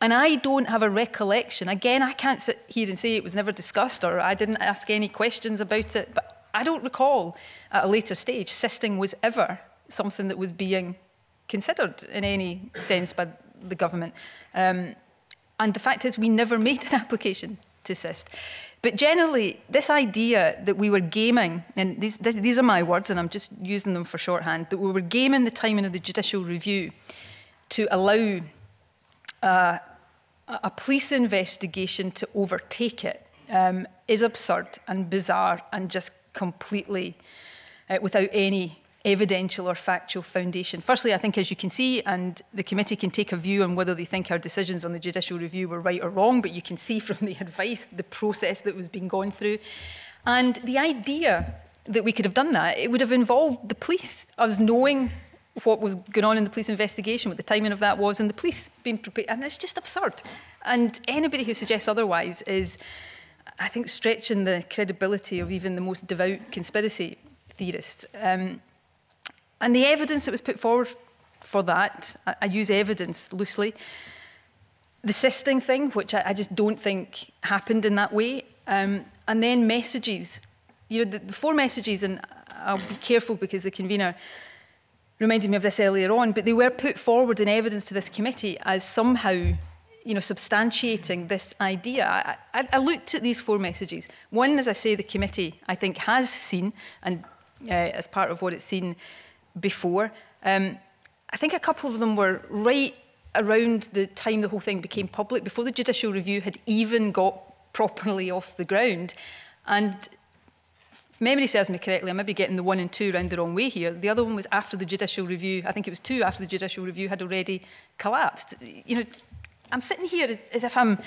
A: And I don't have a recollection. Again, I can't sit here and say it was never discussed or I didn't ask any questions about it, but I don't recall at a later stage sisting was ever something that was being considered in any sense by the government. Um, and the fact is, we never made an application to sist. But generally, this idea that we were gaming, and these, these are my words and I'm just using them for shorthand, that we were gaming the timing of the judicial review to allow uh, a police investigation to overtake it um, is absurd and bizarre and just completely uh, without any evidential or factual foundation. Firstly, I think, as you can see, and the committee can take a view on whether they think our decisions on the judicial review were right or wrong, but you can see from the advice the process that was being gone through. And the idea that we could have done that, it would have involved the police, us knowing what was going on in the police investigation, what the timing of that was, and the police being prepared. And that's just absurd. And anybody who suggests otherwise is, I think, stretching the credibility of even the most devout conspiracy theorists. Um, and the evidence that was put forward for that, I, I use evidence loosely, the sisting thing, which I, I, just don't think happened in that way, um, and then messages. You know, the, the, four messages, and I'll be careful because the convener reminded me of this earlier on, but they were put forward in evidence to this committee as somehow, you know, substantiating this idea. I, I, I looked at these four messages. One, as I say, the committee I think has seen, and uh, as part of what it's seen, before. Um, I think a couple of them were right around the time the whole thing became public, before the judicial review had even got properly off the ground. And if memory serves me correctly, I may be getting the one and two round the wrong way here. The other one was after the judicial review, I think it was two after the judicial review had already collapsed. You know, I'm sitting here as, as if I'm,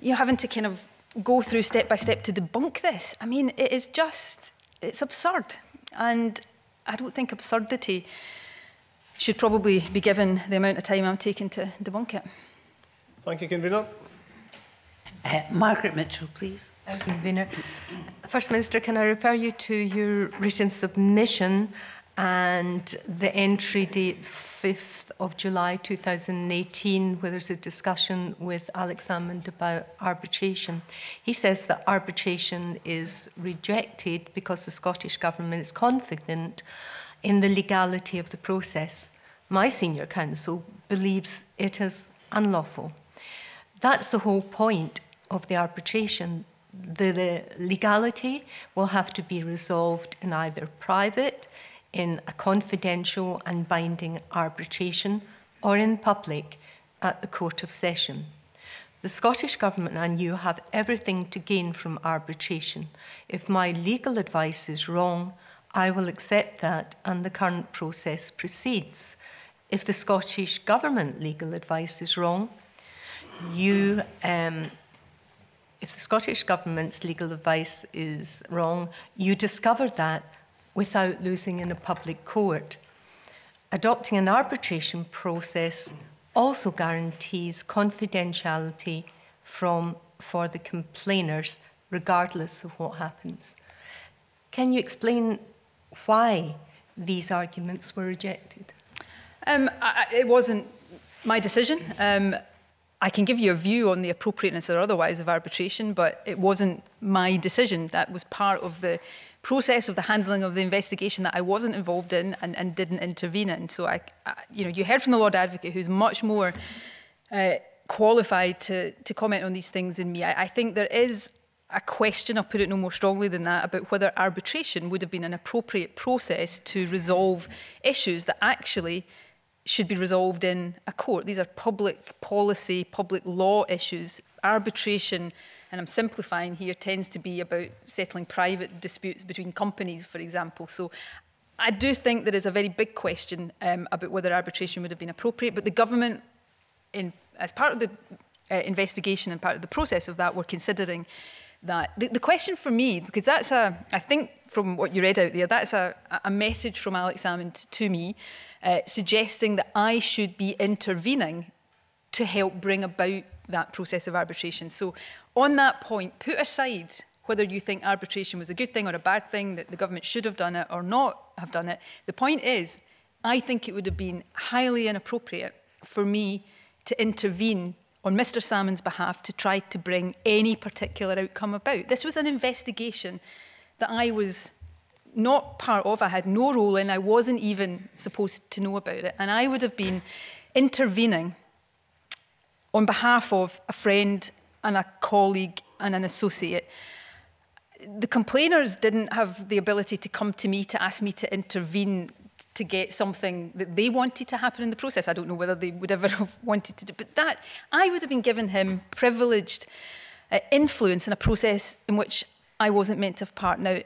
A: you know, having to kind of go through step by step to debunk this. I mean, it is just, it's absurd. And I don't think absurdity should probably be given the amount of time I'm taking to debunk it.
G: Thank you,
C: Convener. Uh, Margaret Mitchell, please.
A: Thank you, Convener. First
C: Minister, can I refer you to your written submission and the entry date 5th of July 2018, where there's a discussion with Alex Salmond about arbitration. He says that arbitration is rejected because the Scottish Government is confident in the legality of the process. My senior counsel believes it is unlawful. That's the whole point of the arbitration. The, the legality will have to be resolved in either private, in a confidential and binding arbitration or in public at the Court of Session. The Scottish Government and you have everything to gain from arbitration. If my legal advice is wrong, I will accept that and the current process proceeds. If the Scottish Government legal advice is wrong, you, um, if the Scottish Government's legal advice is wrong, you discover that without losing in a public court. Adopting an arbitration process also guarantees confidentiality from, for the complainers, regardless of what happens. Can you explain why these arguments were rejected?
A: Um, I, it wasn't my decision. Um, I can give you a view on the appropriateness or otherwise of arbitration, but it wasn't my decision. That was part of the process of the handling of the investigation that I wasn't involved in and, and didn't intervene in. So I, I, you know, you heard from the Lord Advocate, who's much more uh, qualified to, to comment on these things than me. I, I think there is a question, I'll put it no more strongly than that, about whether arbitration would have been an appropriate process to resolve issues that actually should be resolved in a court. These are public policy, public law issues. Arbitration and I'm simplifying here, tends to be about settling private disputes between companies, for example. So I do think there is a very big question um, about whether arbitration would have been appropriate, but the government, in, as part of the uh, investigation and part of the process of that, were considering that. The, the question for me, because that's a, I think from what you read out there, that's a, a message from Alex Salmond to me, uh, suggesting that I should be intervening to help bring about that process of arbitration. So on that point, put aside whether you think arbitration was a good thing or a bad thing, that the government should have done it or not have done it. The point is, I think it would have been highly inappropriate for me to intervene on Mr Salmond's behalf to try to bring any particular outcome about. This was an investigation that I was not part of, I had no role in, I wasn't even supposed to know about it. And I would have been intervening on behalf of a friend and a colleague and an associate. The complainers didn't have the ability to come to me to ask me to intervene to get something that they wanted to happen in the process. I don't know whether they would ever have wanted to do, but that I would have been given him privileged uh, influence in a process in which I wasn't meant to have part. Now,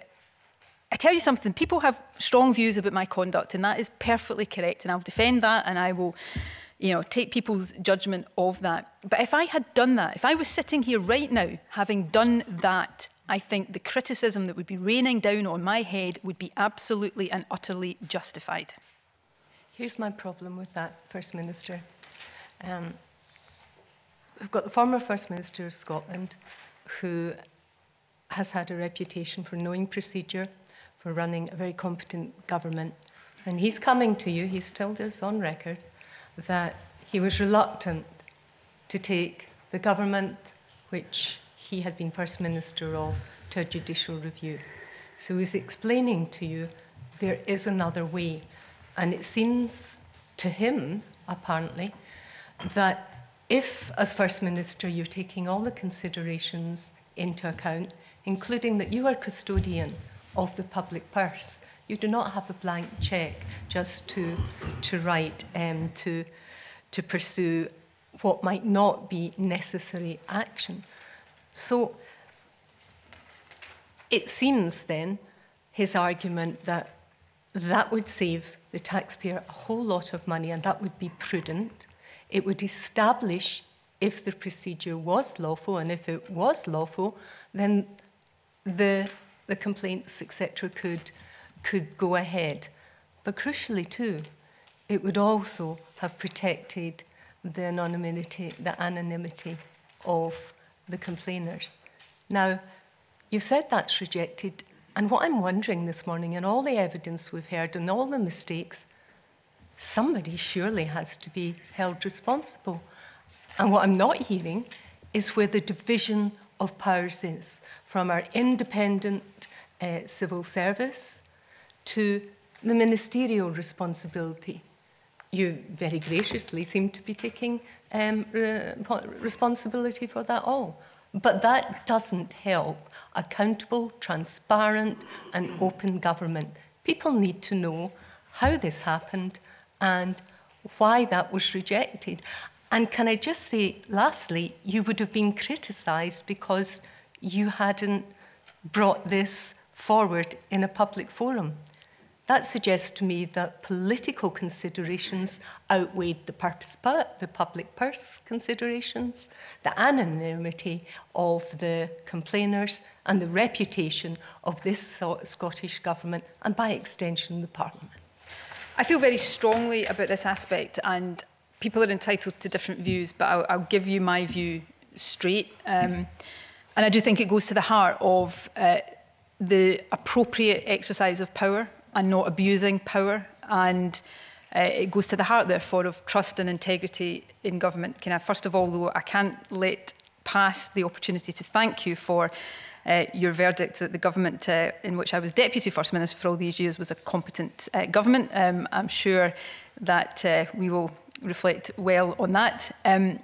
A: I tell you something, people have strong views about my conduct, and that is perfectly correct, and I'll defend that, and I will you know, take people's judgment of that. But if I had done that, if I was sitting here right now having done that, I think the criticism that would be raining down on my head would be absolutely and utterly justified.
C: Here's my problem with that, First Minister. Um, we've got the former First Minister of Scotland who has had a reputation for knowing procedure, for running a very competent government. And he's coming to you, he's told us on record, that he was reluctant to take the government, which he had been First Minister of, to a judicial review. So he's explaining to you there is another way. And it seems to him, apparently, that if, as First Minister, you're taking all the considerations into account, including that you are custodian of the public purse, you do not have a blank check just to, to write um, to, to pursue what might not be necessary action. So it seems then his argument that that would save the taxpayer a whole lot of money and that would be prudent. It would establish if the procedure was lawful, and if it was lawful, then the, the complaints, etc., could could go ahead. But crucially, too, it would also have protected the anonymity, the anonymity of the complainers. Now, you said that's rejected, and what I'm wondering this morning, in all the evidence we've heard and all the mistakes, somebody surely has to be held responsible. And what I'm not hearing is where the division of powers is from our independent uh, civil service to the ministerial responsibility. You very graciously seem to be taking um, re responsibility for that all. But that doesn't help accountable, transparent, and open government. People need to know how this happened and why that was rejected. And can I just say, lastly, you would have been criticised because you hadn't brought this forward in a public forum. That suggests to me that political considerations outweighed the purpose, but the public purse considerations, the anonymity of the complainers, and the reputation of this Scottish government, and by extension, the Parliament.
A: I feel very strongly about this aspect, and people are entitled to different views, but I'll, I'll give you my view straight. Um, and I do think it goes to the heart of uh, the appropriate exercise of power and not abusing power. And uh, it goes to the heart, therefore, of trust and integrity in government. Can I, first of all, though, I can't let pass the opportunity to thank you for uh, your verdict that the government uh, in which I was Deputy First Minister for all these years was a competent uh, government. Um, I'm sure that uh, we will reflect well on that. Um,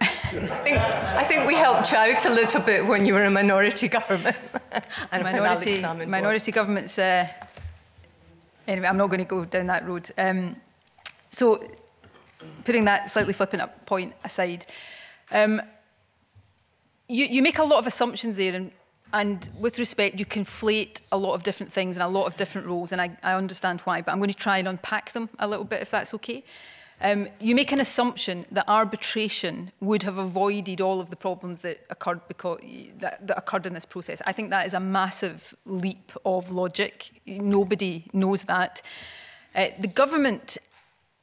A: I think, I think we helped
C: you out a little bit when you were a minority government.
A: and minority minority governments uh, Anyway, I'm not going to go down that road. Um, so putting that slightly flippant up point aside, um, you, you make a lot of assumptions there and, and with respect, you conflate a lot of different things and a lot of different roles and I, I understand why, but I'm going to try and unpack them a little bit if that's okay. Um, you make an assumption that arbitration would have avoided all of the problems that occurred, because, that, that occurred in this process. I think that is a massive leap of logic. Nobody knows that. Uh, the government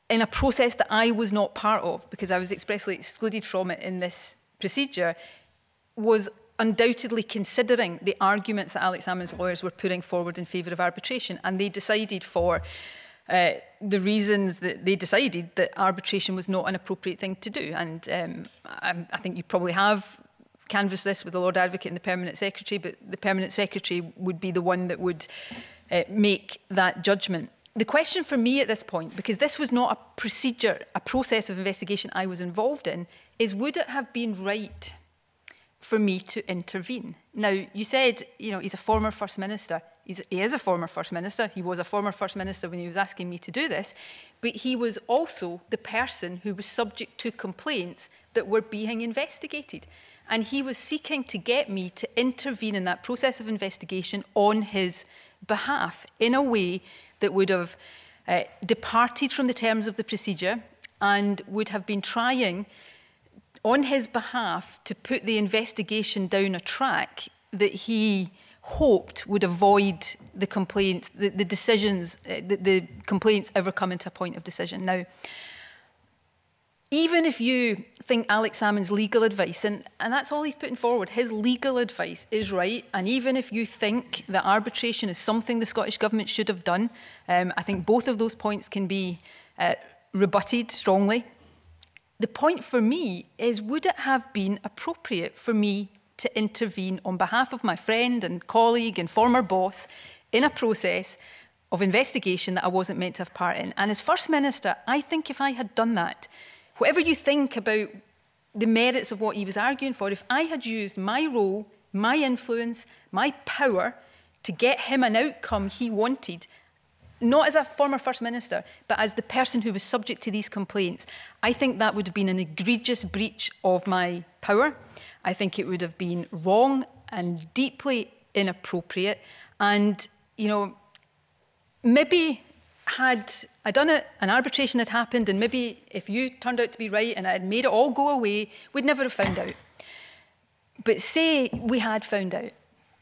A: in a process that I was not part of because I was expressly excluded from it in this procedure was undoubtedly considering the arguments that Alex Salmond's lawyers were putting forward in favour of arbitration and they decided for uh, the reasons that they decided that arbitration was not an appropriate thing to do. And um, I, um, I think you probably have canvassed this with the Lord Advocate and the Permanent Secretary, but the Permanent Secretary would be the one that would uh, make that judgment. The question for me at this point, because this was not a procedure, a process of investigation I was involved in, is would it have been right for me to intervene? Now, you said, you know, he's a former First Minister. He's, he is a former First Minister. He was a former First Minister when he was asking me to do this. But he was also the person who was subject to complaints that were being investigated. And he was seeking to get me to intervene in that process of investigation on his behalf in a way that would have uh, departed from the terms of the procedure and would have been trying on his behalf to put the investigation down a track that he hoped would avoid the complaints, the, the decisions, eh, the, the complaints ever coming to a point of decision. Now, even if you think Alex Salmond's legal advice, and, and that's all he's putting forward, his legal advice is right. And even if you think that arbitration is something the Scottish Government should have done, um, I think both of those points can be uh, rebutted strongly. The point for me is would it have been appropriate for me to intervene on behalf of my friend and colleague and former boss in a process of investigation that I wasn't meant to have part in. And as First Minister, I think if I had done that, whatever you think about the merits of what he was arguing for, if I had used my role, my influence, my power to get him an outcome he wanted, not as a former First Minister, but as the person who was subject to these complaints, I think that would have been an egregious breach of my power. I think it would have been wrong and deeply inappropriate. And, you know, maybe had I done it an arbitration had happened, and maybe if you turned out to be right and I had made it all go away, we'd never have found out. But say we had found out.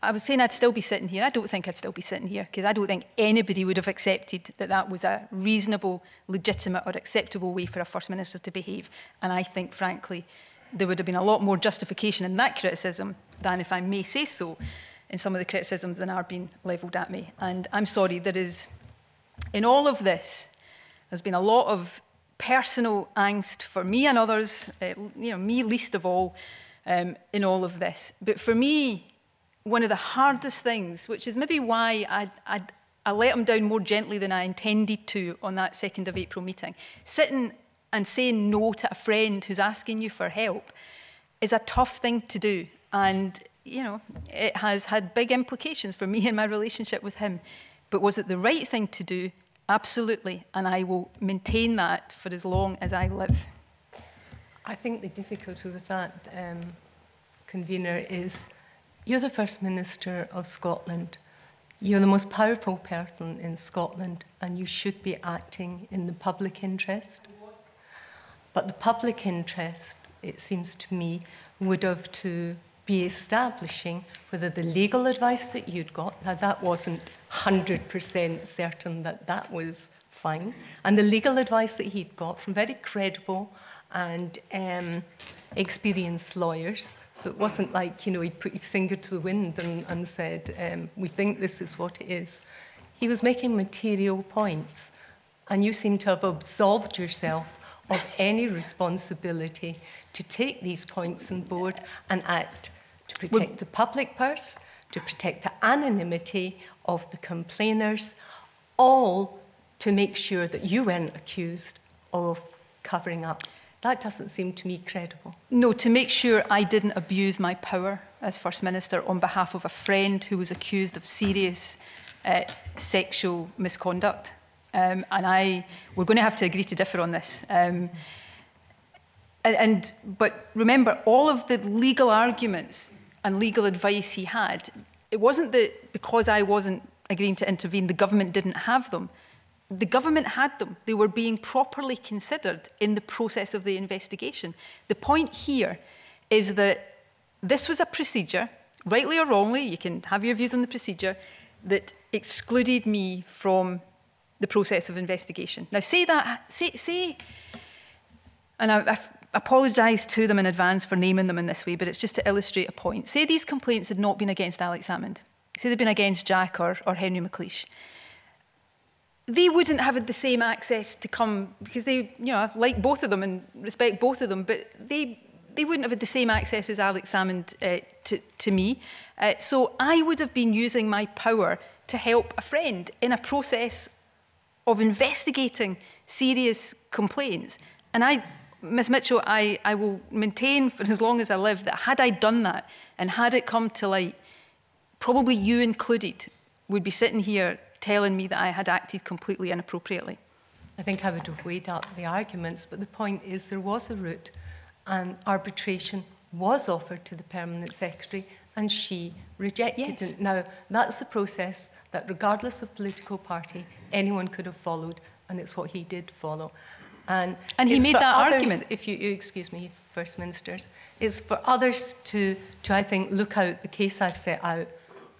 A: I was saying I'd still be sitting here. I don't think I'd still be sitting here because I don't think anybody would have accepted that that was a reasonable, legitimate, or acceptable way for a First Minister to behave. And I think, frankly, there would have been a lot more justification in that criticism than, if I may say so, in some of the criticisms that are being levelled at me. And I'm sorry, there is, in all of this, there's been a lot of personal angst for me and others, uh, you know, me least of all, um, in all of this. But for me, one of the hardest things, which is maybe why I, I, I let them down more gently than I intended to on that 2nd of April meeting, sitting and saying no to a friend who's asking you for help is a tough thing to do. And, you know, it has had big implications for me and my relationship with him. But was it the right thing to do? Absolutely. And I will maintain that for as long as I live. I think the difficulty with that, um, convener, is
C: you're the First Minister of Scotland. You're the most powerful person in Scotland, and you should be acting in the public interest. But the public interest, it seems to me, would have to be establishing whether the legal advice that you'd got, now that wasn't 100% certain that that was fine, and the legal advice that he'd got from very credible and um, experienced lawyers. So it wasn't like, you know, he put his finger to the wind and, and said, um, we think this is what it is. He was making material points, and you seem to have absolved yourself of any responsibility to take these points on board and act to protect well, the public purse, to protect the anonymity of the complainers, all to make sure that you weren't accused of covering up. That doesn't seem to me credible.
A: No, to make sure I didn't abuse my power as First Minister on behalf of a friend who was accused of serious uh, sexual misconduct. Um, and I, we're going to have to agree to differ on this. Um, and, and, but remember, all of the legal arguments and legal advice he had, it wasn't that because I wasn't agreeing to intervene, the government didn't have them. The government had them. They were being properly considered in the process of the investigation. The point here is that this was a procedure, rightly or wrongly, you can have your views on the procedure, that excluded me from the process of investigation. Now, say that, say, say and I, I apologise to them in advance for naming them in this way, but it's just to illustrate a point. Say these complaints had not been against Alex Salmond. Say they'd been against Jack or, or Henry McLeish. They wouldn't have had the same access to come because they, you know, like both of them and respect both of them, but they they wouldn't have had the same access as Alex Salmond uh, to, to me. Uh, so I would have been using my power to help a friend in a process of investigating serious complaints. And I, Ms Mitchell, I, I will maintain for as long as I live that had I done that and had it come to light, probably you included would be sitting here telling me that I had acted completely inappropriately. I think I would
C: have weighed up the arguments, but the point is there was a route and arbitration was offered to the permanent secretary and she rejected yes. it. Now, that's the process that, regardless of political party, anyone could have followed, and it's what he did follow. And, and he made that others, argument. If you, you, excuse me, First Ministers, it's for others to, to, I think, look out the case I've set out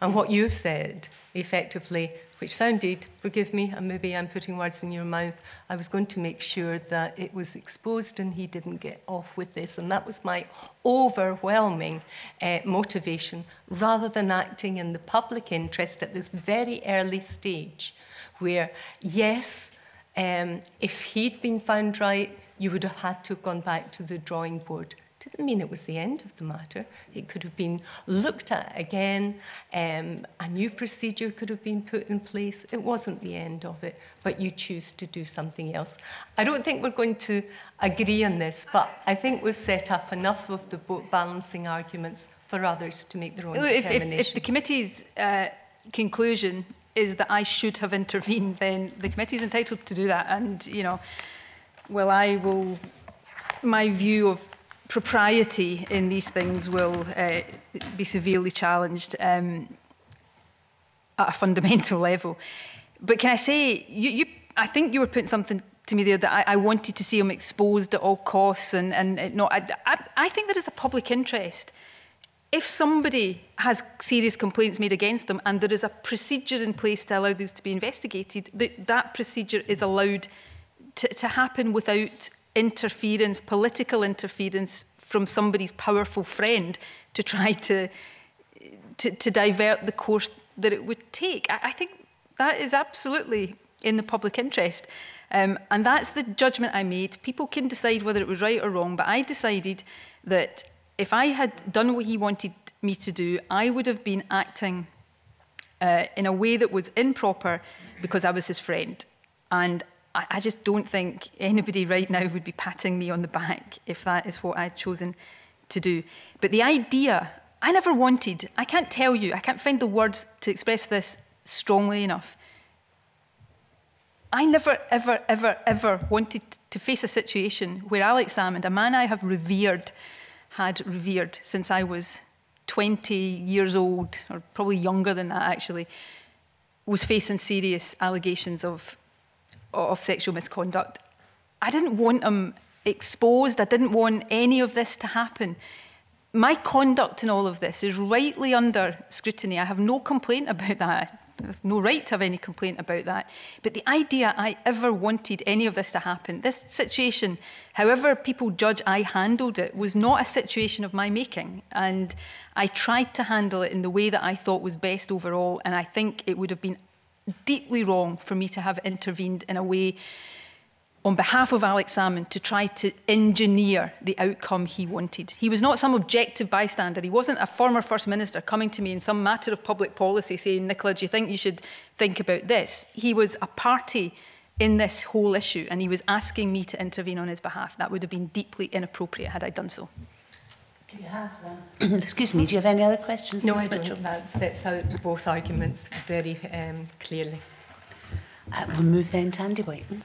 C: and what you've said effectively, which sounded, forgive me, and maybe I'm putting words in your mouth, I was going to make sure that it was exposed and he didn't get off with this. And that was my overwhelming uh, motivation, rather than acting in the public interest at this very early stage where, yes, um, if he'd been found right, you would have had to have gone back to the drawing board. Didn't mean it was the end of the matter. It could have been looked at again. Um, a new procedure could have been put in place. It wasn't the end of it, but you choose to do something else. I don't think we're going to agree on this, but I think we've set up enough of the
A: balancing arguments for others to make their own if, determination. If, if the committee's uh, conclusion is that I should have intervened, then the committee is entitled to do that. And, you know, well, I will, my view of propriety in these things will uh, be severely challenged um, at a fundamental level. But can I say, you, you, I think you were putting something to me there that I, I wanted to see him exposed at all costs, and, and it not, I, I, I think there is a public interest if somebody has serious complaints made against them and there is a procedure in place to allow those to be investigated, that, that procedure is allowed to, to happen without interference, political interference from somebody's powerful friend to try to, to, to divert the course that it would take. I, I think that is absolutely in the public interest. Um, and that's the judgment I made. People can decide whether it was right or wrong, but I decided that if I had done what he wanted me to do, I would have been acting uh, in a way that was improper because I was his friend. And I, I just don't think anybody right now would be patting me on the back if that is what I'd chosen to do. But the idea, I never wanted, I can't tell you, I can't find the words to express this strongly enough. I never, ever, ever, ever wanted to face a situation where Alex Salmond, a man I have revered, had revered since I was 20 years old, or probably younger than that actually, was facing serious allegations of, of sexual misconduct. I didn't want him exposed. I didn't want any of this to happen. My conduct in all of this is rightly under scrutiny. I have no complaint about that no right to have any complaint about that. But the idea I ever wanted any of this to happen, this situation, however people judge I handled it, was not a situation of my making. And I tried to handle it in the way that I thought was best overall. And I think it would have been deeply wrong for me to have intervened in a way on behalf of Alex Salmon to try to engineer the outcome he wanted. He was not some objective bystander. He wasn't a former First Minister coming to me in some matter of public policy saying, Nicola, do you think you should think about this? He was a party in this whole issue and he was asking me to intervene on his behalf. That would have been deeply inappropriate had I done so.
C: Do you have one? Excuse me, do you have any other questions? No, I don't. That sets out both arguments very um, clearly. Uh, we'll move then to Andy Whiteman.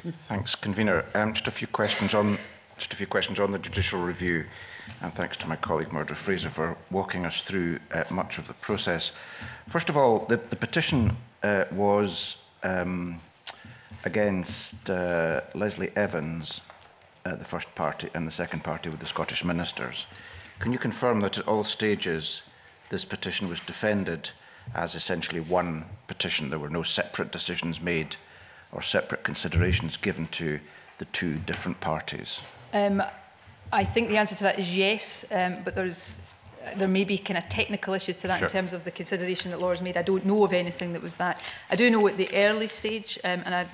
E: Thanks, convener. Um, just a few questions on just a few questions on the judicial review, and thanks to my colleague Murdo Fraser for walking us through uh, much of the process. First of all, the, the petition uh, was um, against uh, Leslie Evans, uh, the first party, and the second party with the Scottish ministers. Can you confirm that at all stages this petition was defended as essentially one petition? There were no separate decisions made or separate considerations given to the two different parties?
A: Um, I think the answer to that is yes, um, but there's there may be kind of technical issues to that sure. in terms of the consideration that Laura's made. I don't know of anything that was that. I do know at the early stage, um, and I,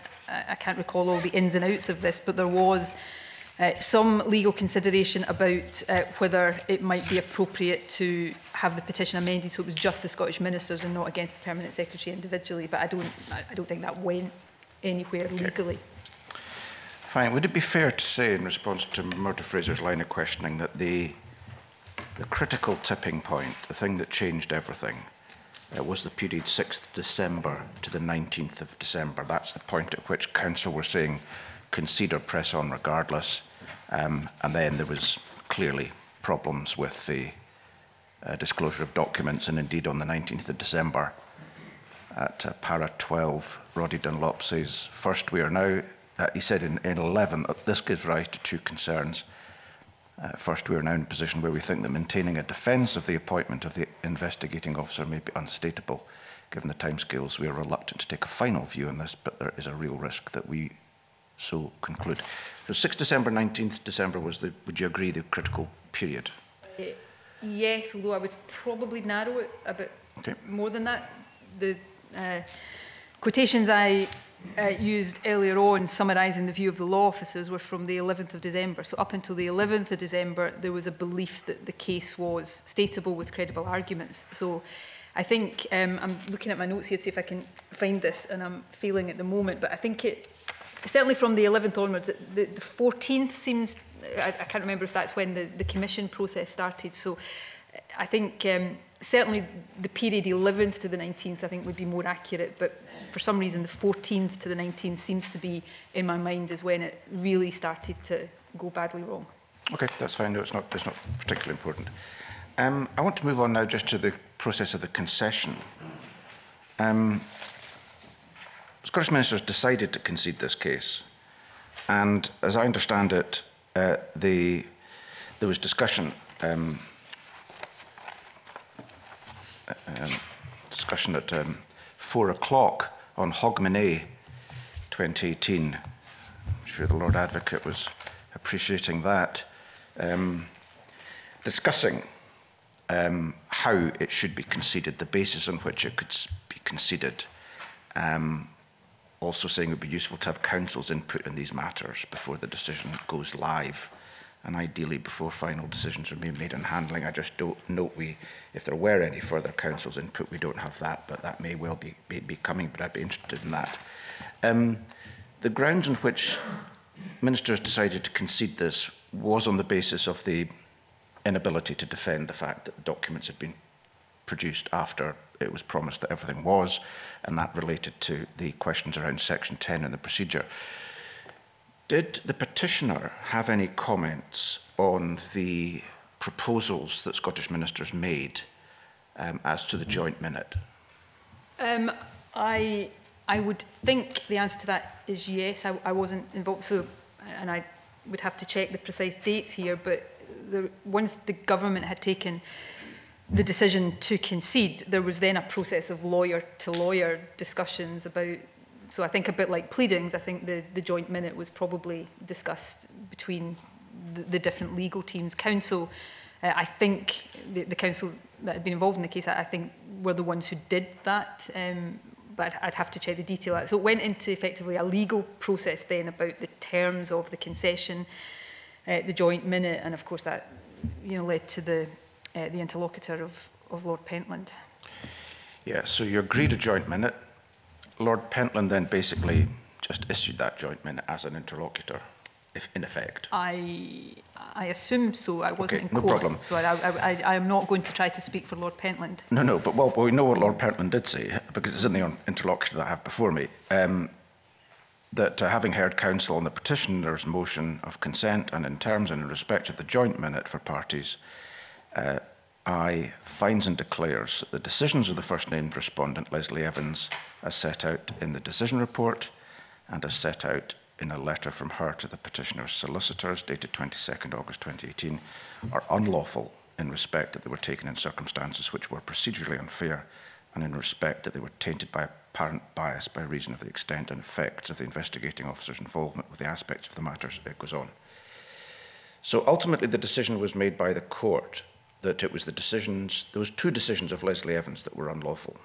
A: I can't recall all the ins and outs of this, but there was uh, some legal consideration about uh, whether it might be appropriate to have the petition amended so it was just the Scottish ministers and not against the permanent secretary individually but I don't I, I don't think that went anywhere okay. legally.
E: Fine. Would it be fair to say, in response to Murdo Fraser's line of questioning, that the, the critical tipping point, the thing that changed everything, uh, was the period 6th December to the 19th of December? That's the point at which Counsel were saying concede or press on regardless. Um, and then there was clearly problems with the uh, disclosure of documents, and indeed on the 19th of December at uh, para 12, Roddy Dunlop says, first, we are now, uh, he said in, in 11, that this gives rise to two concerns. Uh, first, we are now in a position where we think that maintaining a defence of the appointment of the investigating officer may be unstateable. Given the timescales, we are reluctant to take a final view on this, but there is a real risk that we so conclude. So 6 December, 19th December was the, would you agree, the critical period?
A: Uh, yes, although I would probably narrow it a bit okay. more than that. The, uh, Quotations I uh, used earlier on summarising the view of the law officers were from the 11th of December. So up until the 11th of December, there was a belief that the case was stateable with credible arguments. So I think, um, I'm looking at my notes here to see if I can find this, and I'm failing at the moment, but I think it, certainly from the 11th onwards, the, the 14th seems, I, I can't remember if that's when the, the commission process started. So uh, I think um, certainly the period 11th to the 19th, I think would be more accurate, but for some reason, the 14th to the 19th seems to be, in my mind, is when it really started to go badly wrong.
E: Okay, that's fine. No, it's not, it's not particularly important. Um, I want to move on now just to the process of the concession. Um, Scottish ministers decided to concede this case, and as I understand it, uh, the, there was discussion um, uh, um, discussion at um, four o'clock on Hogmanay 2018. I'm sure the Lord Advocate was appreciating that. Um, discussing um, how it should be considered, the basis on which it could be considered. Um, also saying it would be useful to have council's input in these matters before the decision goes live and ideally before final decisions are being made on handling. I just don't note we, if there were any further council's input, we don't have that, but that may well be, be, be coming, but I'd be interested in that. Um, the grounds on which ministers decided to concede this was on the basis of the inability to defend the fact that the documents had been produced after it was promised that everything was, and that related to the questions around Section 10 and the procedure. Did the petitioner have any comments on the proposals that Scottish ministers made um, as to the joint minute?
A: Um, I, I would think the answer to that is yes. I, I wasn't involved, so and I would have to check the precise dates here, but the, once the government had taken the decision to concede, there was then a process of lawyer to lawyer discussions about so I think a bit like pleadings, I think the, the joint minute was probably discussed between the, the different legal teams. Counsel, uh, I think the, the counsel that had been involved in the case, I, I think were the ones who did that. Um, but I'd, I'd have to check the detail out. So it went into effectively a legal process then about the terms of the concession, uh, the joint minute, and of course that you know led to the uh, the interlocutor of, of Lord Pentland.
E: Yeah, so you agreed a joint minute. Lord Pentland then basically just issued that joint minute as an interlocutor, if in effect.
A: I I assume so. I wasn't okay, in no court, problem. so I, I, am not going to try to speak for Lord Pentland.
E: No, no, but well, we know what Lord Pentland did say because it's in the interlocutor that I have before me. Um, that uh, having heard counsel on the petitioner's motion of consent and in terms and in respect of the joint minute for parties, uh, I finds and declares that the decisions of the first named respondent, Leslie Evans, as set out in the decision report and as set out in a letter from her to the petitioner's solicitors dated 22nd August 2018, are unlawful in respect that they were taken in circumstances which were procedurally unfair and in respect that they were tainted by apparent bias by reason of the extent and effects of the investigating officer's involvement with the aspects of the matters it goes on. So ultimately, the decision was made by the court that it was the decisions, those two decisions of Leslie Evans that were unlawful?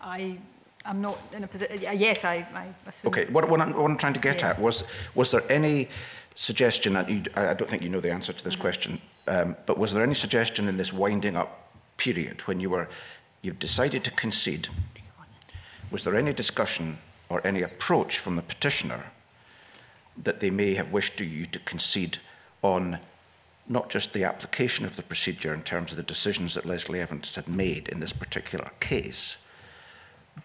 A: I I'm not in a position. Uh, yes, I, I assume. Okay, what, what, I'm, what I'm trying to get yeah. at
E: was was there any suggestion, and you, I don't think you know the answer to this mm -hmm. question, um, but was there any suggestion in this winding up period when you were you decided to concede? Was there any discussion or any approach from the petitioner that they may have wished you to concede on not just the application of the procedure in terms of the decisions that Leslie Evans had made in this particular case,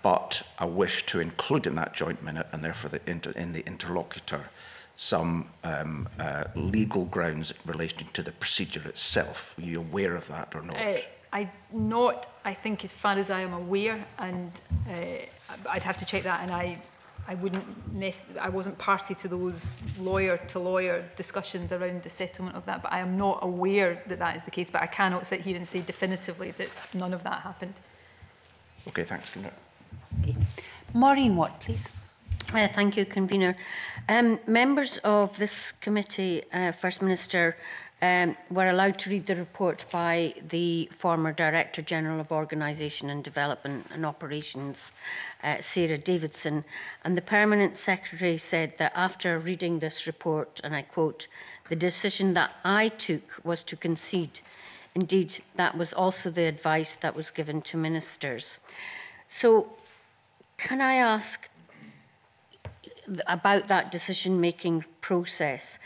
E: but a wish to include in that joint minute and therefore the inter, in the interlocutor some um, uh, legal grounds relating to the procedure itself. Are you aware of that or not? Uh,
A: I not, I think, as far as I am aware, and uh, I'd have to check that, and I I wouldn't I wasn't party to those lawyer to lawyer discussions around the settlement of that but I am not aware that that is the case but I cannot sit here and say definitively that none of that happened.
E: Okay, thanks Convener.
D: Okay. Maureen Watt, please. Uh, thank you, Convener. Um, members of this committee, uh, First Minister, um, were allowed to read the report by the former Director General of Organisation and Development and Operations, uh, Sarah Davidson. And the Permanent Secretary said that after reading this report, and I quote, the decision that I took was to concede. Indeed, that was also the advice that was given to ministers. So, can I ask about that decision making process?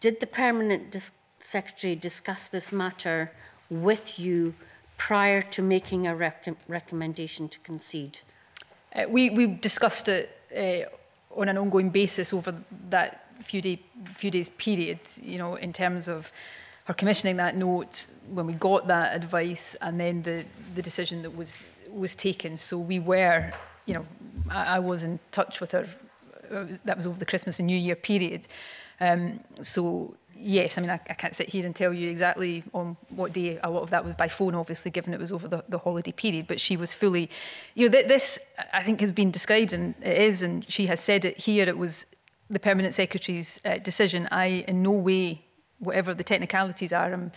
D: Did the permanent dis Secretary discuss this matter with you prior to making a rec recommendation to concede? Uh, we, we discussed it uh, on an ongoing basis
A: over that few, day, few days period, you know, in terms of her commissioning that note, when we got that advice, and then the, the decision that was, was taken. So we were, you know, I, I was in touch with her. Uh, that was over the Christmas and New Year period. Um, so yes, I mean, I, I, can't sit here and tell you exactly on what day a lot of that was by phone, obviously, given it was over the, the holiday period, but she was fully, you know, th this, I think, has been described, and it is, and she has said it here, it was the Permanent Secretary's uh, decision. I, in no way, whatever the technicalities are, am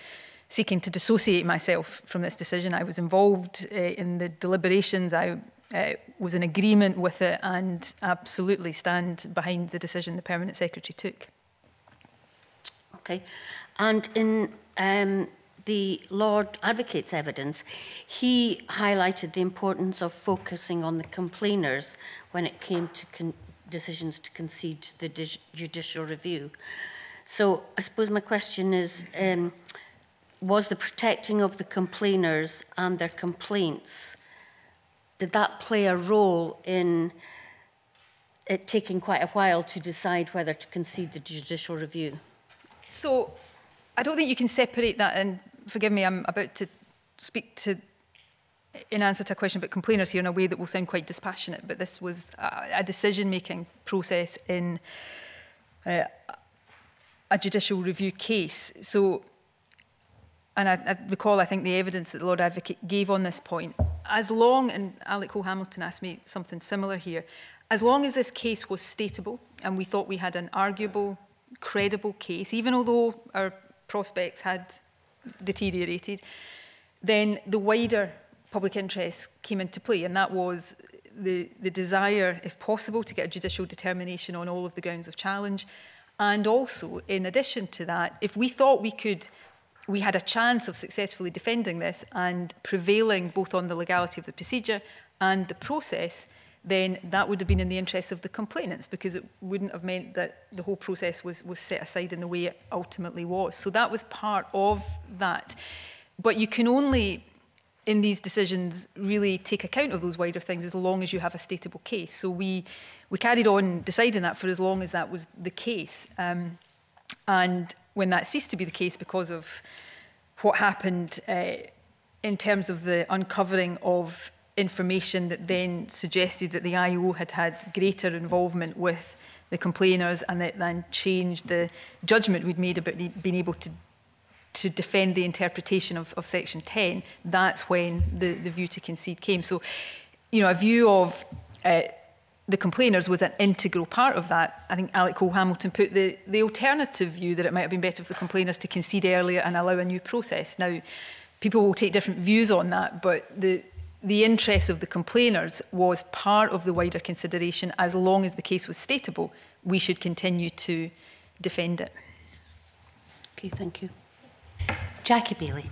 A: seeking to dissociate myself from this decision. I was involved uh, in the deliberations. I uh, was in agreement with it and absolutely stand behind the
D: decision the Permanent Secretary took. Okay, and in um, the Lord Advocate's evidence, he highlighted the importance of focusing on the complainers when it came to decisions to concede the judicial review. So I suppose my question is, um, was the protecting of the complainers and their complaints, did that play a role in it taking quite a while to decide whether to concede the judicial review? So I don't think you can separate
A: that. And forgive me, I'm about to speak to in answer to a question about complainers here in a way that will sound quite dispassionate, but this was a, a decision-making process in uh, a judicial review case. So, and I, I recall, I think, the evidence that the Lord Advocate gave on this point. As long, and Alex Cole-Hamilton asked me something similar here, as long as this case was stateable and we thought we had an arguable credible case, even although our prospects had deteriorated, then the wider public interest came into play, and that was the, the desire, if possible, to get a judicial determination on all of the grounds of challenge. And also, in addition to that, if we thought we could, we had a chance of successfully defending this and prevailing both on the legality of the procedure and the process, then that would have been in the interest of the complainants because it wouldn't have meant that the whole process was, was set aside in the way it ultimately was. So that was part of that. But you can only in these decisions really take account of those wider things as long as you have a stateable case. So we we carried on deciding that for as long as that was the case. Um, and when that ceased to be the case because of what happened uh, in terms of the uncovering of information that then suggested that the IO had had greater involvement with the complainers and that then changed the judgment we'd made about being able to to defend the interpretation of, of Section 10, that's when the, the view to concede came. So, you know, a view of uh, the complainers was an integral part of that. I think Alex Cole-Hamilton put the, the alternative view that it might have been better for the complainers to concede earlier and allow a new process. Now, people will take different views on that, but the, the interest of the complainers was part of the wider consideration. As long as the case was stateable, we should continue to defend it. Okay, thank you. Jackie Baillie.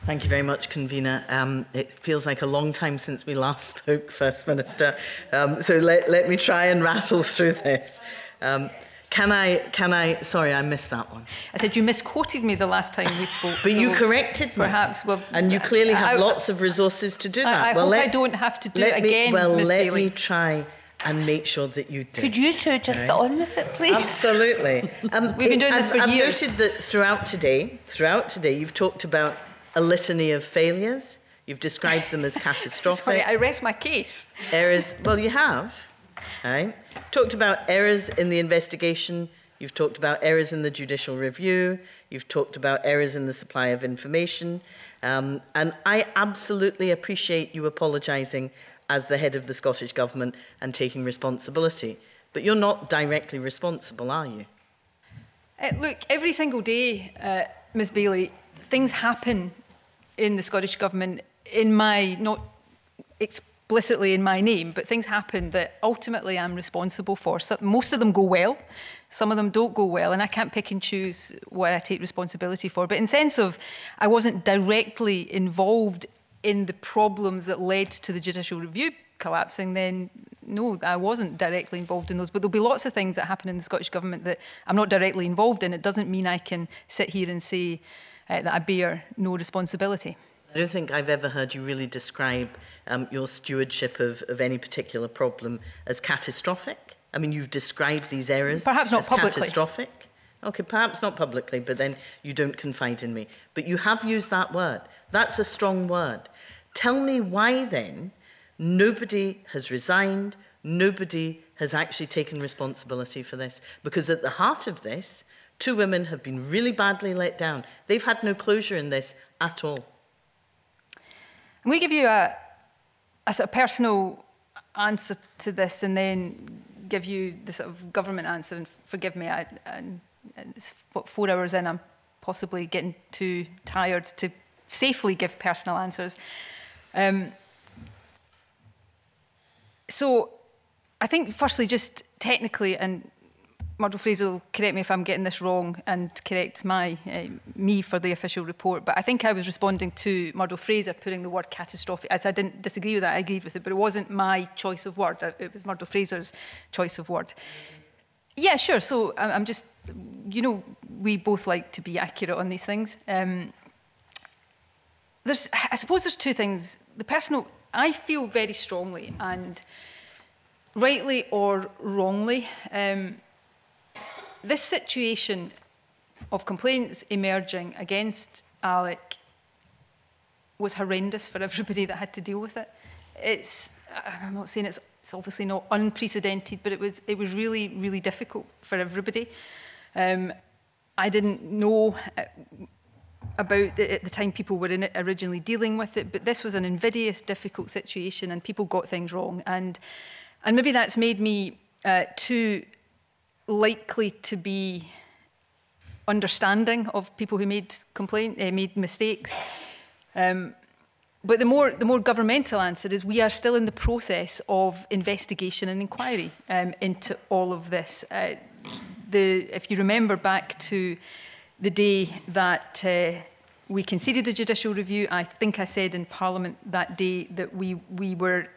F: Thank you very much, convener. Um, it feels like a long time since we last spoke, First Minister. Um, so let, let me try and rattle through this. Um, can I? Can I? Sorry, I missed that one. I said you misquoted me the last time we spoke. but so you corrected me. Perhaps. Well, and you clearly have I, lots of resources to do that. I, I well, hope let, I don't have to do it again. Me, well, Ms. let Baillie. me try and make sure that you do. Could you two just get on with it, please? Absolutely. Um, We've been doing this for I've, years. I've noted that throughout today, throughout today, you've talked about a litany of failures. You've described them as catastrophic. Sorry, I rest my case. Errors. Well, you have. Aye. Talked about errors in the investigation. You've talked about errors in the judicial review. You've talked about errors in the supply of information. Um, and I absolutely appreciate you apologising as the head of the Scottish Government and taking responsibility. But you're not directly responsible, are you?
A: Uh, look, every single day, uh, Ms Baillie, things happen in the Scottish Government in my not explicitly in my name, but things happen that ultimately I'm responsible for. So most of them go well, some of them don't go well, and I can't pick and choose what I take responsibility for. But in sense of, I wasn't directly involved in the problems that led to the judicial review collapsing, then no, I wasn't directly involved in those. But there'll be lots of things that happen in the Scottish Government that I'm not directly involved in. It doesn't mean I can sit here and say uh, that I bear no responsibility.
F: I don't think I've ever heard you really describe um, your stewardship of, of any particular problem as catastrophic? I mean, you've described these errors perhaps not as publicly. catastrophic. Okay, perhaps not publicly, but then you don't confide in me. But you have used that word. That's a strong word. Tell me why then nobody has resigned, nobody has actually taken responsibility for this. Because at the heart of this, two women have been really badly let down. They've had no closure in this at all. I'm going to give you a, a
A: sort of personal answer to this and then give you the sort of government answer. And forgive me, I, it's what, four hours in, I'm possibly getting too tired to safely give personal answers. Um, so I think, firstly, just technically and Murdo Fraser will correct me if I'm getting this wrong and correct my uh, me for the official report, but I think I was responding to Murdo Fraser putting the word catastrophic, as I didn't disagree with that, I agreed with it, but it wasn't my choice of word, it was Murdo Fraser's choice of word. Yeah, sure, so I'm just, you know, we both like to be accurate on these things. Um, there's, I suppose there's two things. The personal, I feel very strongly and rightly or wrongly, um, this situation of complaints emerging against Alex was horrendous for everybody that had to deal with it. It's, I'm not saying it's, it's obviously not unprecedented, but it was, it was really, really difficult for everybody. Um, I didn't know uh, about it at the time people were in it originally dealing with it, but this was an invidious, difficult situation and people got things wrong. And, and maybe that's made me uh, too likely to be understanding of people who made complaint, uh, eh, made mistakes. Um, but the more, the more governmental answer is we are still in the process of investigation and inquiry um, into all of this. Uh, the, if you remember back to the day that uh, we conceded the judicial review, I think I said in Parliament that day that we, we were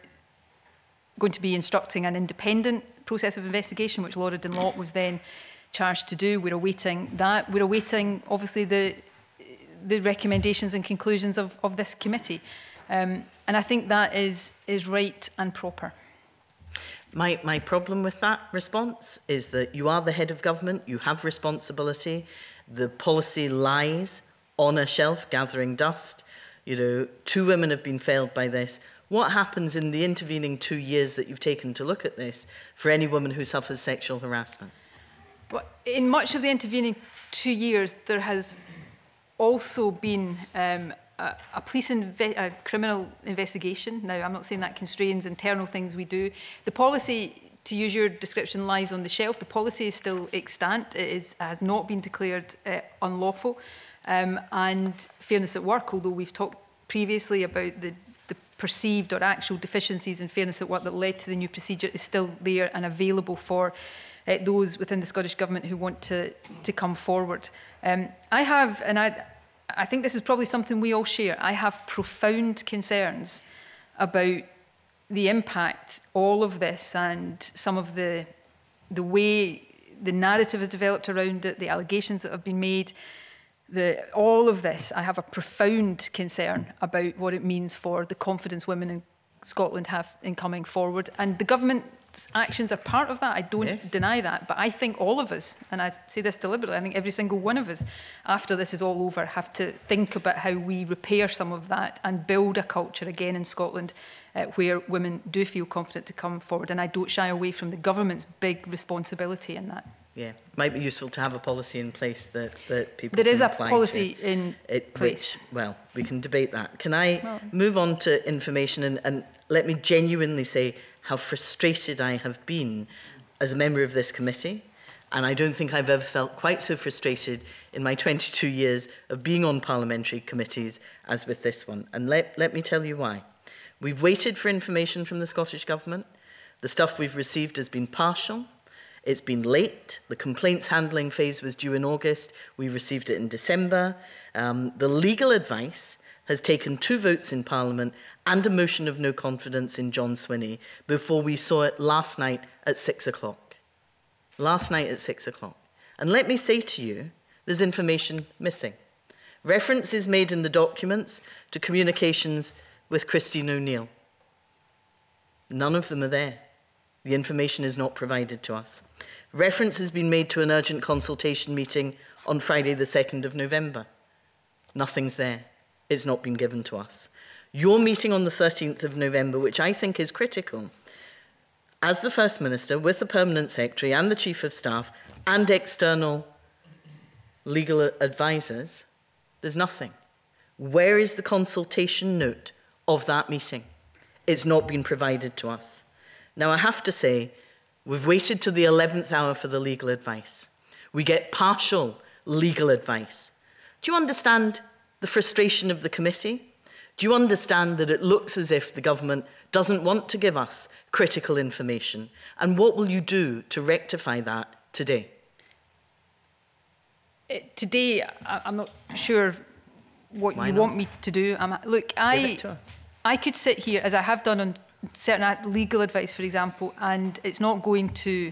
A: going to be instructing an independent process of investigation, which Laura Dunlop was then charged to do. We're awaiting that. We're awaiting, obviously, the, the recommendations and conclusions of, of this committee. Um, and I think that is, is right and proper.
F: My, my problem with that response is that you are the head of government, you have responsibility, the policy lies on a shelf gathering dust. You know, two women have been failed by this. What happens in the intervening two years that you've taken to look at this for any woman who suffers sexual harassment?
A: Well, in much of the intervening two years, there has also been um, a, a police inve a criminal investigation. Now, I'm not saying that constrains internal things we do. The policy, to use your description, lies on the shelf. The policy is still extant. It is, has not been declared uh, unlawful. Um, and fairness at work, although we've talked previously about the perceived or actual deficiencies in fairness at work that led to the new procedure is still there and available for uh, those within the Scottish Government who want to, to come forward. Um, I have, and I, I think this is probably something we all share, I have profound concerns about the impact all of this and some of the, the way the narrative has developed around it, the allegations that have been made, the, all of this, I have a profound concern about what it means for the confidence women in Scotland have in coming forward. And the government's actions are part of that. I don't yes. deny that. But I think all of us, and I say this deliberately, I think every single one of us, after this is all over, have to think about how we repair some of that and build a culture again in Scotland uh, where women do feel confident to come forward. And I don't shy away from the government's big responsibility in that.
F: Yeah, might be useful to have a policy in place that, that people There is a policy to. in it, place. Which, well, we can debate that. Can I well. move on to information and, and let me genuinely say how frustrated I have been as a member of this committee. And I don't think I've ever felt quite so frustrated in my 22 years of being on parliamentary committees as with this one. And let, let me tell you why. We've waited for information from the Scottish Government. The stuff we've received has been partial. It's been late. The complaints handling phase was due in August. We received it in December. Um, the legal advice has taken two votes in Parliament and a motion of no confidence in John Swinney before we saw it last night at six o'clock. Last night at six o'clock. And let me say to you, there's information missing. Reference is made in the documents to communications with Christine O'Neill. None of them are there. The information is not provided to us. Reference has been made to an urgent consultation meeting on Friday, the 2nd of November. Nothing's there. It's not been given to us. Your meeting on the 13th of November, which I think is critical, as the First Minister, with the Permanent Secretary and the Chief of Staff and external legal advisers, there's nothing. Where is the consultation note of that meeting? It's not been provided to us. Now, I have to say, we've waited to the 11th hour for the legal advice. We get partial legal advice. Do you understand the frustration of the committee? Do you understand that it looks as if the government doesn't want to give us critical information? And what will you do to rectify that today?
A: It, eh, today, I, I'm not sure what Why you not? want me to do. I'm, look, I, I could sit here, as I have done on certain legal advice, for example, and it's not going to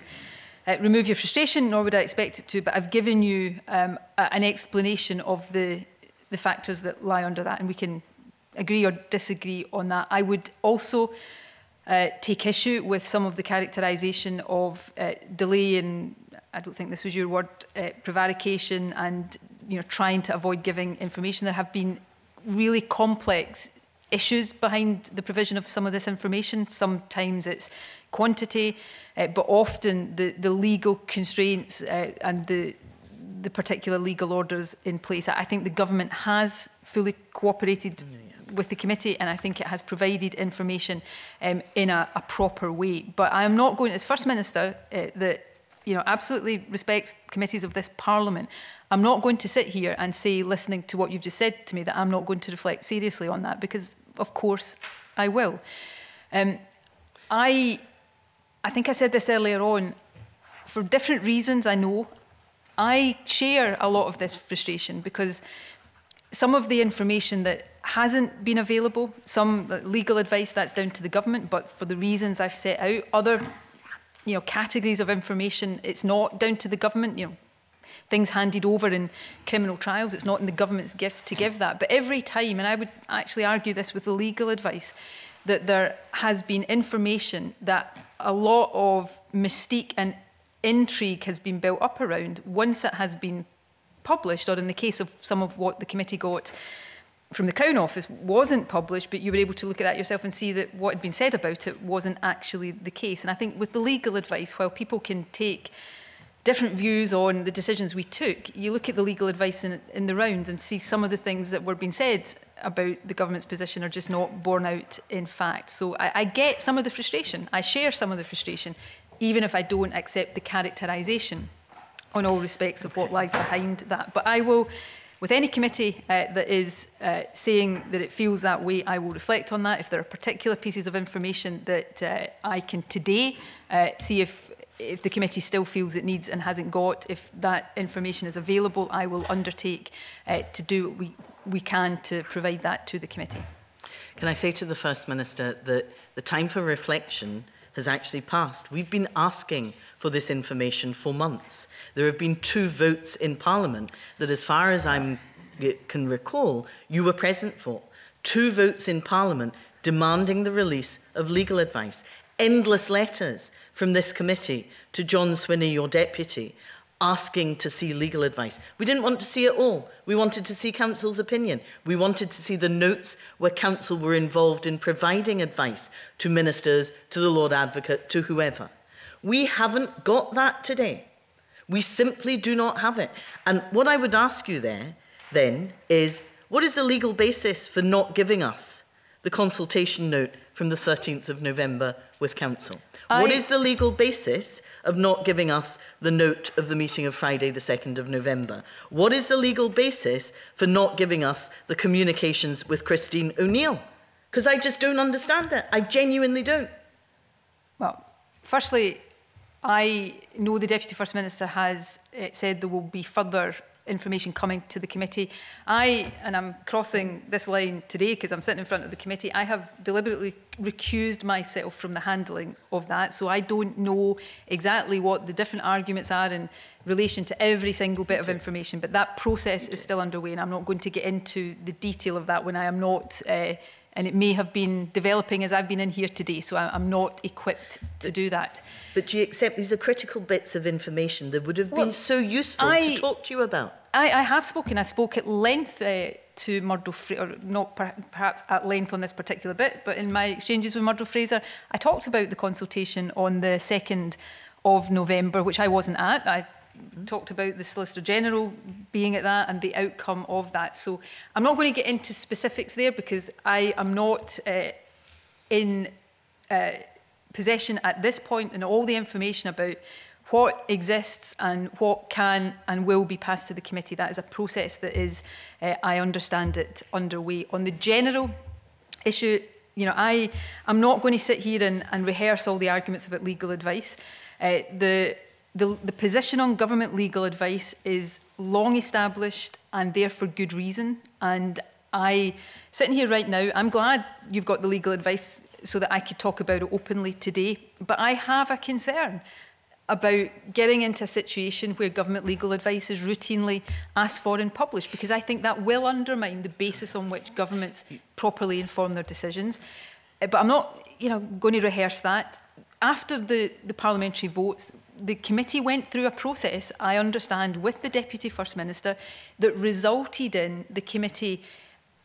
A: uh, remove your frustration, nor would I expect it to, but I've given you um, a, an explanation of the, the factors that lie under that, and we can agree or disagree on that. I would also uh, take issue with some of the characterisation of uh, delay and, I don't think this was your word, uh, prevarication and you know, trying to avoid giving information. There have been really complex issues behind the provision of some of this information. Sometimes it's quantity, uh, but often the, the legal constraints uh, and the, the particular legal orders in place. I think the government has fully cooperated with the committee and I think it has provided information um, in a, a proper way. But I am not going, as First Minister, uh, that you know, absolutely respects committees of this Parliament. I'm not going to sit here and say, listening to what you've just said to me, that I'm not going to reflect seriously on that because of course, I will. Um, I, I think I said this earlier on. For different reasons, I know I share a lot of this frustration because some of the information that hasn't been available, some legal advice that's down to the government, but for the reasons I've set out, other you know categories of information, it's not down to the government. You know, things handed over in criminal trials. It's not in the government's gift to give that. But every time, and I would actually argue this with the legal advice, that there has been information that a lot of mystique and intrigue has been built up around once it has been published, or in the case of some of what the committee got from the Crown Office wasn't published, but you were able to look at that yourself and see that what had been said about it wasn't actually the case. And I think with the legal advice, while people can take different views on the decisions we took, you look at the legal advice in, in the round and see some of the things that were being said about the government's position are just not borne out in fact. So I, I get some of the frustration. I share some of the frustration, even if I don't accept the characterisation on all respects of what lies behind that. But I will, with any committee uh, that is uh, saying that it feels that way, I will reflect on that. If there are particular pieces of information that uh, I can today uh, see if if the committee still feels it needs and hasn't got, if that information is available, I will undertake uh, to do what we, we can to provide that to the committee.
F: Can I say to the First Minister that the time for reflection has actually passed. We've been asking for this information for months. There have been two votes in Parliament that, as far as I eh, can recall, you were present for. Two votes in Parliament demanding the release of legal advice. endless letters from this committee to John Swinney, your deputy, asking to see legal advice. We didn't want to see it all. We wanted to see counsel's opinion. We wanted to see the notes where council were involved in providing advice to ministers, to the Lord Advocate, to whoever. We haven't got that today. We simply do not have it. And what I would ask you there then is what is the legal basis for not giving us the consultation note from the 13th of November with Counsel. I... What is the legal basis of not giving us the note of the meeting of Friday the 2nd of November? What is the legal basis for not giving us the communications with Christine O'Neill? Because I just don't understand that. I genuinely don't.
A: Well, firstly, I know the Deputy First Minister has eh, said there will be further information coming to the committee. I, and I'm crossing this line today because I'm sitting in front of the committee, I have deliberately recused myself from the handling of that. So I don't know exactly what the different arguments are in relation to every single bit okay. of information, but that process okay. is still underway and I'm not going to get into the detail of that when I am not uh, and it may have been developing as I've been in here today, so
F: I'm not equipped to do that. But do you accept these are critical bits of information that would have well, been so useful I, to talk to you about?
A: I, I, have spoken. I spoke at length uh, to Murdo, Fraser, not per perhaps at length on this particular bit, but in my exchanges with Murdo Fraser, I talked about the consultation on the 2nd of November, which I wasn't at. I talked about the Solicitor General being at that and the outcome of that. So I'm not going to get into specifics there because I am not uh, in uh, possession at this point and all the information about what exists and what can and will be passed to the committee. That is a process that is, uh, I understand it, underway. On the general issue, you know, I, I'm not going to sit here and, and rehearse all the arguments about legal advice. Uh, the the, the position on government legal advice is long established and there for good reason. And I, sitting here right now, I'm glad you've got the legal advice so that I could talk about it openly today. But I have a concern about getting into a situation where government legal advice is routinely asked for and published, because I think that will undermine the basis on which governments properly inform their decisions. Eh, but I'm not you know, going to rehearse that after the, the parliamentary votes, the committee went through a process, I understand, with the Deputy First Minister that resulted in the committee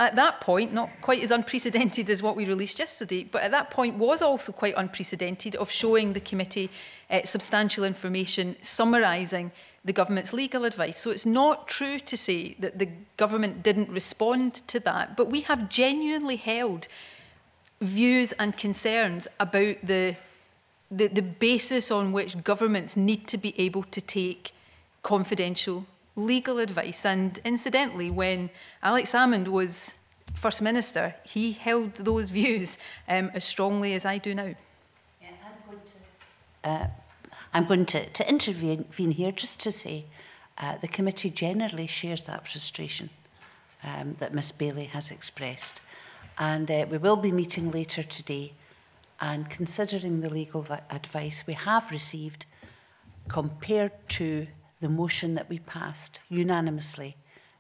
A: at that point, not quite as unprecedented as what we released yesterday, but at that point was also quite unprecedented of showing the committee uh, substantial information summarising the government's legal advice. So it's not true to say that the government didn't respond to that, but we have genuinely held views and concerns about the the, the basis on which governments need to be able to take confidential legal advice. And incidentally, when Alex Salmond was First Minister, he held those views um, as strongly as I do now.
B: Yeah, I'm going to, uh, I'm going to, to intervene here just to say uh, the committee generally shares that frustration um, that Miss Baillie has expressed. And uh, we will be meeting later today And considering the legal advice we have received compared to the motion that we passed unanimously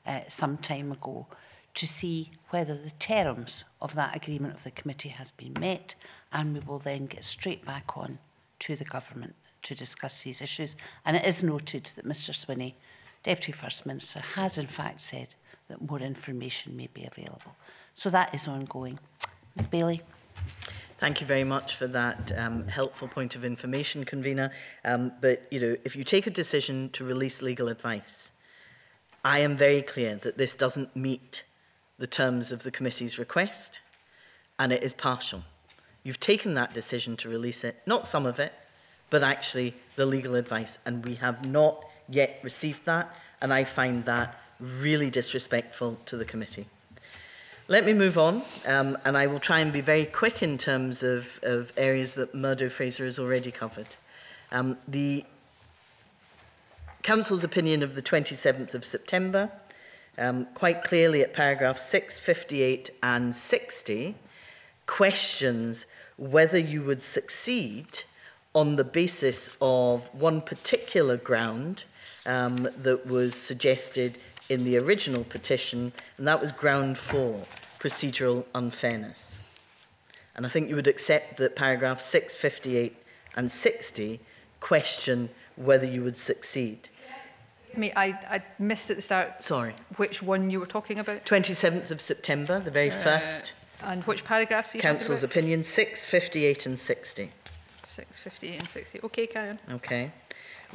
B: uh, some time ago to see whether the terms of that agreement of the committee has been met and we will then get straight back on to the government to discuss these issues. And it is noted that Mr Swinney, Deputy First Minister, has in fact said that more information may
F: be available.
B: So that is ongoing. Ms Bailey.
F: Thank you very much for that um, helpful point of information, convener. Um, but, you know, if you take a decision to release legal advice, I am very clear that this doesn't meet the terms of the committee's request and it is partial. You've taken that decision to release it, not some of it, but actually the legal advice, and we have not yet received that, and I find that really disrespectful to the committee. Let me move on, um, and I will try and be very quick in terms of, of areas that Murdo Fraser has already covered. Um, the Counsel's opinion of the 27th of September, um, quite clearly at paragraph 658 and 60, questions whether you would succeed on the basis of one particular ground um, that was suggested in the original petition, and that was ground four, procedural unfairness. And I think you would accept that paragraph 658 and 60 question whether you would succeed. Me, I,
A: I missed at the start. Sorry. Which one you were talking about?
F: 27th of September, the very uh, first.
A: And which paragraphs? Are you Counsel's
F: opinion 658 and 60.
A: 658 and 60. Okay, Karen.
F: Okay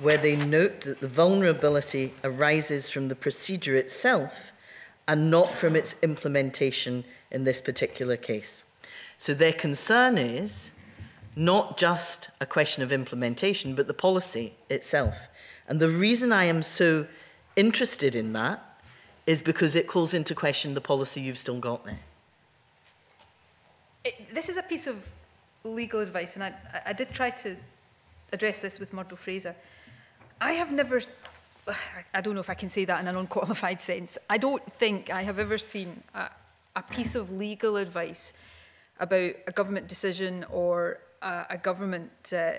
F: where they note that the vulnerability arises from the procedure itself and not from its implementation in this particular case. So their concern is not just a question of implementation, but the policy itself. And the reason I am so interested in that is because it calls into question the policy you've still got there.
A: It, this is a piece of legal advice, and I, I did try to address this with Murdo Fraser. I have never, I don't know if I can say that in an unqualified sense. I don't think I have ever seen a, a piece of legal advice about a government decision or a, a government, uh,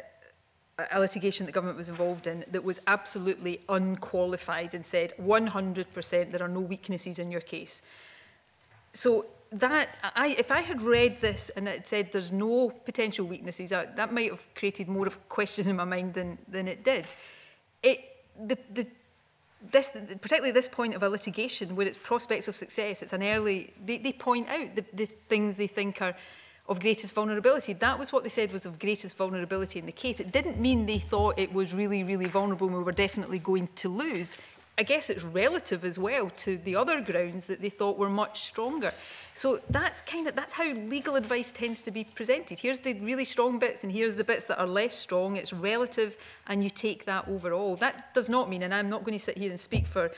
A: a litigation the government was involved in that was absolutely unqualified and said 100% there are no weaknesses in your case. So that I, if I had read this and it said there's no potential weaknesses, uh, that might have created more of a question in my mind than, than it did. the, the this, particularly this point of a litigation where it's prospects of success, it's an early, they, they point out the, the things they think are of greatest vulnerability. That was what they said was of greatest vulnerability in the case. It didn't mean they thought it was really, really vulnerable and we were definitely going to lose. I guess it's relative as well to the other grounds that they thought were much stronger. So that's kind of that's how legal advice tends to be presented. Here's the really strong bits and here's the bits that are less strong. It's relative and you take that overall. That does not mean, and I'm not going to sit here and speak for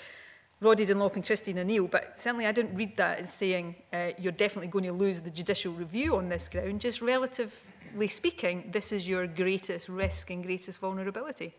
A: Roddy Dunlop and Christine O'Neill, but certainly I didn't read that as saying uh, you're definitely going to lose the judicial review on this ground. Just relatively speaking, this is your greatest risk and greatest vulnerability.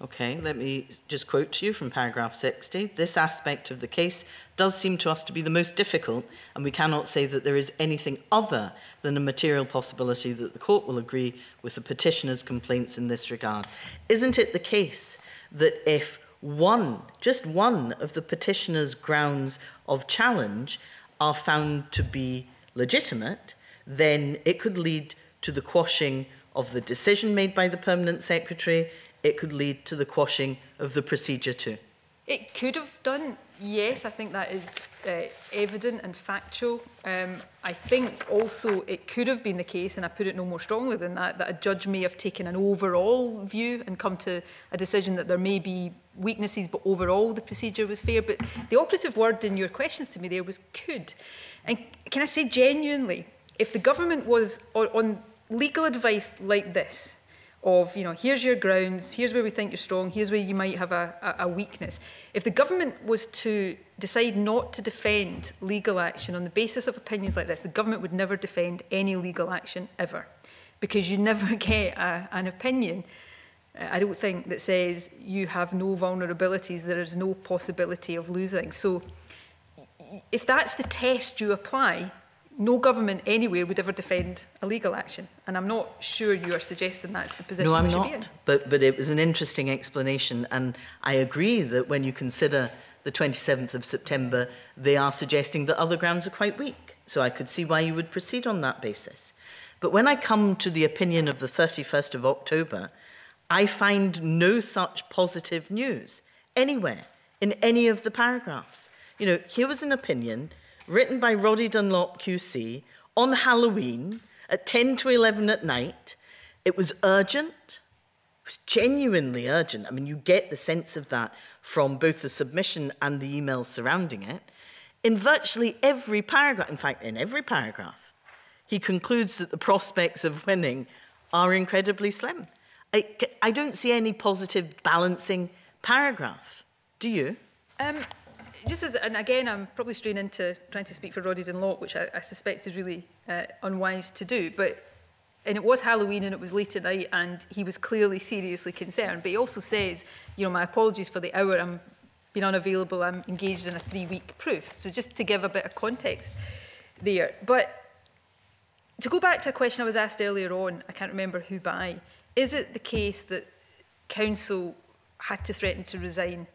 F: Okay, let me just quote to you from paragraph 60. This aspect of the case does seem to us to be the most difficult, and we cannot say that there is anything other than a material possibility that the court will agree with the petitioner's complaints in this regard. Isn't it the case that if one, just one of the petitioner's grounds of challenge are found to be legitimate, then it could lead to the quashing of the decision made by the permanent secretary, it could lead to the quashing of the procedure too?
A: It could have done, yes. I think that is uh, evident and factual. Um, I think also it could have been the case, and I put it no more strongly than that, that a judge may have taken an overall view and come to a decision that there may be weaknesses, but overall the procedure was fair. But the operative word in your questions to me there was could. And can I say genuinely, if the government was on legal advice like this, of, you know, here's your grounds, here's where we think you're strong, here's where you might have a, a, a weakness. If the government was to decide not to defend legal action on the basis of opinions like this, the government would never defend any legal action ever because you never get a, an opinion uh, I don't think that says you have no vulnerabilities, there is no possibility of losing. So if that's the test you apply, no government anywhere would ever defend a legal action. And I'm not sure you are suggesting that's the position no, I'm not.
F: but it was an interesting explanation. And I agree that when you consider the 27th of September, they are suggesting that other grounds are quite weak. So I could see why you would proceed on that basis. But when I come to the opinion of the 31st of October, I find no such positive news anywhere in any of the paragraphs. You know, here was an opinion written by Roddy Dunlop QC on Halloween at 10 to 11 at night. It was urgent. It was genuinely urgent. I mean, you get the sense of that from both the submission and the emails surrounding it. In virtually every paragraph, in fact, in every paragraph, he concludes that the prospects of winning are incredibly slim. I, I don't see any positive balancing paragraph. Do you?
A: Um, just as, and again, I'm probably straying into trying to speak for Roddy Dunlop, which I, I suspect is really uh, unwise to do, but and it was Halloween and it was late at night and he was clearly seriously concerned. But he also says, you know, my apologies for the hour, I'm been unavailable, I'm engaged in a three-week proof. So just to give a bit of context there. But to go back to a question I was asked earlier on, I can't remember who by, is it the case that counsel had to threaten to resign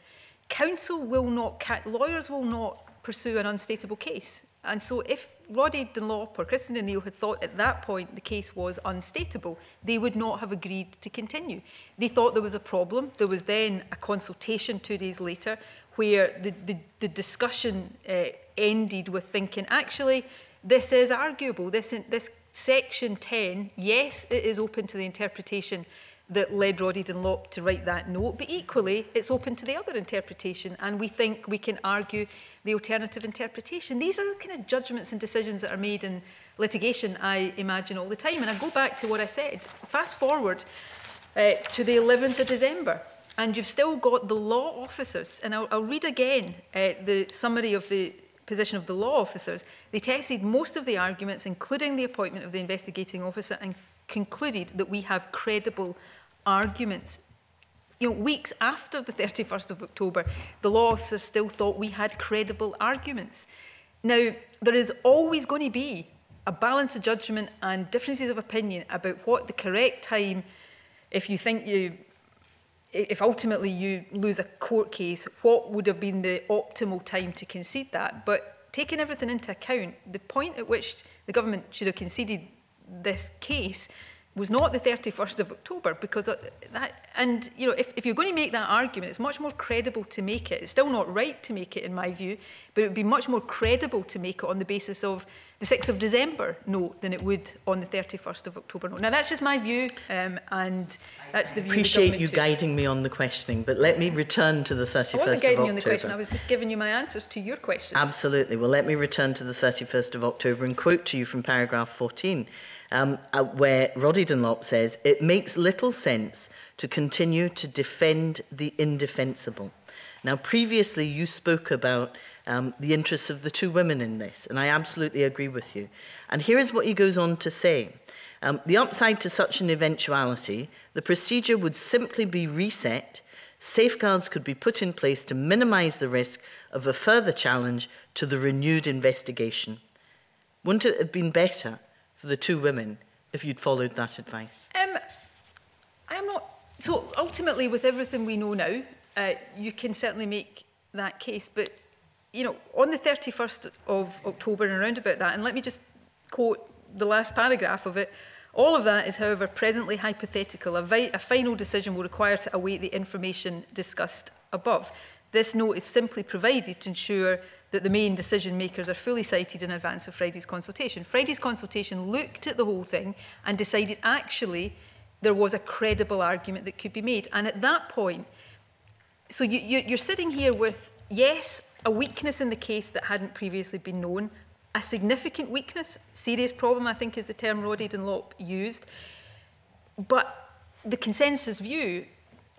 A: counsel will not, lawyers will not pursue an unstateable case. And so if Roddy Dunlop or Christine O'Neill had thought at that point the case was unstateable, they would not have agreed to continue. They thought there was a problem. There was then a consultation two days later where the, the, the discussion uh, ended with thinking, actually, this is arguable. This, this section 10, yes, it is open to the interpretation that led Roddy Dunlop to write that note. But equally, it's open to the other interpretation, and we think we can argue the alternative interpretation. These are the kind of judgments and decisions that are made in litigation, I imagine, all the time. And I go back to what I said. Fast forward uh, to the 11th of December. And you've still got the law officers, and I'll, I'll read again uh, the summary of the position of the law officers. They tested most of the arguments, including the appointment of the investigating officer, and concluded that we have credible arguments. You know, weeks after the 31st of October, the law officer still thought we had credible arguments. Now, there is always going to be a balance of judgment and differences of opinion about what the correct time, if you think you, if ultimately you lose a court case, what would have been the optimal time to concede that. But taking everything into account, the point at which the government should have conceded this case was not the 31st of October because that, and you know, if, if you're going to make that argument, it's much more credible to make it. It's still not right to make it in my view, but it would be much more credible to make it on the basis of the 6th of December no than it would on the 31st of October no. Now that's just my view um, and that's the view I appreciate you guiding
F: me on the questioning, but let me return to the 31st of October. I wasn't guiding you on the question, I was
A: just giving you my answers to your questions.
F: Absolutely. Well, let me return to the 31st of October and quote to you from paragraph 14 um, uh, where Roddy Dunlop says, it makes little sense to continue to defend the indefensible. Now, previously you spoke about um, the interests of the two women in this, and I absolutely agree with you. And here is what he goes on to say. Um, the upside to such an eventuality, the procedure would simply be reset, safeguards could be put in place to minimise the risk of a further challenge to the renewed investigation. Wouldn't it have been better for the two women if you'd followed that advice?
A: Um, I'm not. So ultimately, with everything we know now, uh, you can certainly make that case. But you know, on the 31st of October and around about that, and let me just quote the last paragraph of it. All of that is, however, presently hypothetical. A, vi- a final decision will require to await the information discussed above. This note is simply provided to ensure that the main decision makers are fully sighted in advance of Friday's consultation. Friday's consultation looked at the whole thing and decided actually there was a credible argument that could be made. And at that point, so you, you, you're sitting here with, yes, a weakness in the case that hadn't previously been known, a significant weakness, serious problem, I think is the term Roddy Dunlop used. But the consensus view,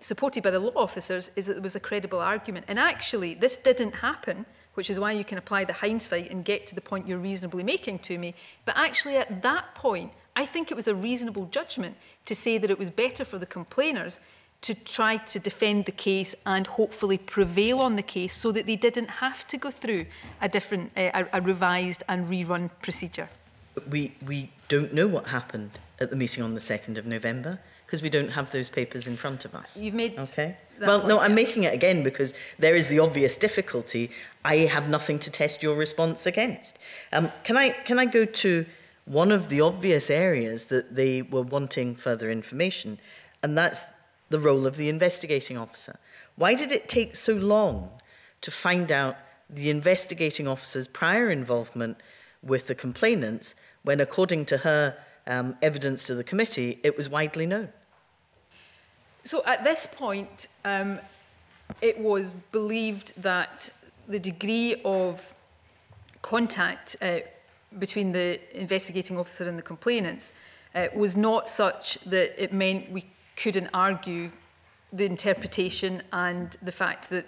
A: supported by the law officers, is that there was a credible argument. And actually, this didn't happen which is why you can apply the hindsight and get to the point you're reasonably making to me. But actually, at that point, I think it was a reasonable judgment to say that it was better for the complainers to try to defend the case and hopefully prevail on the case so that they didn't have to go through a different, uh, a, a revised and rerun procedure.
F: We, we don't know what happened at the meeting on the 2nd of November because we don't have those papers in front of us. You've made okay. well, point, no, yeah. I'm making it again because there is the obvious difficulty. I have nothing to test your response against. Um, can I can I go to one of the obvious areas that they were wanting further information, and that's the role of the investigating officer. Why did it take so long to find out the investigating officer's prior involvement with the complainants when, according to her, um, evidence to the committee, it was widely known.
A: So at this point, um, it was believed that the degree of contact uh, between the investigating officer and the complainants uh, was not such that it meant we couldn't argue the interpretation and the fact that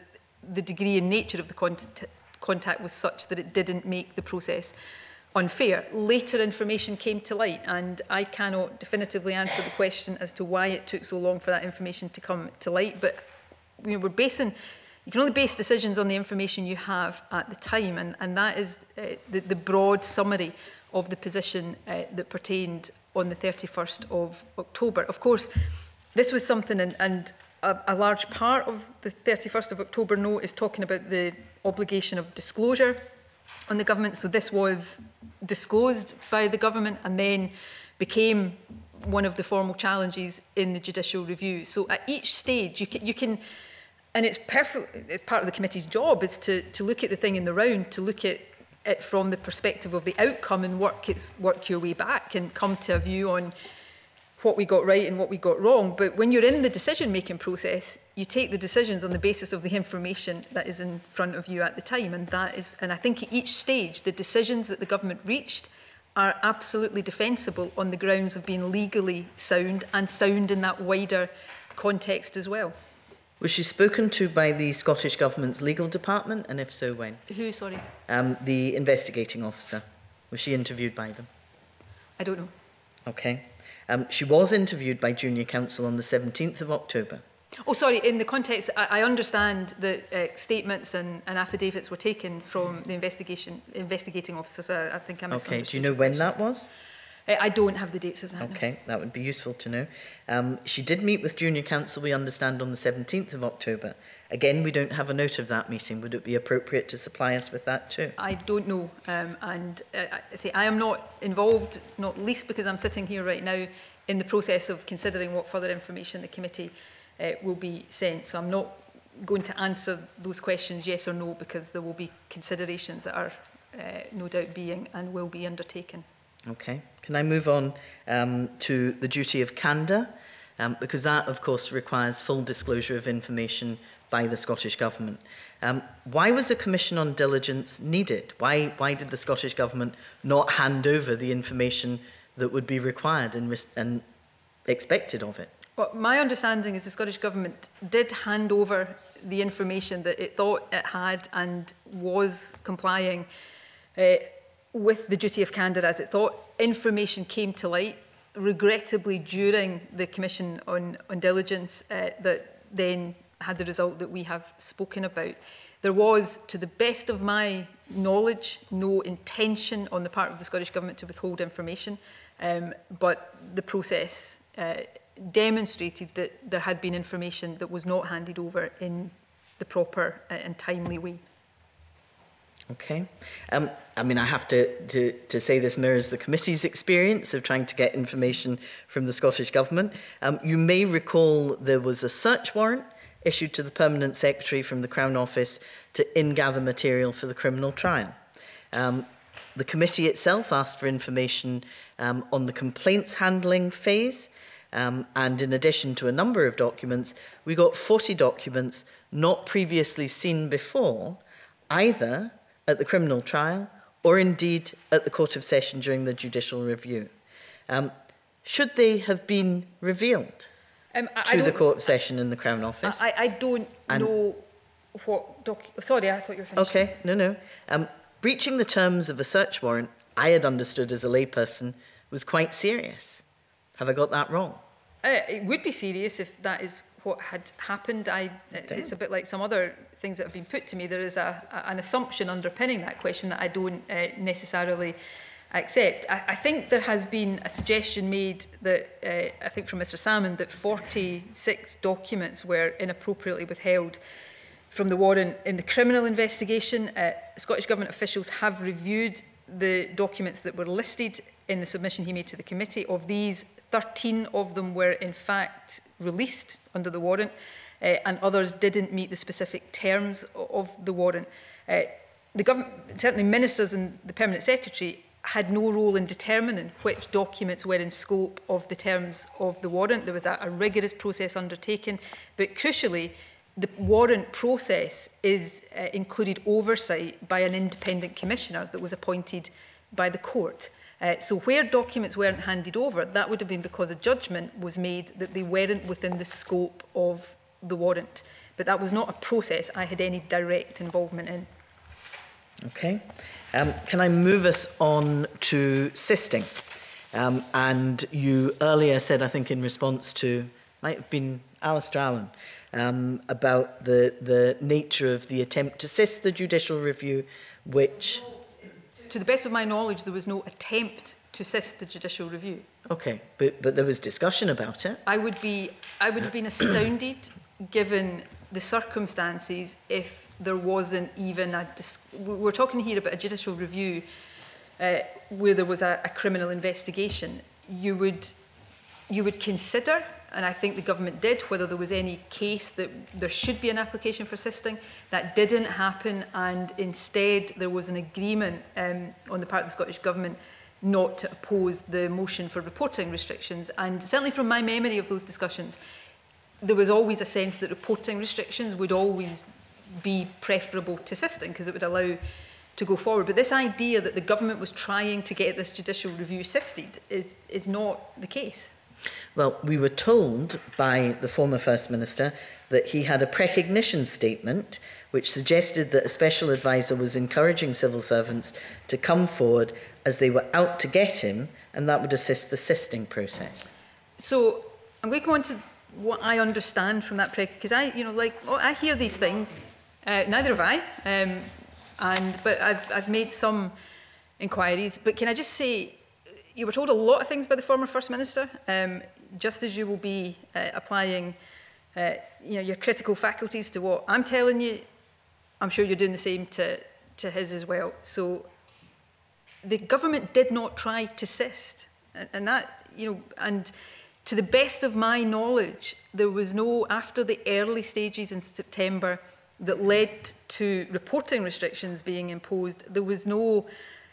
A: the degree and nature of the contact, contact was such that it didn't make the process unfair. Later information came to light and I cannot definitively answer the question as to why it took so long for that information to come to light, but you we're basing, you can only base decisions on the information you have at the time and, and that is uh, the, the broad summary of the position uh, that pertained on the 31st of October. Of course, this was something and, and a, a large part of the 31st of October note is talking about the obligation of disclosure on the government. So this was disclosed by the government and then became one of the formal challenges in the judicial review. So at each stage, you can, you can and it's perfect, it's part of the committee's job is to, to look at the thing in the round, to look at it from the perspective of the outcome and work, its, work your way back and come to a view on what we got right and what we got wrong. But when you're in the decision making process, you take the decisions on the basis of the information that is in front of you at the time. And that is, and I think at each stage, the decisions that the government reached are absolutely defensible on the grounds of being legally sound and sound in that wider context as well.
F: Was she spoken to by the Scottish Government's legal department, and if so, when? Who, sorry? Um, the investigating officer. Was she interviewed by them? I don't know. Okay. Um, she was interviewed by junior counsel on the 17th of October.
A: Oh, sorry, in the context, I, I understand that uh, statements and, and affidavits were taken from the investigation investigating officer, so I, I think I misunderstood. Okay, do you know
F: when that was? Uh, I don't have the dates of that. Okay, no. that would be useful to know. Um, she did meet with junior counsel, we understand, on the 17th of October. Again, we don't have a note of that meeting. Would it be appropriate to supply us with that too?
A: I don't know. Um, and uh, I say I am not involved, not least because I'm sitting here right now in the process of considering what further information the committee uh, will be sent. So I'm not going to answer those questions yes or no because there will be considerations that are uh, no doubt being and will be undertaken.
F: Okay. Can I move on um, to the duty of candour? Um, because that, of course, requires full disclosure of information by the Scottish Government. Um, why was a commission on diligence needed? Why, why did the Scottish Government not hand over the information that would be required and, and expected of it?
A: Well, my understanding is the Scottish Government did hand over the information that it thought it had and was complying uh, with the duty of candour as it thought. Information came to light, regrettably, during the Commission on, on Diligence uh, that then had the result that we have spoken about. There was, to the best of my knowledge, no intention on the part of the Scottish Government to withhold information, um, but the process uh, demonstrated that there had been information that was not handed over in the proper uh, and timely way.
F: Okay. Um, I mean, I have to, to, to say this mirrors the committee's experience of trying to get information from the Scottish Government. Um, you may recall there was a search warrant issued to the Permanent Secretary from the Crown Office to ingather material for the criminal trial. Um, the committee itself asked for information um, on the complaints handling phase, um, and in addition to a number of documents, we got 40 documents not previously seen before, either at the criminal trial or indeed at the Court of Session during the judicial review. Um, should they have been revealed?
A: Um, I, to I the court
F: session in the Crown Office.
A: I, I don't and know what doc... Sorry, I thought you were finished. Okay,
F: no, no. Um, breaching the terms of a search warrant, I had understood as a layperson, was quite serious. Have I got that wrong?
A: Uh, it would be serious if that is what had happened. I, it's a bit like some other things that have been put to me. There is a, a an assumption underpinning that question that I don't uh, necessarily accept. I, I think there has been a suggestion made that, uh, I think from Mr Salmon, that 46 documents were inappropriately withheld from the warrant in the criminal investigation. Uh, Scottish Government officials have reviewed the documents that were listed in the submission he made to the committee. Of these, 13 of them were in fact released under the warrant uh, and others didn't meet the specific terms of the warrant. Uh, the government, certainly ministers and the permanent secretary had no role in determining which documents were in scope of the terms of the warrant. There was a, a rigorous process undertaken, but crucially, the warrant process is uh, included oversight by an independent commissioner that was appointed by the court. Uh, so where documents weren't handed over, that would have been because a judgment was made that they weren't within the scope of the warrant. But that was not a process I had any direct involvement in.
F: Okay. Um, can I move us on to sisting? Um, and you earlier said, I think, in response to, might have been Alasdair Allan, um, about the, the nature of the attempt to sist the judicial review, which.
A: To the best of my knowledge, there was no attempt to sist the judicial review.
F: Okay, but, but there was discussion about it.
A: I would be I would have been astounded, given the circumstances, if there wasn't even a... We're talking here about a judicial review uh, where there was a, a criminal investigation. You would, you would consider, and I think the government did, whether there was any case that there should be an application for assisting. That didn't happen, and instead there was an agreement um, on the part of the Scottish Government not to oppose the motion for reporting restrictions. And certainly from my memory of those discussions, there was always a sense that reporting restrictions would always be preferable to sisting because it would allow to go forward. But this idea that the government was trying to get this judicial review sisted is, is not the case.
F: Well, we were told by the former First Minister that he had a precognition statement which suggested that a special advisor was encouraging civil servants to come forward as they were out to get him, and that would assist the sisting process.
A: So I'm going to go on to what I understand from that, because I, you know, like, oh, I hear these things uh, neither have I. Um, and, but I've, I've made some inquiries. But can I just say, you were told a lot of things by the former First Minister, um, just as you will be uh, applying uh, you know, your critical faculties to what I'm telling you. I'm sure you're doing the same to, to his as well. So the government did not try to sist. And, and that, you know, and to the best of my knowledge, there was no, after the early stages in September that led to reporting restrictions being imposed, there was no,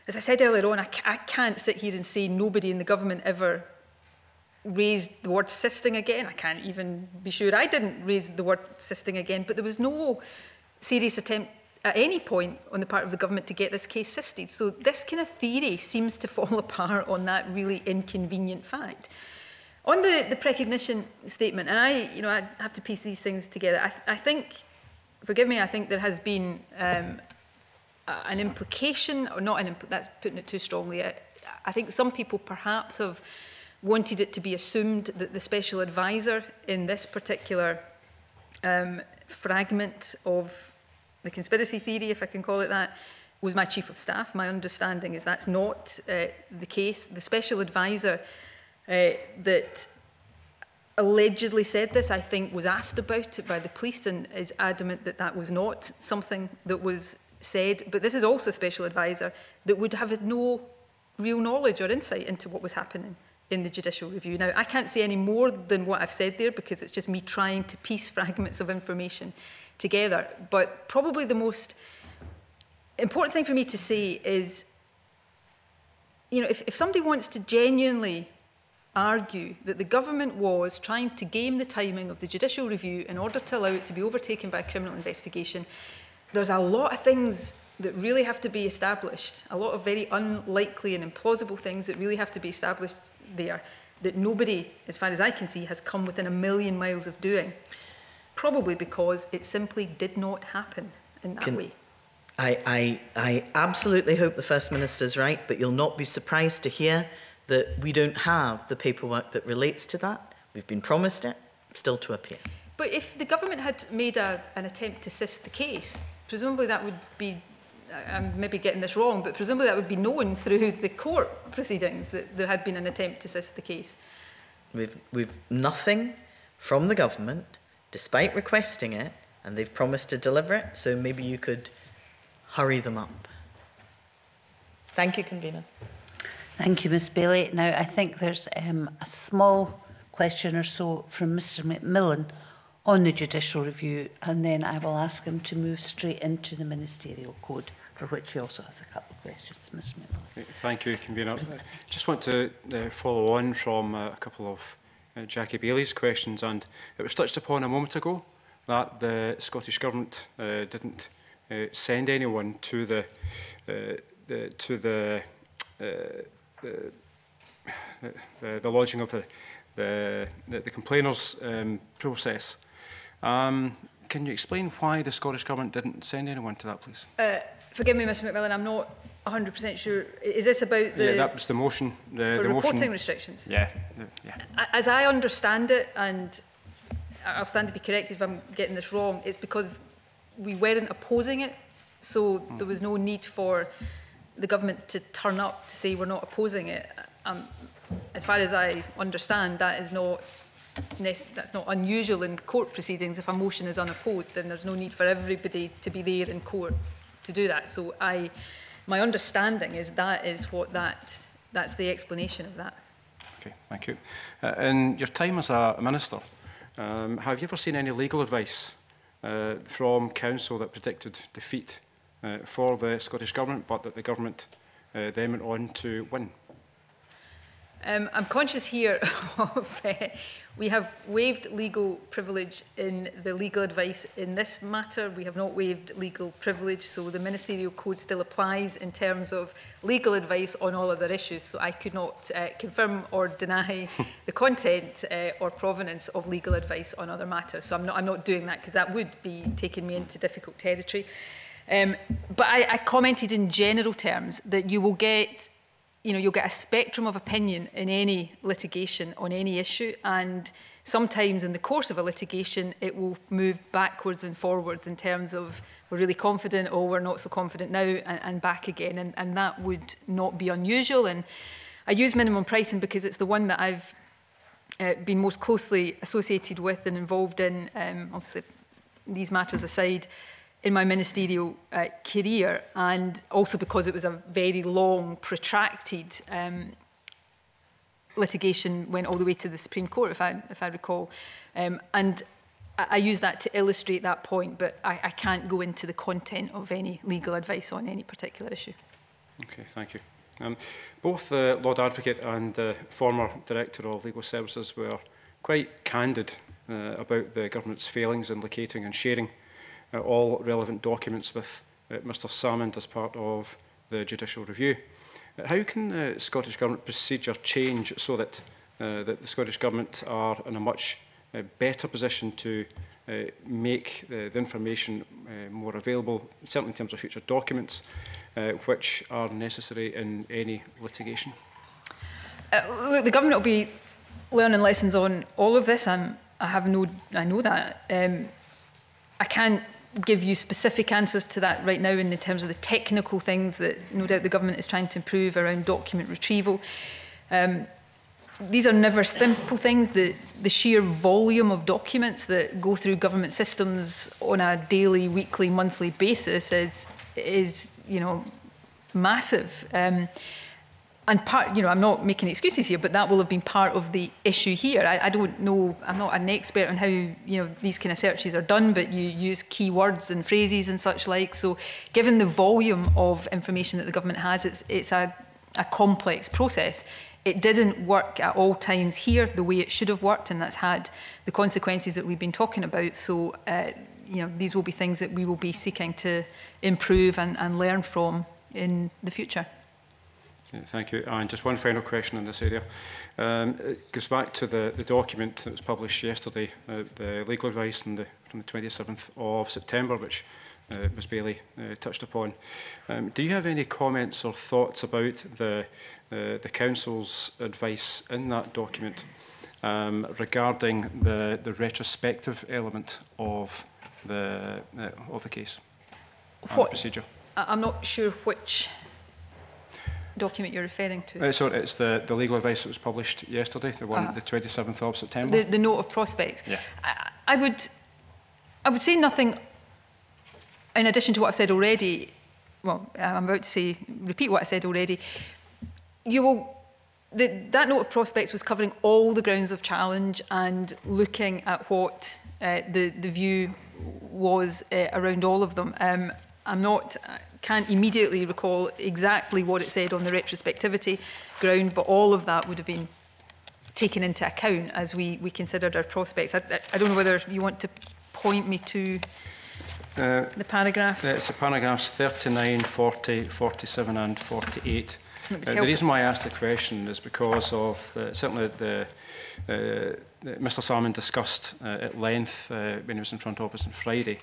A: as I said earlier on, I, I can't sit here and say nobody in the government ever raised the word sisting again. I can't even be sure I didn't raise the word sisting again, but there was no serious attempt at any point on the part of the government to get this case sisted. So this kind of theory seems to fall apart on that really inconvenient fact. On the, the precognition statement, and I, you know, I have to piece these things together. I, th I think forgive me, I think there has been um, an implication, or not an that's putting it too strongly. I, uh, I think some people perhaps have wanted it to be assumed that the special advisor in this particular um, fragment of the conspiracy theory, if I can call it that, was my chief of staff. My understanding is that's not uh, the case. The special advisor uh, that allegedly said this, I think was asked about it by the police and is adamant that that was not something that was said. But this is also a special advisor that would have had no real knowledge or insight into what was happening in the judicial review. Now, I can't say any more than what I've said there because it's just me trying to piece fragments of information together. But probably the most important thing for me to say is, you know, if, if somebody wants to genuinely argue that the government was trying to game the timing of the judicial review in order to allow it to be overtaken by a criminal investigation. There's a lot of things that really have to be established, a lot of very unlikely and implausible things that really have to be established there that nobody, as far as I can see, has come within a million miles of doing. Probably because it simply did not happen in that can, way.
F: I, I, I absolutely hope the First Minister's right, but you'll not be surprised to hear that we don't have the paperwork that relates to that. We've been promised it, still to appear.
A: But if the government had made a, an attempt to sist the case, presumably that would be, I'm maybe getting this wrong, but presumably that would be known through the court proceedings that there had been an attempt to sist the case.
F: We've, we've nothing from the government, despite requesting it, and they've promised to deliver it, so maybe you could hurry them up. Thank you, convener.
B: Thank you, Ms Baillie. Now, I think there's um, a small question or so from Mr McMillan on the judicial review, and then I will ask him to move straight into the ministerial code, for which he also has a couple of questions. Mr McMillan.
J: Thank you, Convener. I just want to uh, follow on from uh, a couple of uh, Jackie Baillie's questions, and it was touched upon a moment ago that the Scottish Government uh, didn't uh, send anyone to the, uh, the to the uh, the, the, lodging of the, the, the complainers um, process. Um, can you explain why the Scottish Government didn't send anyone to that, please?
A: Uh, forgive me, Mr McMillan, I'm not 100% sure. Is this about the... Yeah, that was
J: the motion. The, for the reporting motion. restrictions? Yeah, yeah.
A: As I understand it, and I'll stand to be corrected if I'm getting this wrong, it's because we weren't opposing it, so mm. there was no need for the government to turn up to say we're not opposing it. Um, as far as I understand, that is not that's not unusual in court proceedings. If a motion is unopposed, then there's no need for everybody to be there in court to do that. So I, my understanding is that is what that that's the explanation of that.
J: Okay, thank you. Uh, in your time as a minister, um, have you ever seen any legal advice uh, from counsel that predicted defeat uh, for the Scottish Government, but that the Government uh, then went on to win.
A: Um, I'm conscious here of uh, we have waived legal privilege in the legal advice in this matter. We have not waived legal privilege, so the ministerial code still applies in terms of legal advice on all other issues. So I could not uh, confirm or deny the content uh, or provenance of legal advice on other matters. So I'm not, I'm not doing that because that would be taking me into difficult territory. Um, but I, I commented in general terms that you will get you know, you'll get a spectrum of opinion in any litigation on any issue, and sometimes in the course of a litigation, it will move backwards and forwards in terms of we're really confident, or oh, we're not so confident now, and, and back again, and, and that would not be unusual. And I use minimum pricing because it's the one that I've uh, been most closely associated with and involved in. Um, obviously, these matters aside. in my ministerial uh, career, and also because it was a very long, protracted um, litigation, went all the way to the Supreme Court, if I, if I recall. Um, and I, I use that to illustrate that point, but I, I can't go into the content of any legal advice on any particular issue.
J: Okay, thank you. Um, both the uh, Lord Advocate and the uh, former Director of Legal Services were quite candid uh, about the government's failings in locating and sharing uh, all relevant documents with uh, Mr Salmond as part of the judicial review. Uh, how can the Scottish Government procedure change so that, uh, that the Scottish Government are in a much uh, better position to uh, make the, the information uh, more available, certainly in terms of future documents, uh, which are necessary in any litigation?
A: Uh, look, the government will be learning lessons on all of this. I'm, I have no, I know that. Um, I can't give you specific answers to that right now in terms of the technical things that no doubt the government is trying to improve around document retrieval. Um, these are never simple things. The, the sheer volume of documents that go through government systems on a daily, weekly, monthly basis is, is you know, massive. Um, and part, you know, I'm not making excuses here, but that will have been part of the issue here. I, I, don't know, I'm not an expert on how, you know, these kind of searches are done, but you use keywords and phrases and such like. So given the volume of information that the government has, it's, it's a, a complex process. It didn't work at all times here the way it should have worked, and that's had the consequences that we've been talking about. So, uh, you know, these will be things that we will be seeking to improve and, and learn from in the future.
J: Thank you. And just one final question in this area. Um, it goes back to the, the document that was published yesterday, uh, the legal advice the, from the 27th of September, which uh, Ms Bailey uh, touched upon. Um, do you have any comments or thoughts about the, uh, the Council's advice in that document um, regarding the, the retrospective element of the, uh, of the case
A: what, and procedure? I'm not sure which document you're referring to? Uh, sorry,
J: it's the, the legal advice that was published yesterday, the one, uh ah. -huh. the 27th of September. The, the
A: note of prospects. Yeah. I, I, would, I would say nothing in addition to what I've said already. Well, I'm about to say, repeat what I said already. You will the, that note of prospects was covering all the grounds of challenge and looking at what uh, the, the view was uh, around all of them. Um, I'm not can't immediately recall exactly what it said on the retrospectivity ground, but all of that would have been taken into account as we, we considered our prospects. I, I, I don't know whether you want to point me to
J: uh, the paragraph. It's the paragraphs 39, 40, 47 and 48. Uh, the reason why I asked the question is because of uh, certainly the uh, Mr Salmond discussed uh, at length uh, when he was in front of us on Friday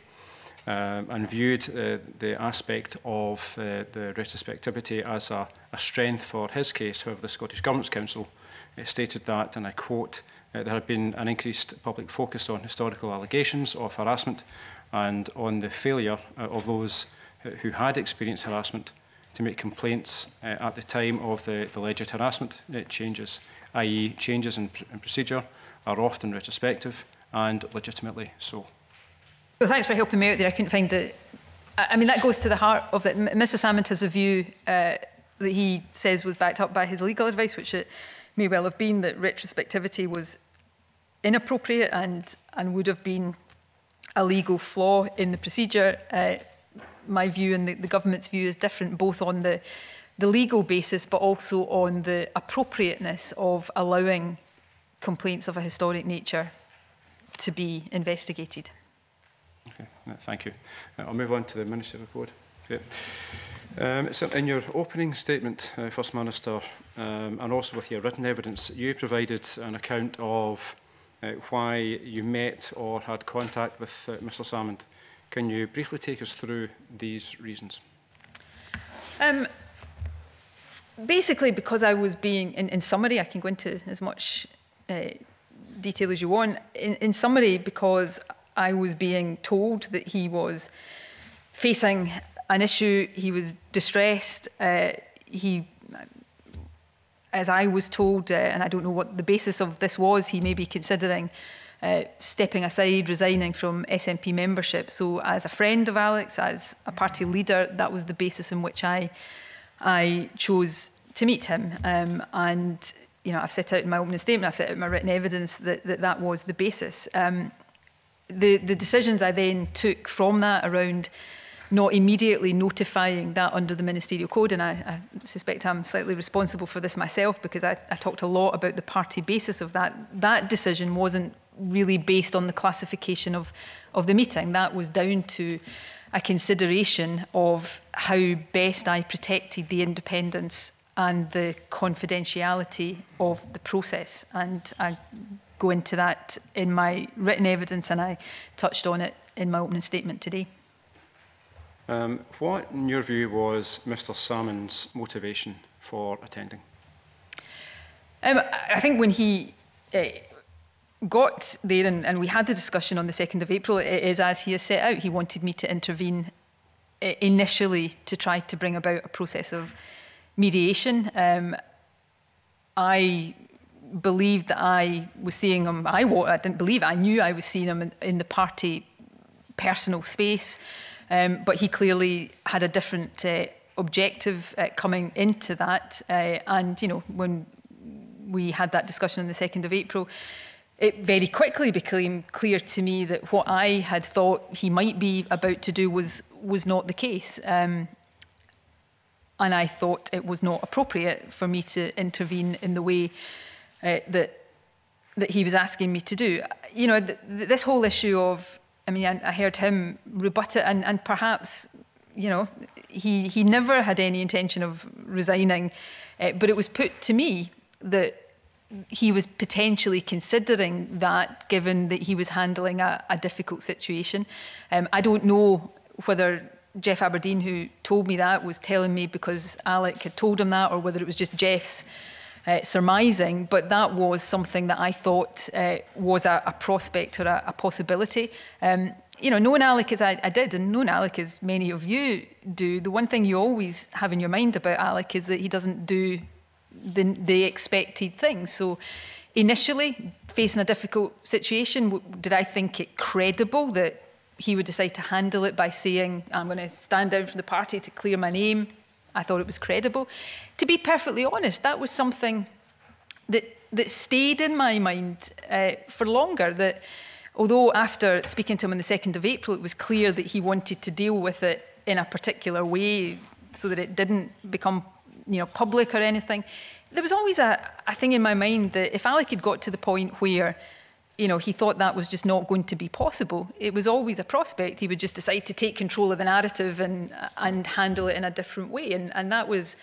J: um, and viewed uh, the aspect of uh, the retrospectivity as a, a strength for his case. However, the Scottish Government's Council uh, stated that, and I quote, uh, there had been an increased public focus on historical allegations of harassment and on the failure uh, of those who had experienced harassment to make complaints uh, at the time of the, the alleged harassment uh, changes, i.e. changes in, pr in procedure are often retrospective and legitimately so.
A: Well, thanks for helping me out there. I couldn't find the. I mean, that goes to the heart of it. Mr. Salmond has a view uh, that he says was backed up by his legal advice, which it may well have been that retrospectivity was inappropriate and, and would have been a legal flaw in the procedure. Uh, my view and the, the government's view is different, both on the the legal basis, but also on the appropriateness of allowing complaints of a historic nature to be investigated.
J: Okay, thank you. Uh, I'll move on to the Minister report. Okay. Um, so in your opening statement, uh, First Minister, um, and also with your written evidence, you provided an account of uh, why you met or had contact with uh, Mr Salmond. Can you briefly take us through these reasons?
A: Um, basically, because I was being, in, in summary, I can go into as much uh, detail as you want. In, in summary, because I was being told that he was facing an issue, he was distressed, uh, he as I was told, uh, and I don't know what the basis of this was, he may be considering uh, stepping aside, resigning from SNP membership. So, as a friend of Alex, as a party leader, that was the basis in which I, I chose to meet him. Um, and you know, I've set out in my opening statement, I've set out in my written evidence that that, that was the basis. Um, the, the decisions I then took from that around not immediately notifying that under the ministerial code, and I, I suspect I'm slightly responsible for this myself because I, I talked a lot about the party basis of that. That decision wasn't really based on the classification of, of the meeting. That was down to a consideration of how best I protected the independence and the confidentiality of the process. And I go into that in my written evidence, and I touched on it in my opening statement today.
J: Um, what, in your view, was Mr. Salmond's motivation for attending?
A: Um, I think when he uh, got there and, and, we had the discussion on the 2nd of April, it is as he has set out, he wanted me to intervene eh, initially to try to bring about a process of mediation. Um, I believed that I was seeing him. I, I didn't believe I knew I was seeing him in, in the party personal space. Um, but he clearly had a different uh, objective uh, coming into that. Uh, and, you know, when we had that discussion on the 2nd of April, it very quickly became clear to me that what I had thought he might be about to do was, was not the case. Um, and I thought it was not appropriate for me to intervene in the way uh, that that he was asking me to do. You know, th this whole issue of, I mean, I, I heard him rebut it, and, and perhaps, you know, he he never had any intention of resigning, uh, but it was put to me that he was potentially considering that, given that he was handling a, a difficult situation. Um, I don't know whether Geoff Aberdein, who told me that, was telling me because Alec had told him that, or whether it was just Geoff's uh, surmising, but that was something that I thought uh, was a, a, prospect or a, a possibility. Um, you know, knowing Alec as I, I, did, and knowing Alec as many of you do, the one thing you always have in your mind about Alec is that he doesn't do the, the expected thing. So, initially, facing a difficult situation, did I think it credible that he would decide to handle it by saying, I'm going to stand down from the party to clear my name? I thought it was credible. To be perfectly honest, that was something that that stayed in my mind uh, for longer. That although after speaking to him on the second of April, it was clear that he wanted to deal with it in a particular way, so that it didn't become you know public or anything. There was always a, a thing in my mind that if Alec had got to the point where you know, he thought that was just not going to be possible. It was always a prospect. He would just decide to take control of the narrative and, and handle it in a different way. And, and that was,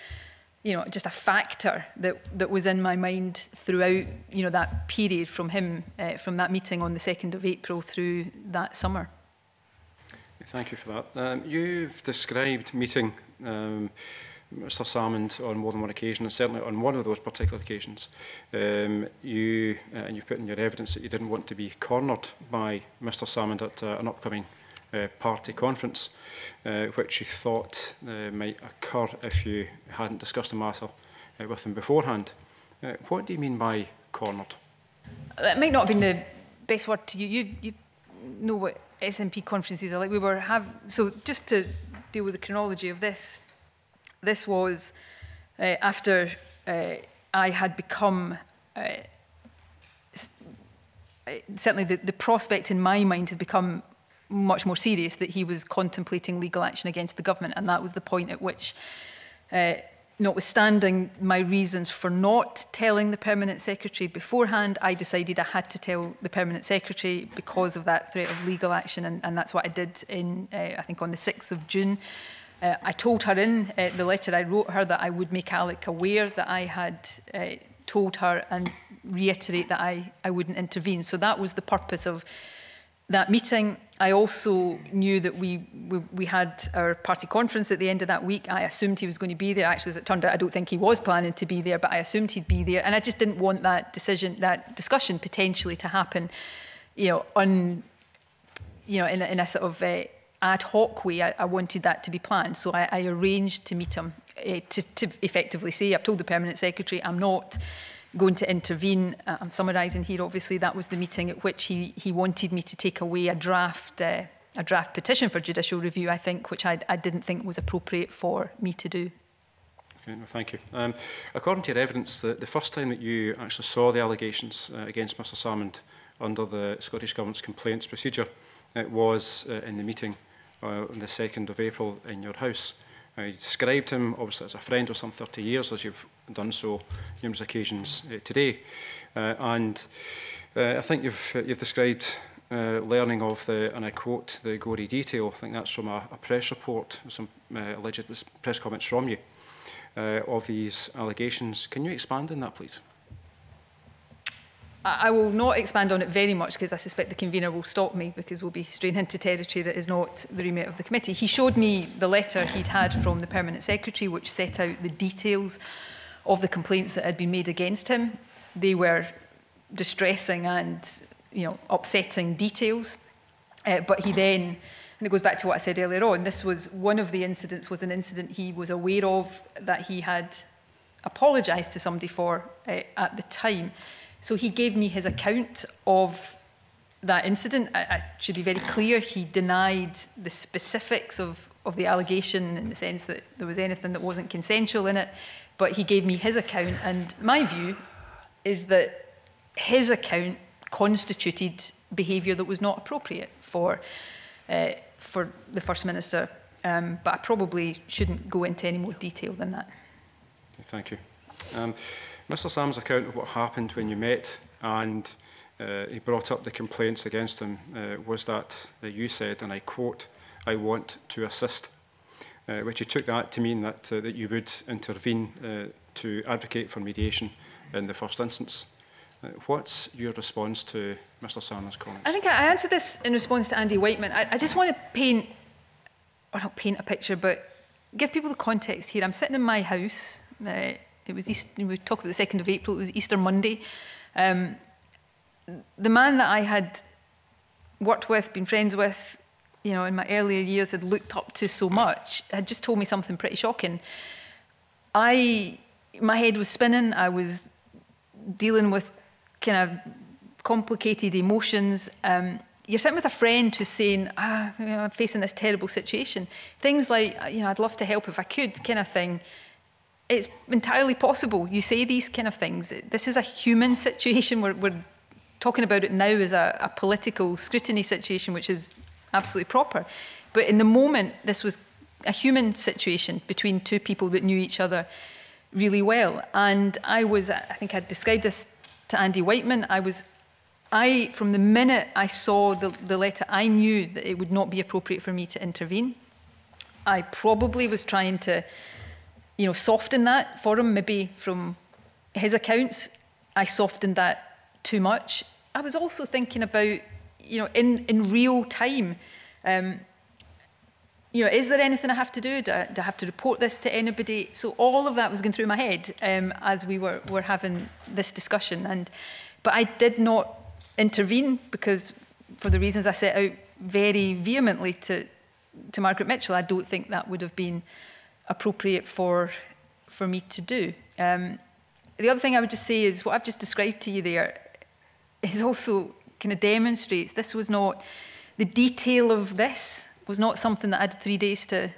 A: you know, just a factor that, that was in my mind throughout, you know, that period from him, uh, from that meeting on the 2nd of April through that summer.
J: Thank you for that. Um, you've described meeting um, Mr. Salmond on more than one occasion, and certainly on one of those particular occasions, um, you uh, and you put in your evidence that you didn't want to be cornered by Mr. Salmond at uh, an upcoming uh, party conference, uh, which you thought uh, might occur if you hadn't discussed the matter uh, with him beforehand. Uh, what do you mean by cornered?
A: That might not have been the best word to you. You, you know what SNP conferences are like. We were have so just to deal with the chronology of this This was uh, after uh, I had become, uh, uh, certainly the, the prospect in my mind had become much more serious that he was contemplating legal action against the government. And that was the point at which, uh, notwithstanding my reasons for not telling the permanent secretary beforehand, I decided I had to tell the permanent secretary because of that threat of legal action. And, and that's what I did in, uh, I think, on the 6th of June. Uh, I told her in uh, the letter I wrote her that I would make Alec aware that I had uh, told her and reiterate that I, I wouldn't intervene. So that was the purpose of that meeting. I also knew that we, we, we had our party conference at the end of that week. I assumed he was going to be there. Actually, as it turned out, I don't think he was planning to be there, but I assumed he'd be there. And I just didn't want that decision, that discussion potentially to happen, you know, on, you know, in a, in a sort of... Uh, ad hoc way, I, I wanted that to be planned. So I, I arranged to meet him uh, to, to effectively say, I've told the permanent secretary I'm not going to intervene. Uh, I'm summarising here, obviously, that was the meeting at which he, he wanted me to take away a draft, uh, a draft petition for judicial review, I think, which I, I didn't think was appropriate for me to do.
J: thank you. Um, according to your evidence, the, the first time that you actually saw the allegations uh, against Mr Salmond under the Scottish Government's complaints procedure, it was uh, in the meeting uh, on the 2nd of April in your house. Uh, described him obviously as a friend of some 30 years, as you've done so numerous occasions uh, today. Uh, and uh, I think you've, uh, you've described uh, learning of the, and I quote, the gory detail. I think that's from a, a press report, some uh, alleged press comments from you uh, of these allegations. Can you expand on that, please?
A: I will not expand on it very much because I suspect the convener will stop me because we'll be straying into territory that is not the remit of the committee. He showed me the letter he'd had from the Permanent Secretary which set out the details of the complaints that had been made against him. They were distressing and you know upsetting details. Uh, but he then, and it goes back to what I said earlier on, this was one of the incidents was an incident he was aware of that he had apologised to somebody for uh, at the time. So he gave me his account of that incident. I, I should be very clear, he denied the specifics of, of the allegation in the sense that there was anything that wasn't consensual in it, but he gave me his account. And my view is that his account constituted behaviour that was not appropriate for, uh, for the First Minister. Um, but I probably shouldn't go into any more detail than that.
J: Thank you. Um, Mr Salmond's account of what happened when you met and uh, he brought up the complaints against him uh, was that uh, you said, and I quote, I want to assist, uh, which you took that to mean that, uh, that you would intervene uh, to advocate for mediation in the first instance. Uh, what's your response to Mr Salmond's comments? I think
A: I answered this in response to Andy Wightman. I, I just want to paint, or not paint a picture, but give people the context here. I'm sitting in my house, uh, it was Easter, we talk about the 2nd of April, it was Easter Monday. Um, the man that I had worked with, been friends with, you know, in my earlier years had looked up to so much, had just told me something pretty shocking. I, my head was spinning. I was dealing with kind of complicated emotions. Um, you're sitting with a friend who's saying, ah, you know, I'm facing this terrible situation. Things like, you know, I'd love to help if I could, kind of thing it's entirely possible you say these kind of things. This is a human situation. We're, we're talking about it now as a, a political scrutiny situation, which is absolutely proper. But in the moment, this was a human situation between two people that knew each other really well. And I was, I think I described this to Andy Wightman, I was, I, from the minute I saw the, the letter, I knew that it would not be appropriate for me to intervene. I probably was trying to you know, soften that for him. Maybe from his accounts, I softened that too much. I was also thinking about, you know, in, in real time, um, you know, is there anything I have to do? do? I, do I have to report this to anybody? So all of that was going through my head um, as we were, were having this discussion. And, but I did not intervene because, for the reasons I set out very vehemently to, to Margaret Mitchell, I don't think that would have been appropriate for, for me to do. Um, the other thing I would just say is what I've just described to you there is also kind of demonstrates this was not the detail of this was not something that I had three days to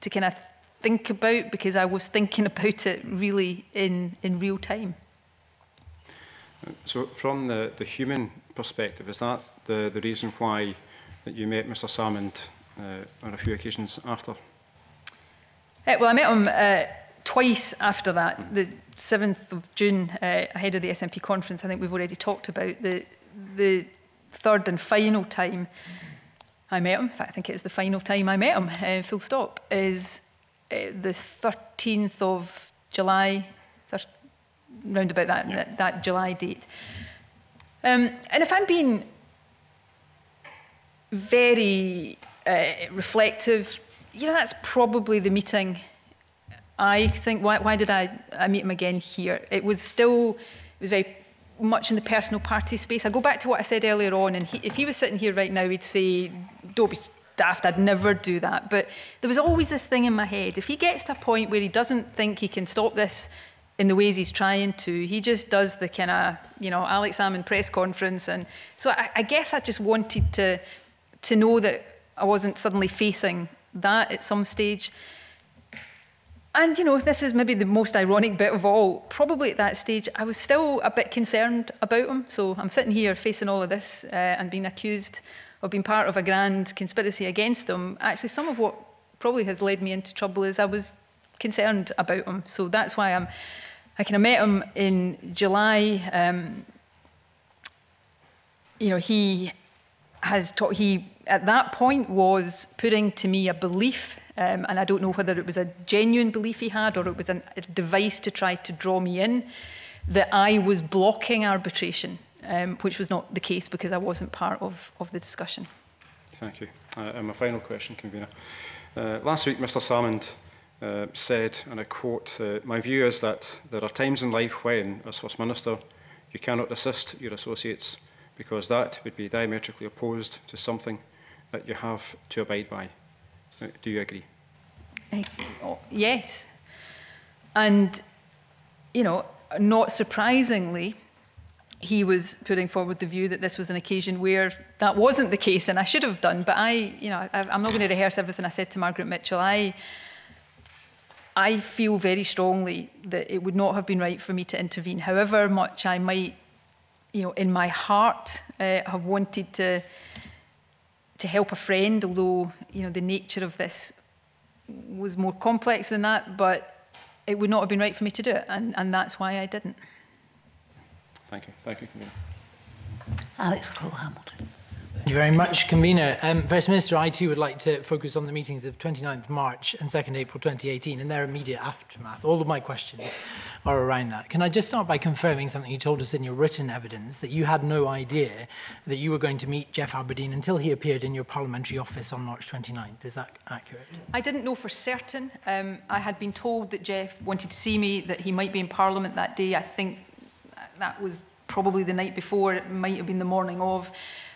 A: to kind of think about because I was thinking about it really in in real time.
J: So from the, the human perspective, is that the, the reason why that you met Mr Salmond uh, on a few occasions after?
A: Eh, well, I met him uh, twice after that, the 7th of June, uh, ahead of the SNP conference. I think we've already talked about the, the third and final time I met him. In fact, I think it is the final time I met him, uh, full stop, is uh, the 13th of July, round about that, yeah. that, that, July date. Um, and if I'm being very uh, reflective, you know, that's probably the meeting. I think, why, why did I, I meet him again here? It was still, it was very much in the personal party space. I go back to what I said earlier on, and he, if he was sitting here right now, he'd say, don't be daft, I'd never do that. But there was always this thing in my head. If he gets to a point where he doesn't think he can stop this in the ways he's trying to, he just does the kind of, you know, Alex Salmond press conference. And so I, I guess I just wanted to, to know that I wasn't suddenly facing that at some stage. And, you know, this is maybe the most ironic bit of all. Probably at that stage, I was still a bit concerned about him. So I'm sitting here facing all of this uh, and being accused of being part of a grand conspiracy against him. Actually, some of what probably has led me into trouble is I was concerned about him. So that's why I'm, I kind of met him in July. Um, you know, he has taught, he at that point was putting to me a belief, um, and I don't know whether it was a genuine belief he had or it was an, a device to try to draw me in, that I was blocking arbitration, um, which was not the case because I wasn't part of, of the discussion.
J: Thank you. Uh, and my final question, convener. Uh, last week, Mr Salmond uh, said, and I quote, uh, My view is that there are times in life when, as First Minister, you cannot assist your associates because that would be diametrically opposed to something that you have to abide by. Do you agree? Oh.
A: yes. And, you know, not surprisingly, he was putting forward the view that this was an occasion where that wasn't the case, and I should have done. But I, you know, I, am not going to rehearse everything I said to Margaret Mitchell. I, I feel very strongly that it would not have been right for me to intervene, however much I might, you know, in my heart, uh, have wanted to to help a friend, although you know the nature of this was more complex than that, but it would not have been right for me to do it, and, and that's why I didn't.
J: Thank you. Thank you, Camilla. Alex Cole
A: Hamilton.
I: Thank you very much, Convener. Um, First Minister, I too would like to focus on the meetings of 29th March and 2nd April 2018 and their immediate aftermath. All of my questions are around that. Can I just start by confirming something you told us in your written evidence, that you had no idea that you were going to meet Geoff Aberdein until he appeared in your parliamentary office on March 29th. Is that accurate?
A: I didn't know for certain. Um, I had been told that Geoff wanted to see me, that he might be in Parliament that day. I think that was probably the night before, it might have been the morning of.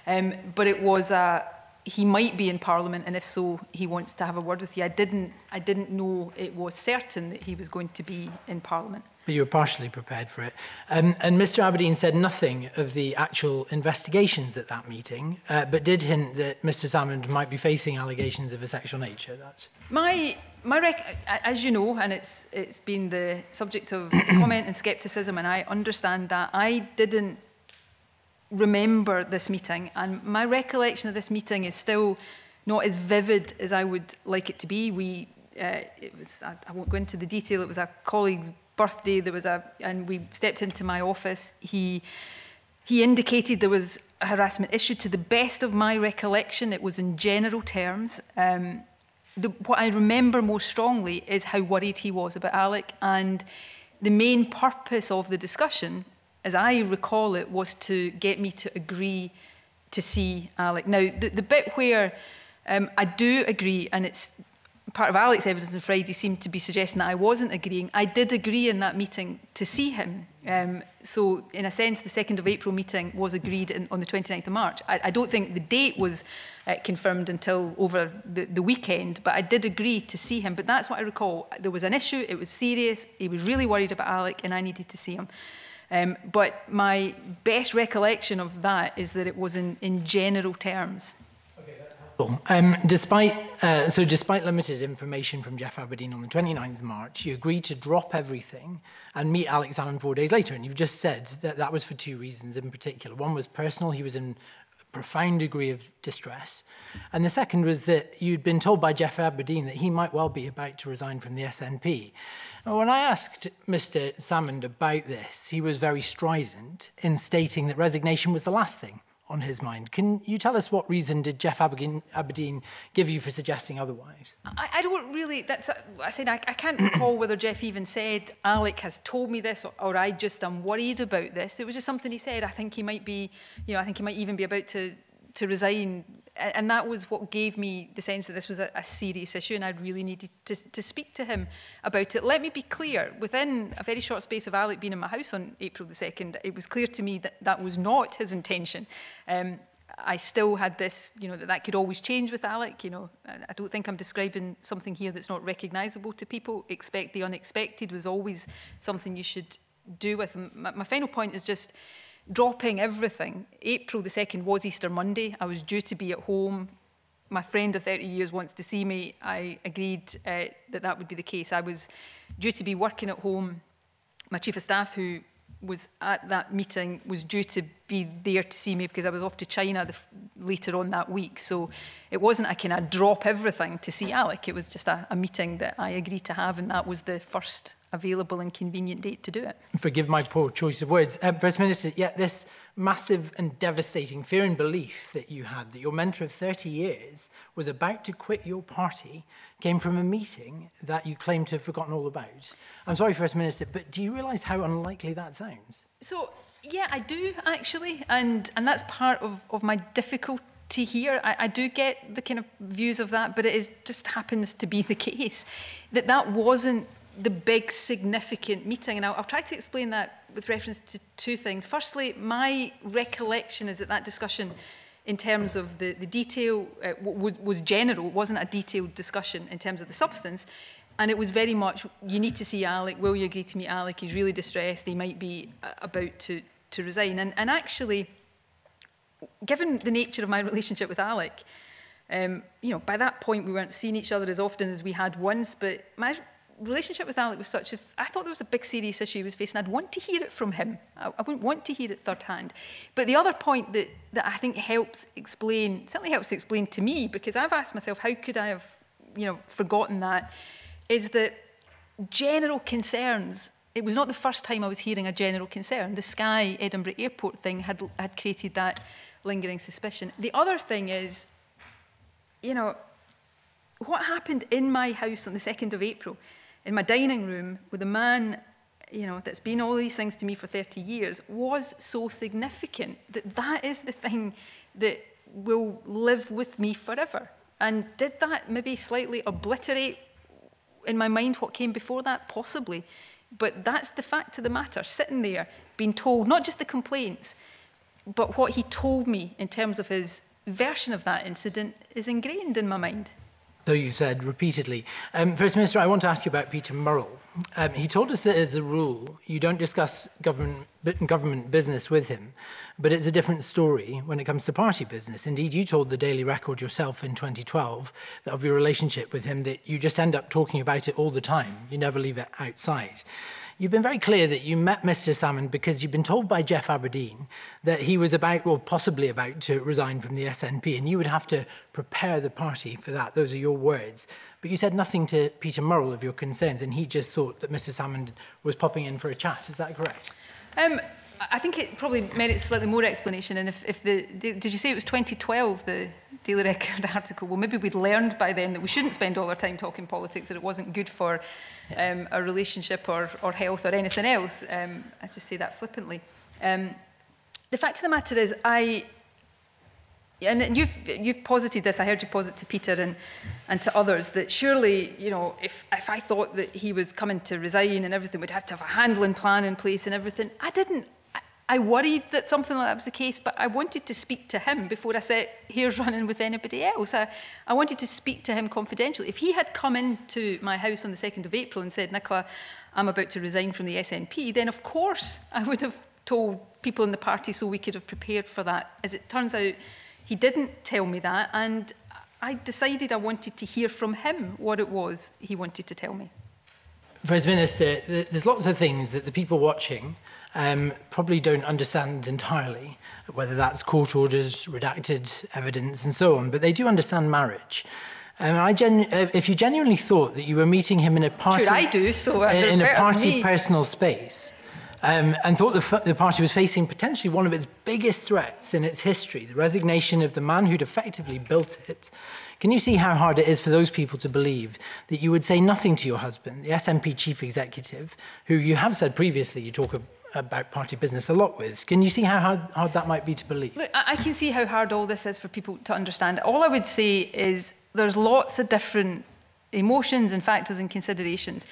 A: Um, but it was a, he might be in Parliament, and if so, he wants to have a word with you. I didn't, I didn't know it was certain that he was going to be in Parliament.
I: But you were partially prepared for it. Um, and Mr Aberdein said nothing of the actual investigations at that meeting, uh, but did hint that Mr Salmond might be facing allegations of a sexual nature. That's...
A: My, my rec- as you know, and it's, it's been the subject of comment and scepticism, and I understand that, I didn't remember this meeting. And my recollection of this meeting is still not as vivid as I would like it to be. We, uh, it was, I, I won't go into the detail, it was a colleague's birthday, there was a, and we stepped into my office. He, he indicated there was a harassment issue. To the best of my recollection, it was in general terms. Um, the, what I remember most strongly is how worried he was about Alec and the main purpose of the discussion as I recall it, was to get me to agree to see Alec. Now, the, the bit where um, I do agree, and it's part of Alec's evidence on Friday seemed to be suggesting that I wasn't agreeing. I did agree in that meeting to see him. Um, so, in a sense, the 2nd of April meeting was agreed in, on the 29th of March. I, I don't think the date was uh, confirmed until over the, the weekend, but I did agree to see him. But that's what I recall. There was an issue, it was serious, he was really worried about Alec, and I needed to see him. Um, but my best recollection of that is that it was in, in general terms.
I: Um, despite, uh, so despite limited information from Geoff Aberdein on the 29th of March, you agreed to drop everything and meet Alex Allen four days later. And you've just said that that was for two reasons in particular. One was personal, he was in a profound degree of distress. And the second was that you'd been told by Geoff Aberdein that he might well be about to resign from the SNP when I asked Mr. Salmond about this, he was very strident in stating that resignation was the last thing on his mind. Can you tell us what reason did Jeff Aberdeen, give you for suggesting otherwise?
A: I, I don't really. That's I said I, I can't recall whether Jeff even said Alec has told me this or, or I just am worried about this. It was just something he said. I think he might be, you know, I think he might even be about to to resign and that was what gave me the sense that this was a, a serious issue and I really needed to, to speak to him about it. Let me be clear, within a very short space of Alec being in my house on April the 2nd, it was clear to me that that was not his intention. Um, I still had this, you know, that that could always change with Alec, you know. I don't think I'm describing something here that's not recognisable to people. Expect the unexpected was always something you should do with him. My, my final point is just, dropping everything. April the 2nd was Easter Monday. I was due to be at home. My friend of 30 years wants to see me. I agreed uh, that that would be the case. I was due to be working at home. My chief of staff, who was at that meeting, was due to be there to see me because I was off to China later on that week. So it wasn't a kind of drop everything to see Alec. It was just a, a meeting that I agreed to have, and that was the first available and convenient date to do it.
I: Forgive my poor choice of words.
A: First uh, Minister, yet yeah, this massive and devastating fear
I: and belief that you had that your mentor of 30 years was about to quit your party came from a meeting that you claim to have forgotten all about. I'm sorry, First Minister, but do you realise how unlikely that sounds?
A: So, yeah, I do actually, and, and that's part of, of my difficulty to hear. I, I, do get the kind of views of that, but it is, just happens to be the case that that wasn't the big significant meeting. And I'll, I'll try to explain that with reference to two things. Firstly, my recollection is that that discussion in terms of the, the detail uh, was general, it wasn't a detailed discussion in terms of the substance. And it was very much, you need to see Alec, will you agree to meet Alec? He's really distressed, he might be uh, about to, to resign. And, and actually, given the nature of my relationship with Alec, um, you know, by that point we weren't seeing each other as often as we had once, but my relationship with Alec was such, if I thought there was a big serious issue he was facing, I'd want to hear it from him. I, I wouldn't want to hear it third hand. But the other point that, that I think helps explain, certainly helps to explain to me, because I've asked myself, how could I have, you know, forgotten that, is that general concerns it was not the first time I was hearing a general concern. The Sky Edinburgh Airport thing had, had created that lingering suspicion. The other thing is, you know, what happened in my house on the 2nd of April in my dining room with a man you know, that's been all these things to me for 30 years was so significant that that is the thing that will live with me forever. And did that maybe slightly obliterate in my mind what came before that? Possibly. But that's the fact of the matter, sitting there, being told not just the complaints, but what he told me in terms of his version of that incident is ingrained in my mind
I: though you said repeatedly. Um, First Minister, I want to ask you about Peter Murrell. Um, he told us that as a rule, you don't discuss government, government business with him, but it's a different story when it comes to party business. Indeed, you told the Daily Record yourself in 2012 of your relationship with him that you just end up talking about it all the time. You never leave it outside. You've been very clear that you met Mr. Salmond because you've been told by Geoff Aberdein that he was about, or possibly about, to resign from the SNP, and you would have to prepare the party for that. Those are your words. But you said nothing to Peter Murrell of your concerns, and he just thought that Mr. Salmond was popping in for a chat. Is that correct?
A: Um, I think it probably merits slightly more explanation. And if, if the did you say it was 2012 the Daily Record article, well, maybe we'd learned by then that we shouldn't spend all our time talking politics, that it wasn't good for um, our relationship or, or health or anything else. Um, I just say that flippantly. Um, the fact of the matter is, I and you've you've posited this. I heard you posit to Peter and and to others that surely you know if if I thought that he was coming to resign and everything, we'd have to have a handling plan in place and everything. I didn't. I worried that something like that was the case, but I wanted to speak to him before I said, "Here's running with anybody else. I, I wanted to speak to him confidentially. If he had come into my house on the 2nd of April and said, Nicola, I'm about to resign from the SNP, then of course I would have told people in the party so we could have prepared for that. As it turns out, he didn't tell me that, and I decided I wanted to hear from him what it was he wanted to tell me.
I: First Minister, there's lots of things that the people watching um, probably don't understand entirely whether that's court orders, redacted evidence, and so on, but they do understand marriage. Um, I uh, if you genuinely thought that you were meeting him in a party, I do, so in, in a party personal space, um, and thought the, the, party was facing potentially one of its biggest threats in its history, the resignation of the man who'd effectively built it. Can you see how hard it is for those people to believe that you would say nothing to your husband, the SNP chief executive, who you have said previously you talk about party business a lot with. Can you see how hard, hard that might be to believe?
A: Look, I can see how hard all this is for people to understand. All I would say is there's lots of different emotions and factors and considerations.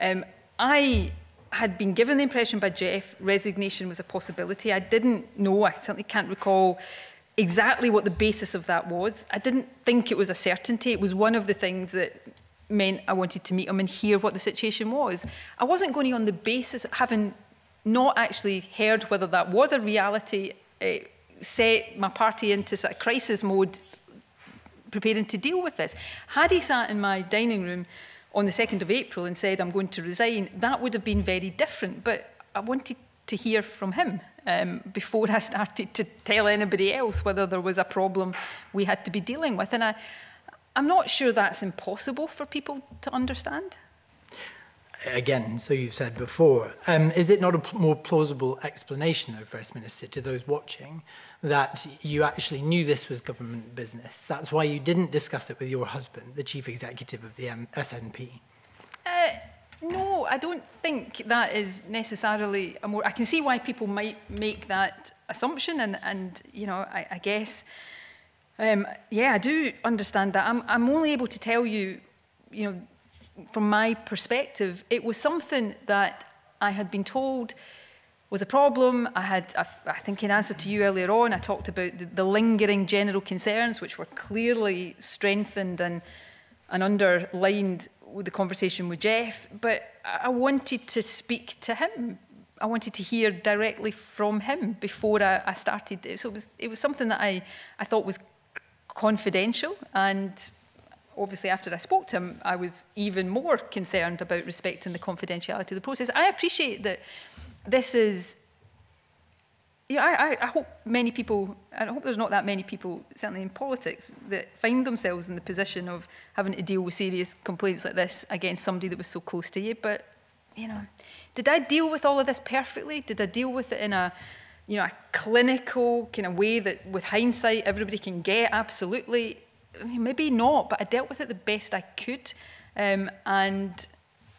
A: Um, I had been given the impression by Geoff resignation was a possibility. I didn't know, I certainly can't recall exactly what the basis of that was. I didn't think it was a certainty. It was one of the things that meant I wanted to meet him and hear what the situation was. I wasn't going on the basis, having not actually heard whether that was a reality, it eh, set my party into sort of crisis mode, preparing to deal with this. Had he sat in my dining room on the 2nd of April and said, I'm going to resign, that would have been very different. But I wanted to hear from him um, before I started to tell anybody else whether there was a problem we had to be dealing with. And I, I'm not sure that's impossible for people to understand
I: again, so you've said before. Um, is it not a more plausible explanation, though, First Minister, to those watching, that you actually knew this was government business? That's why you didn't discuss it with your husband, the chief executive of the M SNP.
A: Uh, no, I don't think that is necessarily a more... I can see why people might make that assumption, and, and you know, I, I guess... Um, yeah, I do understand that. I'm, I'm only able to tell you, you know, from my perspective, it was something that I had been told was a problem. I had, I, think, in answer to you earlier on, I talked about the, the lingering general concerns, which were clearly strengthened and, and underlined with the conversation with Geoff. But I wanted to speak to him. I wanted to hear directly from him before I, I started. So it was, it was something that I, I thought was confidential and obviously after I spoke to him, I was even more concerned about respecting the confidentiality of the process. I appreciate that this is, you know, I, I hope many people, and I hope there's not that many people, certainly in politics, that find themselves in the position of having to deal with serious complaints like this against somebody that was so close to you. But, you know, did I deal with all of this perfectly? Did I deal with it in a, you know, a clinical kind of way that with hindsight everybody can get absolutely maybe not, but I dealt with it the best I could. Um, and,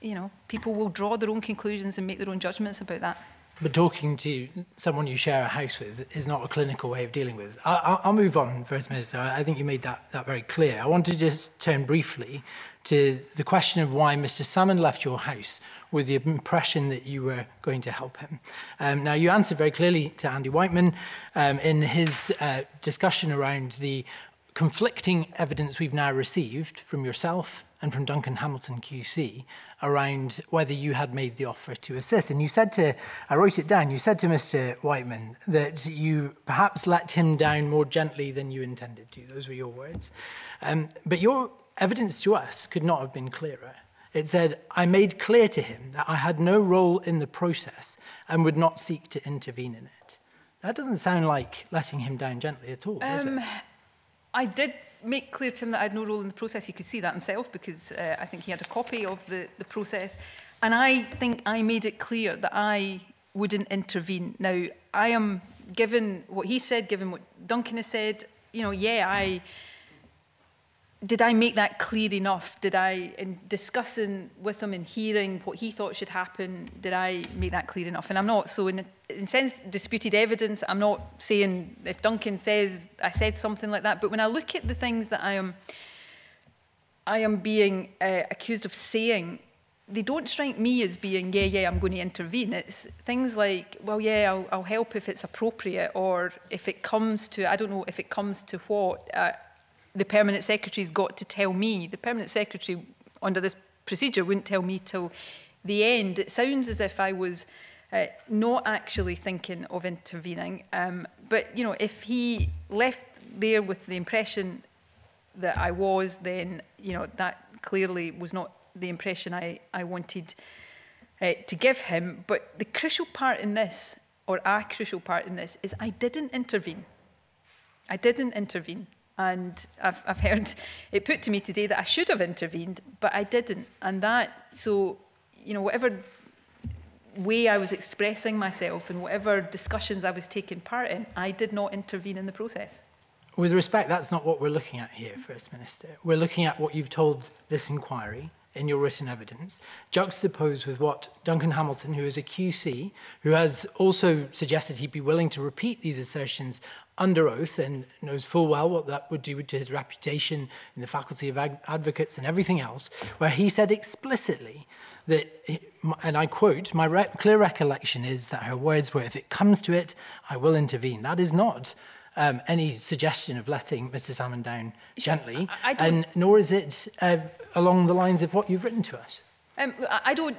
A: you know, people will draw their own conclusions and make their own judgments about that.
I: But talking to someone you share a house with is not a clinical way of dealing with. I, will move on, First Minister. I think you made that, that very clear. I want to just turn briefly to the question of why Mr. Salmond left your house with the impression that you were going to help him. Um, now, you answered very clearly to Andy Wightman um, in his uh, discussion around the conflicting evidence we've now received from yourself and from Duncan Hamilton QC around whether you had made the offer to assist. And you said to, I wrote it down, you said to Mr. Wightman that you perhaps let him down more gently than you intended to. Those were your words. Um, but your evidence to us could not have been clearer. It said, I made clear to him that I had no role in the process and would not seek to intervene in it. That doesn't sound like letting him down gently at all, um, does it? Um,
A: I did make clear to him that I had no role in the process. He could see that himself because uh, I think he had a copy of the, the process. And I think I made it clear that I wouldn't intervene. Now, I am, given what he said, given what Duncan has said, you know, yeah, I did I make that clear enough? Did I, in discussing with him and hearing what he thought should happen, did I make that clear enough? And I'm not, so in, in sense, disputed evidence, I'm not saying if Duncan says I said something like that, but when I look at the things that I am, I am being uh, accused of saying, they don't strike me as being, yeah, yeah, I'm going to intervene. It's things like, well, yeah, I'll, I'll help if it's appropriate, or if it comes to, I don't know, if it comes to what, uh, the permanent secretary's got to tell me. The permanent secretary under this procedure wouldn't tell me till the end. It sounds as if I was uh, not actually thinking of intervening. Um, but, you know, if he left there with the impression that I was, then, you know, that clearly was not the impression I, I wanted uh, to give him. But the crucial part in this, or a crucial part in this, is I didn't intervene. I didn't intervene. And I've, I've heard it put to me today that I should have intervened, but I didn't. And that, so, you know, whatever way I was expressing myself and whatever discussions I was taking part in, I did not intervene in the process.
I: With respect, that's not what we're looking at here, First Minister. We're looking at what you've told this inquiry in your written evidence, juxtaposed with what Duncan Hamilton, who is a QC, who has also suggested he'd be willing to repeat these assertions under oath and knows full well what that would do to his reputation in the faculty of advocates and everything else, where he said explicitly that, and I quote, my re clear recollection is that her words were, if it comes to it, I will intervene. That is not um, any suggestion of letting Mr. Salmond down gently, I, I and nor is it uh, along the lines of what you've written to us.
A: Um, I don't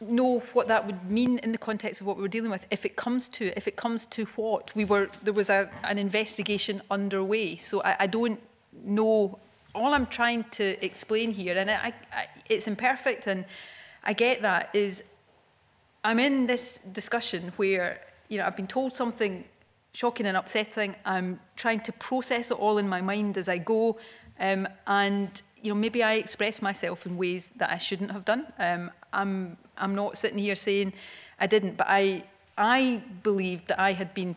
A: know what that would mean in the context of what we were dealing with if it comes to if it comes to what we were there was a, an investigation underway so I, I don't know all I'm trying to explain here and I, I, it's imperfect and I get that is I'm in this discussion where you know I've been told something shocking and upsetting I'm trying to process it all in my mind as I go um, and you know, maybe I express myself in ways that I shouldn't have done. Um, I'm, I'm not sitting here saying I didn't, but I, I believed that I had been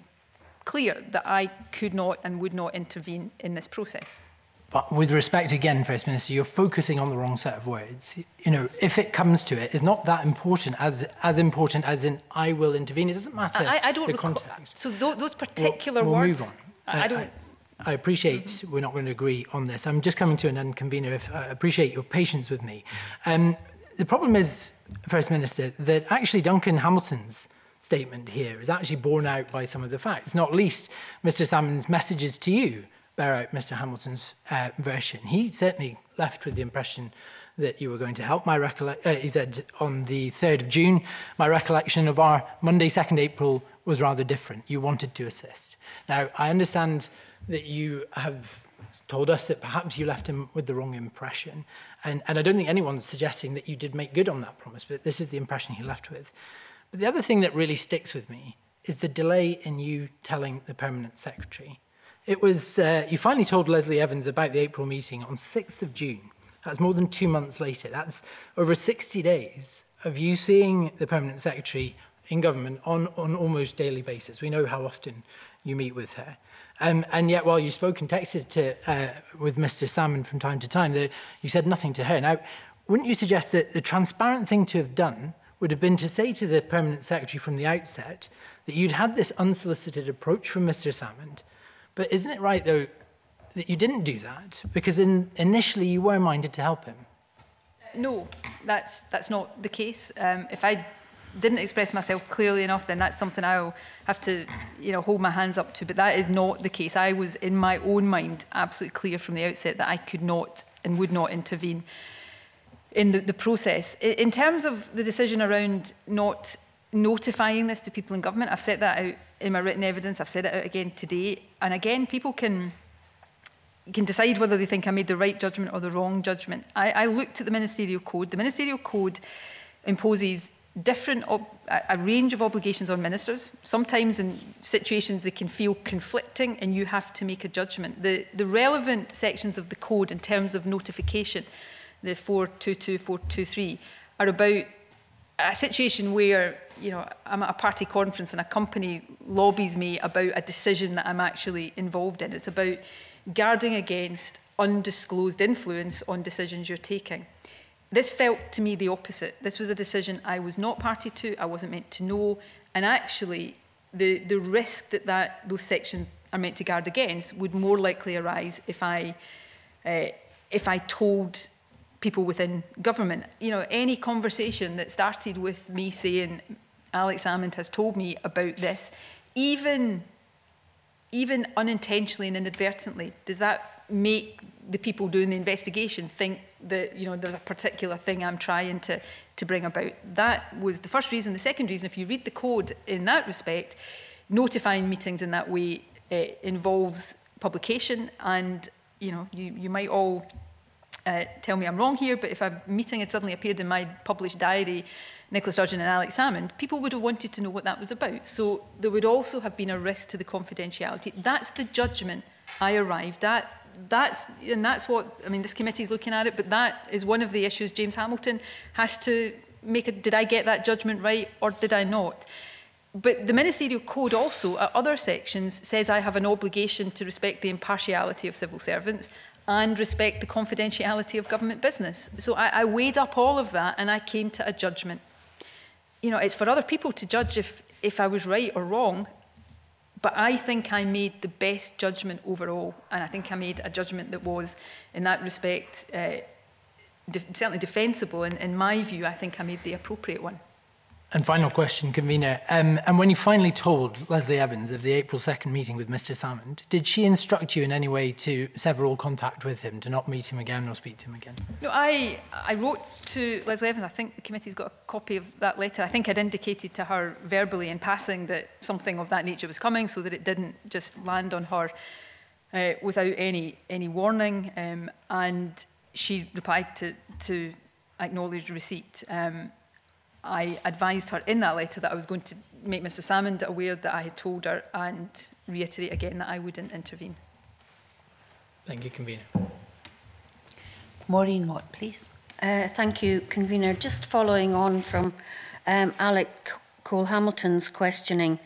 A: clear that I could not and would not intervene in this process.
I: But with respect again, First Minister, you're focusing on the wrong set of words. You know, if it comes to it, it's not that important as as important as in I will intervene. It doesn't matter. I, I don't the context.
A: So those, those particular we we'll words. Move on. I, I don't. I,
I: I appreciate we're not going to agree on this. I'm just coming to an end, convener. If I uh, appreciate your patience with me. Um, the problem is, First Minister, that actually Duncan Hamilton's statement here is actually borne out by some of the facts, not least Mr. Salmond's messages to you bear out Mr. Hamilton's uh, version. He certainly left with the impression that you were going to help my recollection. Uh, he said on the 3rd of June, my recollection of our Monday, 2nd April was rather different. You wanted to assist. Now, I understand that you have told us that perhaps you left him with the wrong impression. And, and I don't think anyone's suggesting that you did make good on that promise, but this is the impression he left with. But the other thing that really sticks with me is the delay in you telling the permanent secretary. It was, uh, you finally told Leslie Evans about the April meeting on 6th of June. That's more than two months later. That's over 60 days of you seeing the permanent secretary in government on, on almost daily basis. We know how often you meet with her. Um, and yet, while you spoke and texted to, uh, with Mr. Salmon from time to time, the, you said nothing to her. Now, wouldn't you suggest that the transparent thing to have done would have been to say to the permanent secretary from the outset that you'd had this unsolicited approach from Mr. Salmon? but isn't it right though that you didn't do that because in, initially you were minded to help him?
A: No, that's that's not the case. Um, if I didn't express myself clearly enough, then that's something I'll have to, you know, hold my hands up to. But that is not the case. I was in my own mind absolutely clear from the outset that I could not and would not intervene in the, the process. In terms of the decision around not notifying this to people in government, I've set that out in my written evidence. I've said it out again today. And again, people can can decide whether they think I made the right judgment or the wrong judgment. I, I looked at the ministerial code. The ministerial code imposes different a range of obligations on ministers. Sometimes in situations they can feel conflicting and you have to make a judgment. The, the relevant sections of the code in terms of notification, the 422, 423, are about a situation where you know I'm at a party conference and a company lobbies me about a decision that I'm actually involved in. It's about guarding against undisclosed influence on decisions you're taking. This felt to me the opposite. This was a decision I was not party to, I wasn't meant to know, and actually the, the risk that, that those sections are meant to guard against would more likely arise if I, uh, if I told people within government. You know, any conversation that started with me saying, Alex Salmond has told me about this, even, even unintentionally and inadvertently, does that make the people doing the investigation think that you know there's a particular thing I'm trying to to bring about. That was the first reason. The second reason, if you read the code in that respect, notifying meetings in that way uh, involves publication, and you know you you might all uh, tell me I'm wrong here, but if a meeting had suddenly appeared in my published diary, Nicola Sturgeon and Alex Salmond, people would have wanted to know what that was about. So there would also have been a risk to the confidentiality. That's the judgment I arrived at that's, and that's what, I mean, this committee is looking at it, but that is one of the issues James Hamilton has to make a, did I get that judgment right or did I not? But the ministerial code also, at other sections, says I have an obligation to respect the impartiality of civil servants and respect the confidentiality of government business. So I, I weighed up all of that and I came to a judgment. You know, it's for other people to judge if, if I was right or wrong. But I think I made the best judgment overall, and I think I made a judgment that was, in that respect, uh, de certainly defensible. And in my view, I think I made the appropriate one.
I: And final question, convener. Um, and when you finally told Leslie Evans of the April 2nd meeting with Mr. Salmond, did she instruct you in any way to sever all contact with him, to not meet him again or speak to him again?
A: No, I, I wrote to Leslie Evans. I think the committee's got a copy of that letter. I think I'd indicated to her verbally in passing that something of that nature was coming so that it didn't just land on her uh, without any, any warning. Um, and she replied to, to acknowledge receipt. Um, I advised her in that letter that I was going to make Mr Salmond aware that I had told her and reiterate again that I wouldn't intervene.
I: Thank you, Convener.
D: Maureen Watt, please. Uh, thank you, Convener. Just following on from um, Alec Cole Hamilton's questioning,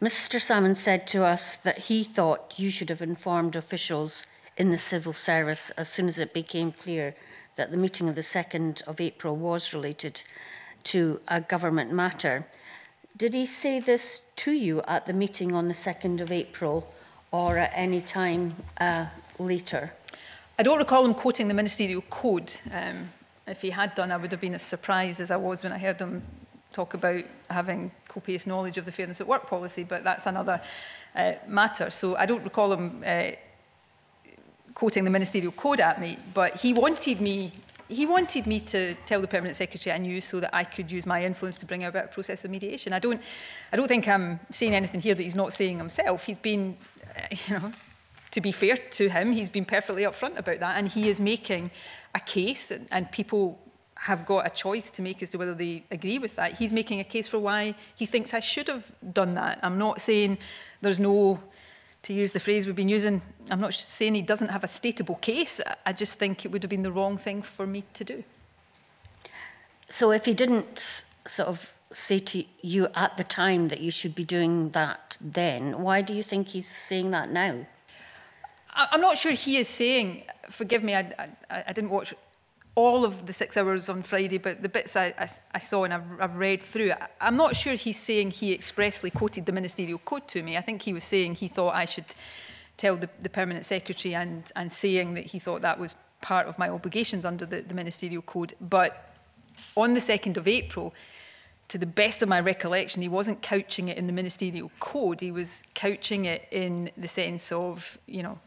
D: Mr Salmond said to us that he thought you should have informed officials in the civil service as soon as it became clear that the meeting of the 2nd of April was related to a government matter. Did he say this to you at the meeting on the 2nd of April or at any time uh, later? I don't recall him quoting the ministerial code. Um, if he
A: had done, I would have been as surprised as I was when I heard him talk about having copious knowledge of the Fairness at Work policy, but that's another uh, matter. So I don't recall him uh, quoting the ministerial code at me, but he wanted me he wanted me to tell the permanent secretary I knew so that I could use my influence to bring about a process of mediation. I don't, I don't think I'm saying anything here that he's not saying himself. He's been, uh, you know, to be fair to him, he's been perfectly upfront about that, and he is making a case, and, and people have got a choice to make as to whether they agree with that. He's making a case for why he thinks I should have done that. I'm not saying there's no to use the phrase we've been using, I'm not saying he doesn't have a stateable case. I just think it would have been the wrong thing for me to do.
D: So if he didn't sort of say to you at the time that you should be doing that then, why do you think he's saying that now?
A: I'm not sure he is saying, forgive me, I, I, I didn't watch all of the six hours on Friday, but the bits I, I, I saw and I've, I've, read through, I, I'm not sure he's saying he expressly quoted the ministerial code to me. I think he was saying he thought I should tell the, the permanent secretary and, and saying that he thought that was part of my obligations under the, the ministerial code. But on the 2nd of April, to the best of my recollection, he wasn't couching it in the ministerial code. He was couching it in the sense of, you know,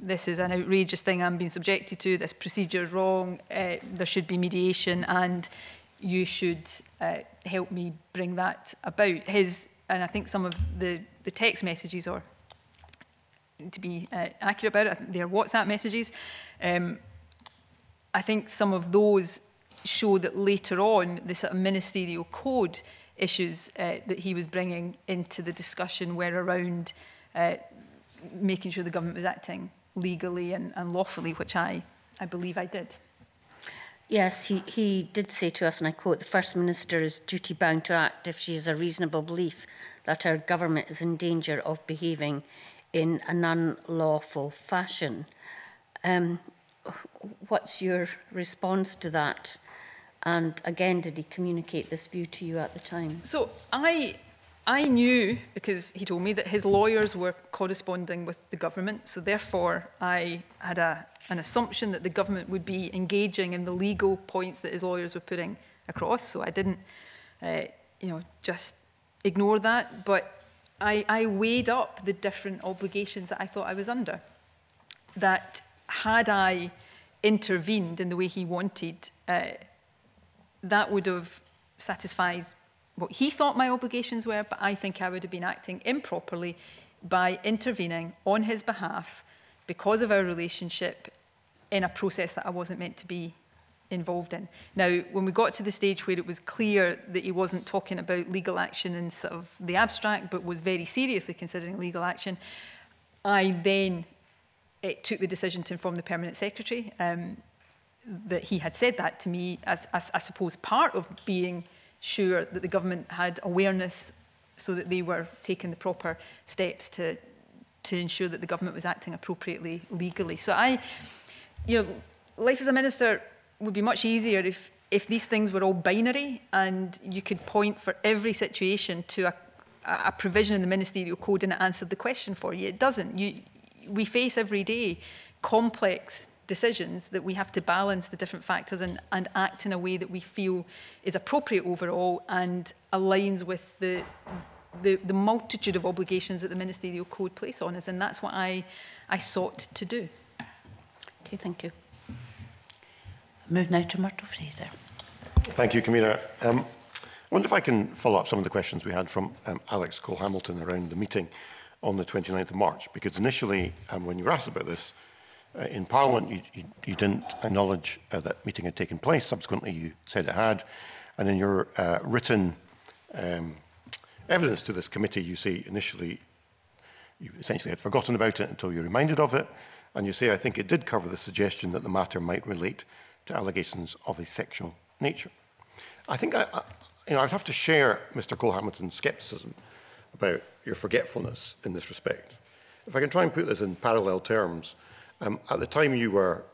A: this is an outrageous thing I'm being subjected to, this procedure is wrong, uh, there should be mediation and you should uh, help me bring that about. His, and I think some of the, the text messages or to be uh, accurate about it, they're WhatsApp messages. Um, I think some of those show that later on the sort of ministerial code issues uh, that he was bringing into the discussion were around uh, making sure the government was acting legally and, and lawfully, which I, I believe I did.
D: Yes, he, he did say to us, and I quote, the First Minister is duty bound to act if she has a reasonable belief that our government is in danger of behaving in an unlawful fashion. Um, what's your response to that? And again, did he communicate this view to you at the time? So I
A: I knew, because he told me, that his lawyers were corresponding with the government, so therefore I had a, an assumption that the government would be engaging in the legal points that his lawyers were putting across, so I didn't, uh, you know, just ignore that, but I, I weighed up the different obligations that I thought I was under. That had I intervened in the way he wanted, uh, that would have satisfied what he thought my obligations were, but I think I would have been acting improperly by intervening on his behalf because of our relationship in a process that I wasn't meant to be involved in. Now, when we got to the stage where it was clear that he wasn't talking about legal action in sort of the abstract, but was very seriously considering legal action, I then it took the decision to inform the permanent secretary um, that he had said that to me as, as I suppose part of being sure that the government had awareness so that they were taking the proper steps to, to ensure that the government was acting appropriately legally. So I, you know, life as a minister would be much easier if, if these things were all binary and you could point for every situation to a, a provision in the ministerial code and it answered the question for you. It doesn't. You, we face every day complex decisions that we have to balance the different factors and, and act in a way that we feel is appropriate overall and aligns with the, the, the multitude of obligations that the ministerial code place on us. And that's what I, I sought to do. Okay, thank you.
B: Move now to Murdo Fraser.
H: Thank you, Camila. Um, I wonder if I can follow up some of the questions we had from um, Alex Cole-Hamilton around the meeting on the 29th of March, because initially, um, when you were asked about this, in Parliament, you, you, you didn't acknowledge uh, that meeting had taken place. Subsequently, you said it had. And in your uh, written um, evidence to this committee, you say initially you essentially had forgotten about it until you were reminded of it. And you say, I think it did cover the suggestion that the matter might relate to allegations of a sexual nature. I think I, I you know, I'd have to share Mr. Cole Hamilton's scepticism about your forgetfulness in this respect. If I can try and put this in parallel terms, um, at the time you were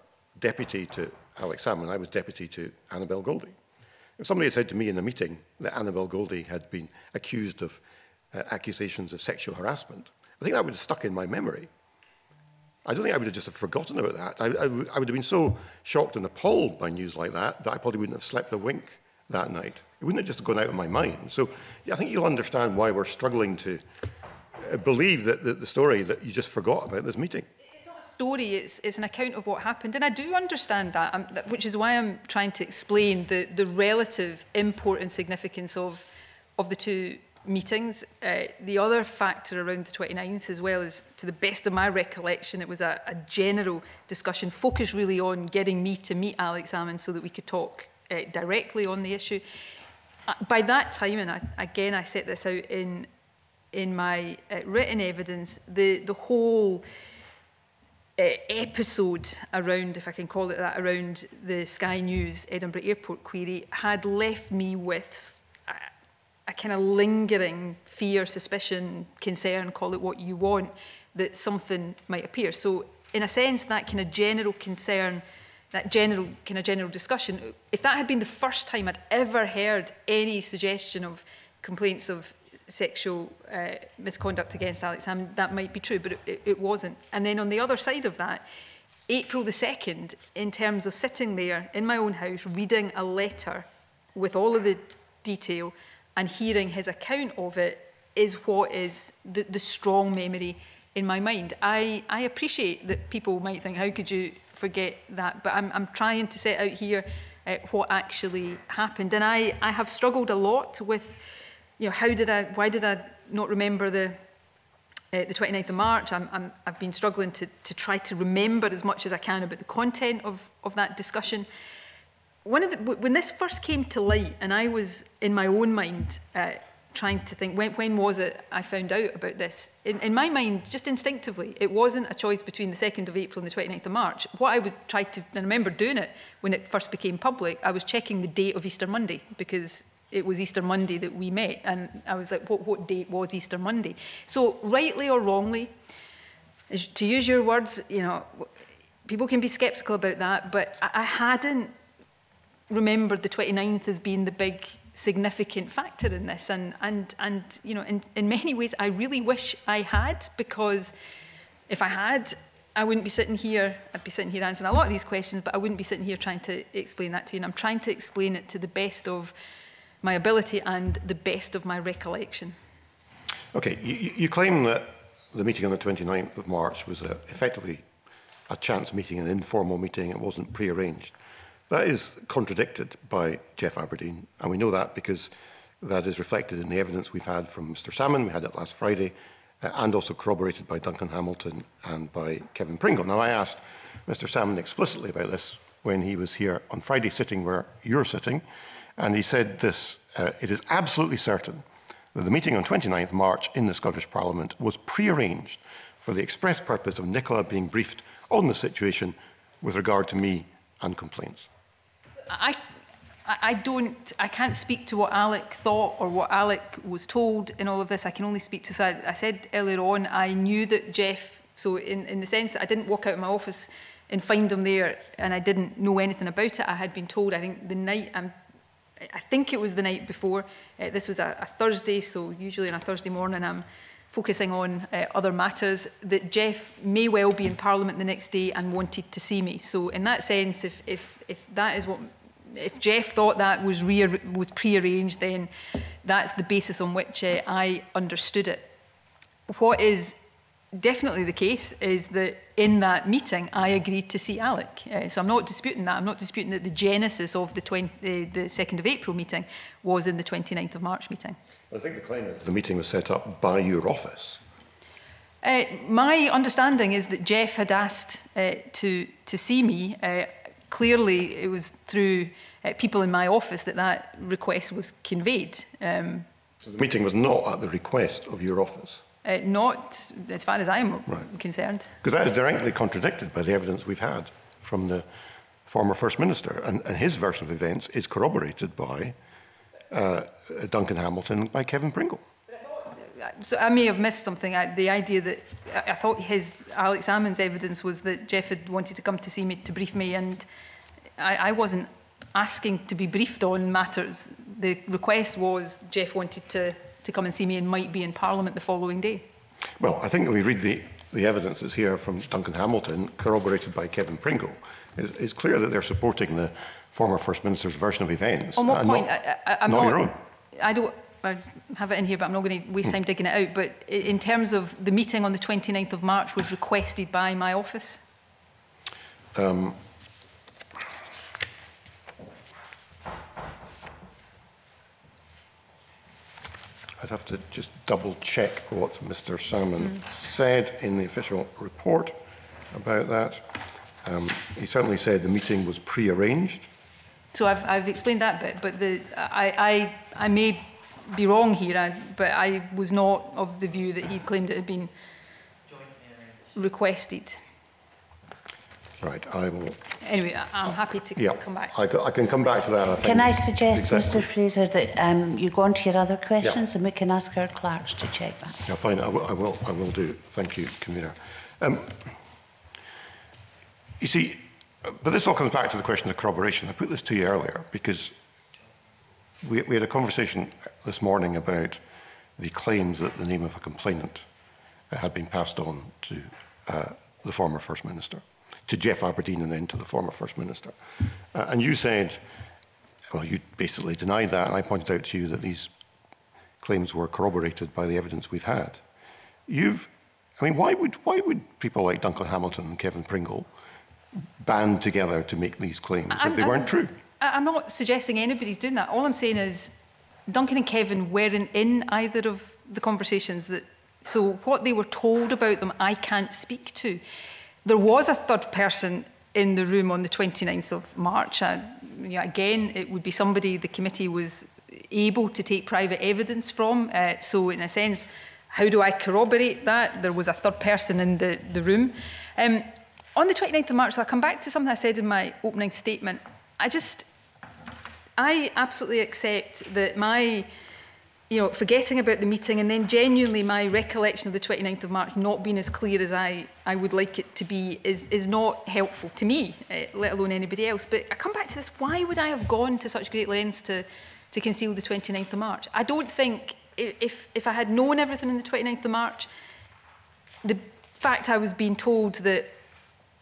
H: deputy to Alex Salmond, I was deputy to Annabel Goldie. If somebody had said to me in a meeting that Annabel Goldie had been accused of uh, accusations of sexual harassment, I think that would have stuck in my memory. I don't think I would have just have forgotten about that. I, I, I would have been so shocked and appalled by news like that that I probably wouldn't have slept a wink that night. It wouldn't have just gone out of my mind. So yeah, I think you'll understand why we're struggling to uh, believe that, that the story that you just forgot about this meeting
A: story, it's, it's an account of what happened. And I do understand that, um, that, which is why I'm trying to explain the, the relative import and significance of, of the two meetings. Uh, the other factor around the 29th as well is, to the best of my recollection, it was a, a general discussion focused really on getting me to meet Alex Salmond so that we could talk uh, directly on the issue. Uh, by that time, and I, again, I set this out in in my uh, written evidence, the, the whole episode around, if I can call it that, around the Sky News Edinburgh Airport query had left me with a, a kind of lingering fear, suspicion, concern, call it what you want, that something might appear. So in a sense, that kind of general concern, that general kind of general discussion, if that had been the first time I'd ever heard any suggestion of complaints of sexual uh, misconduct against Alex Salmond. That might be true, but it, it wasn't. And then on the other side of that, April the 2nd, in terms of sitting there in my own house, reading a letter with all of the detail and hearing his account of it is what is the, the strong memory in my mind. I, I appreciate that people might think, how could you forget that? But I'm, I'm trying to set out here uh, what actually happened. And I, I have struggled a lot with you know, how did I, why did I not remember the, uh, the 29th of March? I'm, I'm, I've been struggling to, to try to remember as much as I can about the content of, of that discussion. One of the, when this first came to light, and I was in my own mind uh, trying to think, when, when was it I found out about this? In, in my mind, just instinctively, it wasn't a choice between the 2nd of April and the 29th of March. What I would try to, and I remember doing it when it first became public, I was checking the date of Easter Monday because it was Easter Monday that we met. And I was like, what, what date was Easter Monday? So, rightly or wrongly, to use your words, you know, people can be skeptical about that, but I hadn't remembered the 29th as being the big significant factor in this. And, and, and you know, in, in many ways, I really wish I had, because if I had, I wouldn't be sitting here, I'd be sitting here answering a lot of these questions, but I wouldn't be sitting here trying to explain that to you. And I'm trying to explain it to the best of my ability and the best of my recollection.
H: Okay, you, you claim that the meeting on the 29th of March was a, effectively a chance meeting, an informal meeting, it wasn't pre-arranged. That is contradicted by Jeff Aberdeen, and we know that because that is reflected in the evidence we've had from Mr Salmon, we had it last Friday, uh, and also corroborated by Duncan Hamilton and by Kevin Pringle. Now, I asked Mr Salmon explicitly about this when he was here on Friday, sitting where you're sitting, And he said this uh, It is absolutely certain that the meeting on 29th March in the Scottish Parliament was pre arranged for the express purpose of Nicola being briefed on the situation with regard to me and complaints.
A: I, I don't, I can't speak to what Alec thought or what Alec was told in all of this. I can only speak to, so I, I said earlier on, I knew that Geoff, so in, in the sense that I didn't walk out of my office and find him there and I didn't know anything about it. I had been told, I think the night, I'm I think it was the night before. Uh, this was a, a, Thursday, so usually on a Thursday morning I'm focusing on uh, other matters. That Geoff may well be in Parliament the next day and wanted to see me. So in that sense, if if if that is what if Geoff thought that was, was pre-arranged, then that's the basis on which uh, I understood it. What is definitely the case is that in that meeting I agreed to see Alec. Uh, so I'm not disputing that. I'm not disputing that the genesis of the, 20, the 2nd of April meeting was in the 29th of March meeting.
H: I think the claim is the meeting was set up by your office.
A: Uh, my understanding is that Geoff had asked uh, to, to see me. Uh, clearly, it was through uh, people in my office that that request was conveyed. Um,
H: so the meeting was not at the request of your office?
A: Uh, not as far as I'm right. concerned. Because that is directly
H: contradicted by the evidence we've had from the former First Minister. And, and his version of events is corroborated by uh, Duncan Hamilton and by Kevin Pringle.
A: So I may have missed something. I, the idea that I, I thought his Alex Salmond's evidence was that Geoff had wanted to come to see me to brief me, and I, I wasn't asking to be briefed on matters. The request was Geoff wanted to to come and see me and might be in Parliament the following day?
H: Well, I think we read the, the evidence that's here from Duncan Hamilton, corroborated by Kevin Pringle. It's, it's clear that they're supporting the former First Minister's version of events. On what point? Not, I, am not, not your own.
A: I don't... I have it in here, but I'm not going to waste hmm. time digging it out. But in terms of the meeting on the 29th of March was requested by my office?
H: Um, I'd have to just double check what Mr. Salmond mm. said in the official report about that. Um, he certainly said the meeting was pre-arranged.
A: So I've, I've explained that bit, but the, I, I, I may be wrong here, I, but I was not of the view that he claimed it had been requested.
H: Right, I will.
A: Anyway, I'm happy to yeah, come back. I, I
H: can come back to that. I think. Can I suggest, exactly. Mr.
B: Fraser, that um, you go on to your other questions yeah. and we can ask our clerks to
H: check that. Yeah, fine. I, will. I will do. Thank you, Convener. Um, you see, but this all comes back to the question of corroboration. I put this to you earlier because we, we had a conversation this morning about the claims that the name of a complainant had been passed on to uh, the former First Minister to Geoff Aberdein and then to the former First Minister. Uh, and you said, well, you basically denied that, and I pointed out to you that these claims were corroborated by the evidence we've had. You've, I mean, why would, why would people like Duncan Hamilton and Kevin Pringle band together to make these claims I'm, if they I'm, weren't true?
A: I'm not suggesting anybody's doing that. All I'm saying is Duncan and Kevin weren't in either of the conversations that so what they were told about them I can't speak to. There was a third person in the room on the 29th of March. Uh, you know, again, it would be somebody the committee was able to take private evidence from. Uh, so, in a sense, how do I corroborate that? There was a third person in the, the room. Um, on the 29th of March, so I come back to something I said in my opening statement. I just, I absolutely accept that my you know, forgetting about the meeting and then genuinely my recollection of the 29th of March not being as clear as I, I would like it to be is, is not helpful to me, uh, let alone anybody else. But I come back to this, why would I have gone to such great lengths to, to conceal the 29th of March? I don't think, if, if I had known everything on the 29th of March, the fact I was being told that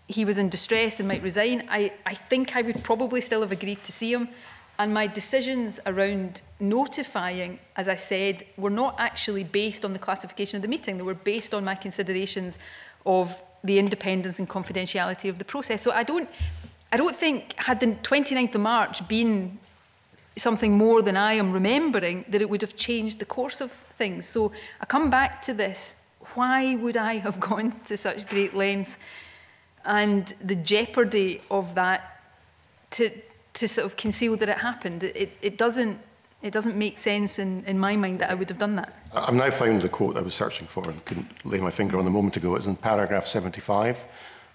A: he was in distress and might resign, I, I think I would probably still have agreed to see him. And my decisions around notifying, as I said, were not actually based on the classification of the meeting. They were based on my considerations of the independence and confidentiality of the process. So I don't, I don't think, had the 29th of March been something more than I am remembering, that it would have changed the course of things. So I come back to this. Why would I have gone to such great lengths? And the jeopardy of that to to sort of conceal that it happened. It, it doesn't it doesn't make sense in, in my mind that I would have done that.
H: I've now found the quote I was searching for and couldn't lay my finger on the moment ago. It's in paragraph 75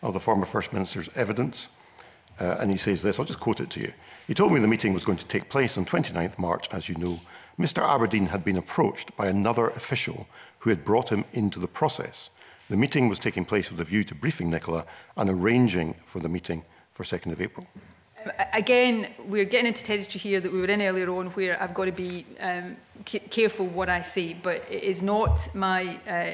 H: of the former First Minister's evidence. Uh, and he says this, I'll just quote it to you. He told me the meeting was going to take place on 29th March, as you know. Mr Aberdein had been approached by another official who had brought him into the process. The meeting was taking place with a view to briefing Nicola and arranging for the meeting for 2nd of April
A: again, we're getting into territory here that we were in earlier on where I've got to be um, careful what I say, but it is not my uh,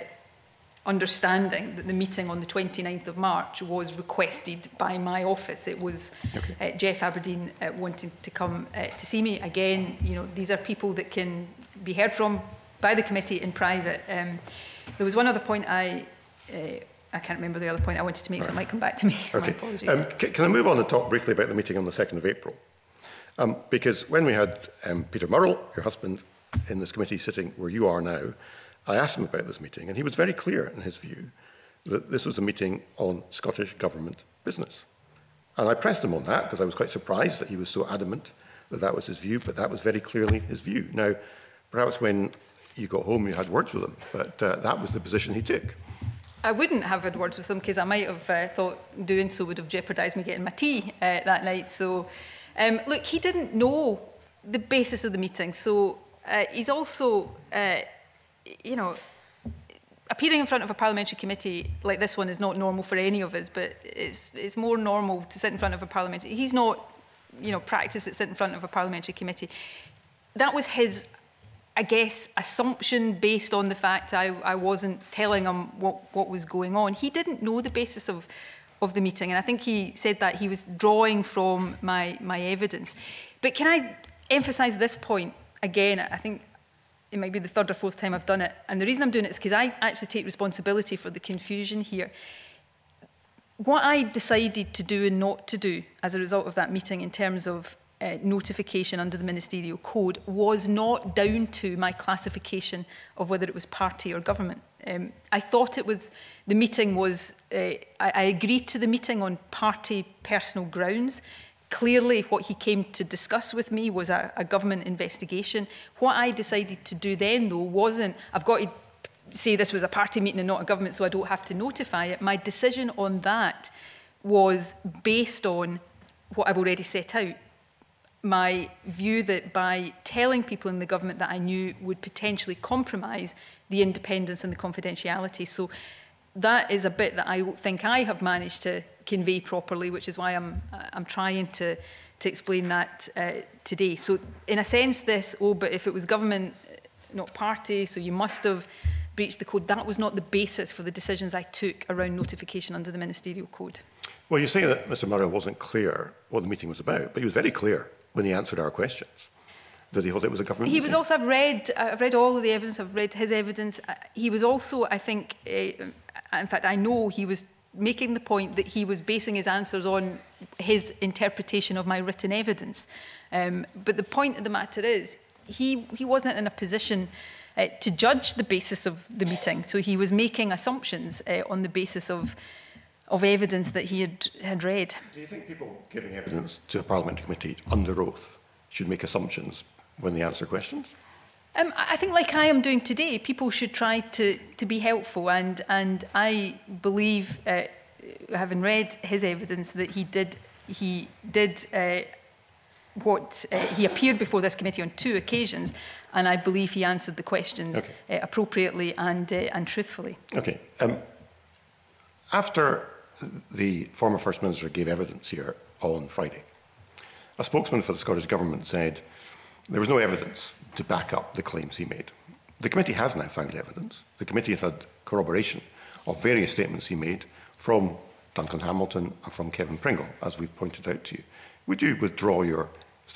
A: understanding that the meeting on the 29th of March was requested by my office. It was okay. uh, Geoff Aberdein uh, wanting to come uh, to see me. Again, you know, these are people that can be heard from by the committee in private. Um, there was one other point I uh, I can't remember the other point I wanted to make, right. so it might come back to me. Okay. Um,
H: can I move on and talk briefly about the meeting on the 2nd of April? Um, because when we had um, Peter Murrell, your husband, in this committee sitting where you are now, I asked him about this meeting, and he was very clear in his view that this was a meeting on Scottish government business. And I pressed him on that because I was quite surprised that he was so adamant that that was his view, but that was very clearly his view. Now, perhaps when you got home, you had words with him, but uh, that was the position he took.
A: I wouldn't have had words with them because I might have uh, thought doing so would have jeopardised me getting my tea uh, that night. So, um, look, he didn't know the basis of the meeting. So uh, he's also, uh, you know, appearing in front of a parliamentary committee like this one is not normal for any of us, but it's, it's more normal to sit in front of a parliamentary. He's not, you know, practiced at sitting in front of a parliamentary committee. That was his I guess, assumption based on the fact I, I wasn't telling him what, what was going on. He didn't know the basis of, of the meeting, and I think he said that he was drawing from my, my evidence. But can I emphasise this point again? I think it might be the third or fourth time I've done it, and the reason I'm doing it is because I actually take responsibility for the confusion here. What I decided to do and not to do as a result of that meeting in terms of uh, notification under the ministerial code was not down to my classification of whether it was party or government. Um, I thought it was, the meeting was, uh, I, I agreed to the meeting on party personal grounds. Clearly, what he came to discuss with me was a, a government investigation. What I decided to do then, though, wasn't, I've got to say this was a party meeting and not a government, so I don't have to notify it. My decision on that was based on what I've already set out my view that by telling people in the government that I knew would potentially compromise the independence and the confidentiality. So that is a bit that I think I have managed to convey properly, which is why I'm, uh, I'm trying to, to explain that uh, today. So in a sense, this, oh, but if it was government, uh, not party, so you must have breached the code, that was not the basis for the decisions I took around notification under the ministerial code.
H: Well, you say that Mr Murrell wasn't clear what the meeting was about, but he was very clear when he answered our questions that he thought it was a government. He meeting. was also.
A: I've read. I've read all of the evidence. I've read his evidence. Uh, he was also. I think. Uh, uh, in fact, I know he was making the point that he was basing his answers on his interpretation of my written evidence. Um, but the point of the matter is, he he wasn't in a position. Uh, to judge the basis of the meeting. So he was making assumptions uh, on the basis of of evidence that he had, had read. Do
H: you think people giving evidence to a parliamentary committee under oath should make assumptions when they answer questions?
A: Um, I think like I am doing today, people should try to, to be helpful and, and I believe, uh, having read his evidence, that he did, he did uh, what uh, he appeared before this committee on two occasions, and I believe he answered the questions okay. uh, appropriately and uh, and truthfully.
H: Okay. Um, after the former First Minister gave evidence here on Friday. A spokesman for the Scottish Government said there was no evidence to back up the claims he made. The committee has now found evidence. The committee has had corroboration of various statements he made from Duncan Hamilton and from Kevin Pringle, as we've pointed out to you. Would you withdraw your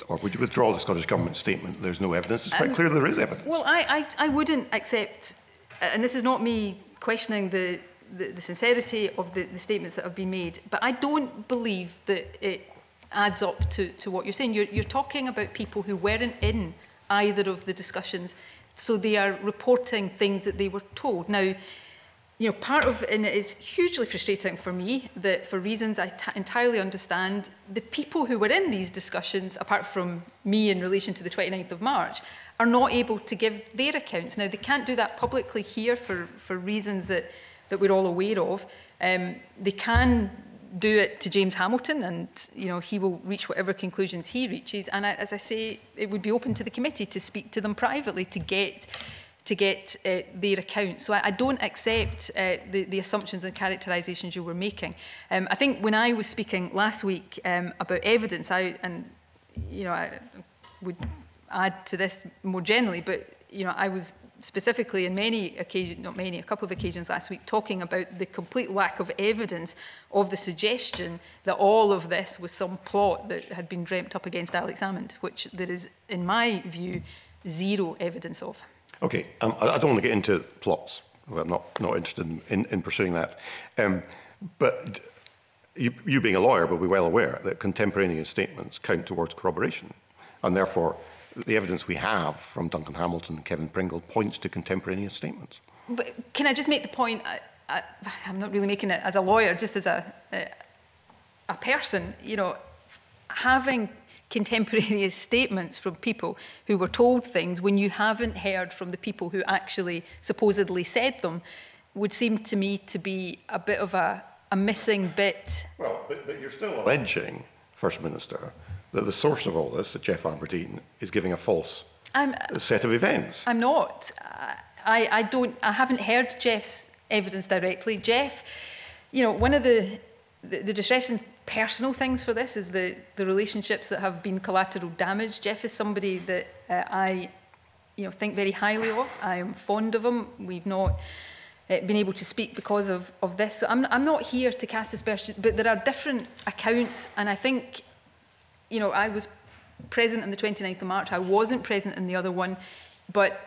H: or would you withdraw the Scottish Government statement? There's no evidence. It's quite um, clear there is evidence.
A: Well, I, I, I wouldn't accept, and this is not me questioning the the, the sincerity of the, the statements that have been made, but I don't believe that it adds up to, to what you're saying. You're, you're talking about people who weren't in either of the discussions, so they are reporting things that they were told. Now, you know, part of and it is hugely frustrating for me that, for reasons I entirely understand, the people who were in these discussions, apart from me in relation to the 29th of March, are not able to give their accounts. Now, they can't do that publicly here for, for reasons that that we're all aware of. Um, they can do it to James Hamilton and you know he will reach whatever conclusions he reaches and I, as I say it would be open to the committee to speak to them privately to get to get uh, their account. So I, I don't accept uh, the, the assumptions and characterizations you were making. Um, I think when I was speaking last week um, about evidence, I and you know I would add to this more generally, but you know I was specifically in many occasions, not many, a couple of occasions last week, talking about the complete lack of evidence of the suggestion that all of this was some plot that had been dreamt up against Alex Salmond, which there is, in my view, zero evidence of.
H: Okay, um, I don't want to get into plots. Well, I'm not, not interested in, in, in pursuing that. Um, but you, you being a lawyer will be well aware that contemporaneous statements count towards corroboration. And therefore, the evidence we have from Duncan Hamilton and Kevin Pringle points to contemporaneous statements.
A: But can I just make the point? I, am not really making it as a lawyer, just as a, a, a person. You know, having contemporaneous statements from people who were told things when you haven't heard from the people who actually supposedly said them would seem to me to be a bit of a, a missing bit.
H: Well, but, but you're still alleging, First Minister, that the source of all this, that Geoff Aberdein, is giving a false
A: I'm, set
H: of events.
A: I'm not. I, I, don't. I haven't heard Geoff's evidence directly. Geoff, you know, one of the, the, the distressing personal things for this is the, the relationships that have been collateral damage. Geoff is somebody that uh, I, you know, think very highly of. I am fond of him. We've not uh, been able to speak because of, of this. So I'm, I'm not here to cast aspersions, but there are different accounts, and I think you know, I was present on the 29th of March. I wasn't present in the other one, but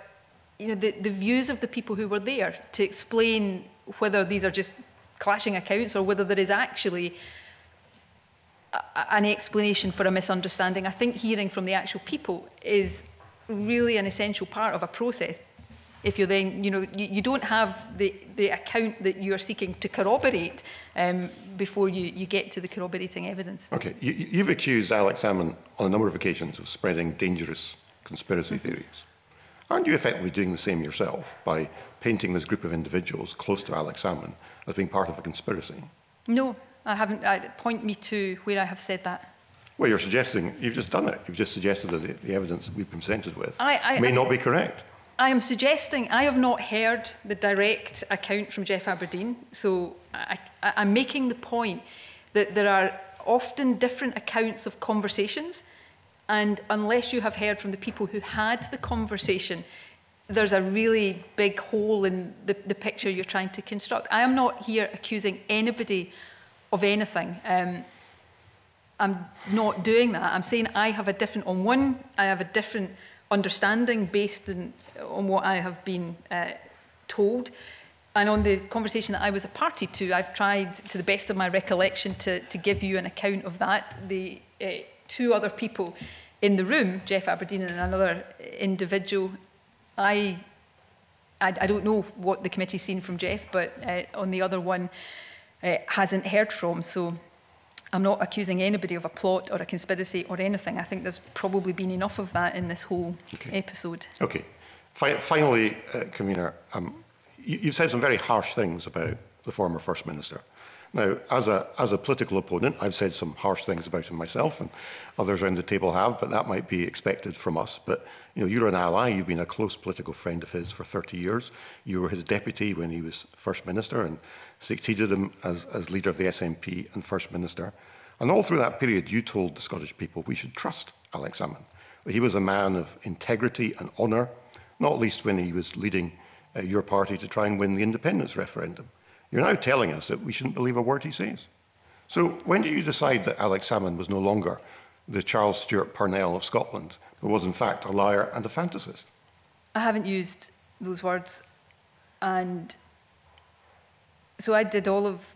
A: you know, the, the views of the people who were there to explain whether these are just clashing accounts or whether there is actually an explanation for a misunderstanding. I think hearing from the actual people is really an essential part of a process if you then, you know, you, you don't have the, the account that you are seeking to corroborate um, before you, you get to the corroborating evidence. Okay,
H: you, you've accused Alex Salmond on a number of occasions of spreading dangerous conspiracy mm -hmm. theories. Aren't you effectively doing the same yourself by painting this group of individuals close to Alex Salmond as being part of a conspiracy?
A: No, I haven't. I, point me to where I have said that.
H: Well, you're suggesting, you've just done it. You've just suggested that the, the evidence we've been presented with I, I, may not be correct.
A: I am suggesting I have not heard the direct account from Geoff Aberdein, so I, am making the point that there are often different accounts of conversations, and unless you have heard from the people who had the conversation, there's a really big hole in the, the picture you're trying to construct. I am not here accusing anybody of anything. Um, I'm not doing that. I'm saying I have a different, on one, I have a different understanding based in, on what I have been uh, told. And on the conversation that I was a party to, I've tried, to the best of my recollection, to, to give you an account of that. The uh, two other people in the room, Geoff Aberdein and another individual, I, I, I don't know what the committee's seen from Geoff, but uh, on the other one, uh, hasn't heard from. So I'm not accusing anybody of a plot or a conspiracy or anything. I think there's probably been enough of that in this whole okay. episode.
H: Okay. Fi finally, uh, Kamina, um, you, have said some very harsh things about the former First Minister. Now, as a, as a political opponent, I've said some harsh things about him myself, and others around the table have, but that might be expected from us. But you know, you're an ally. You've been a close political friend of his for 30 years. You were his deputy when he was First Minister, and succeeded him as, as leader of the SNP and First Minister. And all through that period, you told the Scottish people we should trust Alex Salmond. He was a man of integrity and honour, not least when he was leading uh, your party to try and win the independence referendum. You're now telling us that we shouldn't believe a word he says. So when did you decide that Alex Salmond was no longer the Charles Stewart Parnell of Scotland, but was in fact a liar and a fantasist?
A: I haven't used those words, and so I did all of,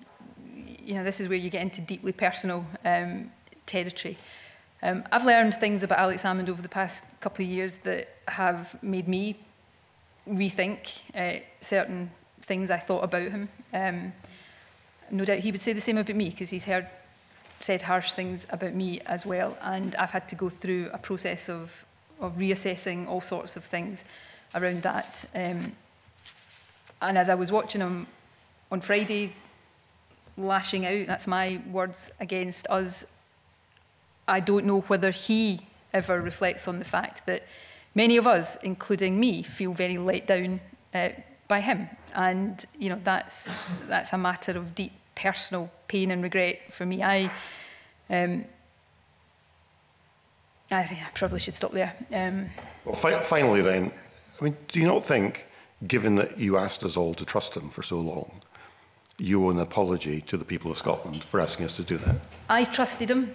A: you know, this is where you get into deeply personal um, territory. Um, I've learned things about Alex Salmond over the past couple of years that have made me rethink uh, certain things I thought about him. Um, no doubt he would say the same about me because he's heard said harsh things about me as well, and I've had to go through a process of of reassessing all sorts of things around that. Um, and as I was watching him on Friday lashing out, that's my words, against us, I don't know whether he ever reflects on the fact that many of us, including me, feel very let down uh, by him. And, you know, that's, that's a matter of deep personal pain and regret for me. I, um, I think I probably should stop there. Um,
H: well, fi finally then, I mean, do you not think, given that you asked us all to trust him for so long, you owe an apology to the people of Scotland for asking us to do that.
A: I trusted him,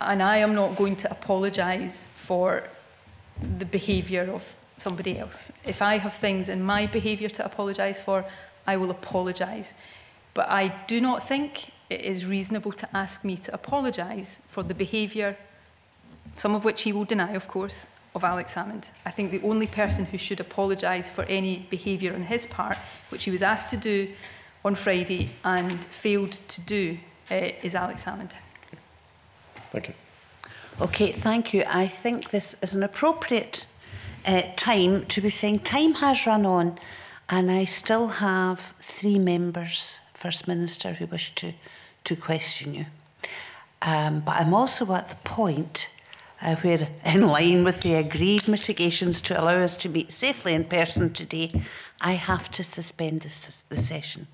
A: and I am not going to apologise for the behaviour of somebody else. If I have things in my behaviour to apologise for, I will apologise. But I do not think it is reasonable to ask me to apologise for the behaviour, some of which he will deny, of course, of Alex Salmond. I think the only person who should apologise for any behaviour on his part, which he was asked to do on Friday and failed to do uh, is Alex Salmond.
B: Thank you. Okay, thank you. I think this is an appropriate uh, time to be saying time has run on and I still have three members, First Minister, who wish to, to question you. Um, but I'm also at the point uh, where, in line with the agreed mitigations to allow us to meet safely in person today, I have to suspend the, the session.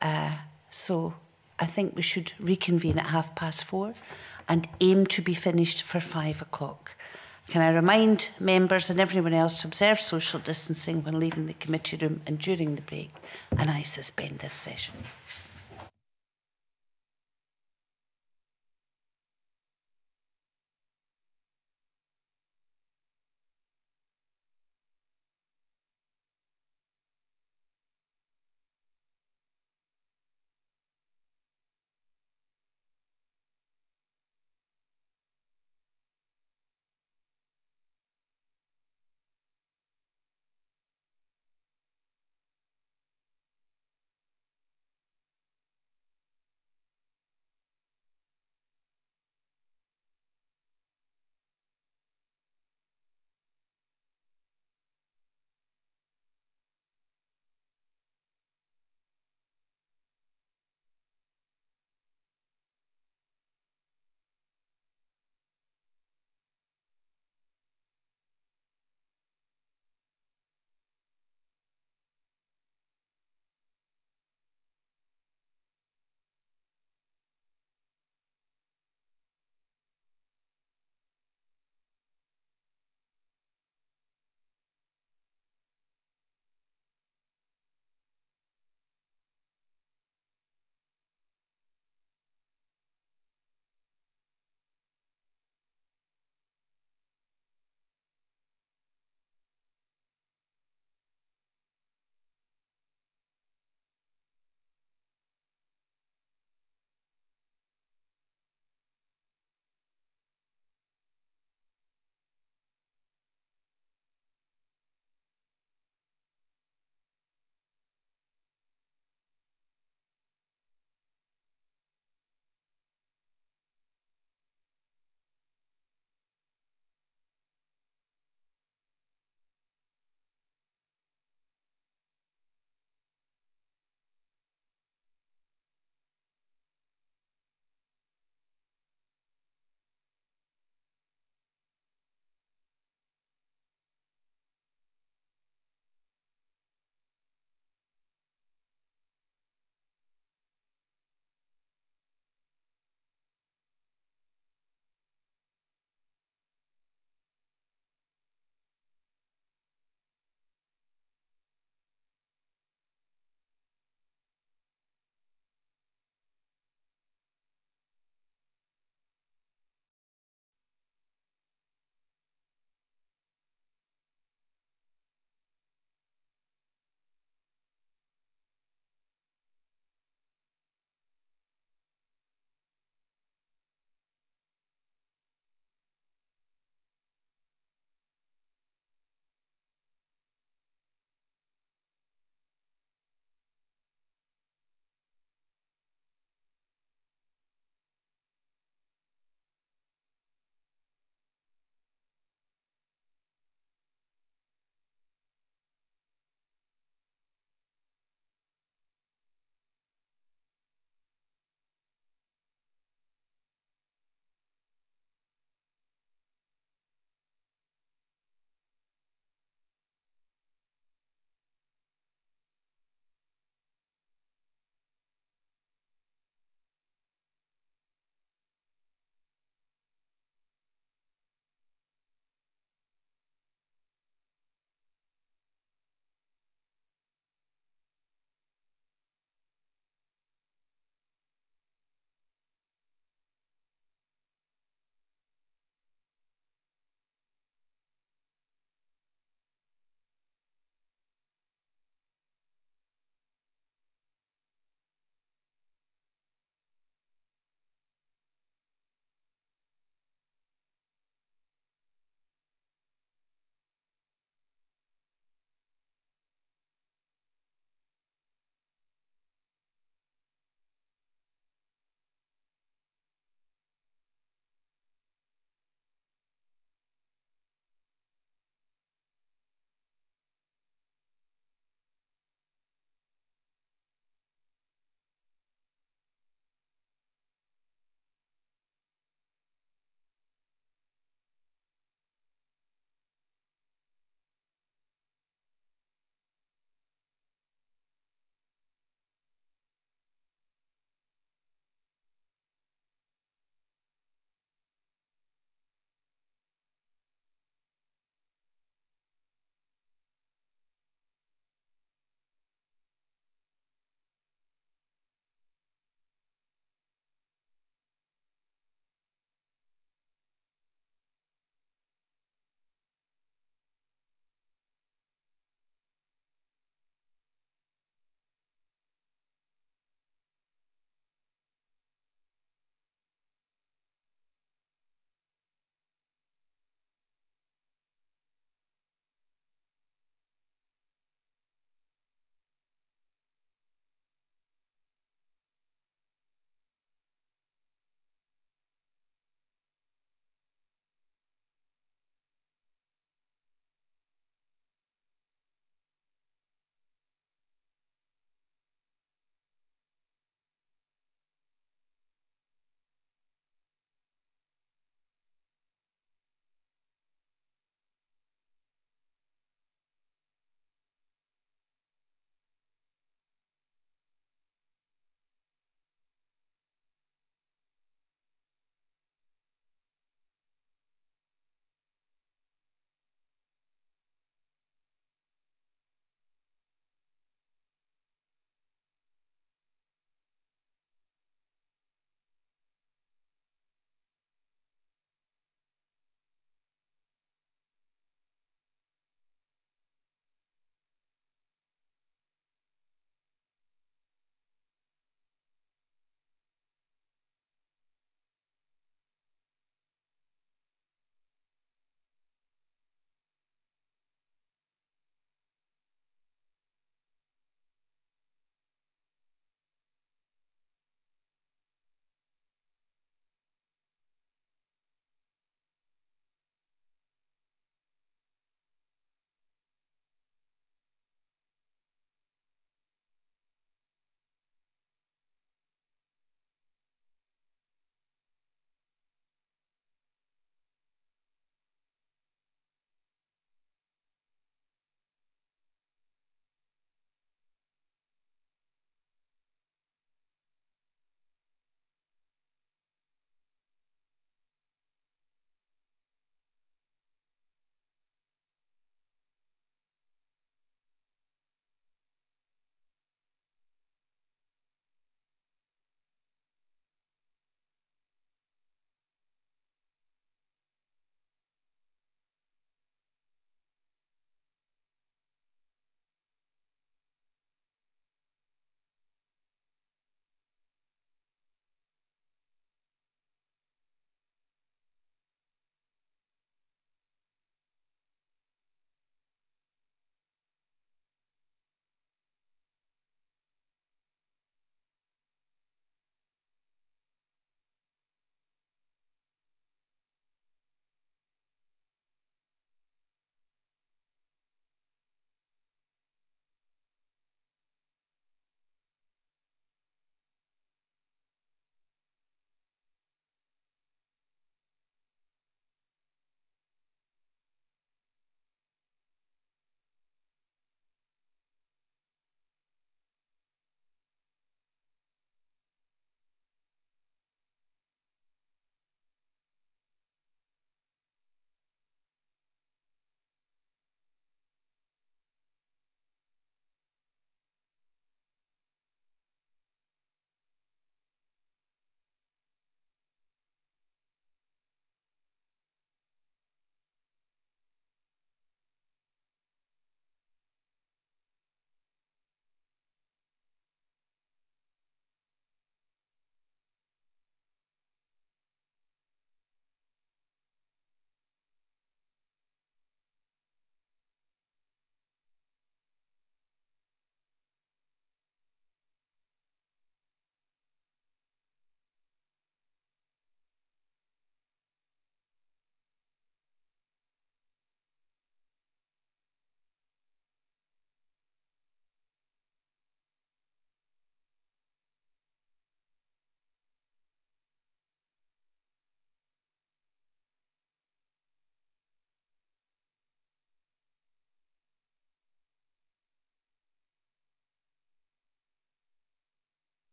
B: Uh, so I think we should reconvene at half past four and aim to be finished for five o'clock. Can I remind members and everyone else to observe social distancing when leaving the committee room and during the break? And I suspend this session.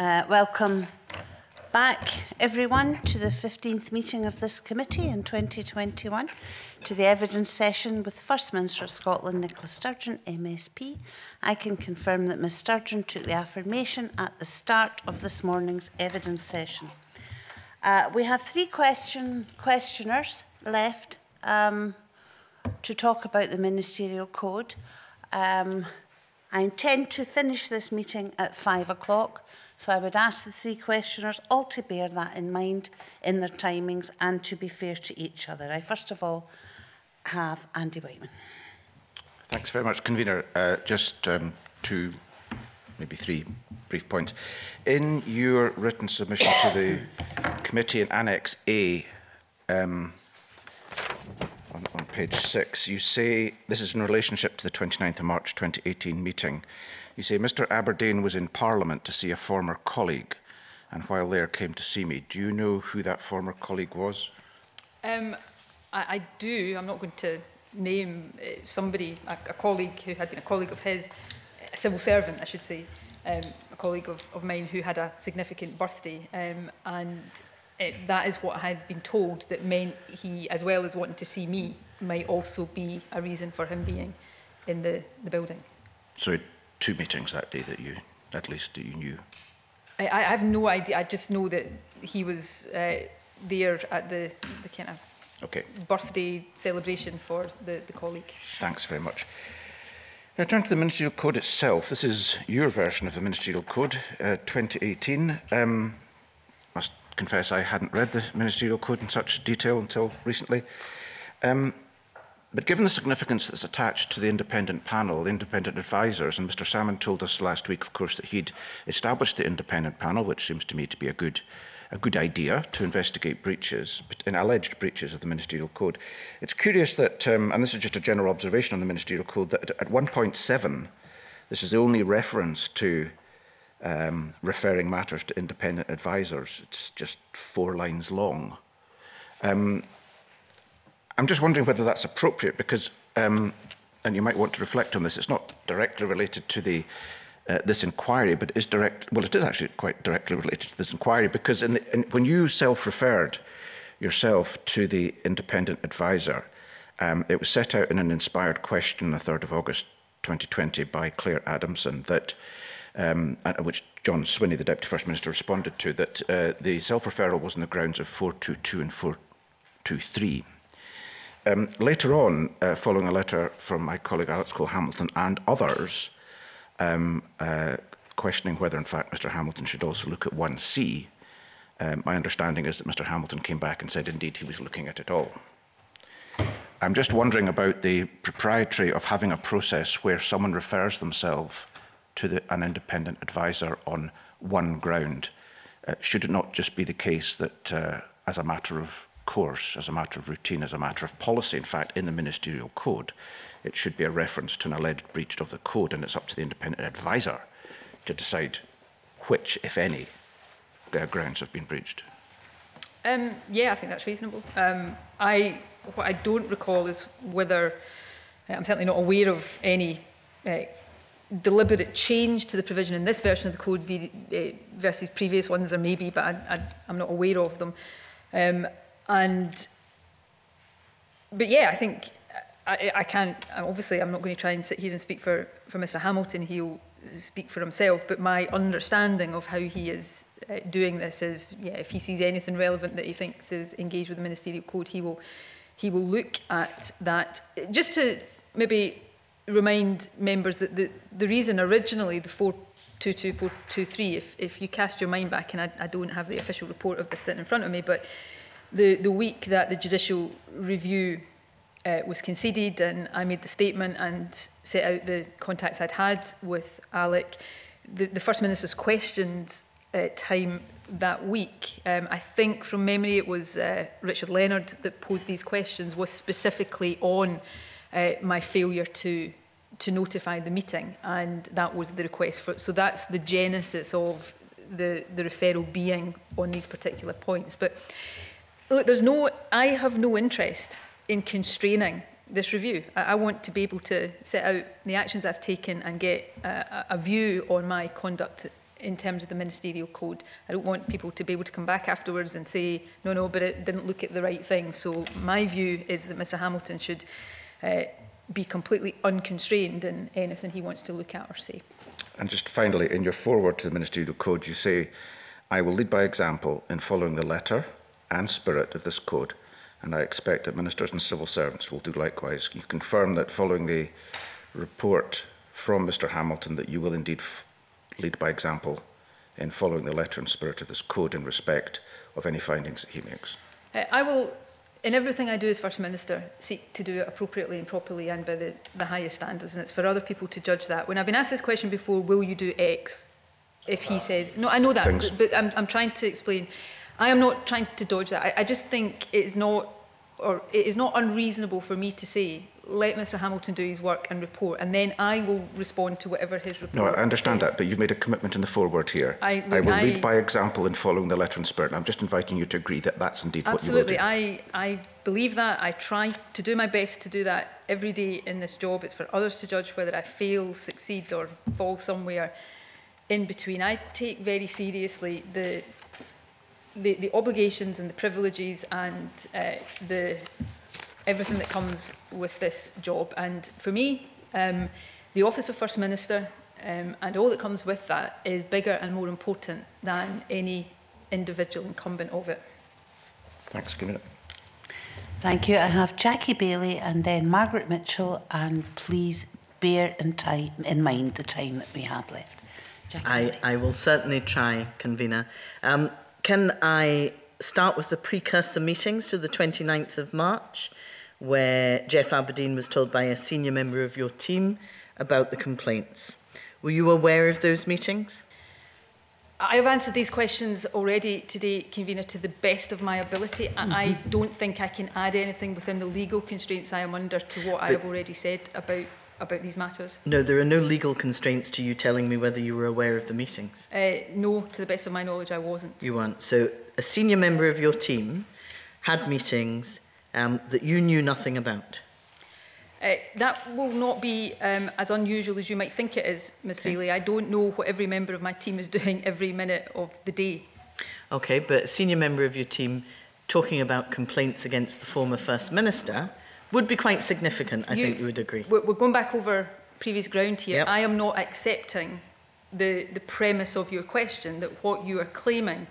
B: Uh, welcome back, everyone, to the 15th meeting of this committee in 2021, to the evidence session with First Minister of Scotland Nicola Sturgeon, MSP. I can confirm that Ms Sturgeon took the affirmation at the start of this morning's evidence session. Uh, we have three question questioners left um, to talk about the ministerial code. Um, I intend to finish this meeting at five o'clock. So I would ask the three questioners all to bear that in mind in their timings and to be fair to each other. I first of all have Andy Wightman.
E: Thanks very much, Convener. Uh, just um, two, maybe three brief points. In your written submission to the committee in Annex A, um, on, on page six, you say this is in relationship to the 29th of March 2018 meeting. You say, Mr. Aberdein was in Parliament to see a former colleague, and while there came to see me. Do you know who that former colleague was?
A: Um, I, I do. I'm not going to name uh, somebody, a, a colleague who had been a colleague of his, a civil servant, I should say, um, a colleague of, of mine who had a significant birthday. Um, and it, uh, that is what I had been told that meant he, as well as wanting to see me, might also be a reason for him being in the, the building.
E: So two meetings that day that you, at least, that you knew?
A: I, I have no idea. I just know that he was uh, there at the, the kind of okay. birthday celebration for the, the colleague.
E: Thanks very much. Now, turn to the Ministerial Code itself. This is your version of the Ministerial Code, uh, 2018. Um, must confess I hadn't read the Ministerial Code in such detail until recently. Um, But given the significance that's attached to the independent panel, the independent advisers, and Mr Salmon told us last week, of course, that he'd established the independent panel, which seems to me to be a good a good idea to investigate breaches in alleged breaches of the ministerial code. It's curious that, um, and this is just a general observation on the ministerial code, that at 1.7, this is the only reference to um, referring matters to independent advisers. It's just four lines long. Um, I'm just wondering whether that's appropriate because, um, and you might want to reflect on this, it's not directly related to the uh, this inquiry, but it is direct. Well, it is actually quite directly related to this inquiry because in the, in, when you self-referred yourself to the independent advisor, um, it was set out in an inspired question on the 3rd of August 2020 by Clare Adamson that, um, which John Swinney, the Deputy First Minister, responded to, that uh, the self-referral was on the grounds of 422 and 423. Um, later on, uh, following a letter from my colleague Alex Cole-Hamilton and others, um, uh, questioning whether, in fact, Mr. Hamilton should also look at 1C, um, my understanding is that Mr. Hamilton came back and said, indeed, he was looking at it all. I'm just wondering about the propriety of having a process where someone refers themselves to the, an independent advisor on one ground. Uh, should it not just be the case that, uh, as a matter of course, as a matter of routine, as a matter of policy. In fact, in the ministerial code, it should be a reference to an alleged breach of the code, and it's up to the independent advisor to decide which, if any, grounds have been breached.
A: Um, yeah, I think that's reasonable. Um, I, what I don't recall is whether uh, I'm certainly not aware of any uh, deliberate change to the provision in this version of the code uh, versus previous ones. or maybe, but I, am not aware of them. Um, and, but yeah, I think I, I can't, obviously I'm not going to try and sit here and speak for, for Mr Hamilton, he'll speak for himself, but my understanding of how he is uh, doing this is, yeah, if he sees anything relevant that he thinks is engaged with the ministerial code, he will, he will look at that. Just to maybe remind members that the, the reason originally the 422423, if, if you cast your mind back, and I, I don't have the official report of this sitting in front of me, but the, the week that the judicial review uh, was conceded and I made the statement and set out the contacts I'd had with Alec, the, the First Minister's questioned uh, time that week. Um, I think from memory it was uh, Richard Leonard that posed these questions, was specifically on uh, my failure to to notify the meeting and that was the request for so that's the genesis of the the referral being on these particular points but Look, there's no, I have no interest in constraining this review. I, want to be able to set out the actions I've taken and get a, a view on my conduct in terms of the ministerial code. I don't want people to be able to come back afterwards and say, no, no, but it didn't look at the right thing. So my view is that Mr Hamilton should uh, be completely unconstrained in anything he wants to look at or say.
E: And just finally, in your foreword to the ministerial code, you say, I will lead by example in following the letter, and spirit of this code, and I expect that ministers and civil servants will do likewise. You confirm that following the report from Mr Hamilton that you will indeed lead by example in following the letter and spirit of this code in respect of any findings that he makes?
A: Uh, I will, in everything I do as First Minister, seek to do it appropriately and properly and by the, the highest standards, and it's for other people to judge that. When I've been asked this question before, will you do X? If he uh, says, no, I know that, things. but, but I'm, I'm trying to explain. I am not trying to dodge that. I, I just think it is not or it is not unreasonable for me to say let Mr Hamilton do his work and report, and then I will respond to whatever his report. No,
E: I understand says. that, but you've made a commitment in the foreword here. I, look, I will I, lead by example in following the letter and spirit, and I'm just inviting you to agree that that's indeed what you will do.
A: I, I believe that. I try to do my best to do that every day in this job. It's for others to judge whether I fail, succeed, or fall somewhere in between. I take very seriously the the, the obligations and the privileges and uh, the everything that comes with this job. And for me, um, the office of First Minister um, and all that comes with that is bigger and more important than any individual incumbent of it.
E: Thanks, Camilla.
B: Thank you. I have Jackie Baillie and then Margaret Mitchell, and please bear in, time,
F: in mind the time that we have left. I, I will certainly try, convener. Um, can I start with the precursor meetings to the 29th of March, where Geoff Aberdein was told by a senior member of your team about the complaints? Were you aware of those meetings? I have answered these questions
A: already today, Convener, to the best of my ability. Mm -hmm. I mm-hmm. don't think I can add anything within the legal constraints I am under to what but I have already said about about these matters. No,
F: there are no legal constraints to you telling me whether you were aware of the meetings.
A: Uh, no, to the best of my knowledge, I wasn't.
F: You weren't. So a senior member of your team had meetings um, that you knew nothing about.
A: Uh, that will not be um, as unusual as you might think it is, Ms okay. Baillie. I don't know what every member of my team is doing every minute of the day.
F: Okay, but a senior member of your team talking about complaints against the former First Minister would be quite significant, I you, think you would agree. We're,
A: we're going back over previous ground here. Yep. I am not accepting the, the premise of your question that what you are claiming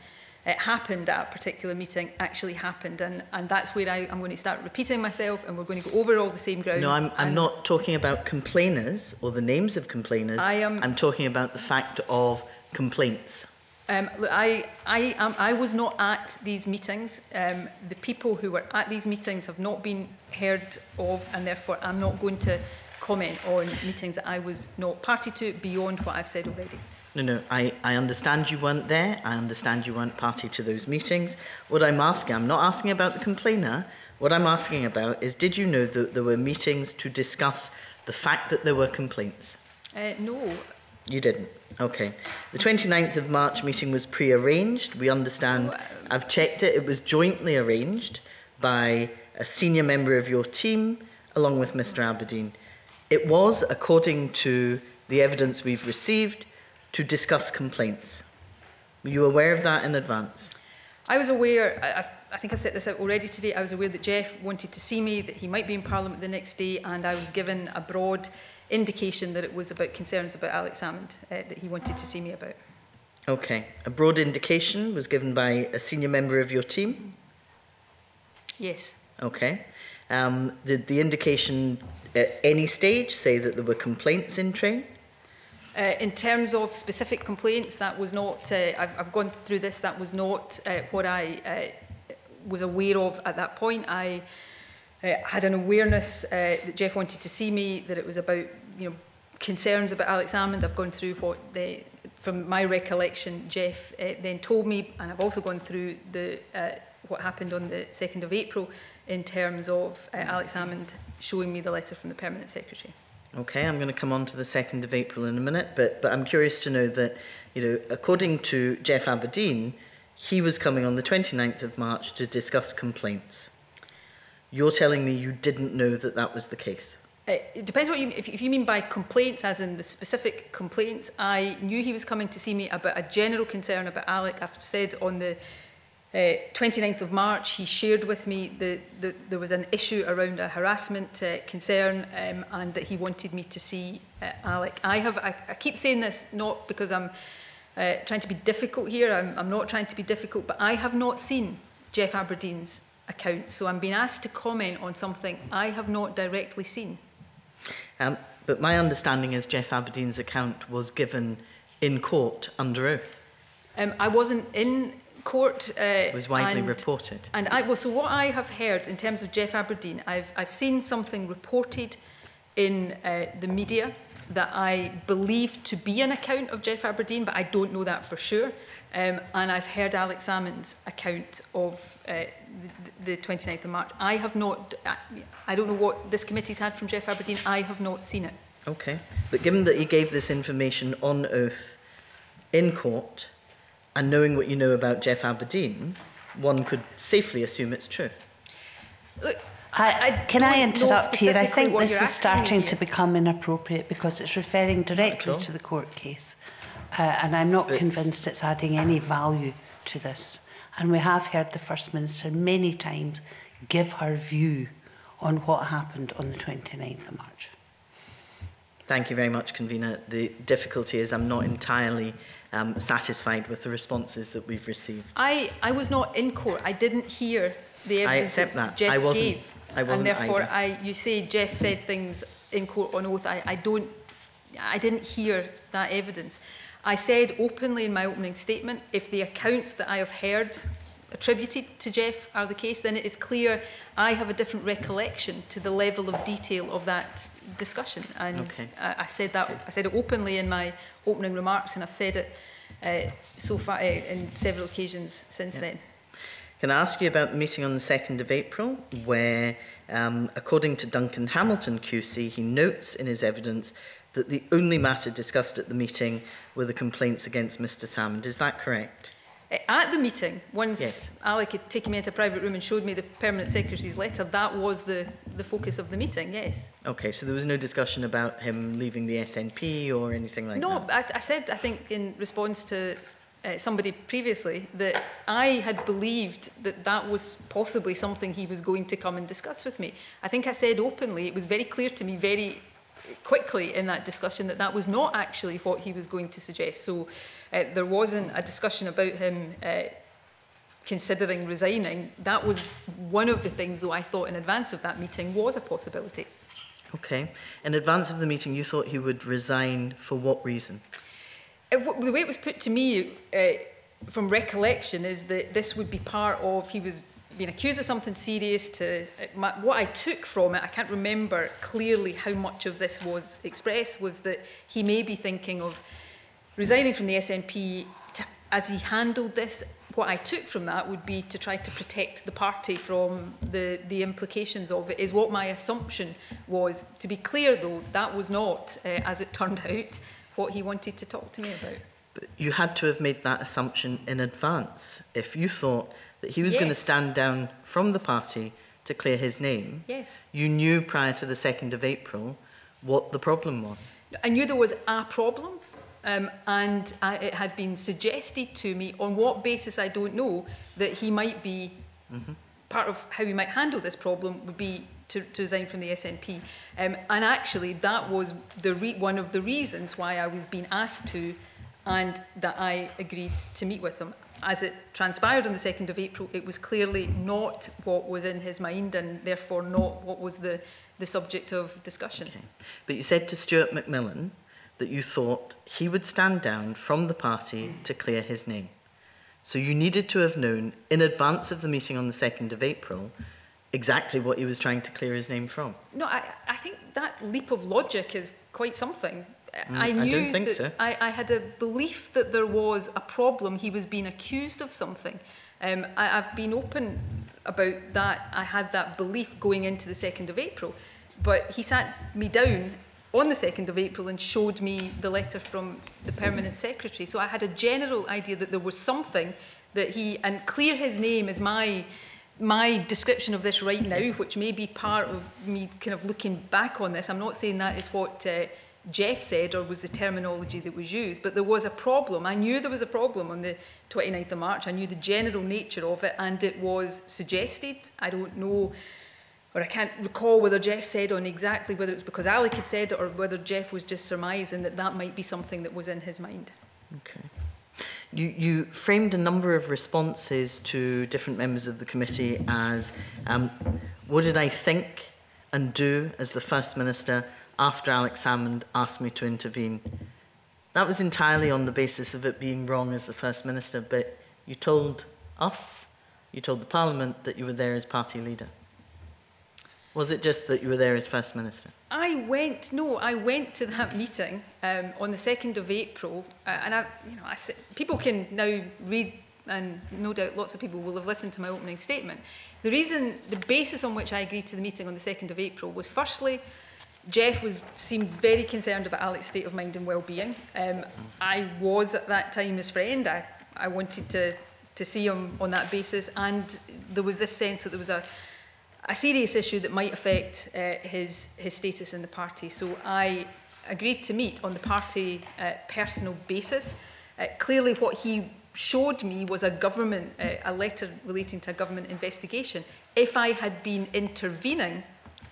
A: it happened at a particular meeting actually happened and, and that's where I, am going to start repeating myself and we're going to go over all the same ground. No, I'm, I'm
F: not talking about complainers or the names of complainers. I am, I'm talking about the fact of complaints.
A: Um, look, I, I, um, I was not at these meetings. Um, the people who were at these meetings have not been heard of, and therefore I'm not going to comment on meetings that I was not party to beyond what I've said already.
F: No, no, I, I understand you weren't there. I understand you weren't party to those meetings. What I'm asking, I'm not asking about the complainer. What I'm asking about is did you know that there were meetings to discuss the fact that there were complaints? Uh, no. You didn't? Okay. The 29th of March meeting was pre-arranged. We understand, I've checked it, it was jointly arranged by a senior member of your team along with Mr Aberdein. It was, according to the evidence we've received, to discuss complaints. Were you aware of that in advance?
A: I was aware, I, I, think I've set this out already today, I was aware that Geoff wanted to see me, that he might be in Parliament the next day, and I was given a broad indication that it was about concerns about Alex Salmond uh, that he wanted to see me about.
F: Okay. A broad indication was given by a senior member of your team? Yes. Okay. Um, did the indication at any stage say that there were complaints in train?
A: Uh, in terms of specific complaints, that was not, uh, I've, I've, gone through this, that was not uh, what I uh, was aware of at that point. I uh, had an awareness uh, that Jeff wanted to see me, that it was about you know concerns about Alex Almond. I've gone through what the, from my recollection Jeff uh, then told me, and I've also gone through the uh, what happened on the 2nd of April in terms of uh, Alex Almond showing me the letter from the Permanent Secretary.
F: Okay, I'm going to come on to the 2nd of April in a minute, but, but I'm curious to know that, you know, according to Jeff Aberdeen, he was coming on the 29th of March to discuss complaints. You're telling me you didn't know that that was the case.
A: Uh, it depends what you if, if you mean by complaints, as in the specific complaints. I knew he was coming to see me about a general concern about Alec. I've said on the uh, 29th of March, he shared with me that the, there was an issue around a harassment uh, concern um, and that he wanted me to see uh, Alec. I have, I, I keep saying this not because I'm uh, trying to be difficult here, I'm, I'm not trying to be difficult, but I have not seen Geoff Aberdein's account. So I'm being asked to comment on something I have not directly seen.
F: Um, but my understanding is Geoff Aberdein's account was given in court under oath.
A: Um, I wasn't in court. Uh, it was widely and, reported. And I, well, so what I have heard in terms of Geoff Aberdein, I've, I've seen something reported in uh, the media that I believe to be an account of Jeff Aberdeen, but I don't know that for sure. Um, and I've heard Alex Salmond's account of uh, the, 29th of March. I have not, I, don't know what this committee's had from Geoff Aberdein, I have not seen it.
F: Okay, but given that he gave this information on oath in court and knowing what you know about Geoff Aberdein, one could safely assume it's true. Look,
B: I,
D: I, can I interrupt here? I think this is starting
B: to become inappropriate because it's referring directly to the court case. Uh, and I'm not but convinced it's adding any value to this. And we have heard the First Minister many times give her view on what happened on the 29th of March.
F: Thank you very much, Convener. The difficulty is I'm not entirely um, satisfied with the responses that we've received.
A: I, I was not in court. I didn't hear the evidence I accept that. Geoff I wasn't, gave. I wasn't and therefore, I, you say Geoff said things in court on oath. I, I don't. I didn't hear that evidence. I said openly in my opening statement, if the accounts that I have heard attributed to Geoff are the case, then it is clear I have a different recollection to the level of detail of that discussion. And okay. I, I said that I said it openly in my opening remarks, and I've said it uh, so far uh, in several occasions since yeah. then.
F: Can I ask you about the meeting on the 2nd of April, where, um, according to Duncan Hamilton QC, he notes in his evidence that the only matter discussed at the meeting were the complaints against Mr Salmond. Is that correct? Eh, at
A: the meeting, once yes. Alec had taken me into a private room and showed me the permanent secretary's letter, that was the, the focus of the meeting, yes.
F: Okay, so there was no discussion about him leaving the SNP or anything like no, that?
A: No, I, I said, I think, in response to uh, somebody previously that I had believed that that was possibly something he was going to come and discuss with me. I think I said openly, it was very clear to me very quickly in that discussion that that was not actually what he was going to suggest. So uh, there wasn't a discussion about him uh, considering resigning. That was one of the things, though, I thought in advance of that meeting was a possibility.
F: Okay. In advance of the meeting, you thought he would resign for what reason?
A: Uh, the way it was put to me, uh, from recollection, is that this would be part of, he was been accused of something serious to uh, my, what I took from it, I can't remember clearly how much of this was expressed, was that he may be thinking of resigning from the SNP to, as he handled this. What I took from that would be to try to protect the party from the, the implications of it, is what my assumption was. To be clear, though, that was not, uh, as it turned out, what he wanted to talk to me about.
F: But you had to have made that assumption in advance. If you thought that he was yes. going to stand down from the party to clear his name. Yes. You knew prior to the 2nd of April what the problem was.
A: I knew there was a problem, um, and I, it had been suggested to me on what basis I don't know that he might be mm-hmm. part of how he might handle this problem would be to, to resign from the SNP. Um, and actually, that was the re- one of the reasons why I was being asked to, and that I agreed to meet with him as it transpired on the 2nd of April, it was clearly not what was in his mind and therefore not what was the, the subject of discussion. Okay.
F: But you said to Stuart McMillan that you thought he would stand down from the party to clear his name. So you needed to have known in advance of the meeting on the 2nd of April exactly what he was trying to clear his name from.
A: No, I, I think that leap of logic is quite something. Mm, I knew. I not think so. I, I, had a belief that there was a problem. He was being accused of something. Um, I, have been open about that. I had that belief going into the 2nd of April. But he sat me down on the 2nd of April and showed me the letter from the permanent secretary. So I had a general idea that there was something that he, and clear his name is my my description of this right now, which may be part of me kind of looking back on this, I'm not saying that is what uh, Geoff said or was the terminology that was used, but there was a problem. I knew there was a problem on the 29th of March. I knew the general nature of it and it was suggested. I don't know or I can't recall whether Geoff said on exactly whether it was because Alec had said it or whether Geoff was just surmising that that might be something that was in his mind.
F: Okay. You, you framed a number of responses to different members of the committee as um, what did I think and do as the First Minister after Alex Salmond asked me to intervene. That was entirely on the basis of it being wrong as the First Minister, but you told us, you told the Parliament that you were there as party leader. Was it just that you were there as First Minister?
A: I went, no, I went to that meeting um, on the 2nd of April, uh, and I, you know, I, people can now read, and no doubt lots of people will have listened to my opening statement. The reason, the basis on which I agreed to the meeting on the 2nd of April was firstly, Geoff was seemed very concerned about Alex's state of mind and well-being. Um, I was at that time his friend. I, I wanted to, to see him on that basis, and there was this sense that there was a, a serious issue that might affect uh, his, his status in the party. So I agreed to meet on the party uh, personal basis. Uh, clearly, what he showed me was a government, uh, a letter relating to a government investigation. If I had been intervening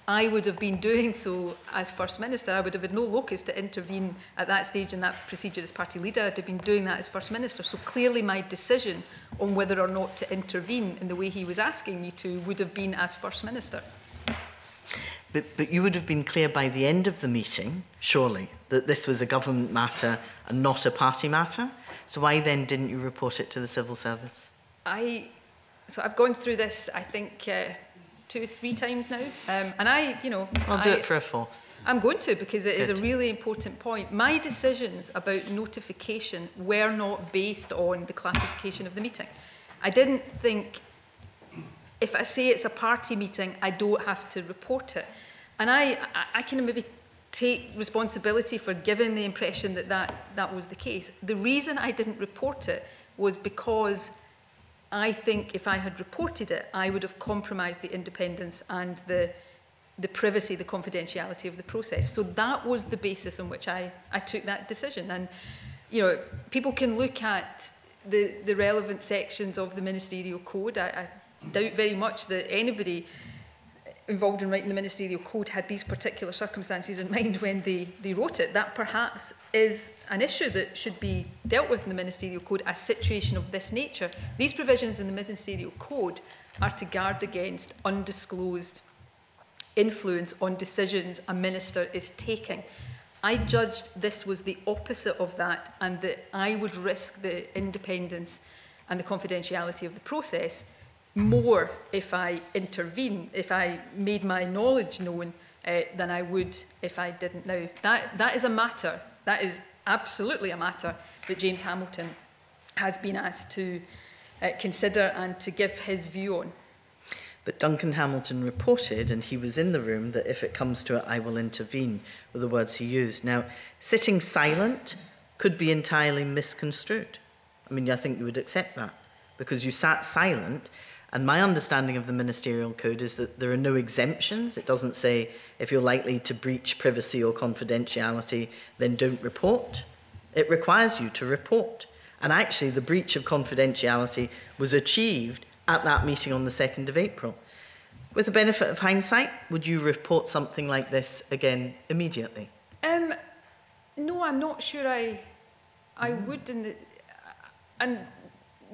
A: I would have been doing so as First Minister. I would have had no locus to intervene at that stage in that procedure as party leader. I'd have been doing that as First Minister. So clearly my decision on whether or not to intervene in the way he was asking me to would have been as First Minister.
F: But, but you would have been clear by the end of the meeting, surely, that this was a government matter and not a party matter. So why then didn't you report it to the civil service?
A: I, so I've gone through this, I think, uh, two, three times now. Um, and I, you know... I'll do I, it for a fourth. I'm going to because it is Good. a really important point. My decisions about notification were not based on the classification of the meeting. I didn't think if I say it's a party meeting, I don't have to report it. And I, I can maybe take responsibility for giving the impression that, that that was the case. The reason I didn't report it was because I think if I had reported it, I would have compromised the independence and the, the privacy, the confidentiality of the process. So that was the basis on which I, I took that decision. And, you know, people can look at the, the relevant sections of the ministerial code. I, I doubt very much that anybody involved in writing the ministerial code had these particular circumstances in mind when they, they wrote it. That perhaps is an issue that should be dealt with in the ministerial code, a situation of this nature. These provisions in the ministerial code are to guard against undisclosed influence on decisions a minister is taking. I judged this was the opposite of that and that I would risk the independence and the confidentiality of the process more if I intervene, if I made my knowledge known, uh, than I would if I didn't now. That, that is a matter, that is absolutely a matter that James Hamilton has been asked to uh, consider and to give his view on.
F: But Duncan Hamilton reported, and he was in the room, that if it comes to it, I will intervene, were the words he used. Now, sitting silent could be entirely misconstrued. I mean, I think you would accept that because you sat silent And my understanding of the ministerial code is that there are no exemptions. It doesn't say if you're likely to breach privacy or confidentiality, then don't report. It requires you to report. And actually, the breach of confidentiality was achieved at that meeting on the 2nd of April. With the benefit of hindsight, would you report something like this again immediately?
A: Um, no, I'm not sure I, I mm. would. In the, and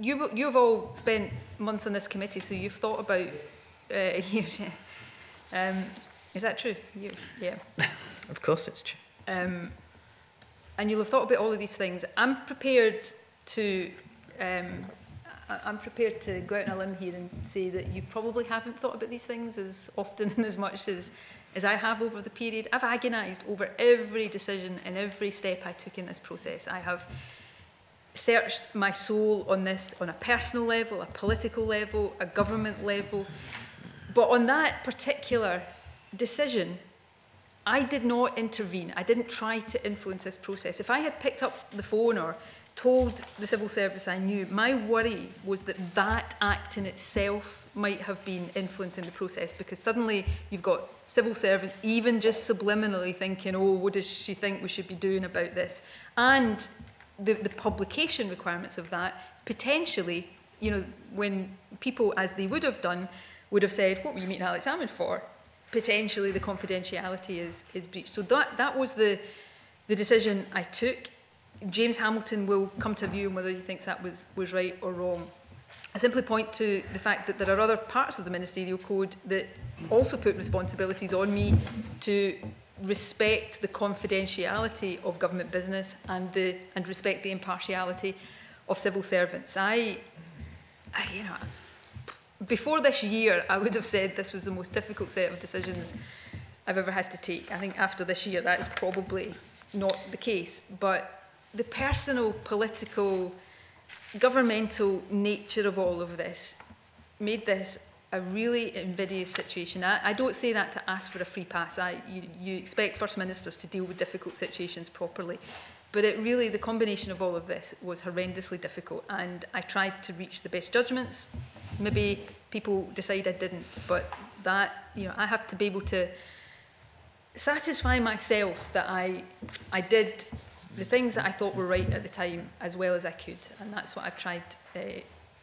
A: you, you've all spent months on this committee, so you've thought about uh, years. Yeah. Um, is that true? Years. Yeah.
F: of course, it's true.
A: Um, and you'll have thought about all of these things. I'm prepared to. Um, I'm prepared to go out on a limb here and say that you probably haven't thought about these things as often and as much as, as I have over the period. I've agonised over every decision and every step I took in this process. I have searched my soul on this on a personal level, a political level, a government level. But on that particular decision, I did not intervene. I didn't try to influence this process. If I had picked up the phone or told the civil service I knew, my worry was that that act in itself might have been influencing the process because suddenly you've got civil servants even just subliminally thinking, oh, what does she think we should be doing about this? And the, the publication requirements of that, potentially, you know, when people, as they would have done, would have said, what were you meeting Alex Salmond for? Potentially the confidentiality is, is breached. So that, that was the, the decision I took. James Hamilton will come to view on whether he thinks that was, was right or wrong. I simply point to the fact that there are other parts of the ministerial code that also put responsibilities on me to respect the confidentiality of government business and the and respect the impartiality of civil servants. I, I you know, before this year, I would have said this was the most difficult set of decisions I've ever had to take. I think after this year, that is probably not the case. But the personal, political, governmental nature of all of this made this a really invidious situation. I, I don't say that to ask for a free pass. I, you, you expect First Ministers to deal with difficult situations properly. But it really, the combination of all of this was horrendously difficult. And I tried to reach the best judgments. Maybe people decide I didn't, but that, you know, I have to be able to satisfy myself that I, I did the things that I thought were right at the time as well as I could. And that's what I've tried, uh,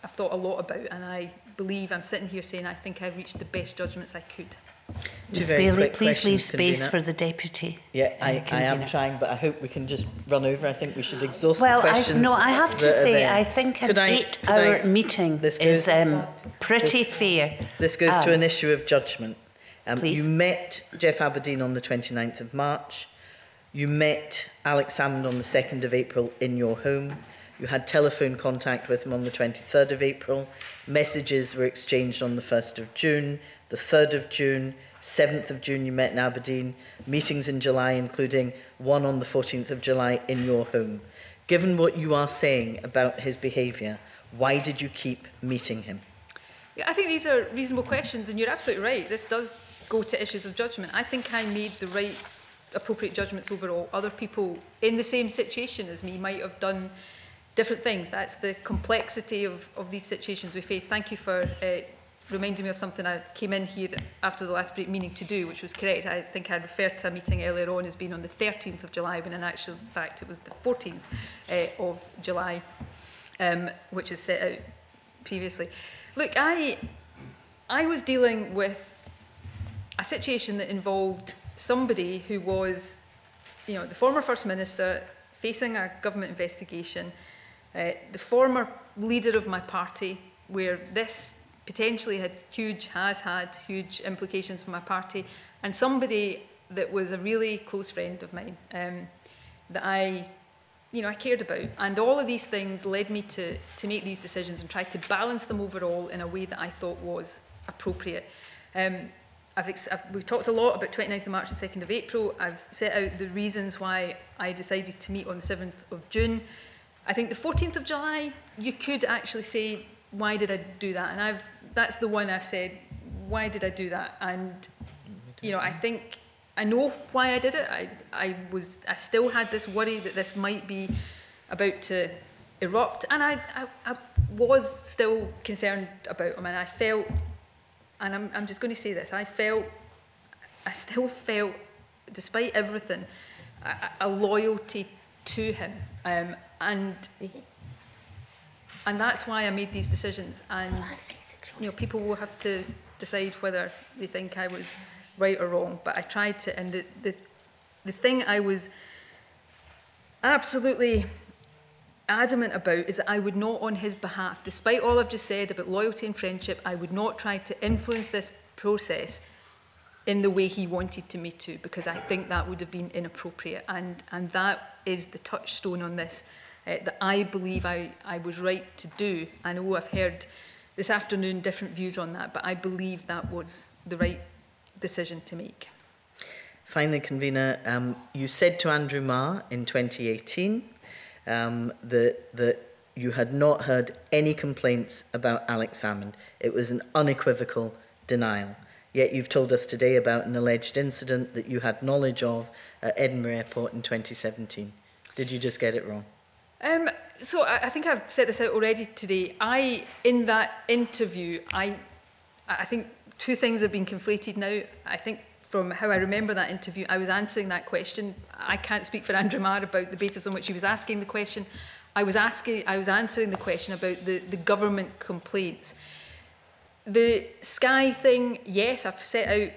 A: I've thought a lot about. And I believe I'm sitting here saying I think I have reached the best judgments I could.
F: Baillie, please leave space convener. for the deputy. Yeah, I, I, am trying, but I hope we can just run over. I think we should exhaust well, the questions. Well, no, I have to say, I think an eight-hour meeting this goes, is um, pretty this, fair. This goes um, to an um, issue of judgment. Um, you met Geoff Aberdein on the 29th of March. You met Alex Salmond on the 2nd of April in your home. You had telephone contact with him on the 23rd of April. Messages were exchanged on the 1st of June, the 3rd of June, 7th of June you met in Aberdeen, meetings in July including one on the 14th of July in your home. Given what you are saying about his behaviour, why did you keep meeting him?
A: Yeah, I think these are reasonable questions and you're absolutely right. This does go to issues of judgment. I think I made the right appropriate judgments overall. Other people in the same situation as me might have done different things. That's the complexity of, of these situations we face. Thank you for uh, reminding me of something I came in here after the last break meaning to do, which was correct. I think I referred to a meeting earlier on as being on the 13th of July, when in actual fact it was the 14th uh, of July, um, which is set out previously. Look, I, I was dealing with a situation that involved somebody who was, you know, the former First Minister facing a government investigation uh, the former leader of my party, where this potentially had huge, has had huge implications for my party, and somebody that was a really close friend of mine um, that I, you know, I cared about. And all of these things led me to, to make these decisions and try to balance them overall in a way that I thought was appropriate. Um, I've, I've, we've talked a lot about 29th of March and 2nd of April. I've set out the reasons why I decided to meet on the 7th of June. I think the 14th of July, you could actually say, why did I do that? And I've that's the one I've said, why did I do that? And you know, I think I know why I did it. I, I was I still had this worry that this might be about to erupt, and I, I, I was still concerned about him, and I felt, and I'm, I'm just going to say this, I felt, I still felt, despite everything, a, a loyalty to him. Um, and and that's why I made these decisions. And you know, people will have to decide whether they think I was right or wrong. But I tried to, and the the, the thing I was absolutely adamant about is that I would not, on his behalf, despite all I've just said about loyalty and friendship, I would not try to influence this process in the way he wanted to me to, because I think that would have been inappropriate. And, and that is the touchstone on this uh, that I believe I, I was right to do. I know I've heard this afternoon different views on that, but I believe that was the right decision to
F: make. Finally, convener, um, you said to Andrew Marr in 2018 um, that, that you had not heard any complaints about Alex Salmond. It was an unequivocal denial. Yet you've told us today about an alleged incident that you had knowledge of at Edinburgh Airport in 2017. Did you just get it wrong?
A: Um, so I, I think I've said this out already today. I, in that interview, I, I think two things have been conflated now. I think from how I remember that interview, I was answering that question. I can't speak for Andrew Marr about the basis on which he was asking the question. I was asking, I was answering the question about the, the government complaints. The Sky thing, yes, I've set out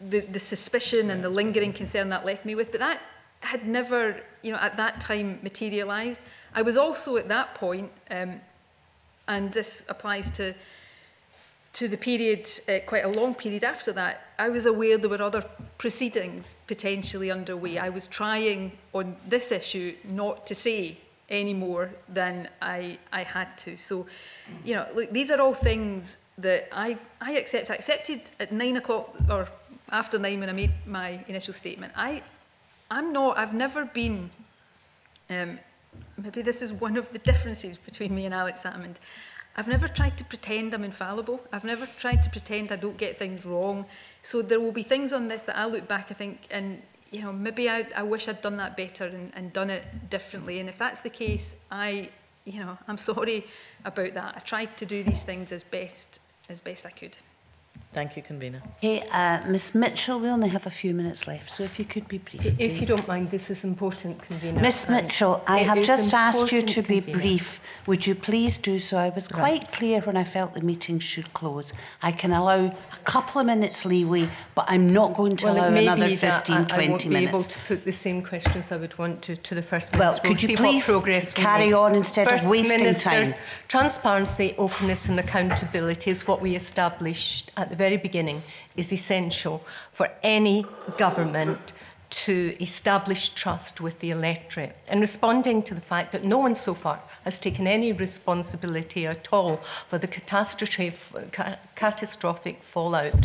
A: the, the suspicion and the lingering concern that left me with, but that had never, you know, at that time materialised. I was also at that point, um, and this applies to to the period, uh, quite a long period after that, I was aware there were other proceedings potentially underway. I was trying on this issue not to say any more than I, I had to. So, you know, look, these are all things that I, I accept. I accepted at nine o'clock or after nine when I made my initial statement. I I'm not, I've never been, um, maybe this is one of the differences between me and Alex Salmond. I've never tried to pretend I'm infallible. I've never tried to pretend I don't get things wrong. So there will be things on this that I look back, I think, and you know, maybe I, I wish I'd done that better and, and done it differently. And if that's the case, I, you know, I'm sorry about that. I tried to do these things as best as best I could. Thank you, Convener.
B: Hey, uh, Ms Mitchell, we only have a few minutes left, so if you could be brief. If you don't mind, this is important, Convener. Ms Mitchell, I have just asked you to be convener. brief. Would you please do so? I was quite right. clear when I felt the meeting should close. I can allow a couple of minutes leeway, but I'm not going to well, allow another 15, I, 20 I won't minutes. be able to
C: put the same questions I would want to to the first minister. Well, could we'll you please progress carry on instead first of wasting minister, time? Transparency, openness and accountability is what we established at the very beginning is essential for any government to establish trust with the electorate and responding to the fact that no one so far has taken any responsibility at all for the catastrophe, ca catastrophic fallout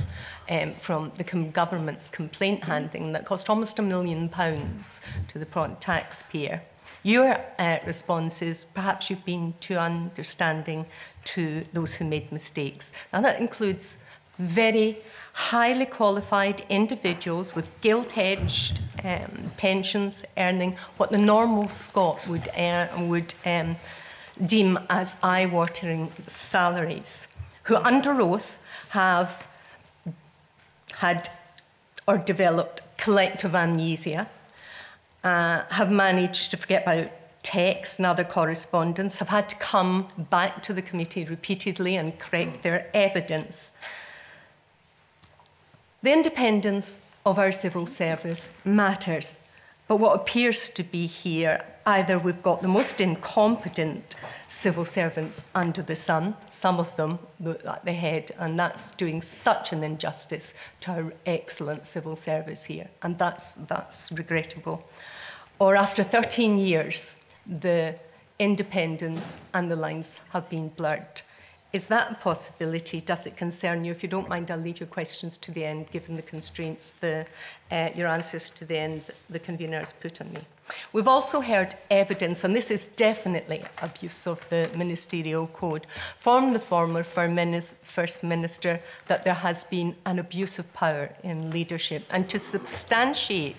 C: um, from the government's complaint handling that cost almost a million pounds to the taxpayer. Your uh, response is perhaps you've been too understanding to those who made mistakes. Now, that includes very highly qualified individuals with gilt edged um, pensions earning what the normal Scot would, uh, would um, deem as eye watering salaries, who under oath have had or developed collective amnesia, uh, have managed to forget about texts and other correspondence, have had to come back to the committee repeatedly and correct their evidence. The independence of our civil service matters. But what appears to be here, either we've got the most incompetent civil servants under the sun, some of them at the head, and that's doing such an injustice to our excellent civil service here, and that's, that's regrettable. Or after 13 years, the independence and the lines have been blurred. Is that a possibility? Does it concern you? If you don't mind, I'll leave your questions to the end, given the constraints, the, uh, your answers to the end the convener has put on me. We've also heard evidence, and this is definitely abuse of the ministerial code, from the former First Minister that there has been an abuse of power in leadership. And to substantiate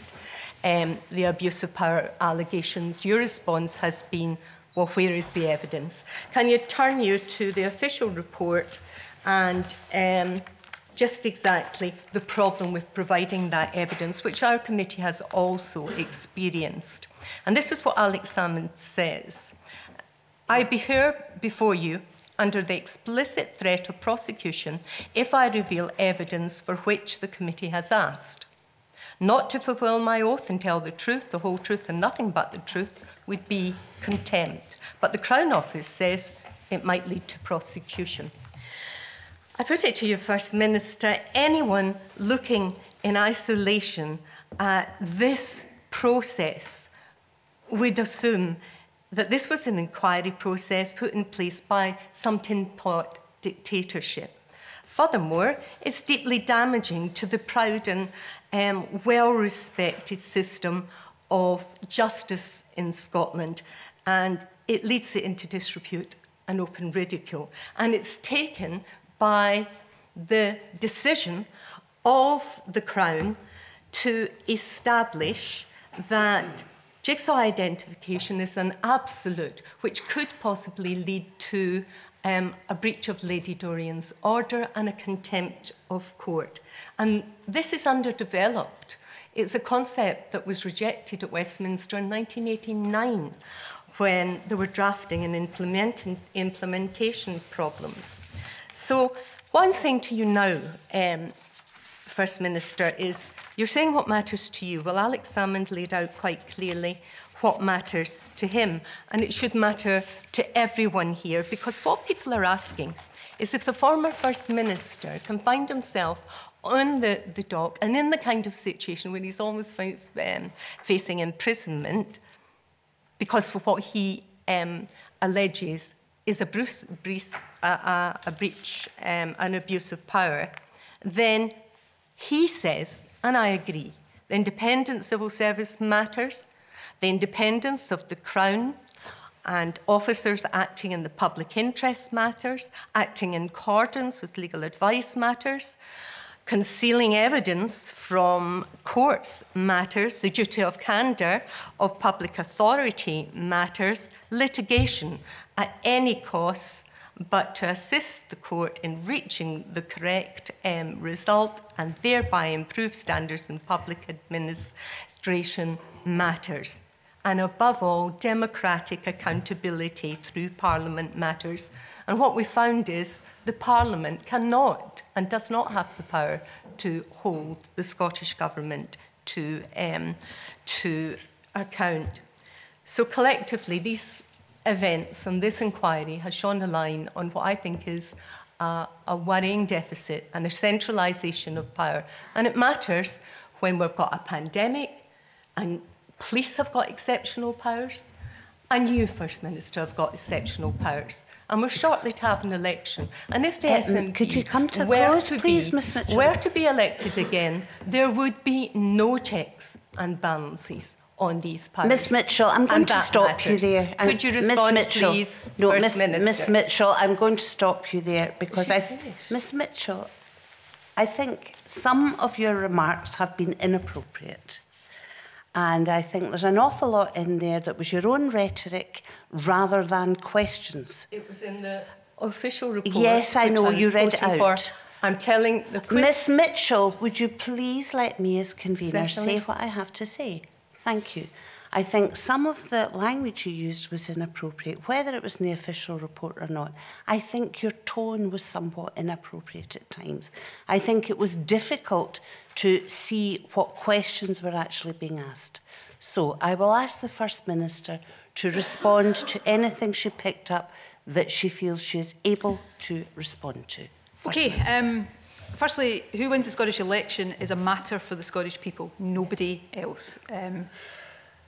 C: um, the abuse of power allegations, your response has been well, where is the evidence? Can you turn you to the official report and um, just exactly the problem with providing that evidence, which our committee has also experienced. And this is what Alex Salmond says. I be here before you under the explicit threat of prosecution if I reveal evidence for which the committee has asked. Not to fulfil my oath and tell the truth, the whole truth and nothing but the truth would be contempt. But the Crown Office says it might lead to prosecution. I put it to you, First Minister anyone looking in isolation at uh, this process would assume that this was an inquiry process put in place by some tin pot dictatorship. Furthermore, it's deeply damaging to the proud and um, well respected system of justice in Scotland and it leads it into disrepute and open ridicule. And it's taken by the decision of the Crown to establish that jigsaw identification is an absolute, which could possibly lead to um, a breach of Lady Dorian's order and a contempt of court. And this is underdeveloped. It's a concept that was rejected at Westminster in 1989 when there were drafting and implementation problems. So, one thing to you now, um, First Minister, is you're saying what matters to you. Well, Alex Salmond laid out quite clearly what matters to him, and it should matter to everyone here because what people are asking is if the former First Minister can find himself on the, the dock and in the kind of situation when he's always um, facing imprisonment, because what he um, alleges is a, bruce, breach, a breach um, an abuse of power, then he says, and I agree, the independence civil service matters, the independence of the Crown and officers acting in the public interest matters, acting in accordance with legal advice matters, concealing evidence from courts matters, the duty of candour, of public authority matters, litigation at any cost, but to assist the court in reaching the correct um, result and thereby improve standards in public administration matters. And above all, democratic accountability through Parliament matters. And what we found is the Parliament cannot and does not have the power to hold the Scottish Government to, um, to account. So collectively, these events and this inquiry has shone a line on what I think is uh, a worrying deficit and a centralisation of power. And it matters when we've got a pandemic and police have got exceptional powers and you, First Minister, have got exceptional powers and we're shortly to have an election. And if the um, SNP could you come to were close, to please, be, Ms were to be elected again, there would be no checks and balances on these powers. Ms Mitchell, I'm going to stop matters. you there. Could you respond, Mitchell, please, no, First Ms, Ms
B: Mitchell, I'm going to stop you there because I, Ms Mitchell, I think some of your remarks have been inappropriate. And I think there's an awful lot in there that was your own rhetoric rather than questions.
C: It was in the official report. Yes, I know, I you read it out. For.
B: I'm telling the quiz. Miss Mitchell, would you please let me, as convener, Certainly. say what I have to say? Thank you. I think some of the language you used was inappropriate, whether it was in the official report or not. I think your tone was somewhat inappropriate at times. I think it was difficult to see what questions were actually being asked. So I will ask the First Minister to respond to anything she picked up that she feels she is able to respond to. First okay.
A: Um, firstly, who wins the Scottish election is a matter for the Scottish people, nobody else. Um,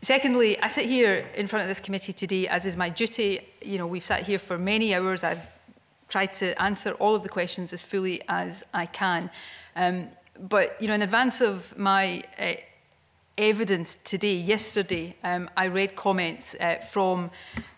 A: secondly, I sit here in front of this committee today, as is my duty. You know, we've sat here for many hours. I've tried to answer all of the questions as fully as I can. Um, but you know, in advance of my uh, evidence today, yesterday, um, I read comments uh, from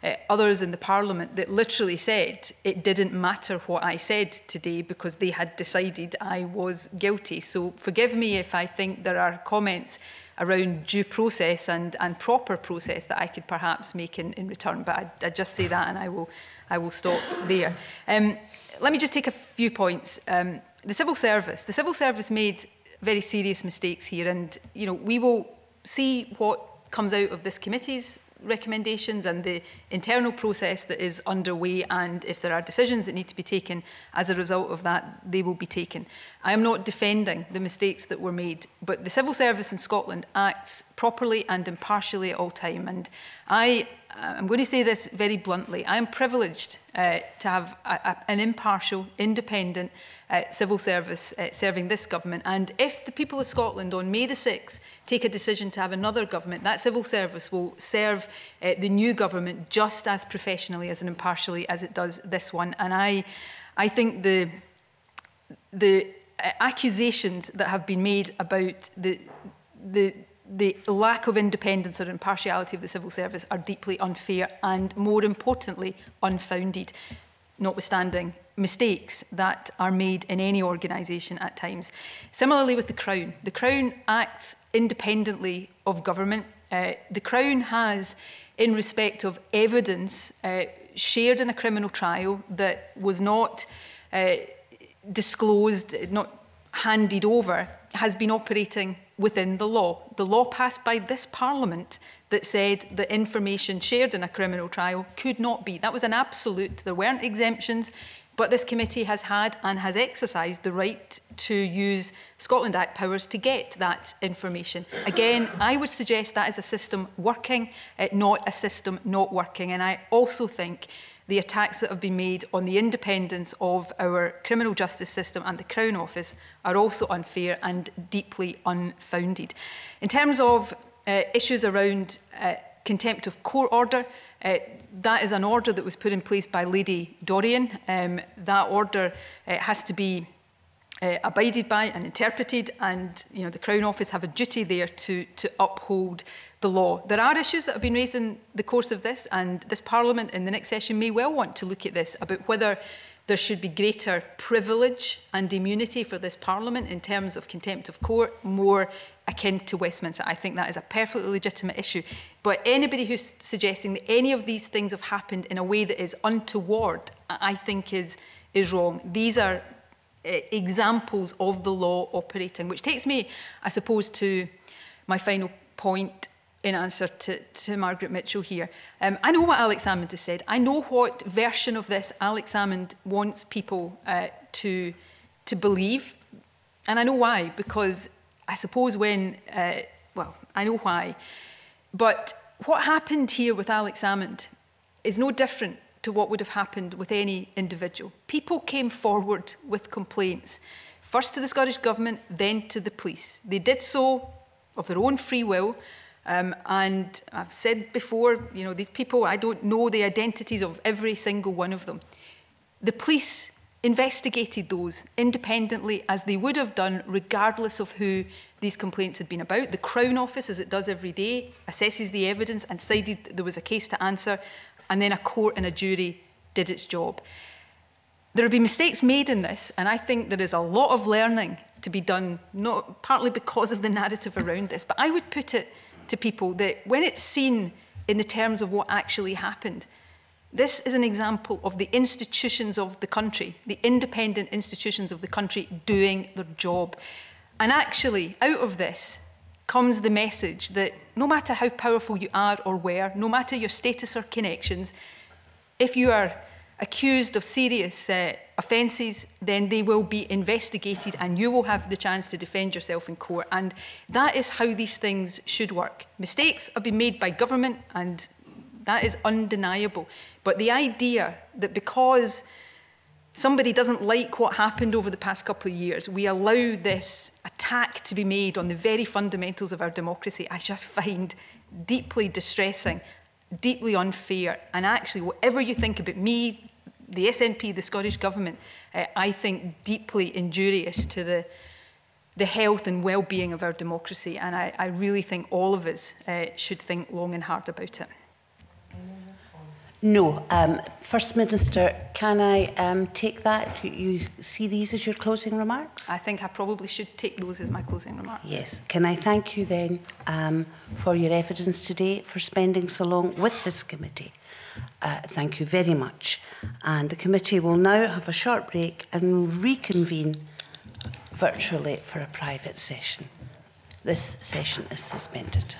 A: uh, others in the Parliament that literally said it didn't matter what I said today because they had decided I was guilty. So forgive me if I think there are comments around due process and, and proper process that I could perhaps make in, in return. But I, I just say that and I will, I will stop there. Um, let me just take a few points. Um, the civil service. The civil service made very serious mistakes here, and you know we will see what comes out of this committee's recommendations and the internal process that is underway and if there are decisions that need to be taken as a result of that they will be taken. I am not defending the mistakes that were made but the civil service in Scotland acts properly and impartially at all time and I I'm going to say this very bluntly I am privileged uh, to have a, a, an impartial independent uh, civil service uh, serving this government. And if the people of Scotland on May the 6th take a decision to have another government, that civil service will serve uh, the new government just as professionally as and impartially as it does this one. And I, I think the, the uh, accusations that have been made about the, the the lack of independence or impartiality of the civil service are deeply unfair and, more importantly, unfounded notwithstanding mistakes that are made in any organisation at times. Similarly with the Crown. The Crown acts independently of government. Uh, the Crown has, in respect of evidence uh, shared in a criminal trial that was not uh, disclosed, not handed over, has been operating within the law the law passed by this Parliament that said that information shared in a criminal trial could not be. That was an absolute, there weren't exemptions, but this committee has had and has exercised the right to use Scotland Act powers to get that information. Again, I would suggest that is a system working, eh, not a system not working. And I also think the attacks that have been made on the independence of our criminal justice system and the Crown Office are also unfair and deeply unfounded. In terms of uh, issues around uh, contempt of court order, uh, that is an order that was put in place by Lady Dorian. Um, that order uh, has to be uh, abided by and interpreted, and you know the Crown Office have a duty there to to uphold the law. There are issues that have been raised in the course of this, and this Parliament in the next session may well want to look at this about whether there should be greater privilege and immunity for this Parliament in terms of contempt of court, more akin to Westminster. I think that is a perfectly legitimate issue. But anybody who's suggesting that any of these things have happened in a way that is untoward, I think is, is wrong. These are uh, examples of the law operating, which takes me, I suppose, to my final point in answer to, to Margaret Mitchell here. Um, I know what Alex Salmond has said. I know what version of this Alex Salmond wants people uh, to, to believe. And I know why, because I suppose when, uh, well, I know why. But what happened here with Alex Salmond is no different to what would have happened with any individual. People came forward with complaints, first to the Scottish Government, then to the police. They did so of their own free will um, and I've said before, you know, these people, I don't know the identities of every single one of them. The police investigated those independently as they would have done regardless of who these complaints had been about. The Crown Office, as it does every day, assesses the evidence and decided there was a case to answer, and then a court and a jury did its job. There have been mistakes made in this, and I think there is a lot of learning to be done, not partly because of the narrative around this, but I would put it to people that when it's seen in the terms of what actually happened, this is an example of the institutions of the country, the independent institutions of the country doing their job. And actually, out of this comes the message that no matter how powerful you are or where, no matter your status or connections, if you are accused of serious uh, offences, then they will be investigated and you will have the chance to defend yourself in court. And that is how these things should work. Mistakes have been made by government and that is undeniable. But the idea that because somebody doesn't like what happened over the past couple of years, we allow this attack to be made on the very fundamentals of our democracy, I just find deeply distressing, deeply unfair. And actually, whatever you think about me, the SNP, the Scottish Government, uh, I think deeply injurious to the, the health and well-being of our democracy. And I, I really think all of us uh, should think long and hard about it.
B: No. Um, First Minister, can I um, take that?
A: You see these as your closing remarks? I think I probably should take those as my closing remarks. Yes.
B: Can I thank you then um, for your evidence today, for spending so long with this committee? Uh, thank you very much. And the committee will now have a short break and reconvene virtually for a private session.
D: This session is suspended.